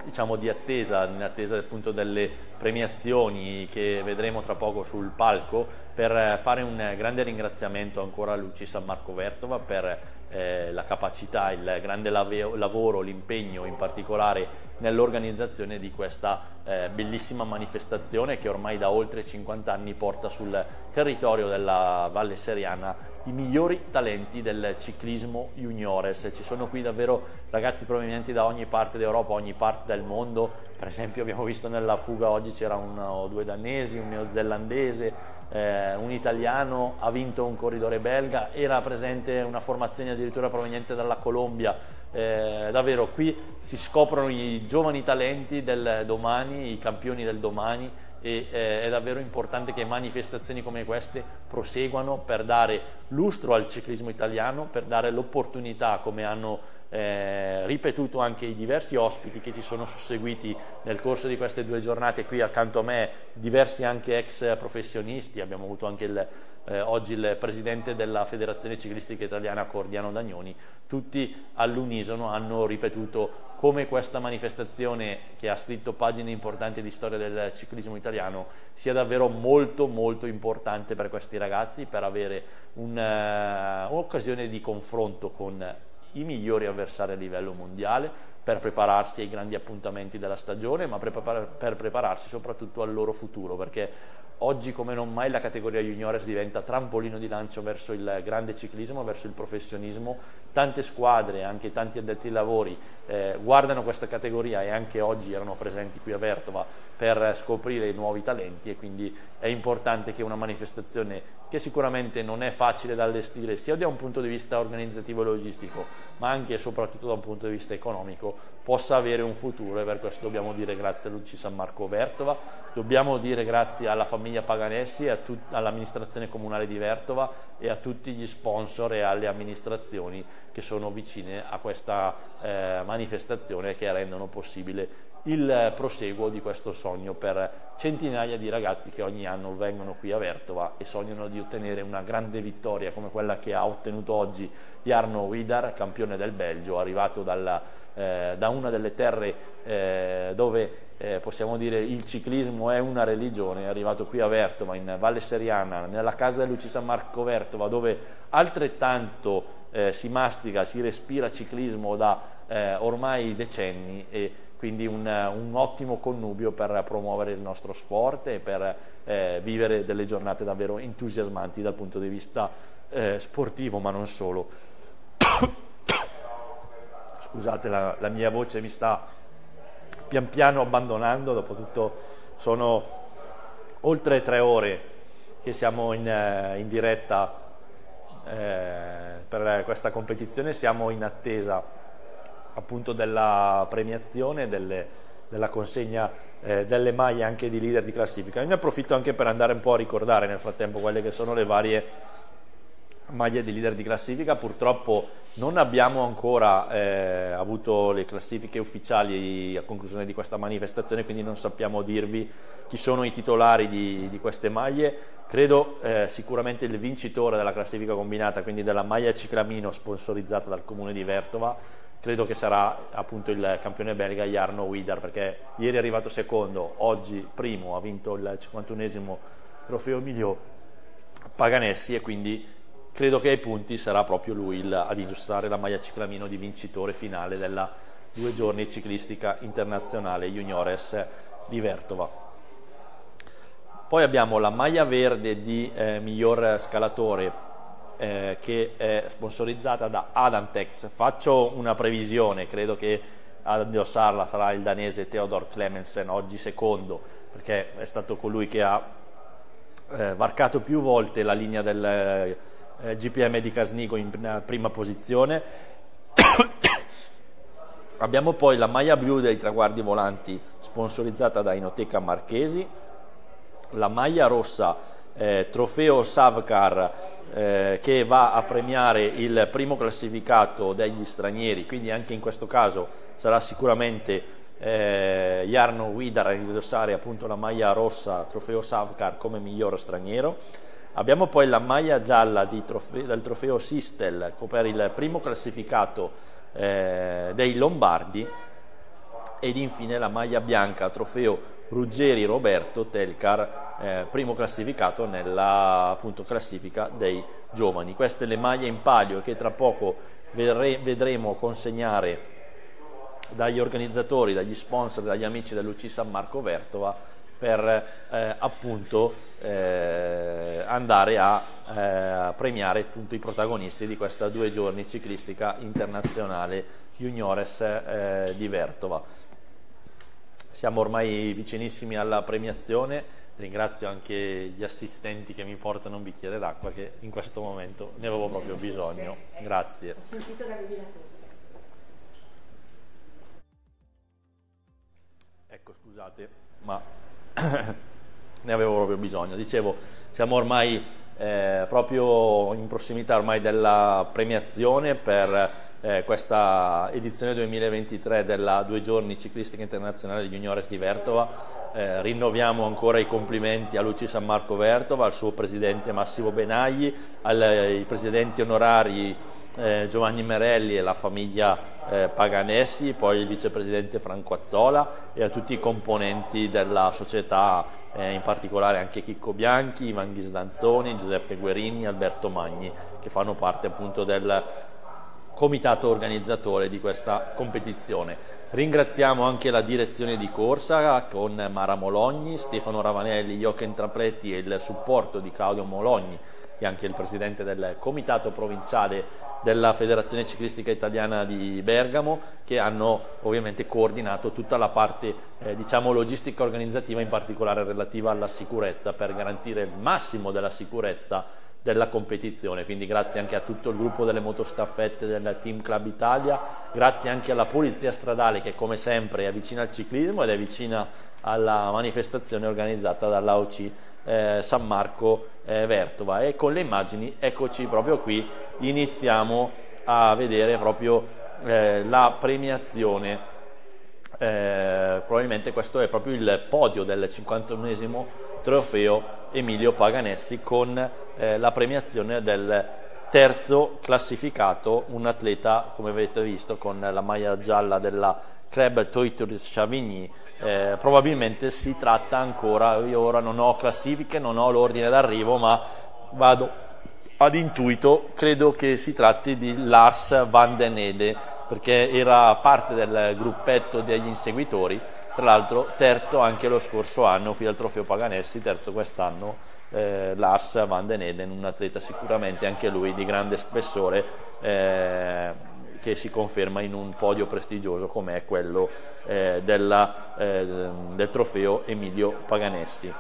A: diciamo, di attesa, in attesa appunto delle premiazioni che vedremo tra poco sul palco, per fare un grande ringraziamento ancora a Luci San Marco Vertova per eh, la capacità, il grande lavoro, l'impegno in particolare nell'organizzazione di questa eh, bellissima manifestazione che ormai da oltre 50 anni porta sul territorio della Valle Seriana i migliori talenti del ciclismo juniores. Ci sono qui davvero ragazzi provenienti da ogni parte d'Europa, ogni parte del mondo. Per esempio abbiamo visto nella fuga oggi c'era due danesi, un neozelandese, eh, un italiano, ha vinto un corridore belga, era presente una formazione addirittura proveniente dalla Colombia. Eh, davvero qui si scoprono i giovani talenti del domani, i campioni del domani e eh, è davvero importante che manifestazioni come queste proseguano per dare lustro al ciclismo italiano, per dare l'opportunità, come hanno eh, ripetuto anche i diversi ospiti che ci sono susseguiti nel corso di queste due giornate qui accanto a me, diversi anche ex professionisti, abbiamo avuto anche il, eh, oggi il presidente della Federazione Ciclistica Italiana Cordiano Dagnoni, tutti all'unisono hanno ripetuto come questa manifestazione che ha scritto pagine importanti di storia del ciclismo italiano sia davvero molto molto importante per questi ragazzi per avere un'occasione uh, di confronto con i migliori avversari a livello mondiale per prepararsi ai grandi appuntamenti della stagione ma per, prepararsi soprattutto al loro futuro perché Oggi come non mai la categoria juniores diventa trampolino di lancio verso il grande ciclismo, verso il professionismo. Tante squadre, anche tanti addetti ai lavori eh, guardano questa categoria e anche oggi erano presenti qui a Vertova per scoprire i nuovi talenti e quindi è importante che una manifestazione che sicuramente non è facile da allestire sia da un punto di vista organizzativo e logistico ma anche e soprattutto da un punto di vista economico possa avere un futuro e per questo dobbiamo dire grazie a Luci San Marco Vertova, dobbiamo dire grazie alla famiglia Paganessi, all'amministrazione comunale di Vertova e a tutti gli sponsor e alle amministrazioni che sono vicine a questa eh, manifestazione che rendono possibile il proseguo di questo sogno per centinaia di ragazzi che ogni anno vengono qui a Vertova e sognano di ottenere una grande vittoria come quella che ha ottenuto oggi Jarno Widar, campione del Belgio, arrivato dalla, eh, da una delle terre eh, dove eh, possiamo dire il ciclismo è una religione, è arrivato qui a Vertova, in Valle Seriana, nella casa di Luci San Marco Vertova, dove altrettanto eh, si mastica, si respira ciclismo da eh, ormai decenni e quindi un, un, ottimo connubio per promuovere il nostro sport e per eh, vivere delle giornate davvero entusiasmanti dal punto di vista eh, sportivo ma non solo. Scusate la, la, mia voce mi sta pian piano abbandonando, dopo tutto sono oltre tre ore che siamo in, eh, in diretta eh, per questa competizione, siamo in attesa appunto della premiazione, delle, della consegna eh, delle maglie anche di leader di classifica. Io ne approfitto anche per andare un po' a ricordare nel frattempo quelle che sono le varie maglie di leader di classifica. Purtroppo non abbiamo ancora eh, avuto le classifiche ufficiali a conclusione di questa manifestazione, quindi non sappiamo dirvi chi sono i titolari di, di queste maglie. Credo eh, sicuramente il vincitore della classifica combinata, quindi della maglia ciclamino sponsorizzata dal comune di Vertova, credo che sarà appunto il campione belga Jarno Widar perché ieri è arrivato secondo, oggi primo, ha vinto il 51esimo trofeo Emilio Paganessi e quindi credo che ai punti sarà proprio lui il, ad illustrare la maglia ciclamino di vincitore finale della due giorni ciclistica internazionale juniores di Vertova. Poi abbiamo la maglia verde di eh, miglior scalatore eh, che è sponsorizzata da Adamtex. Faccio una previsione, credo che ad indossarla sarà il danese Theodor Clemensen, oggi secondo, perché è stato colui che ha eh, varcato più volte la linea del eh, GPM di Casnigo in prima posizione. Abbiamo poi la maglia blu dei traguardi volanti sponsorizzata da Inoteca Marchesi, la maglia rossa eh, Trofeo Savcar eh, che va a premiare il primo classificato degli stranieri, quindi anche in questo caso sarà sicuramente eh, Jarno Widar a indossare appunto la maglia rossa Trofeo Savcar come miglior straniero. Abbiamo poi la maglia gialla trofeo, del trofeo Sistel per il primo classificato eh, dei Lombardi ed infine la maglia bianca trofeo Ruggeri Roberto Telcar, eh, primo classificato nella appunto, classifica dei giovani. Queste le maglie in palio che tra poco vedre, vedremo consegnare dagli organizzatori, dagli sponsor, dagli amici dell'UC San Marco Vertova per eh, appunto eh, andare a eh, premiare tutti i protagonisti di questa due giorni ciclistica internazionale Juniores eh, di Vertova. Siamo ormai vicinissimi alla premiazione, ringrazio anche gli assistenti che mi portano un bicchiere d'acqua che in questo momento ne avevo proprio bisogno. Grazie. Ho sentito da la tosse. Ecco, scusate, ma ne avevo proprio bisogno. Dicevo, siamo ormai eh, proprio in prossimità ormai della premiazione per eh, questa edizione 2023 della Due Giorni Ciclistica Internazionale Juniores di Vertova. Eh, rinnoviamo ancora i complimenti a Luci San Marco Vertova, al suo presidente Massimo Benagli, ai presidenti onorari eh, Giovanni Merelli e la famiglia eh, Paganessi, poi il vicepresidente Franco Azzola e a tutti i componenti della società, eh, in particolare anche Chicco Bianchi, Ivan Ghislanzoni, Giuseppe Guerini, Alberto Magni, che fanno parte appunto del comitato organizzatore di questa competizione. Ringraziamo anche la direzione di corsa con Mara Mologni, Stefano Ravanelli, Jochen Trapletti e il supporto di Claudio Mologni che è anche il presidente del comitato provinciale della Federazione Ciclistica Italiana di Bergamo, che hanno ovviamente coordinato tutta la parte eh, diciamo logistica organizzativa, in particolare relativa alla sicurezza, per garantire il massimo della sicurezza della competizione, quindi grazie anche a tutto il gruppo delle motostaffette del Team Club Italia, grazie anche alla Polizia Stradale che come sempre è vicina al ciclismo ed è vicina alla manifestazione organizzata dall'AOC eh, San Marco eh, Vertova. E con le immagini eccoci proprio qui. Iniziamo a vedere proprio eh, la premiazione. Eh, probabilmente questo è proprio il podio del 51esimo trofeo Emilio Paganessi con eh, la premiazione del terzo classificato un atleta come avete visto con la maglia gialla della Club Toitoris Chavigny eh, probabilmente si tratta ancora, io ora non ho classifiche, non ho l'ordine d'arrivo, ma vado ad intuito, credo che si tratti di Lars van den Ede, perché era parte del gruppetto degli inseguitori, tra l'altro terzo anche lo scorso anno qui al Trofeo Paganessi, terzo quest'anno eh, Lars van den Eden, un atleta sicuramente anche lui di grande spessore. Eh, che si conferma in un podio prestigioso come è quello eh, della, eh, del trofeo Emilio Paganessi.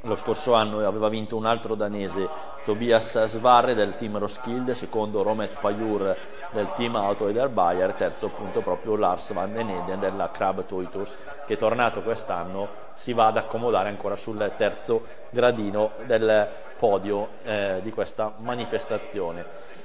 A: Lo scorso anno aveva vinto un altro danese, Tobias Svarre del team Roskilde, secondo Romet Pajur del team Auto Bayer, terzo appunto proprio Lars van den Eden della Crab Toitus che tornato quest'anno si va ad accomodare ancora sul terzo gradino del podio eh, di questa manifestazione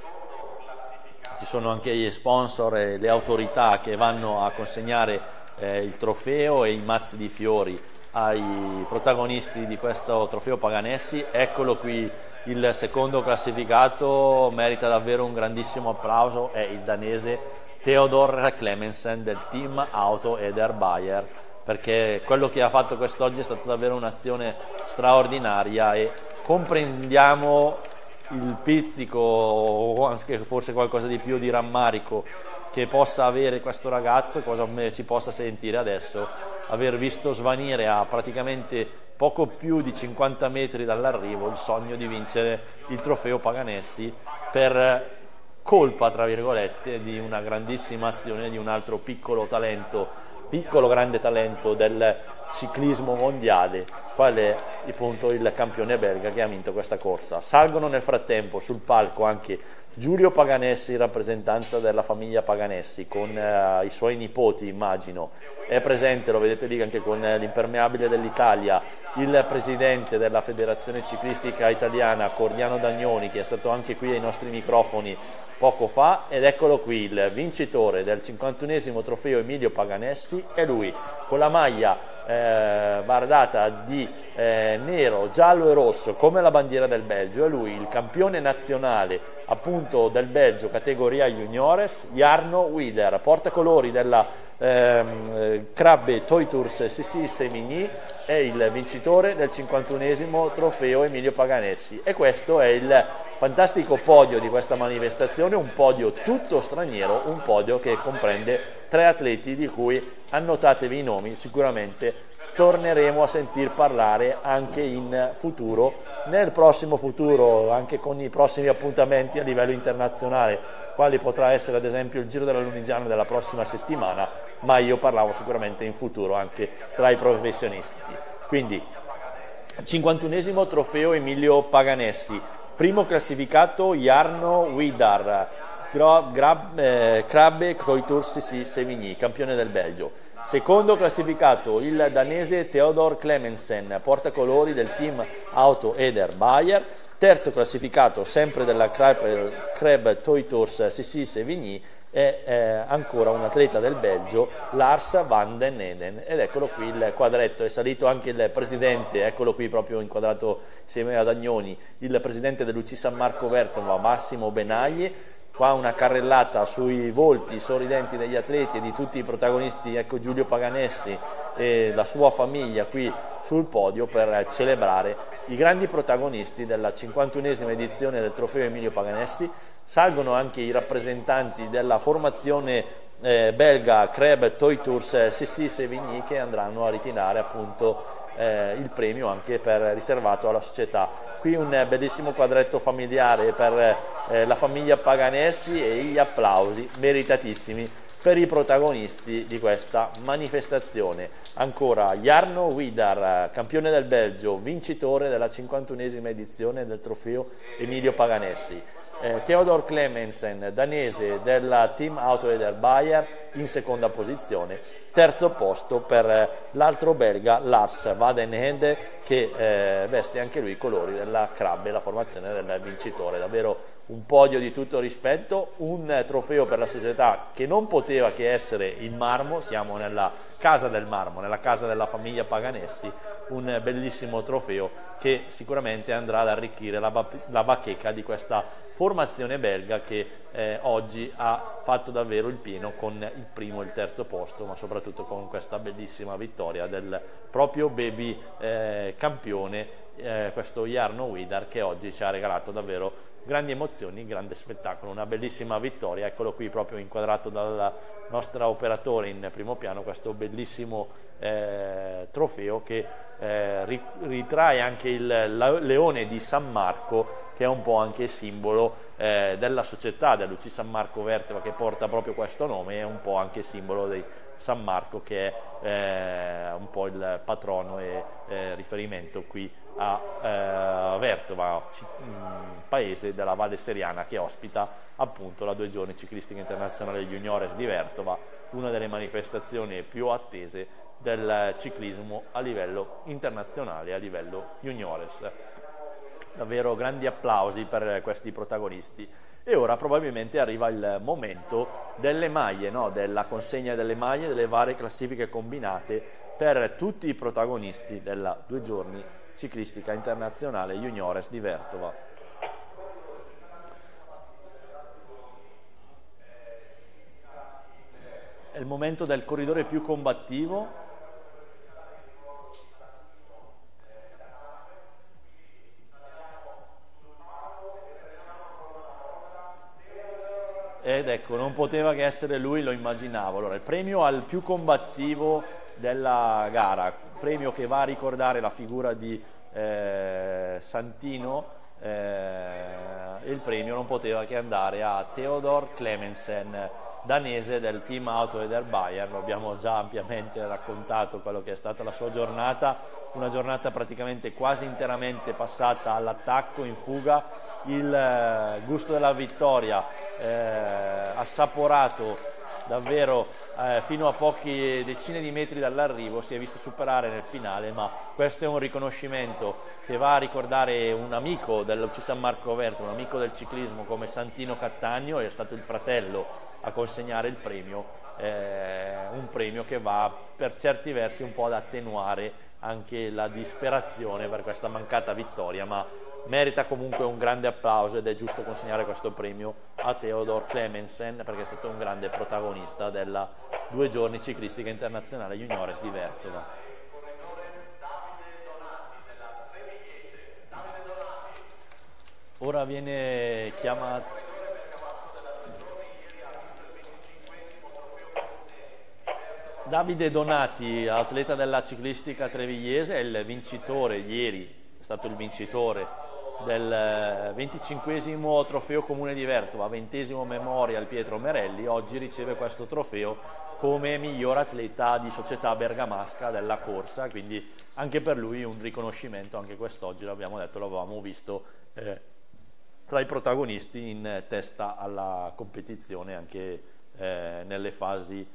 A: ci sono anche gli sponsor e le autorità che vanno a consegnare eh, il trofeo e i mazzi di fiori ai protagonisti di questo trofeo Paganessi. Eccolo qui il secondo classificato, merita davvero un grandissimo applauso, è il danese Theodor Clemensen del team Auto Eder Bayer perché quello che ha fatto quest'oggi è stata davvero un'azione straordinaria e comprendiamo il pizzico o anche forse qualcosa di più di rammarico che possa avere questo ragazzo, cosa si possa sentire adesso, aver visto svanire a praticamente poco più di 50 metri dall'arrivo il sogno di vincere il trofeo Paganessi per colpa, tra virgolette, di una grandissima azione di un altro piccolo talento, piccolo grande talento del ciclismo mondiale, quale appunto il campione belga che ha vinto questa corsa. Salgono nel frattempo sul palco anche Giulio Paganessi rappresentanza della famiglia Paganessi con eh, i suoi nipoti immagino, è presente, lo vedete lì anche con eh, l'impermeabile dell'Italia, il presidente della federazione ciclistica italiana Cordiano Dagnoni che è stato anche qui ai nostri microfoni poco fa. Ed eccolo qui il vincitore del 51esimo trofeo Emilio Paganessi è lui con la maglia eh, bardata di eh, nero, giallo e rosso come la bandiera del Belgio, è lui il campione nazionale appunto del Belgio categoria juniores, Jarno Wider, portacolori della ehm, Crabbe Toy Tours Sissi Semigny è il vincitore del 51esimo trofeo Emilio Paganessi e questo è il fantastico podio di questa manifestazione, un podio tutto straniero, un podio che comprende tre atleti di cui annotatevi i nomi, sicuramente torneremo a sentir parlare anche in futuro, nel prossimo futuro, anche con i prossimi appuntamenti a livello internazionale, quali potrà essere ad esempio il Giro della Lunigiana della prossima settimana, ma io parlavo sicuramente in futuro anche tra i professionisti. Quindi 51esimo trofeo Emilio Paganessi, primo classificato Jarno Widar, Grab, eh, Krabbe Kroitursi Sevigny, campione del Belgio. Secondo classificato il danese Theodor Clemensen, portacolori del team Auto Eder Bayer. Terzo classificato, sempre della Kreb Toy Tours Sissi Sevigny, è eh, ancora un atleta del Belgio, Lars van den Eden. Ed eccolo qui il quadretto, è salito anche il presidente, eccolo qui proprio inquadrato insieme ad Agnoni, il presidente dell'UC San Marco Vertova, Massimo Benagli qua una carrellata sui volti sorridenti degli atleti e di tutti i protagonisti, ecco Giulio Paganessi e la sua famiglia qui sul podio per celebrare i grandi protagonisti della 51esima edizione del trofeo Emilio Paganessi, salgono anche i rappresentanti della formazione eh, belga Kreb Toy Tours Sissi Sevigny che andranno a ritirare appunto eh, il premio anche per, riservato alla società. Qui un bellissimo quadretto familiare per eh, la famiglia Paganessi e gli applausi meritatissimi per i protagonisti di questa manifestazione. Ancora Jarno Widar, campione del Belgio, vincitore della 51esima edizione del trofeo Emilio Paganessi. Eh, Theodor Clemensen, danese della Team Auto Bayer, in seconda posizione. Terzo posto per eh, l'altro belga Lars Wadenhende che eh, veste anche lui i colori della Crabbe, la formazione del vincitore, davvero un podio di tutto rispetto, un trofeo per la società che non poteva che essere il marmo, siamo nella casa del marmo, nella casa della famiglia Paganessi, un bellissimo trofeo che sicuramente andrà ad arricchire la, la bacheca di questa formazione belga che eh, oggi ha fatto davvero il pieno con il primo e il terzo posto, ma soprattutto con questa bellissima vittoria del proprio baby eh, campione, eh, questo Jarno Widar che oggi ci ha regalato davvero grandi emozioni, grande spettacolo, una bellissima vittoria, eccolo qui proprio inquadrato dal nostro operatore in primo piano, questo bellissimo eh, trofeo che eh, ritrae anche il leone di San Marco che è un po' anche simbolo eh, della società dell'UC San Marco Verteva che porta proprio questo nome, è un po' anche simbolo di San Marco che è eh, un po' il patrono e eh, riferimento qui a eh, Vertova, paese della Valle Seriana che ospita appunto la due giorni ciclistica internazionale juniores di Vertova, una delle manifestazioni più attese del ciclismo a livello internazionale, a livello juniores davvero grandi applausi per questi protagonisti. E ora probabilmente arriva il momento delle maglie, no? della consegna delle maglie, delle varie classifiche combinate per tutti i protagonisti della due giorni ciclistica internazionale juniores di Vertova. È il momento del corridore più combattivo ed ecco, non poteva che essere lui, lo immaginavo. Allora, il premio al più combattivo della gara, premio che va a ricordare la figura di eh, Santino, eh, il premio non poteva che andare a Theodor Clemensen, danese del team Auto e del Bayern, abbiamo già ampiamente raccontato quello che è stata la sua giornata, una giornata praticamente quasi interamente passata all'attacco, in fuga, il eh, gusto della vittoria eh, assaporato davvero eh, fino a pochi decine di metri dall'arrivo si è visto superare nel finale, ma questo è un riconoscimento che va a ricordare un amico dell'UC San Marco Verto, un amico del ciclismo come Santino Cattagno, è stato il fratello a consegnare il premio, eh, un premio che va per certi versi un po' ad attenuare anche la disperazione per questa mancata vittoria, ma merita comunque un grande applauso ed è giusto consegnare questo premio a Theodor Clemensen perché è stato un grande protagonista della due giorni ciclistica internazionale juniores di Vertova. Ora viene chiamato Davide Donati, atleta della ciclistica trevigliese, è il vincitore ieri, è stato il vincitore del 25 trofeo comune di Vertova, 20 Memorial Pietro Merelli, oggi riceve questo trofeo come miglior atleta di società bergamasca della corsa, quindi anche per lui un riconoscimento, anche quest'oggi l'abbiamo detto, l'avevamo visto eh, tra i protagonisti in testa alla competizione anche eh, nelle fasi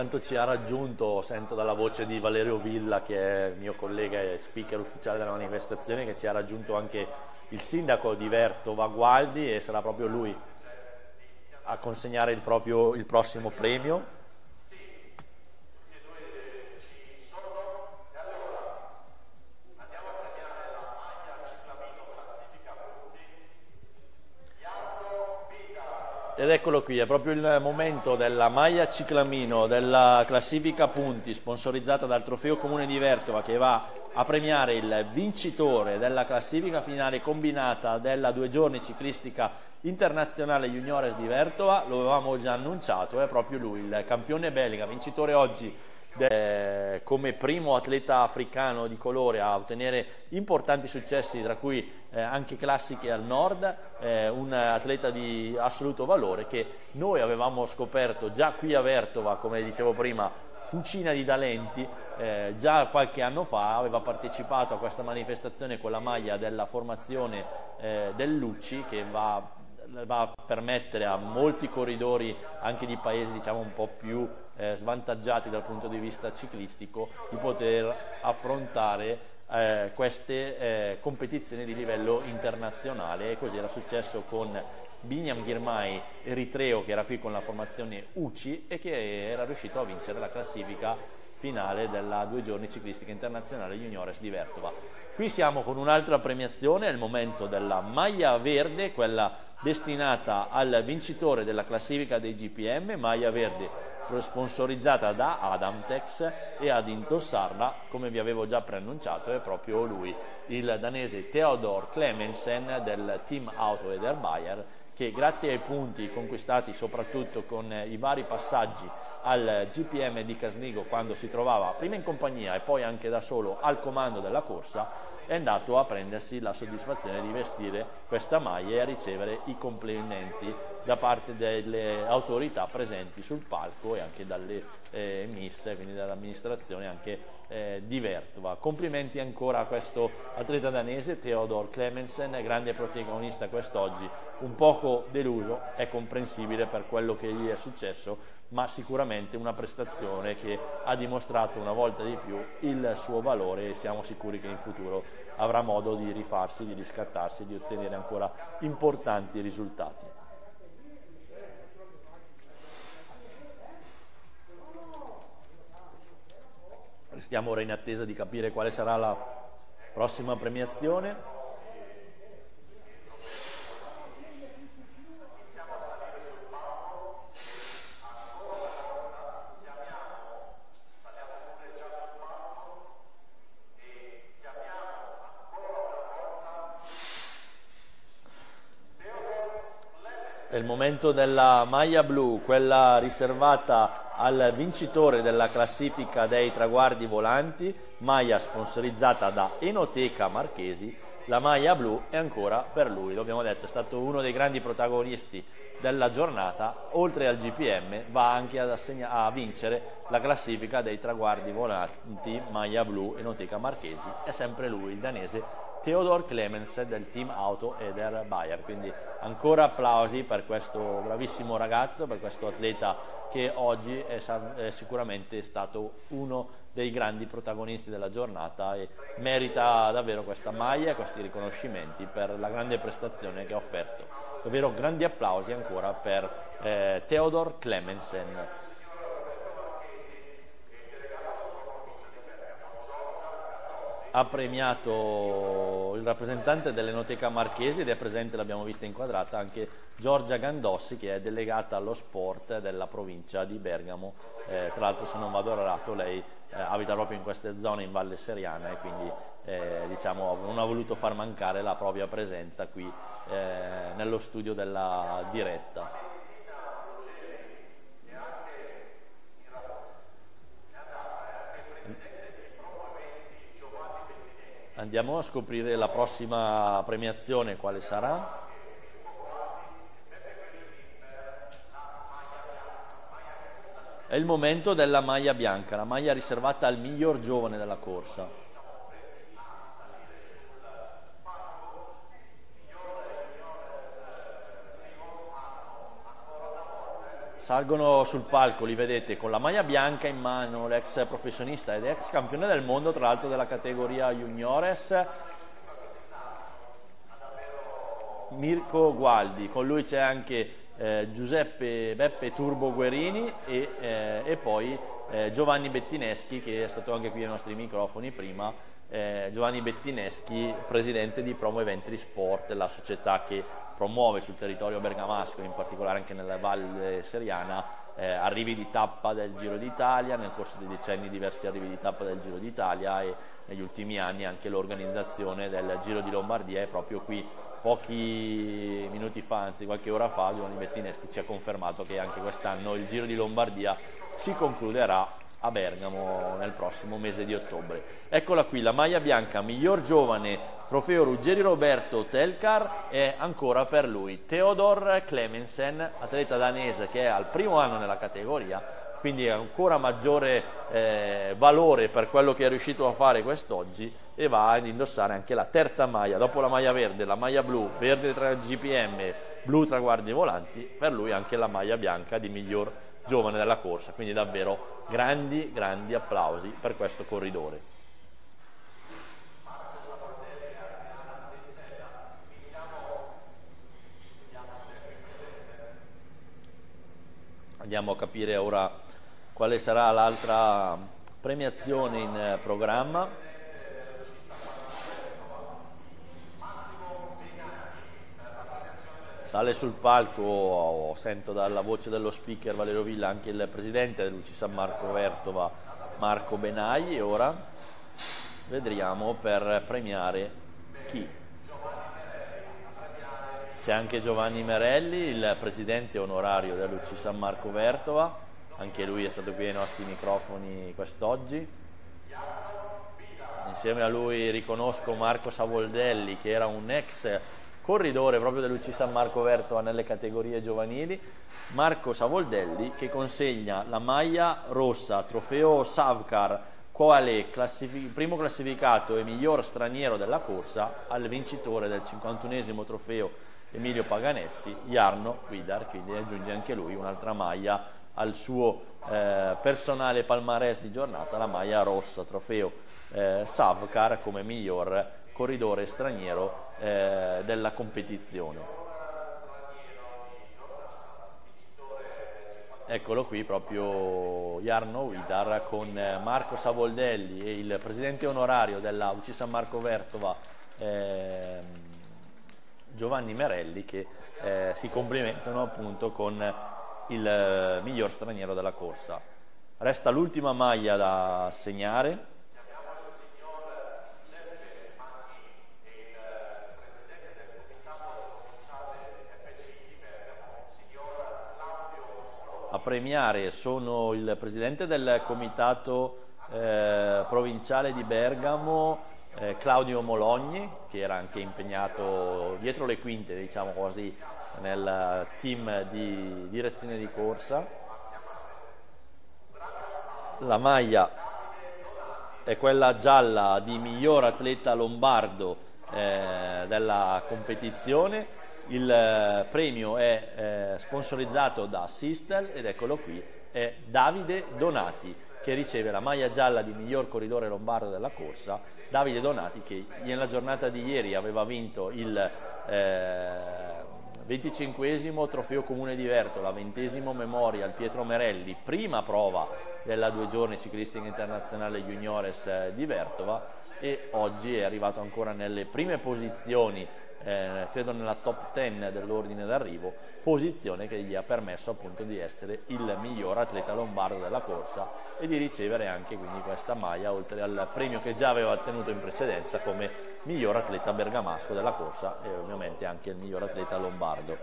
A: Intanto ci ha raggiunto, sento dalla voce di Valerio Villa che è mio collega e speaker ufficiale della manifestazione, che ci ha raggiunto anche il sindaco di Vertova Gualdi e sarà proprio lui a consegnare il, proprio, il prossimo premio. Ed eccolo qui, è proprio il momento della maglia ciclamino della classifica punti sponsorizzata dal Trofeo Comune di Vertova che va a premiare il vincitore della classifica finale combinata della due giorni ciclistica internazionale juniores di Vertova, lo avevamo già annunciato, è proprio lui, il campione belga, vincitore oggi eh, come primo atleta africano di colore a ottenere importanti successi, tra cui eh, anche classiche al nord, eh, un atleta di assoluto valore che noi avevamo scoperto già qui a Vertova, come dicevo prima, fucina di talenti, eh, già qualche anno fa aveva partecipato a questa manifestazione con la maglia della formazione eh, del Lucci che va va a permettere a molti corridori anche di paesi diciamo un po' più eh, svantaggiati dal punto di vista ciclistico di poter affrontare eh, queste eh, competizioni di livello internazionale e così era successo con Binyam Girmay eritreo che era qui con la formazione UCI e che era riuscito a vincere la classifica finale della due giorni ciclistica internazionale juniores di Vertova. Qui siamo con un'altra premiazione, è il momento della maglia verde, quella destinata al vincitore della classifica dei GPM, maglia verde sponsorizzata da Adamtex e ad indossarla, come vi avevo già preannunciato, è proprio lui, il danese Theodor Clemensen del team Auto Eder Bayer, che grazie ai punti conquistati soprattutto con i vari passaggi al GPM di Casnigo quando si trovava prima in compagnia e poi anche da solo al comando della corsa, è andato a prendersi la soddisfazione di vestire questa maglia e a ricevere i complimenti da parte delle autorità presenti sul palco e anche dalle eh, miss, quindi dall'amministrazione anche eh, di Vertova. Complimenti ancora a questo atleta danese, Theodor Clemensen, grande protagonista quest'oggi, un poco deluso, è comprensibile per quello che gli è successo, ma sicuramente una prestazione che ha dimostrato una volta di più il suo valore e siamo sicuri che in futuro avrà modo di rifarsi, di riscattarsi, di ottenere ancora importanti risultati. Restiamo ora in attesa di capire quale sarà la prossima premiazione. È il momento della maglia blu, quella riservata al vincitore della classifica dei traguardi volanti, maglia sponsorizzata da Enoteca Marchesi. La maglia blu è ancora per lui, l'abbiamo detto, è stato uno dei grandi protagonisti della giornata, oltre al GPM va anche a vincere la classifica dei traguardi volanti maglia blu Enoteca Marchesi, è sempre lui, il danese Theodor Clemens del team Auto Eder Bayer. Quindi ancora applausi per questo bravissimo ragazzo, per questo atleta che oggi è, è, sicuramente stato uno dei grandi protagonisti della giornata e merita davvero questa maglia e questi riconoscimenti per la grande prestazione che ha offerto. Davvero grandi applausi ancora per eh, Theodor Clemensen. Ha premiato il rappresentante dell'Enoteca Marchesi ed è presente, l'abbiamo vista inquadrata, anche Giorgia Gandossi che è delegata allo sport della provincia di Bergamo. Eh, tra l'altro se non vado errato lei eh, abita proprio in queste zone in Valle Seriana e quindi eh, diciamo, non ha voluto far mancare la propria presenza qui eh, nello studio della diretta. Andiamo a scoprire la prossima premiazione, quale sarà? È il momento della maglia bianca, la maglia riservata al miglior giovane della corsa. Salgono sul palco, li vedete, con la maglia bianca in mano, l'ex professionista ed ex campione del mondo, tra l'altro della categoria juniores, Mirko Gualdi. Con lui c'è anche eh, Giuseppe Beppe Turbo Guerini e, eh, e poi eh, Giovanni Bettineschi, che è stato anche qui ai nostri microfoni prima, eh, Giovanni Bettineschi, presidente di Promo Eventri Sport, la società che promuove sul territorio bergamasco, in particolare anche nella Valle Seriana, eh, arrivi di tappa del Giro d'Italia, nel corso dei decenni diversi arrivi di tappa del Giro d'Italia e negli ultimi anni anche l'organizzazione del Giro di Lombardia. E proprio qui pochi minuti fa, anzi qualche ora fa, Giovanni Bettineschi ci ha confermato che anche quest'anno il Giro di Lombardia si concluderà a Bergamo nel prossimo mese di ottobre. Eccola qui, la maglia bianca, miglior giovane, trofeo Ruggeri Roberto Telcar è ancora per lui. Theodor Clemensen, atleta danese che è al primo anno nella categoria, quindi ancora maggiore eh, valore per quello che è riuscito a fare quest'oggi e va ad indossare anche la terza maglia, dopo la maglia verde, la maglia blu, verde tra GPM, blu tra guardie volanti, per lui anche la maglia bianca di miglior giovane della corsa, quindi davvero grandi, grandi applausi per questo corridore. Andiamo a capire ora quale sarà l'altra premiazione in programma. Sale sul palco, sento dalla voce dello speaker Valerio Villa anche il presidente dell'UCI San Marco Vertova, Marco Benai, e ora vedremo per premiare chi. C'è anche Giovanni Merelli, il presidente onorario dell'UCI San Marco Vertova, anche lui è stato qui ai nostri microfoni quest'oggi. Insieme a lui riconosco Marco Savoldelli che era un ex corridore proprio dell'UC San Marco Vertova nelle categorie giovanili, Marco Savoldelli che consegna la maglia rossa, trofeo Savcar, quale classific- primo classificato e miglior straniero della corsa al vincitore del 51esimo trofeo Emilio Paganessi, Jarno Guidar, quindi aggiunge anche lui un'altra maglia al suo eh, personale palmarès di giornata, la maglia rossa, trofeo eh, Savcar come miglior corridore straniero eh, della competizione. Eccolo qui proprio Jarno Widar con eh, Marco Savoldelli e il presidente onorario della UC San Marco Vertova eh, Giovanni Merelli che eh, si complimentano appunto con il eh, miglior straniero della corsa. Resta l'ultima maglia da assegnare a premiare sono il presidente del comitato eh, provinciale di Bergamo, eh, Claudio Mologni, che era anche impegnato dietro le quinte, diciamo così, nel team di direzione di corsa. La maglia è quella gialla di miglior atleta lombardo eh, della competizione. Il eh, premio è eh, sponsorizzato da Sistel ed eccolo qui, è Davide Donati che riceve la maglia gialla di miglior corridore lombardo della corsa. Davide Donati che nella giornata di ieri aveva vinto il eh, 25 trofeo comune di Vertola, 20 Memorial Pietro Merelli, prima prova della due giorni ciclistica internazionale juniores eh, di Vertova e oggi è arrivato ancora nelle prime posizioni eh, credo nella top 10 dell'ordine d'arrivo, posizione che gli ha permesso appunto di essere il miglior atleta lombardo della corsa e di ricevere anche quindi questa maglia oltre al premio che già aveva ottenuto in precedenza come miglior atleta bergamasco della corsa e ovviamente anche il miglior atleta lombardo.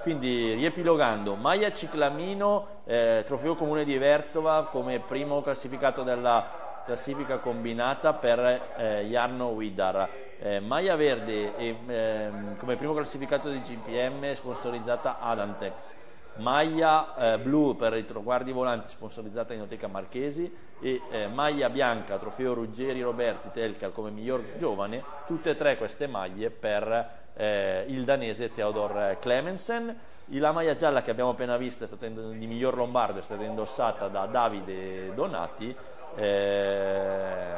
A: Quindi riepilogando, Maglia Ciclamino, eh, trofeo comune di Vertova come primo classificato della classifica combinata per eh, Jarno Widar. Eh, Maglia Verde e, ehm, come primo classificato di GPM sponsorizzata Adantex. Maglia eh, blu per i traguardi volanti sponsorizzata Inoteca Marchesi e eh, maglia bianca trofeo Ruggeri Roberti Telcar come miglior giovane, tutte e tre queste maglie per eh, il danese Theodor Clemensen. La maglia gialla che abbiamo appena vista di miglior lombardo, è stata indossata da Davide Donati eh,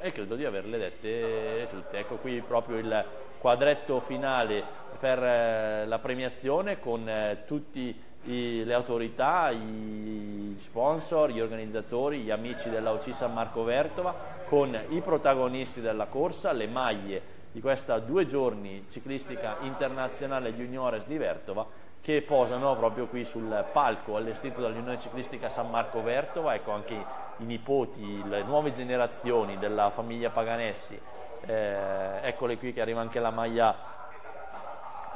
A: e credo di averle dette tutte. Ecco qui proprio il quadretto finale per eh, la premiazione con eh, tutte le autorità, i sponsor, gli organizzatori, gli amici della OC San Marco Vertova, con i protagonisti della corsa, le maglie di questa due giorni ciclistica internazionale juniores di Vertova che posano proprio qui sul palco allestito dall'Unione Ciclistica San Marco Vertova, ecco anche i nipoti, le nuove generazioni della famiglia Paganessi, eh, eccole qui che arriva anche la maglia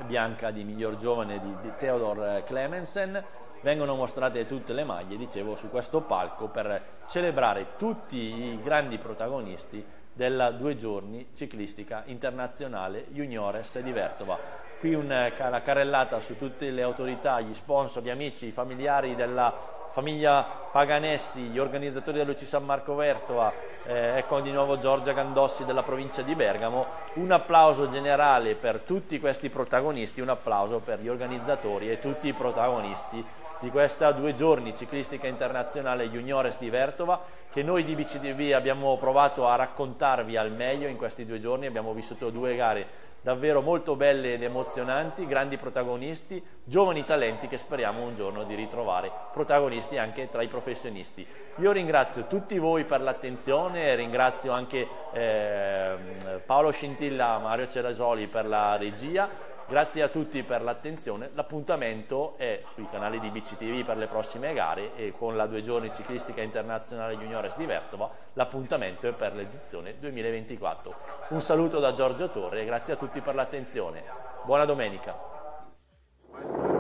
A: bianca di miglior giovane di, di Theodor Clemensen, vengono mostrate tutte le maglie, dicevo, su questo palco per celebrare tutti i grandi protagonisti della due giorni ciclistica internazionale Juniores di Vertova qui una carrellata su tutte le autorità, gli sponsor, gli amici, i familiari della famiglia Paganessi, gli organizzatori dell'UC San Marco Vertoa, eh, ecco di nuovo Giorgia Gandossi della provincia di Bergamo, un applauso generale per tutti questi protagonisti, un applauso per gli organizzatori e tutti i protagonisti di questa due giorni ciclistica internazionale Juniores di Vertova che noi di BCTV abbiamo provato a raccontarvi al meglio in questi due giorni, abbiamo vissuto due gare davvero molto belle ed emozionanti, grandi protagonisti, giovani talenti che speriamo un giorno di ritrovare protagonisti anche tra i professionisti. Io ringrazio tutti voi per l'attenzione, ringrazio anche eh, Paolo Scintilla, Mario Cerasoli per la regia Grazie a tutti per l'attenzione, l'appuntamento è sui canali di BCTV per le prossime gare e con la due giorni ciclistica internazionale juniores di Vertova l'appuntamento è per l'edizione 2024. Un saluto da Giorgio Torre e grazie a tutti per l'attenzione. Buona domenica.